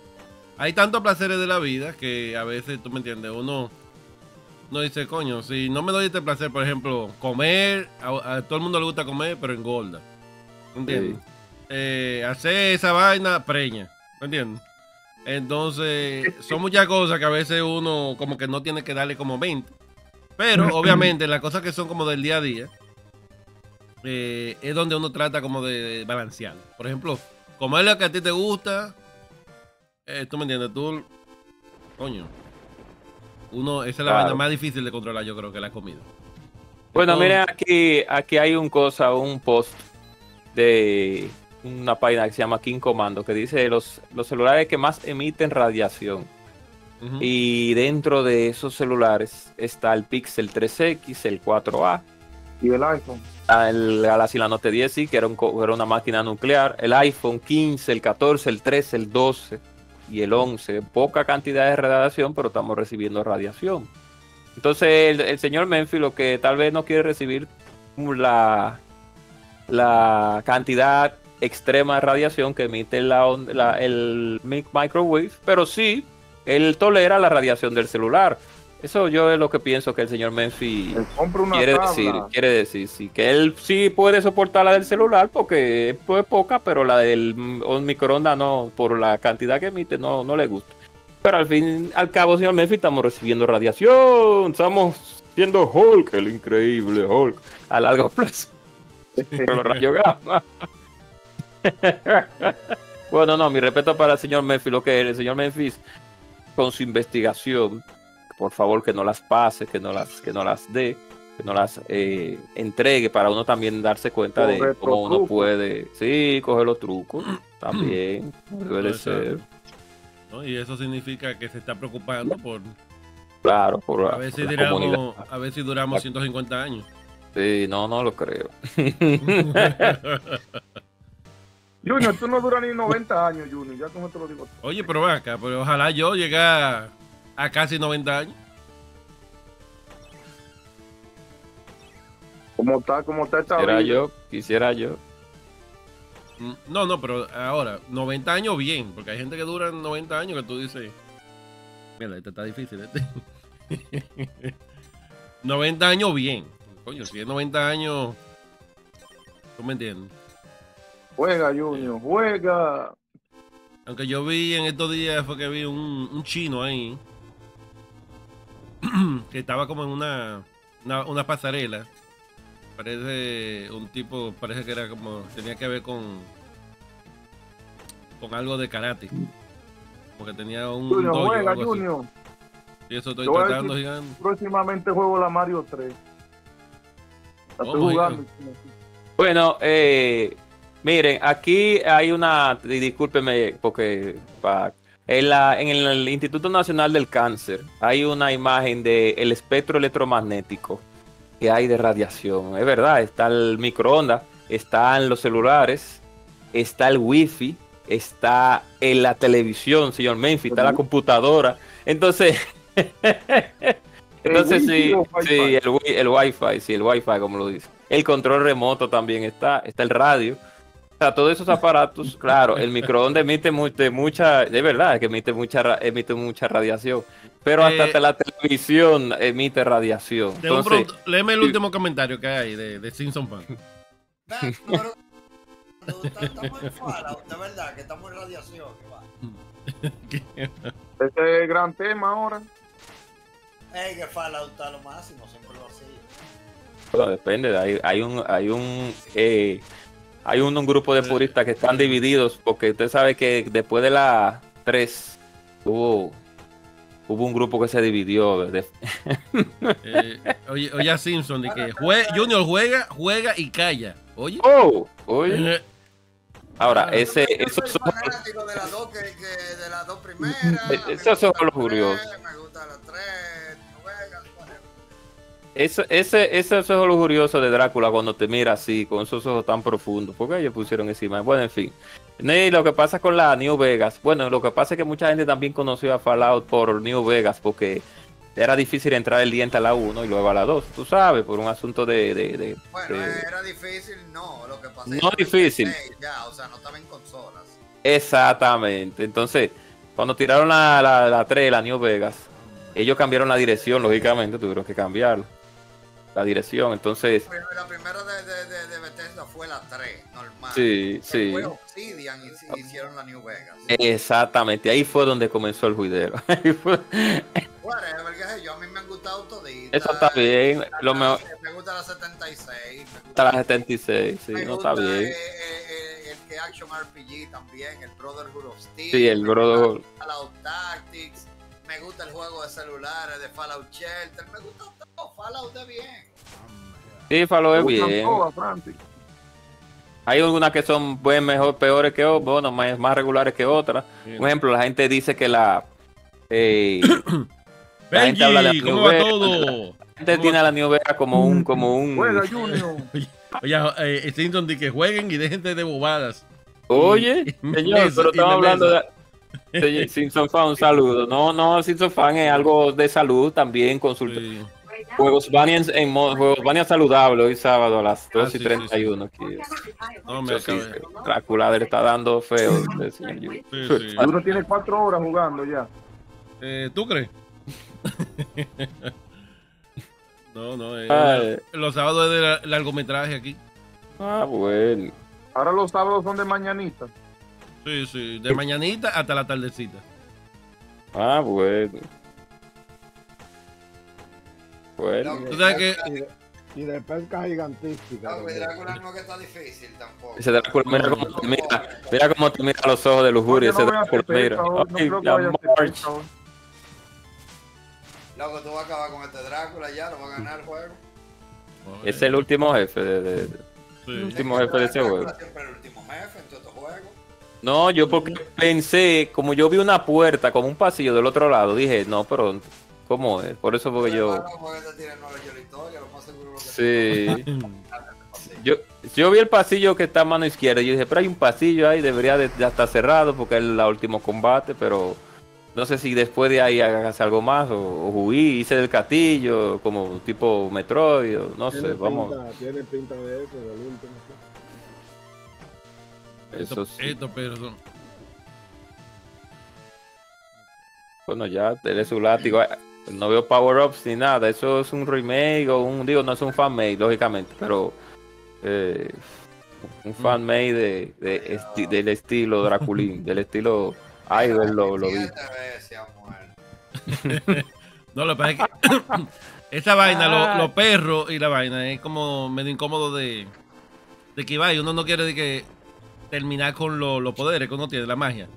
hay tantos placeres de la vida que a veces, tú me entiendes, uno no dice, coño, si no me doy este placer, por ejemplo, comer, a, a todo el mundo le gusta comer, pero engorda. ¿Entiendes? Eh, hacer esa vaina preña, ¿me entiendes? Entonces, son muchas cosas que a veces uno como que no tiene que darle como 20. Pero, obviamente, las cosas que son como del día a día, eh, es donde uno trata como de, balancear. Por ejemplo, comer lo que a ti te gusta, eh, tú me entiendes, tú, coño, uno, esa es la Claro. vaina más difícil de controlar, yo creo que la comida. Bueno, Entonces- miren aquí, aquí hay un cosa, un post de una página que se llama King Commando que dice los, los celulares que más emiten radiación. Y dentro de esos celulares está el Pixel 3X, el 4A, Y el iPhone. ah, el Galaxy la Note 10, sí, que era, un co- era una máquina nuclear, el iPhone 15, el 14, el 13, el 12 y el 11. Poca cantidad de radiación, pero estamos recibiendo radiación. Entonces el, el señor Menfi lo que tal vez no quiere recibir la, la cantidad extrema radiación que emite la, la- el mic- microwave, pero sí, él tolera la radiación del celular. Eso yo es lo que pienso que el señor Menfi quiere tabla. decir, quiere decir, sí, que él sí puede soportar la del celular porque es pues, poca, pero la del microondas no, por la cantidad que emite, no, no le gusta. Pero al fin, al cabo, señor Memphis, estamos recibiendo radiación, estamos siendo Hulk, el increíble Hulk, a largo plazo. Con los rayos gamma. bueno, no, mi respeto para el señor Memphis, lo que el señor Memphis, con su investigación, por favor que no las pase, que no las, que no las dé. que nos las eh, entregue para uno también darse cuenta de cómo uno puede, sí, coger los trucos también, debe ser, ¿no? Y eso significa que se está preocupando por claro, por, a ver si por la duramos, a ver si duramos 150 años. Sí, no, no lo creo. Junior, tú no duras ni 90 años, Junior. Ya como te lo digo. Oye, pero ven acá, pero ojalá yo llegue a, a casi 90 años. Como está, como está esta Quisiera vida. yo, quisiera yo. Mm, No, no, pero ahora, 90 años bien, porque hay gente que dura 90 años que tú dices, mira, este está difícil, este. 90 años bien. Coño, si es 90 años, tú me entiendes. Juega, Junior, juega. Aunque yo vi en estos días, fue que vi un, un chino ahí, que estaba como en una, una, una pasarela. Parece un tipo, parece que era como, tenía que ver con, con algo de karate. Porque tenía un Junior, dojo juega, algo así. Junior. Y eso estoy tratando, decir- gigante. Próximamente juego la Mario 3. La estoy Oh my jugando. Bueno, eh, miren, aquí hay una, discúlpeme porque pa- en, la, en el Instituto Nacional del Cáncer hay una imagen del el espectro electromagnético que hay de radiación. Es verdad, está el microondas, están los celulares, está el wifi, está en la televisión, señor Menfi, está la computadora. Entonces, entonces wifi sí, sí, el, el wifi, sí, el wifi, como lo dice. El control remoto también está, está el radio. O sea, todos esos aparatos, claro, el microondas emite mu- de mucha, de verdad, que emite mucha, ra- emite mucha radiación. Pero hasta, Eh, hasta la televisión emite radiación. De un Entonces, pronto- léeme el último comentario que hay de, de Simpson Fallout, de verdad, que estamos en radiación. Ese es el gran tema ahora. Ey, que Fallout está a lo máximo, siempre lo hacía. Bueno, depende, hay, hay un, hay un, eh, hay un, un grupo de puristas que están divididos, porque usted sabe que después de la 3 hubo, hubo un grupo que se dividió. de- Eh, oye, oye a Simpson de que jue- Junior juega, juega y calla. Oye. oh, oye. Eh, Ahora, ese, esos son, de las dos, que, que de las dos primeras. Eh, esos son los curiosos. Me gusta. Eso, ese, ese es lo curioso de Drácula cuando te mira así, con esos ojos tan profundos. porque ellos pusieron encima? Bueno, en fin. Y lo que pasa con la New Vegas, bueno, lo que pasa es que mucha gente también conoció a Fallout por New Vegas, porque era difícil entrar el diente a la 1 y luego a la 2, tú sabes, por un asunto de... de- de- Bueno, de- era difícil, no. Lo que pasa No es que difícil. Ya, o sea, no estaba en consolas. Exactamente. Entonces, cuando tiraron la, la, la 3, la New Vegas, ellos cambiaron la dirección, lógicamente, tuvieron que cambiarlo. La dirección, entonces, Pero la primera de, de, Bethesda fue la 3, normal. sí, sí. Fue Obsidian y hicieron la New Vegas. Exactamente, ahí fue donde comenzó el juidero. Ahí fue- Whatever, qué sé yo, a mí me han gustado toditas. Eso está bien, lo mejor Me gusta la 76. Me gusta está la 76, sí, me no está gusta, bien. el que Action RPG también, el Brotherhood of Steel. Sí, el Brotherhood. gusta Tactics. Me gusta el juego de celulares de Fallout Shelter. Me gusta todo. Fallout de bien. Sí, Falo es bien. Hay algunas que son buen, mejor, peores que otras, bueno, más, más regulares que otras. Un ejemplo, la gente dice que la... eh, la gente habla de la Benji, New ¿cómo va Vegas. todo? La gente tiene a la New como un... Como un Juega, Junior. Oye, eh, de que jueguen y dejen de bobadas. Oye, Y- señor, mesa, pero estamos hablando de... Simpson Fan, un saludo. No, no, Simpson Fan es algo de salud también. Consulta. Sí. Juegos Bania en Juegos Bania saludable hoy sábado a las 2 Ah, sí, y sí, 31 aquí. No, me acabé. Drácula le está dando feo. Uno tiene cuatro horas jugando ya. Eh, ¿Tú crees? no, no. eh, los sábados es de la- largometraje aquí. Ah, bueno. Ahora los sábados son de mañanita. Sí, sí. De mañanita hasta la tardecita. Ah, bueno. Bueno. Tú sabes que Y de, y de pesca gigantística. No. Drácula no que está difícil tampoco. Ese Drácula, mira cómo te mira, mira cómo te mira los ojos de lujuria. No Ese Drácula, mira. no que. Loco, tú vas a acabar con este Drácula ya, lo va a ganar el juego. Es el último jefe de, de- Sí. el último jefe de ese juego. Siempre el último jefe en todos estos juegos. No, yo porque pensé, como yo vi una puerta, como un pasillo del otro lado, dije, no, pero ¿cómo es? Por eso porque yo... Que Sí. Yo, yo vi el pasillo que está a mano izquierda y yo dije, pero hay un pasillo ahí, debería de, ya estar cerrado porque es el último combate, pero no sé si después de ahí hagas algo más o, o huí, hice del castillo, como tipo Metroid, o no sé, vamos. Tiene pinta de eso, del último. Eso Esto, sí. esto, pero son- Bueno, ya, él es su látigo. No veo power-ups ni nada. Eso es un remake o un, digo, no es un fan-made, lógicamente, pero eh, un fan-made de, de esti- del estilo Draculín, del estilo Idol, lo, lo vi. No, lo que pasa es que esa vaina, lo- Ah. los perros y la vaina es como medio incómodo de, de que va y uno no quiere de que terminar con lo- los poderes que uno tiene, la magia.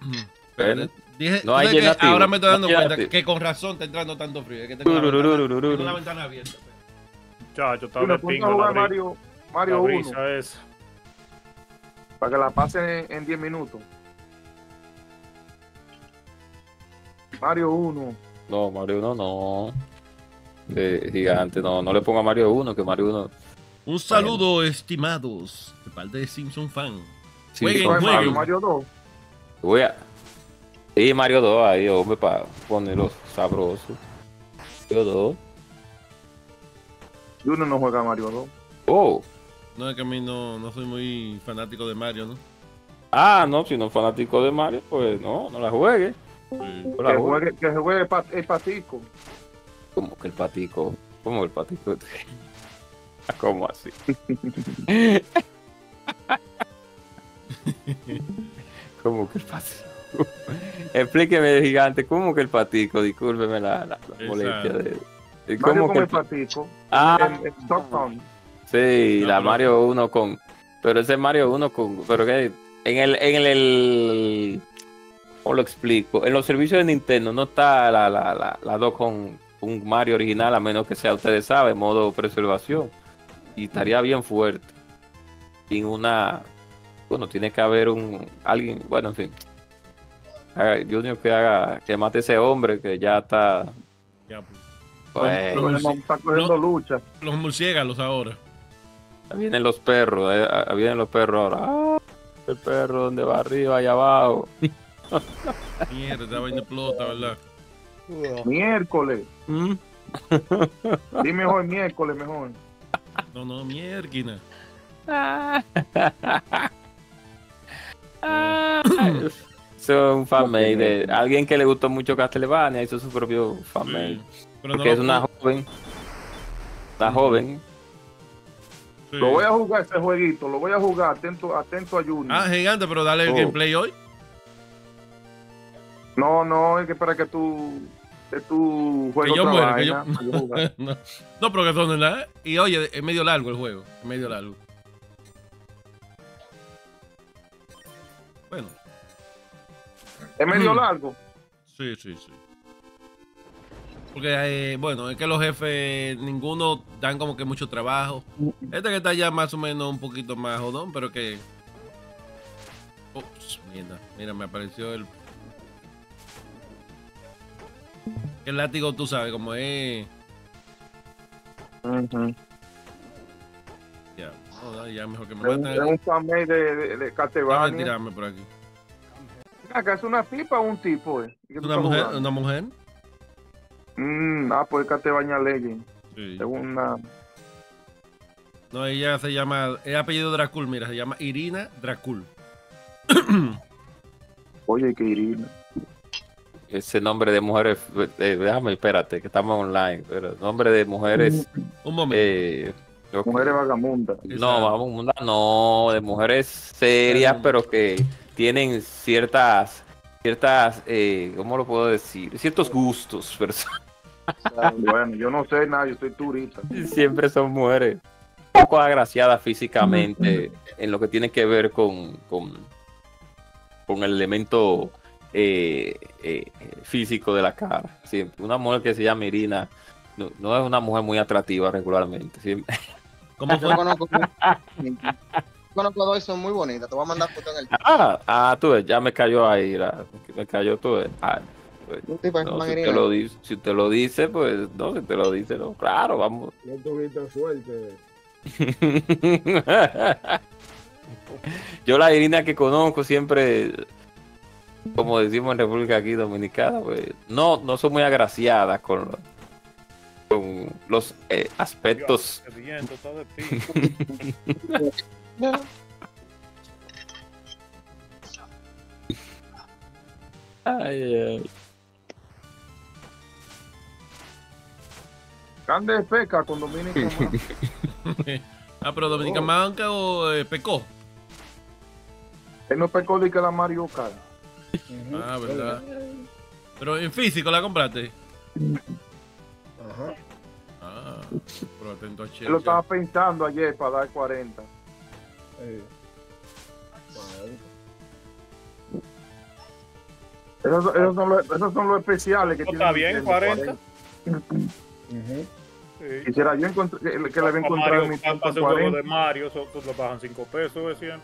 Pero dije, no hay que ahora me estoy dando no cuenta que con razón está entrando tanto frío. Es que tengo la ventana, Tururururururu. tengo la ventana abierta. Chacho, está a pingo la, bri- Mario, la Mario 1 brisa esa. para que la pasen en- en 10 minutos. Mario 1. No, Mario 1 no. Eh, gigante, no, no le ponga Mario 1, que Mario 1. Un saludo, estimados, de parte de Simpson Fan. Sí, Jueguen, son Mario, jueguen. Mario 2. Voy a. Sí, Mario 2 ahí, hombre, para ponerlo sabroso. Mario 2. Y uno no juega Mario 2. Oh. No, es que a mí no, no soy muy fanático de Mario, ¿no? Ah, no, si no es fanático de Mario, pues no, no la juegue. Sí. No la Que juegue. que el patico. ¿Cómo que el patico? ¿Cómo el patico? ¿Cómo así? ¿Cómo que el patico? Explíqueme, gigante, ¿cómo que el patico? Discúlpeme la, la, la molestia de. de Mario ¿Cómo con que el el pa- patico. Ah, En, en Stockton. sí, No, la Mario 1 con. Pero ese Mario 1 con. Pero que. En el. En el, el- ¿Cómo lo explico? En los servicios de Nintendo no está la, la, la, la 2 con un Mario original, a menos que sea, ustedes saben, modo preservación. Y estaría bien fuerte. Sin una. Bueno, tiene que haber un. Alguien. Bueno, en fin. Haga- Junior que haga. Que mate ese hombre que ya está. Ya, pues. Pues, Lo- Está cogiendo lucha. Los murciélagos ahora. vienen los perros. eh, vienen los perros ahora. Ah, el perro, donde va arriba y abajo. Mierda, esta vaina explota, ¿verdad? Miércoles. Mm. Di mejor miércoles, mejor. No, no, mierda. Eso es un fanmade de alguien que le gustó mucho Castlevania, hizo su propio fanmade. Pero no Porque es una joven. Una joven. Sí. Lo voy a jugar ese jueguito, lo voy a jugar, atento, atento a Junior. Ah, gigante, pero dale el Oh. gameplay hoy. No, no, es que para que tú, Que juegues yo otra muera, que yo. para yo no, no, pero que son nada. Y oye, es medio largo el juego. Es medio largo. Bueno, Es medio Mm. largo. sí, sí, sí. Porque, eh, bueno, es que los jefes, ninguno dan como que mucho trabajo. Este que está ya más o menos un poquito más jodón, pero que. Ups, mira, mira, me apareció el. El látigo, tú sabes, como es. Ya, no, ya mejor que me maten. es un fanmade de, de, de Déjame Castlevania. tirarme por aquí. Acá es una tipa o un tipo, eh. ¿Qué tú ¿Una mujer? jugando? ¿Una mujer? Mm, ah, pues Castlevania Legend. Sí. Es una. No, ella se llama. Es apellido Dracul, mira, se llama Irina Dracul. Oye, que Irina. Ese nombre de mujeres. eh, déjame, espérate, que estamos online. Pero nombre de mujeres. Un momento. eh. Mujeres vagamundas. No, vamos, una- no, de mujeres serias, pero que tienen ciertas, ciertas, eh, ¿cómo lo puedo decir? Ciertos gustos, personales. Bueno, yo no sé nada, yo soy turista. Siempre son mujeres un poco agraciadas físicamente en lo que tiene que ver con, con, con el elemento eh, eh, físico de la cara. Siempre. Una mujer que se llama Irina no, no es una mujer muy atractiva regularmente. sí. ¿Cómo Yo fue? conozco, conozco dos y son muy bonitas. Te voy a mandar foto en el Ah, ah, tú ves, ya me cayó ahí, la- me cayó tú ves. Ah, pues, de no, si, usted lo dice, si usted lo dice, pues no, si usted lo dice, no, claro, vamos. No tuviste suerte. Yo la Irina que conozco siempre, como decimos en República aquí Dominicana, pues no, no son muy agraciadas con, los- con los eh, aspectos. Ay, ay. Cande de pesca con Dominican Man. ah, pero Dominican Manca o eh, Pecó. Él no pecó de que la Mario Kart. Ah, verdad. Pero en físico la compraste. Ajá. Ah, pero atento a Él lo estaba pensando ayer para dar 40. Eh. Esos, esos son, los, esos son los especiales que No, tiene está bien, Nintendo, 40. ujú. Sí. Quisiera yo encontrar, que, que le había encontrado en mi Mario, tiempo para hacer un juego 40. de Mario, eso pues, lo bajan 5 pesos, decían.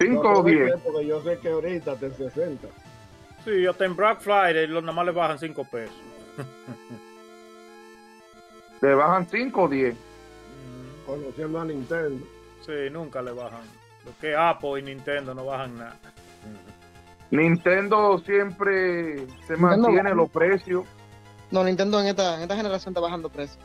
5 No o te 10. metas Porque yo sé que ahorita te 60. Sí, hasta en Black Friday lo, nada más le bajan 5 pesos. Le bajan 5 o 10. Conociendo a Nintendo. Sí, nunca le bajan. Lo que Apple y Nintendo no bajan nada. Nintendo siempre se Nintendo mantiene baja. los precios. No, Nintendo en esta, en esta generación está bajando precios.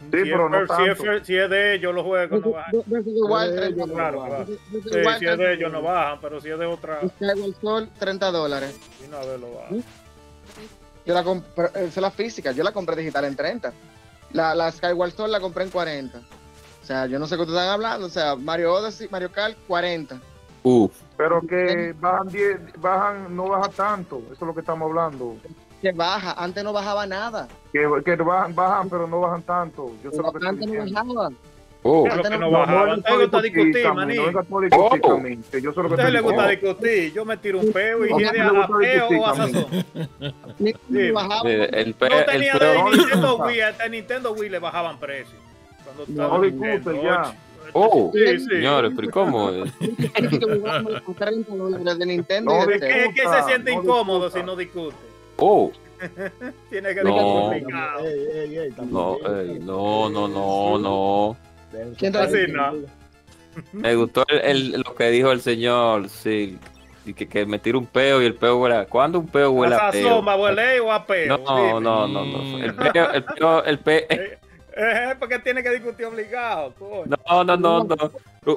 Sí, pero no si, es, tanto. si es de ellos los juegos, no bajan. Igual, 30 yo no Claro, lo claro. bajo. Sí, si es de ellos no bajan, pero si es de otra, Skyward Sword, 30 dólares. y una vez lo bajan. Yo la compré, esa es la física, yo la compré digital en 30. La, la Skyward Sword la compré en 40. O sea, yo no sé qué ustedes están hablando. O sea, Mario Odyssey, Mario Kart, 40. Uf, Pero que bajan 10, bajan, no baja tanto. Eso es lo que estamos hablando. Que baja, antes no bajaba nada. Que, que bajan, bajan, pero no bajan tanto. Yo sé lo que Antes no diciendo. bajaba. oh, lo que no no- bajaban. no gusta discutir, maní. No discutir, que yo sé lo que le gusta discutir. Yo me tiro un peo y No, viene no a, peo o a sazón. Eh, el, No tenía de no Nintendo. Wii, hasta Nintendo Wii le bajaban precio. Cuando No estaba discute, Nintendo, ya. Oh, Sí, sí. señores, pero ¿y ¿cómo es? 30 dólares de Nintendo. No, Es que, es que se siente No incómodo si no discute. Oh, Tiene que No. discutir complicado. Ey, ey, ey, no, ey, no, no, no, no. ¿Quién te Así no. Me gustó el, el- lo que dijo el señor, sí, y que, que me tira un peo y el peo huele a... ¿Cuándo un peo huele ¿A peo? sazón, va a huele o a peo? No, no, no, no. El peo, el peo, el peo... Eh, porque tiene que discutir obligado, coño. No, no, no, no.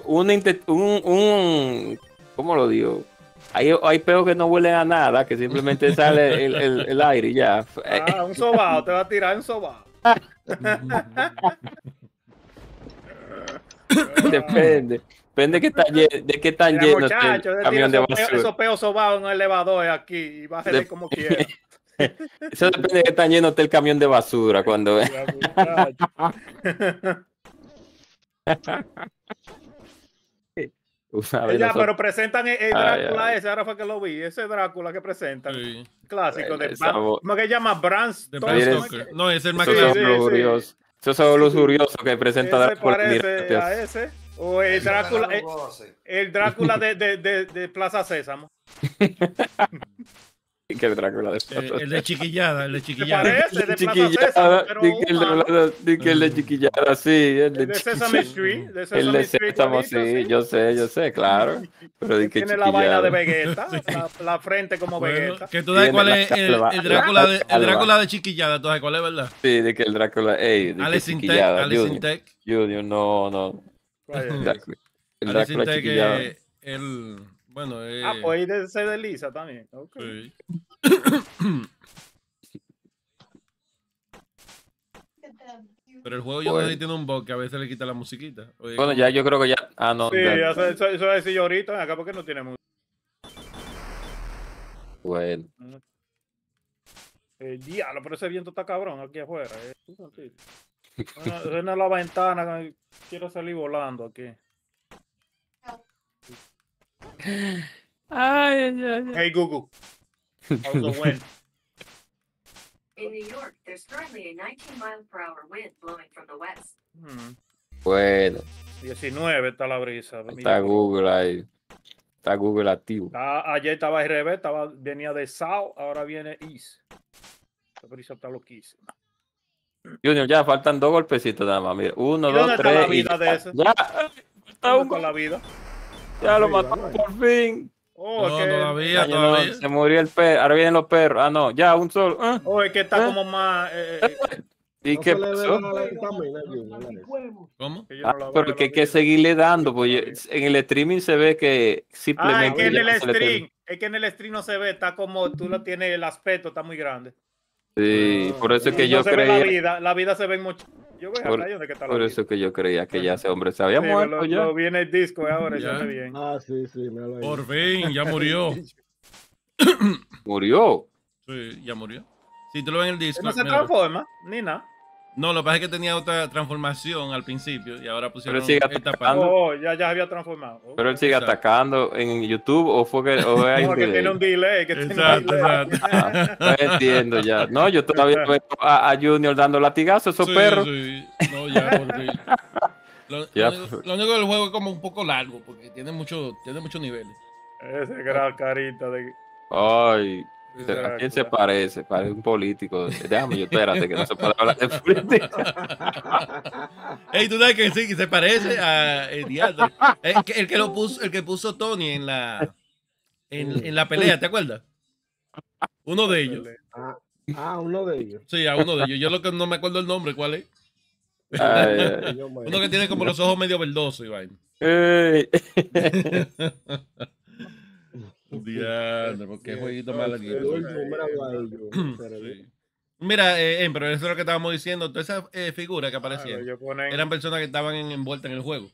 Un, un, un, ¿cómo lo digo? Hay, hay peos que no huelen a nada, que simplemente sale el, el, el aire y ya. Ah, un sobao, te va a tirar un sobao. Depende. Depende de qué tan lleno, de qué tan Mira, lleno muchacho, esté el camión de basura. esos peos sobados en el elevador aquí y bájale De- como quiera. Eso depende de qué tan lleno esté el camión de basura cuando Ya, vez Ya, pero presentan el, el Ay, Drácula ay. ese, ahora fue que lo vi, ese Drácula que presentan, Sí. clásico de ¿cómo que llama? Bram Stoker, Bram Mire, ¿cómo es Stoker. que- No, es el más lujuriosos. Esos son los lujuriosos que presenta Ese Drácula. Mira, parece a ese. O el Drácula, el, el Drácula de, de, de, de Plaza Sésamo. que el Drácula de Eh, el de chiquillada, el de ¿Te chiquillada. parece? Chiquillada, el de, di que el de chiquillada, sí, el de, Sesame Street. De El Sesame de igualito, sí, yo sé, yo sé, claro. Pero que Tiene la vaina de chiquillada. Vegeta, la, la frente como Bueno, Vegeta. que tú sabes cuál es el, Drácula de, el. Drácula de chiquillada, tú sabes cuál es, ¿verdad? Sí, de que el Drácula, ey, de Tech, chiquillada, Alice in Junior, Tech. Junior, no, no. El Drácula Tech, chiquillada. eh, el, bueno, eh, Ah, pues ahí de- se desliza también. ok. sí. Pero el juego yo no sé si tiene un bug que a veces le quita la musiquita. Oye, Bueno, ya yo creo que ya. Ah, no. Sí, ya- eso, eso, eso decía yo ahorita, acá porque no tiene mucho. Bueno. El diablo, pero ese viento está cabrón aquí afuera. eh. Suena- Suena la ventana, quiero salir volando aquí. Ay, ay, ay. Hey Google, how's the wind? In New York, there's currently a 19 mile per hour wind blowing from the west. Mm, Bueno, 19 está la brisa. está Mira, Google ahí. Está Google activo. está- ayer estaba al revés, estaba, venía de South, ahora viene East. La brisa está loquísima. Junior, ya faltan dos golpecitos nada más. Mira, uno, ¿Y dos, dónde está tres. la y vida de ya, ese? ya, falta ¿Dónde un está la vida? Ya lo ¿no? por fin. Oh, No, que, todavía, no, todavía. se murió el perro. Ahora vienen los perros. Ah, no, ya, un solo. Ah, oh, es que está ¿Eh? como más. eh, eh, ¿Y No qué pasó? ¿Cómo? Ah, pero que hay que seguirle dando, pues yo- en el streaming se ve que Ah, es simplemente. que en el stream, es que en el stream no se ve, está como tú lo tienes, el aspecto está muy grande. Sí, por eso es que no yo ve la creía. vida, la vida se ve mucho. Yo veo Por- acá, ¿dónde que está la Por vida? eso que yo creía que ya ese hombre se había Sí, muerto lo, ya. lo vi en el disco ahora, Ya. ya bien. Ah, sí, sí, míralo ahí. Por fin, ya murió. Murió. Sí, ya murió. Si tú lo ves en el disco. no se transforma, ni nada. No, lo que pasa es que tenía otra transformación al principio y ahora pusieron sigue esta atacando. parte. Oh, ya, ya se había transformado. Oh. Pero él sigue Exacto. atacando en YouTube o fue que o hay No, que delay? tiene un delay, que tiene un Exacto, delay. exacto. Ah, no entiendo ya. No, yo todavía veo a, a Junior dando latigazos a esos Sí, perros. sí. No, ya, por fin. Lo, Ya, lo único, lo único del juego es como un poco largo porque tiene mucho, tiene muchos niveles. Ese gran carita de. Ay, Exacto. ¿a quién se parece? Parece un político. Déjame yo, espérate, que no se puede hablar de política. Ey, tú sabes que sí, que se parece a el, diablo. el, que, el que lo puso, el que puso Tony en la en, en la pelea, ¿te acuerdas? Uno de ellos. Ah, ah, uno de ellos. Sí, a uno de ellos. Yo lo que no me acuerdo el nombre, ¿cuál es? Ay, ay. Uno que tiene como los ojos medio verdosos y porque jueguito. Mira, eh, Em, pero eso es lo que estábamos diciendo. Todas esas eh, figuras que aparecían ponen- eran personas que estaban en- envueltas en el juego.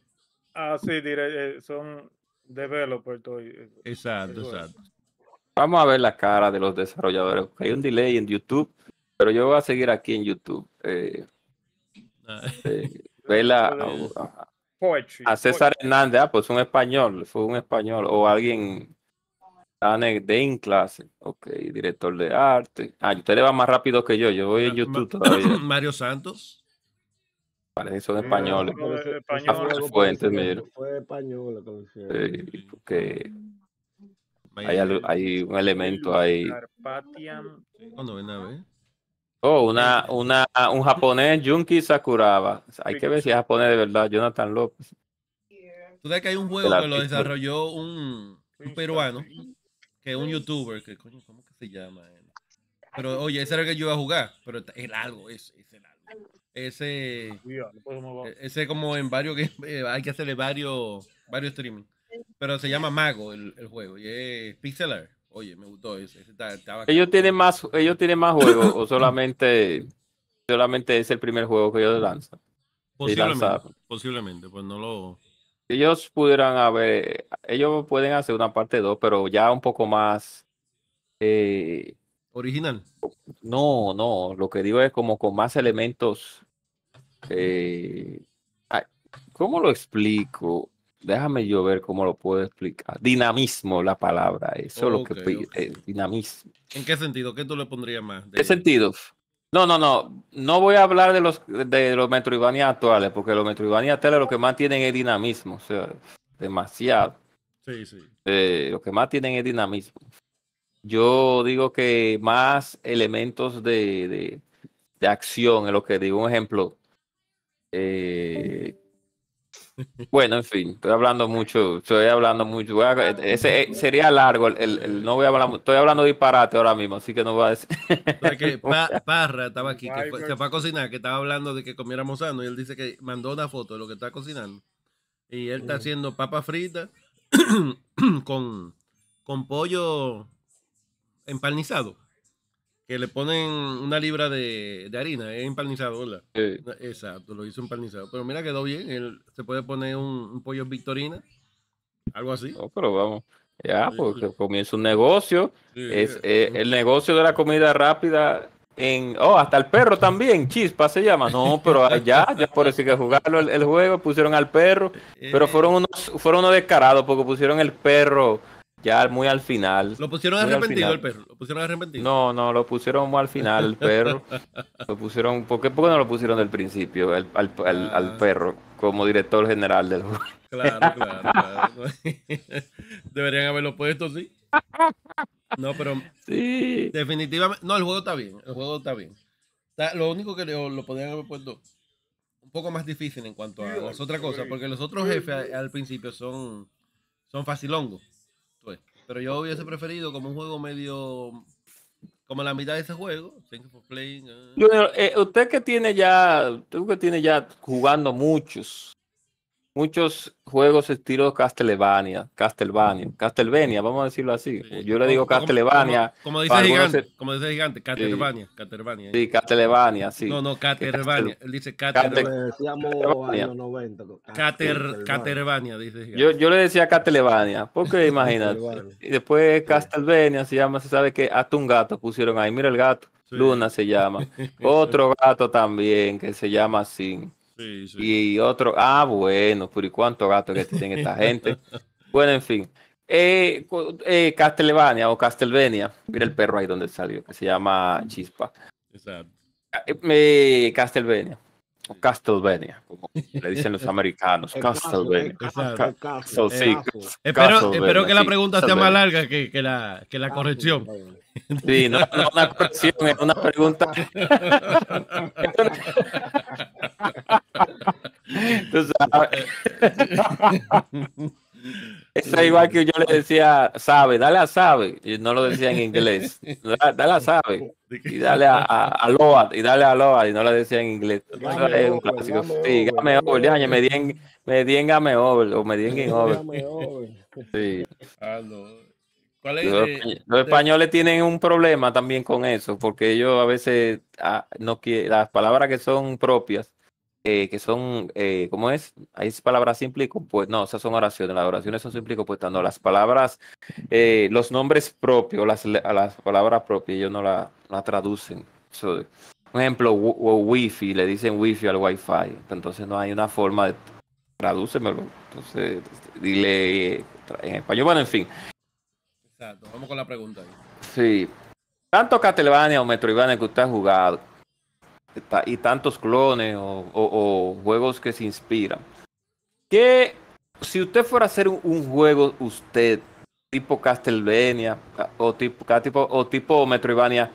Ah, sí, diré, eh, son developers. eh, Exacto, exacto. Vamos a ver la cara de los desarrolladores. porque Hay un delay en YouTube, pero yo voy a seguir aquí en YouTube. Eh, Ah, eh, verla a, a- Poetry. a César Hernández. Ah, pues un español, fue un español. O alguien Ane de en clase. Ok, director de arte. Ah, ustedes van más rápido que yo. Yo voy en YouTube todavía. Mario Santos. Parece que son españoles. No, Ese- ese español. Fuentes, mira. Fue. Sí, porque hay, algo- hay un elemento ahí. Carpathian. Cuando ven a ver. Oh, una, una, un japonés, Junki Sakuraba. Hay que ver si es japonés de verdad, Jonathan López. Tú sabes que hay un juego que lo desarrolló un, un peruano, que un youtuber, que coño, ¿cómo que se llama él? Pero oye, ese era el que yo iba a jugar, pero es largo, ese, ese largo. Ese, como en varios, que eh, hay que hacerle varios, varios streaming. Pero se llama Mago el, el juego, y es pixel art. Oye, me gustó ese, ese está- estaba Ellos tienen más, ellos tienen más juegos o solamente, solamente es el primer juego que ellos lanzan. posiblemente, posiblemente, pues no lo... Ellos pudieran haber, ellos pueden hacer una parte 2, pero ya un poco más. eh, Original. no, no, lo que digo es como con más elementos. eh, ay, ¿Cómo lo explico? Déjame yo ver cómo lo puedo explicar. Dinamismo, la palabra, eso es lo que pide, dinamismo. ¿En qué sentido? ¿Qué tú le pondrías más? de- ¿Qué sentido? No, no, no. No voy a hablar de los de los Metroidvania actuales, porque los Metroidvania actuales lo que más tienen es dinamismo, o sea, demasiado. Sí, sí. Eh, lo que más tienen es dinamismo. Yo digo que más elementos de, de, de acción, en lo que digo, un ejemplo. eh, bueno, en fin, estoy hablando mucho, estoy hablando mucho. voy a- ese eh, sería largo, el, el- el- no voy a hablar, estoy hablando disparate ahora mismo, así que no voy a decir. Que Pa- Parra estaba aquí, que fue- se fue a cocinar, que estaba hablando de que comiéramos sano y él dice que mandó una foto de lo que está cocinando. Y él está haciendo papa frita con, con pollo empanizado. Que le ponen una libra de, de harina, es empanizado, ¿verdad? Sí. Exacto, lo hizo empanizado. Pero mira, quedó bien. Él se puede poner un, un pollo Victorina, algo así. No, pero vamos, ya, porque sí. comienza un negocio. Sí, Es eh, el negocio de la comida rápida en oh hasta el perro también chispa se llama no pero ah, ya ya por eso hay que jugarlo el, el juego pusieron al perro pero Eh, fueron unos fueron unos descarados porque pusieron el perro ya muy al final. Lo pusieron al arrepentido el perro. Lo pusieron arrepentido. No, no, lo pusieron muy al final el perro. Lo pusieron, ¿por qué, por qué no lo pusieron del principio el- al, al- al Ah. perro como director general del juego? Claro, claro, claro. Deberían haberlo puesto, sí. No, pero Sí. definitivamente. No, el juego está bien. El juego está bien. Está- lo único que lo, lo podrían haber puesto un poco más difícil en cuanto a las otras cosas, porque los otros jefes a- al principio son, son facilongos. Pero yo hubiese preferido como un juego medio. Como la mitad de ese juego. For playing, ah. Eh, usted que tiene ya, usted que tiene ya jugando muchos, muchos juegos estilo Castlevania, Castlevania, Castlevania, vamos a decirlo así. Sí. Yo le digo Como- Castlevania, Como, como dice Gigante. se- Como dice Gigante. Catervania. Catervania. sí, Castlevania, sí. No, no, Catervania. Él dice Cater- Catervania. Le decíamos Castlevania. años 90. con- Cater, Castlevania. Catervania, dice Gigante. Yo, yo le decía Castlevania, porque imagínate. Castlevania. Y después Castlevania se llama, se sabe que hasta un gato pusieron ahí, mira el gato, Sí. Luna se llama. Otro gato también que se llama así. Sí, sí. Y otro, ah, bueno, pero ¿y cuántos gatos que tienen esta gente? Bueno, en fin. Eh, eh, Castlevania o Castlevania, mira el perro ahí donde salió, que se llama Chispa. Exacto. Eh, Castlevania, o Castlevania, como le dicen los americanos, Castlevania. Sí, caso. Espero, que la pregunta sea más larga que, que la, que la corrección. Sí, no, no una corrección, es una pregunta. Tú sabes. Eso es igual que yo le decía, sabe, dale a sabe, y no lo decía en inglés. Da- Dale a sabe, y dale a, a, a loa, y dale a loa, y no lo decía en inglés. Eso es un clásico. Sí, game over, ya, me di en, me di en game over, o me di en game over. Sí. No. ¿Cuál es? Los, de- españoles tienen un problema también con eso, porque ellos a veces ah, no quieren, las palabras que son propias, eh, que son, eh, ¿cómo es? Hay palabras simples y compuestas, no, esas son oraciones, las oraciones son simples y compuestas, no, las palabras, eh, los nombres propios, las, las palabras propias, ellos no la, la traducen. So, por ejemplo, wifi, le dicen wifi al wifi, entonces no hay una forma de tradúcemelo, entonces dile eh, en español, bueno, en fin. Exacto. Vamos con la pregunta. ahí. Sí. Tanto Castlevania o Metroidvania que usted ha jugado y tantos clones o, o- o juegos que se inspiran. Que si usted fuera a hacer un, un juego usted tipo Castlevania ca- o tipo, tipo o tipo Metroidvania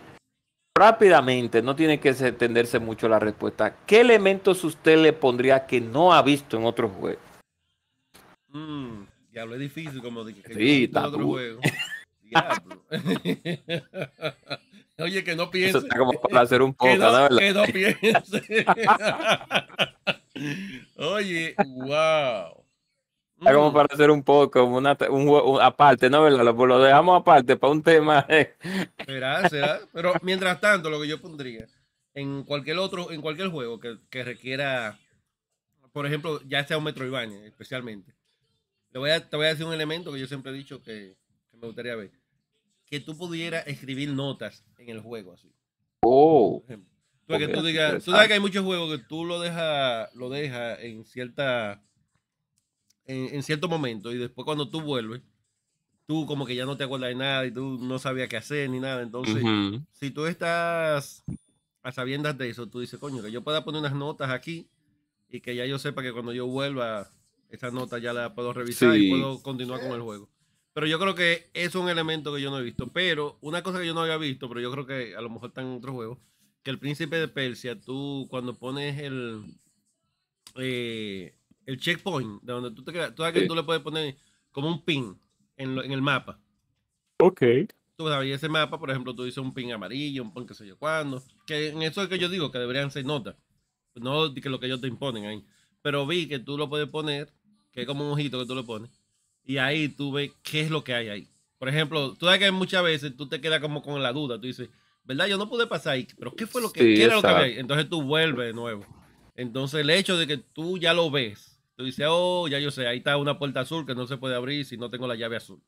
rápidamente, no tiene que se- extenderse mucho la respuesta. ¿Qué elementos usted le pondría que no ha visto en otros juegos? Mm, diablo, es difícil como que, Sí, está otro juego. Diablo. Oye, que no Eso piense. está como para hacer un que, poco, ¿no? no, que no piense. Oye, wow. Está como para hacer un poco, una, un, un- aparte, ¿no? ¿Verdad? Lo, lo dejamos aparte para un tema. eh. Será, será. Pero mientras tanto, lo que yo pondría en cualquier otro, en cualquier juego que, que requiera, por ejemplo, ya sea un Metroidvania, especialmente. Le voy a, te voy a decir un elemento que yo siempre he dicho que, que me gustaría ver. Que tú pudieras escribir notas en el juego así. Oh, Por ejemplo. Tú, digas, tú sabes que hay muchos juegos que tú lo dejas lo dejas en cierta en, en cierto momento y después cuando tú vuelves tú como que ya no te acuerdas de nada y tú no sabías qué hacer ni nada entonces si tú estás a sabiendas de eso tú dices coño que yo pueda poner unas notas aquí y que ya yo sepa que cuando yo vuelva esas notas ya las puedo revisar Sí. y puedo continuar con el juego pero yo creo que es un elemento que yo no he visto pero una cosa que yo no había visto pero yo creo que a lo mejor está en otro juego que el príncipe de Persia, tú cuando pones el eh, el checkpoint, de donde tú te quedas, tú sabes que Sí. tú le puedes poner como un pin en, lo- en el mapa. Ok. Tú sabes, y ese mapa, por ejemplo, tú dices un pin amarillo, un pin qué sé yo cuándo. Que en eso es que yo digo que deberían ser notas. No que lo que ellos te imponen ahí. Pero vi que tú lo puedes poner, que es como un ojito que tú le pones. Y ahí tú ves qué es lo que hay ahí. Por ejemplo, tú sabes que muchas veces tú te quedas como con la duda. Tú dices, ¿verdad? Yo no pude pasar ahí. Pero ¿qué fue lo que, Sí, era lo que había ahí? Entonces tú vuelves de nuevo. Entonces el hecho de que tú ya lo ves, tú dices, oh, ya yo sé, ahí está una puerta azul que no se puede abrir si no tengo la llave azul.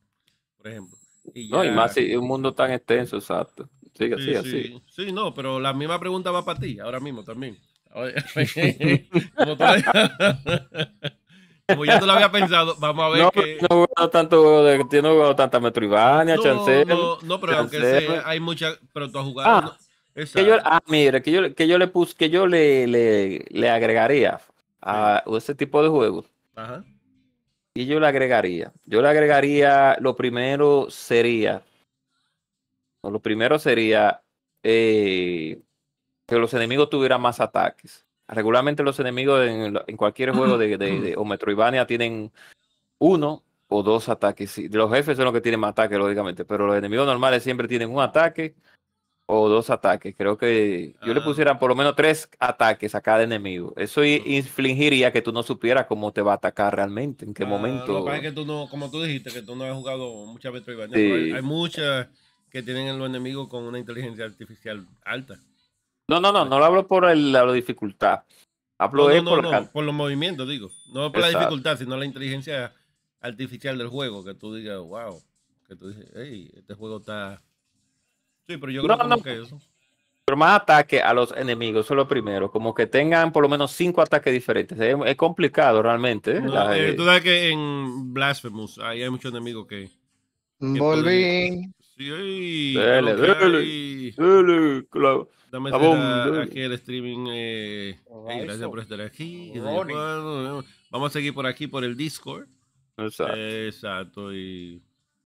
Por ejemplo. Y No, y ya- más si un mundo tan extenso, exacto. Sigue Sí, así. sí. Sí, no, pero la misma pregunta va para ti, ahora mismo también. Ahora- Como tú como ya tú lo habías pensado, vamos a ver No, que. no he jugado tanto juego de, no he jugado tanta Metroidvania, No, Chancel. no, no, pero aunque Chancel. sea, hay muchas, pero tú has jugado. Ah, ¿no? Que yo, ah, que yo, que yo le puse, que yo le, le, le agregaría a ese tipo de juegos. Ajá. Y yo le agregaría. Yo le agregaría, lo primero sería, o lo primero sería eh, que los enemigos tuvieran más ataques. Regularmente los enemigos en, en cualquier juego de, de, de- o Metroidvania tienen uno o dos ataques. Los jefes son los que tienen más ataques, lógicamente, pero los enemigos normales siempre tienen un ataque o dos ataques. Creo que yo le Ah. pusiera por lo menos tres ataques a cada enemigo. Eso i- infligiría que tú no supieras cómo te va a atacar realmente, en qué Ah, momento. Lo que pasa es que tú no, como tú dijiste, que tú no has jugado muchas Metroidvania. Sí. Hay, hay muchas que tienen los enemigos con una inteligencia artificial alta. No, no, no, no lo hablo por el- la, dificultad. Hablo No, no, por no, por los movimientos, digo. No por la dificultad, sino la inteligencia artificial del juego. Que tú digas, wow. Que tú dices, hey, este juego está. Sí, pero yo No, creo como no. que eso. pero más ataque a los enemigos, eso es lo primero. Como que tengan por lo menos cinco ataques diferentes. Es, es complicado realmente. ¿eh? No, La- tú sabes que en Blasphemous ahí hay muchos enemigos que. Volví. Sí, ay, dale. hay. Dale, claro. Dame aquí el streaming. Eh, hey, gracias por estar aquí. Vamos a seguir por aquí por el Discord. Exacto. Exacto. Y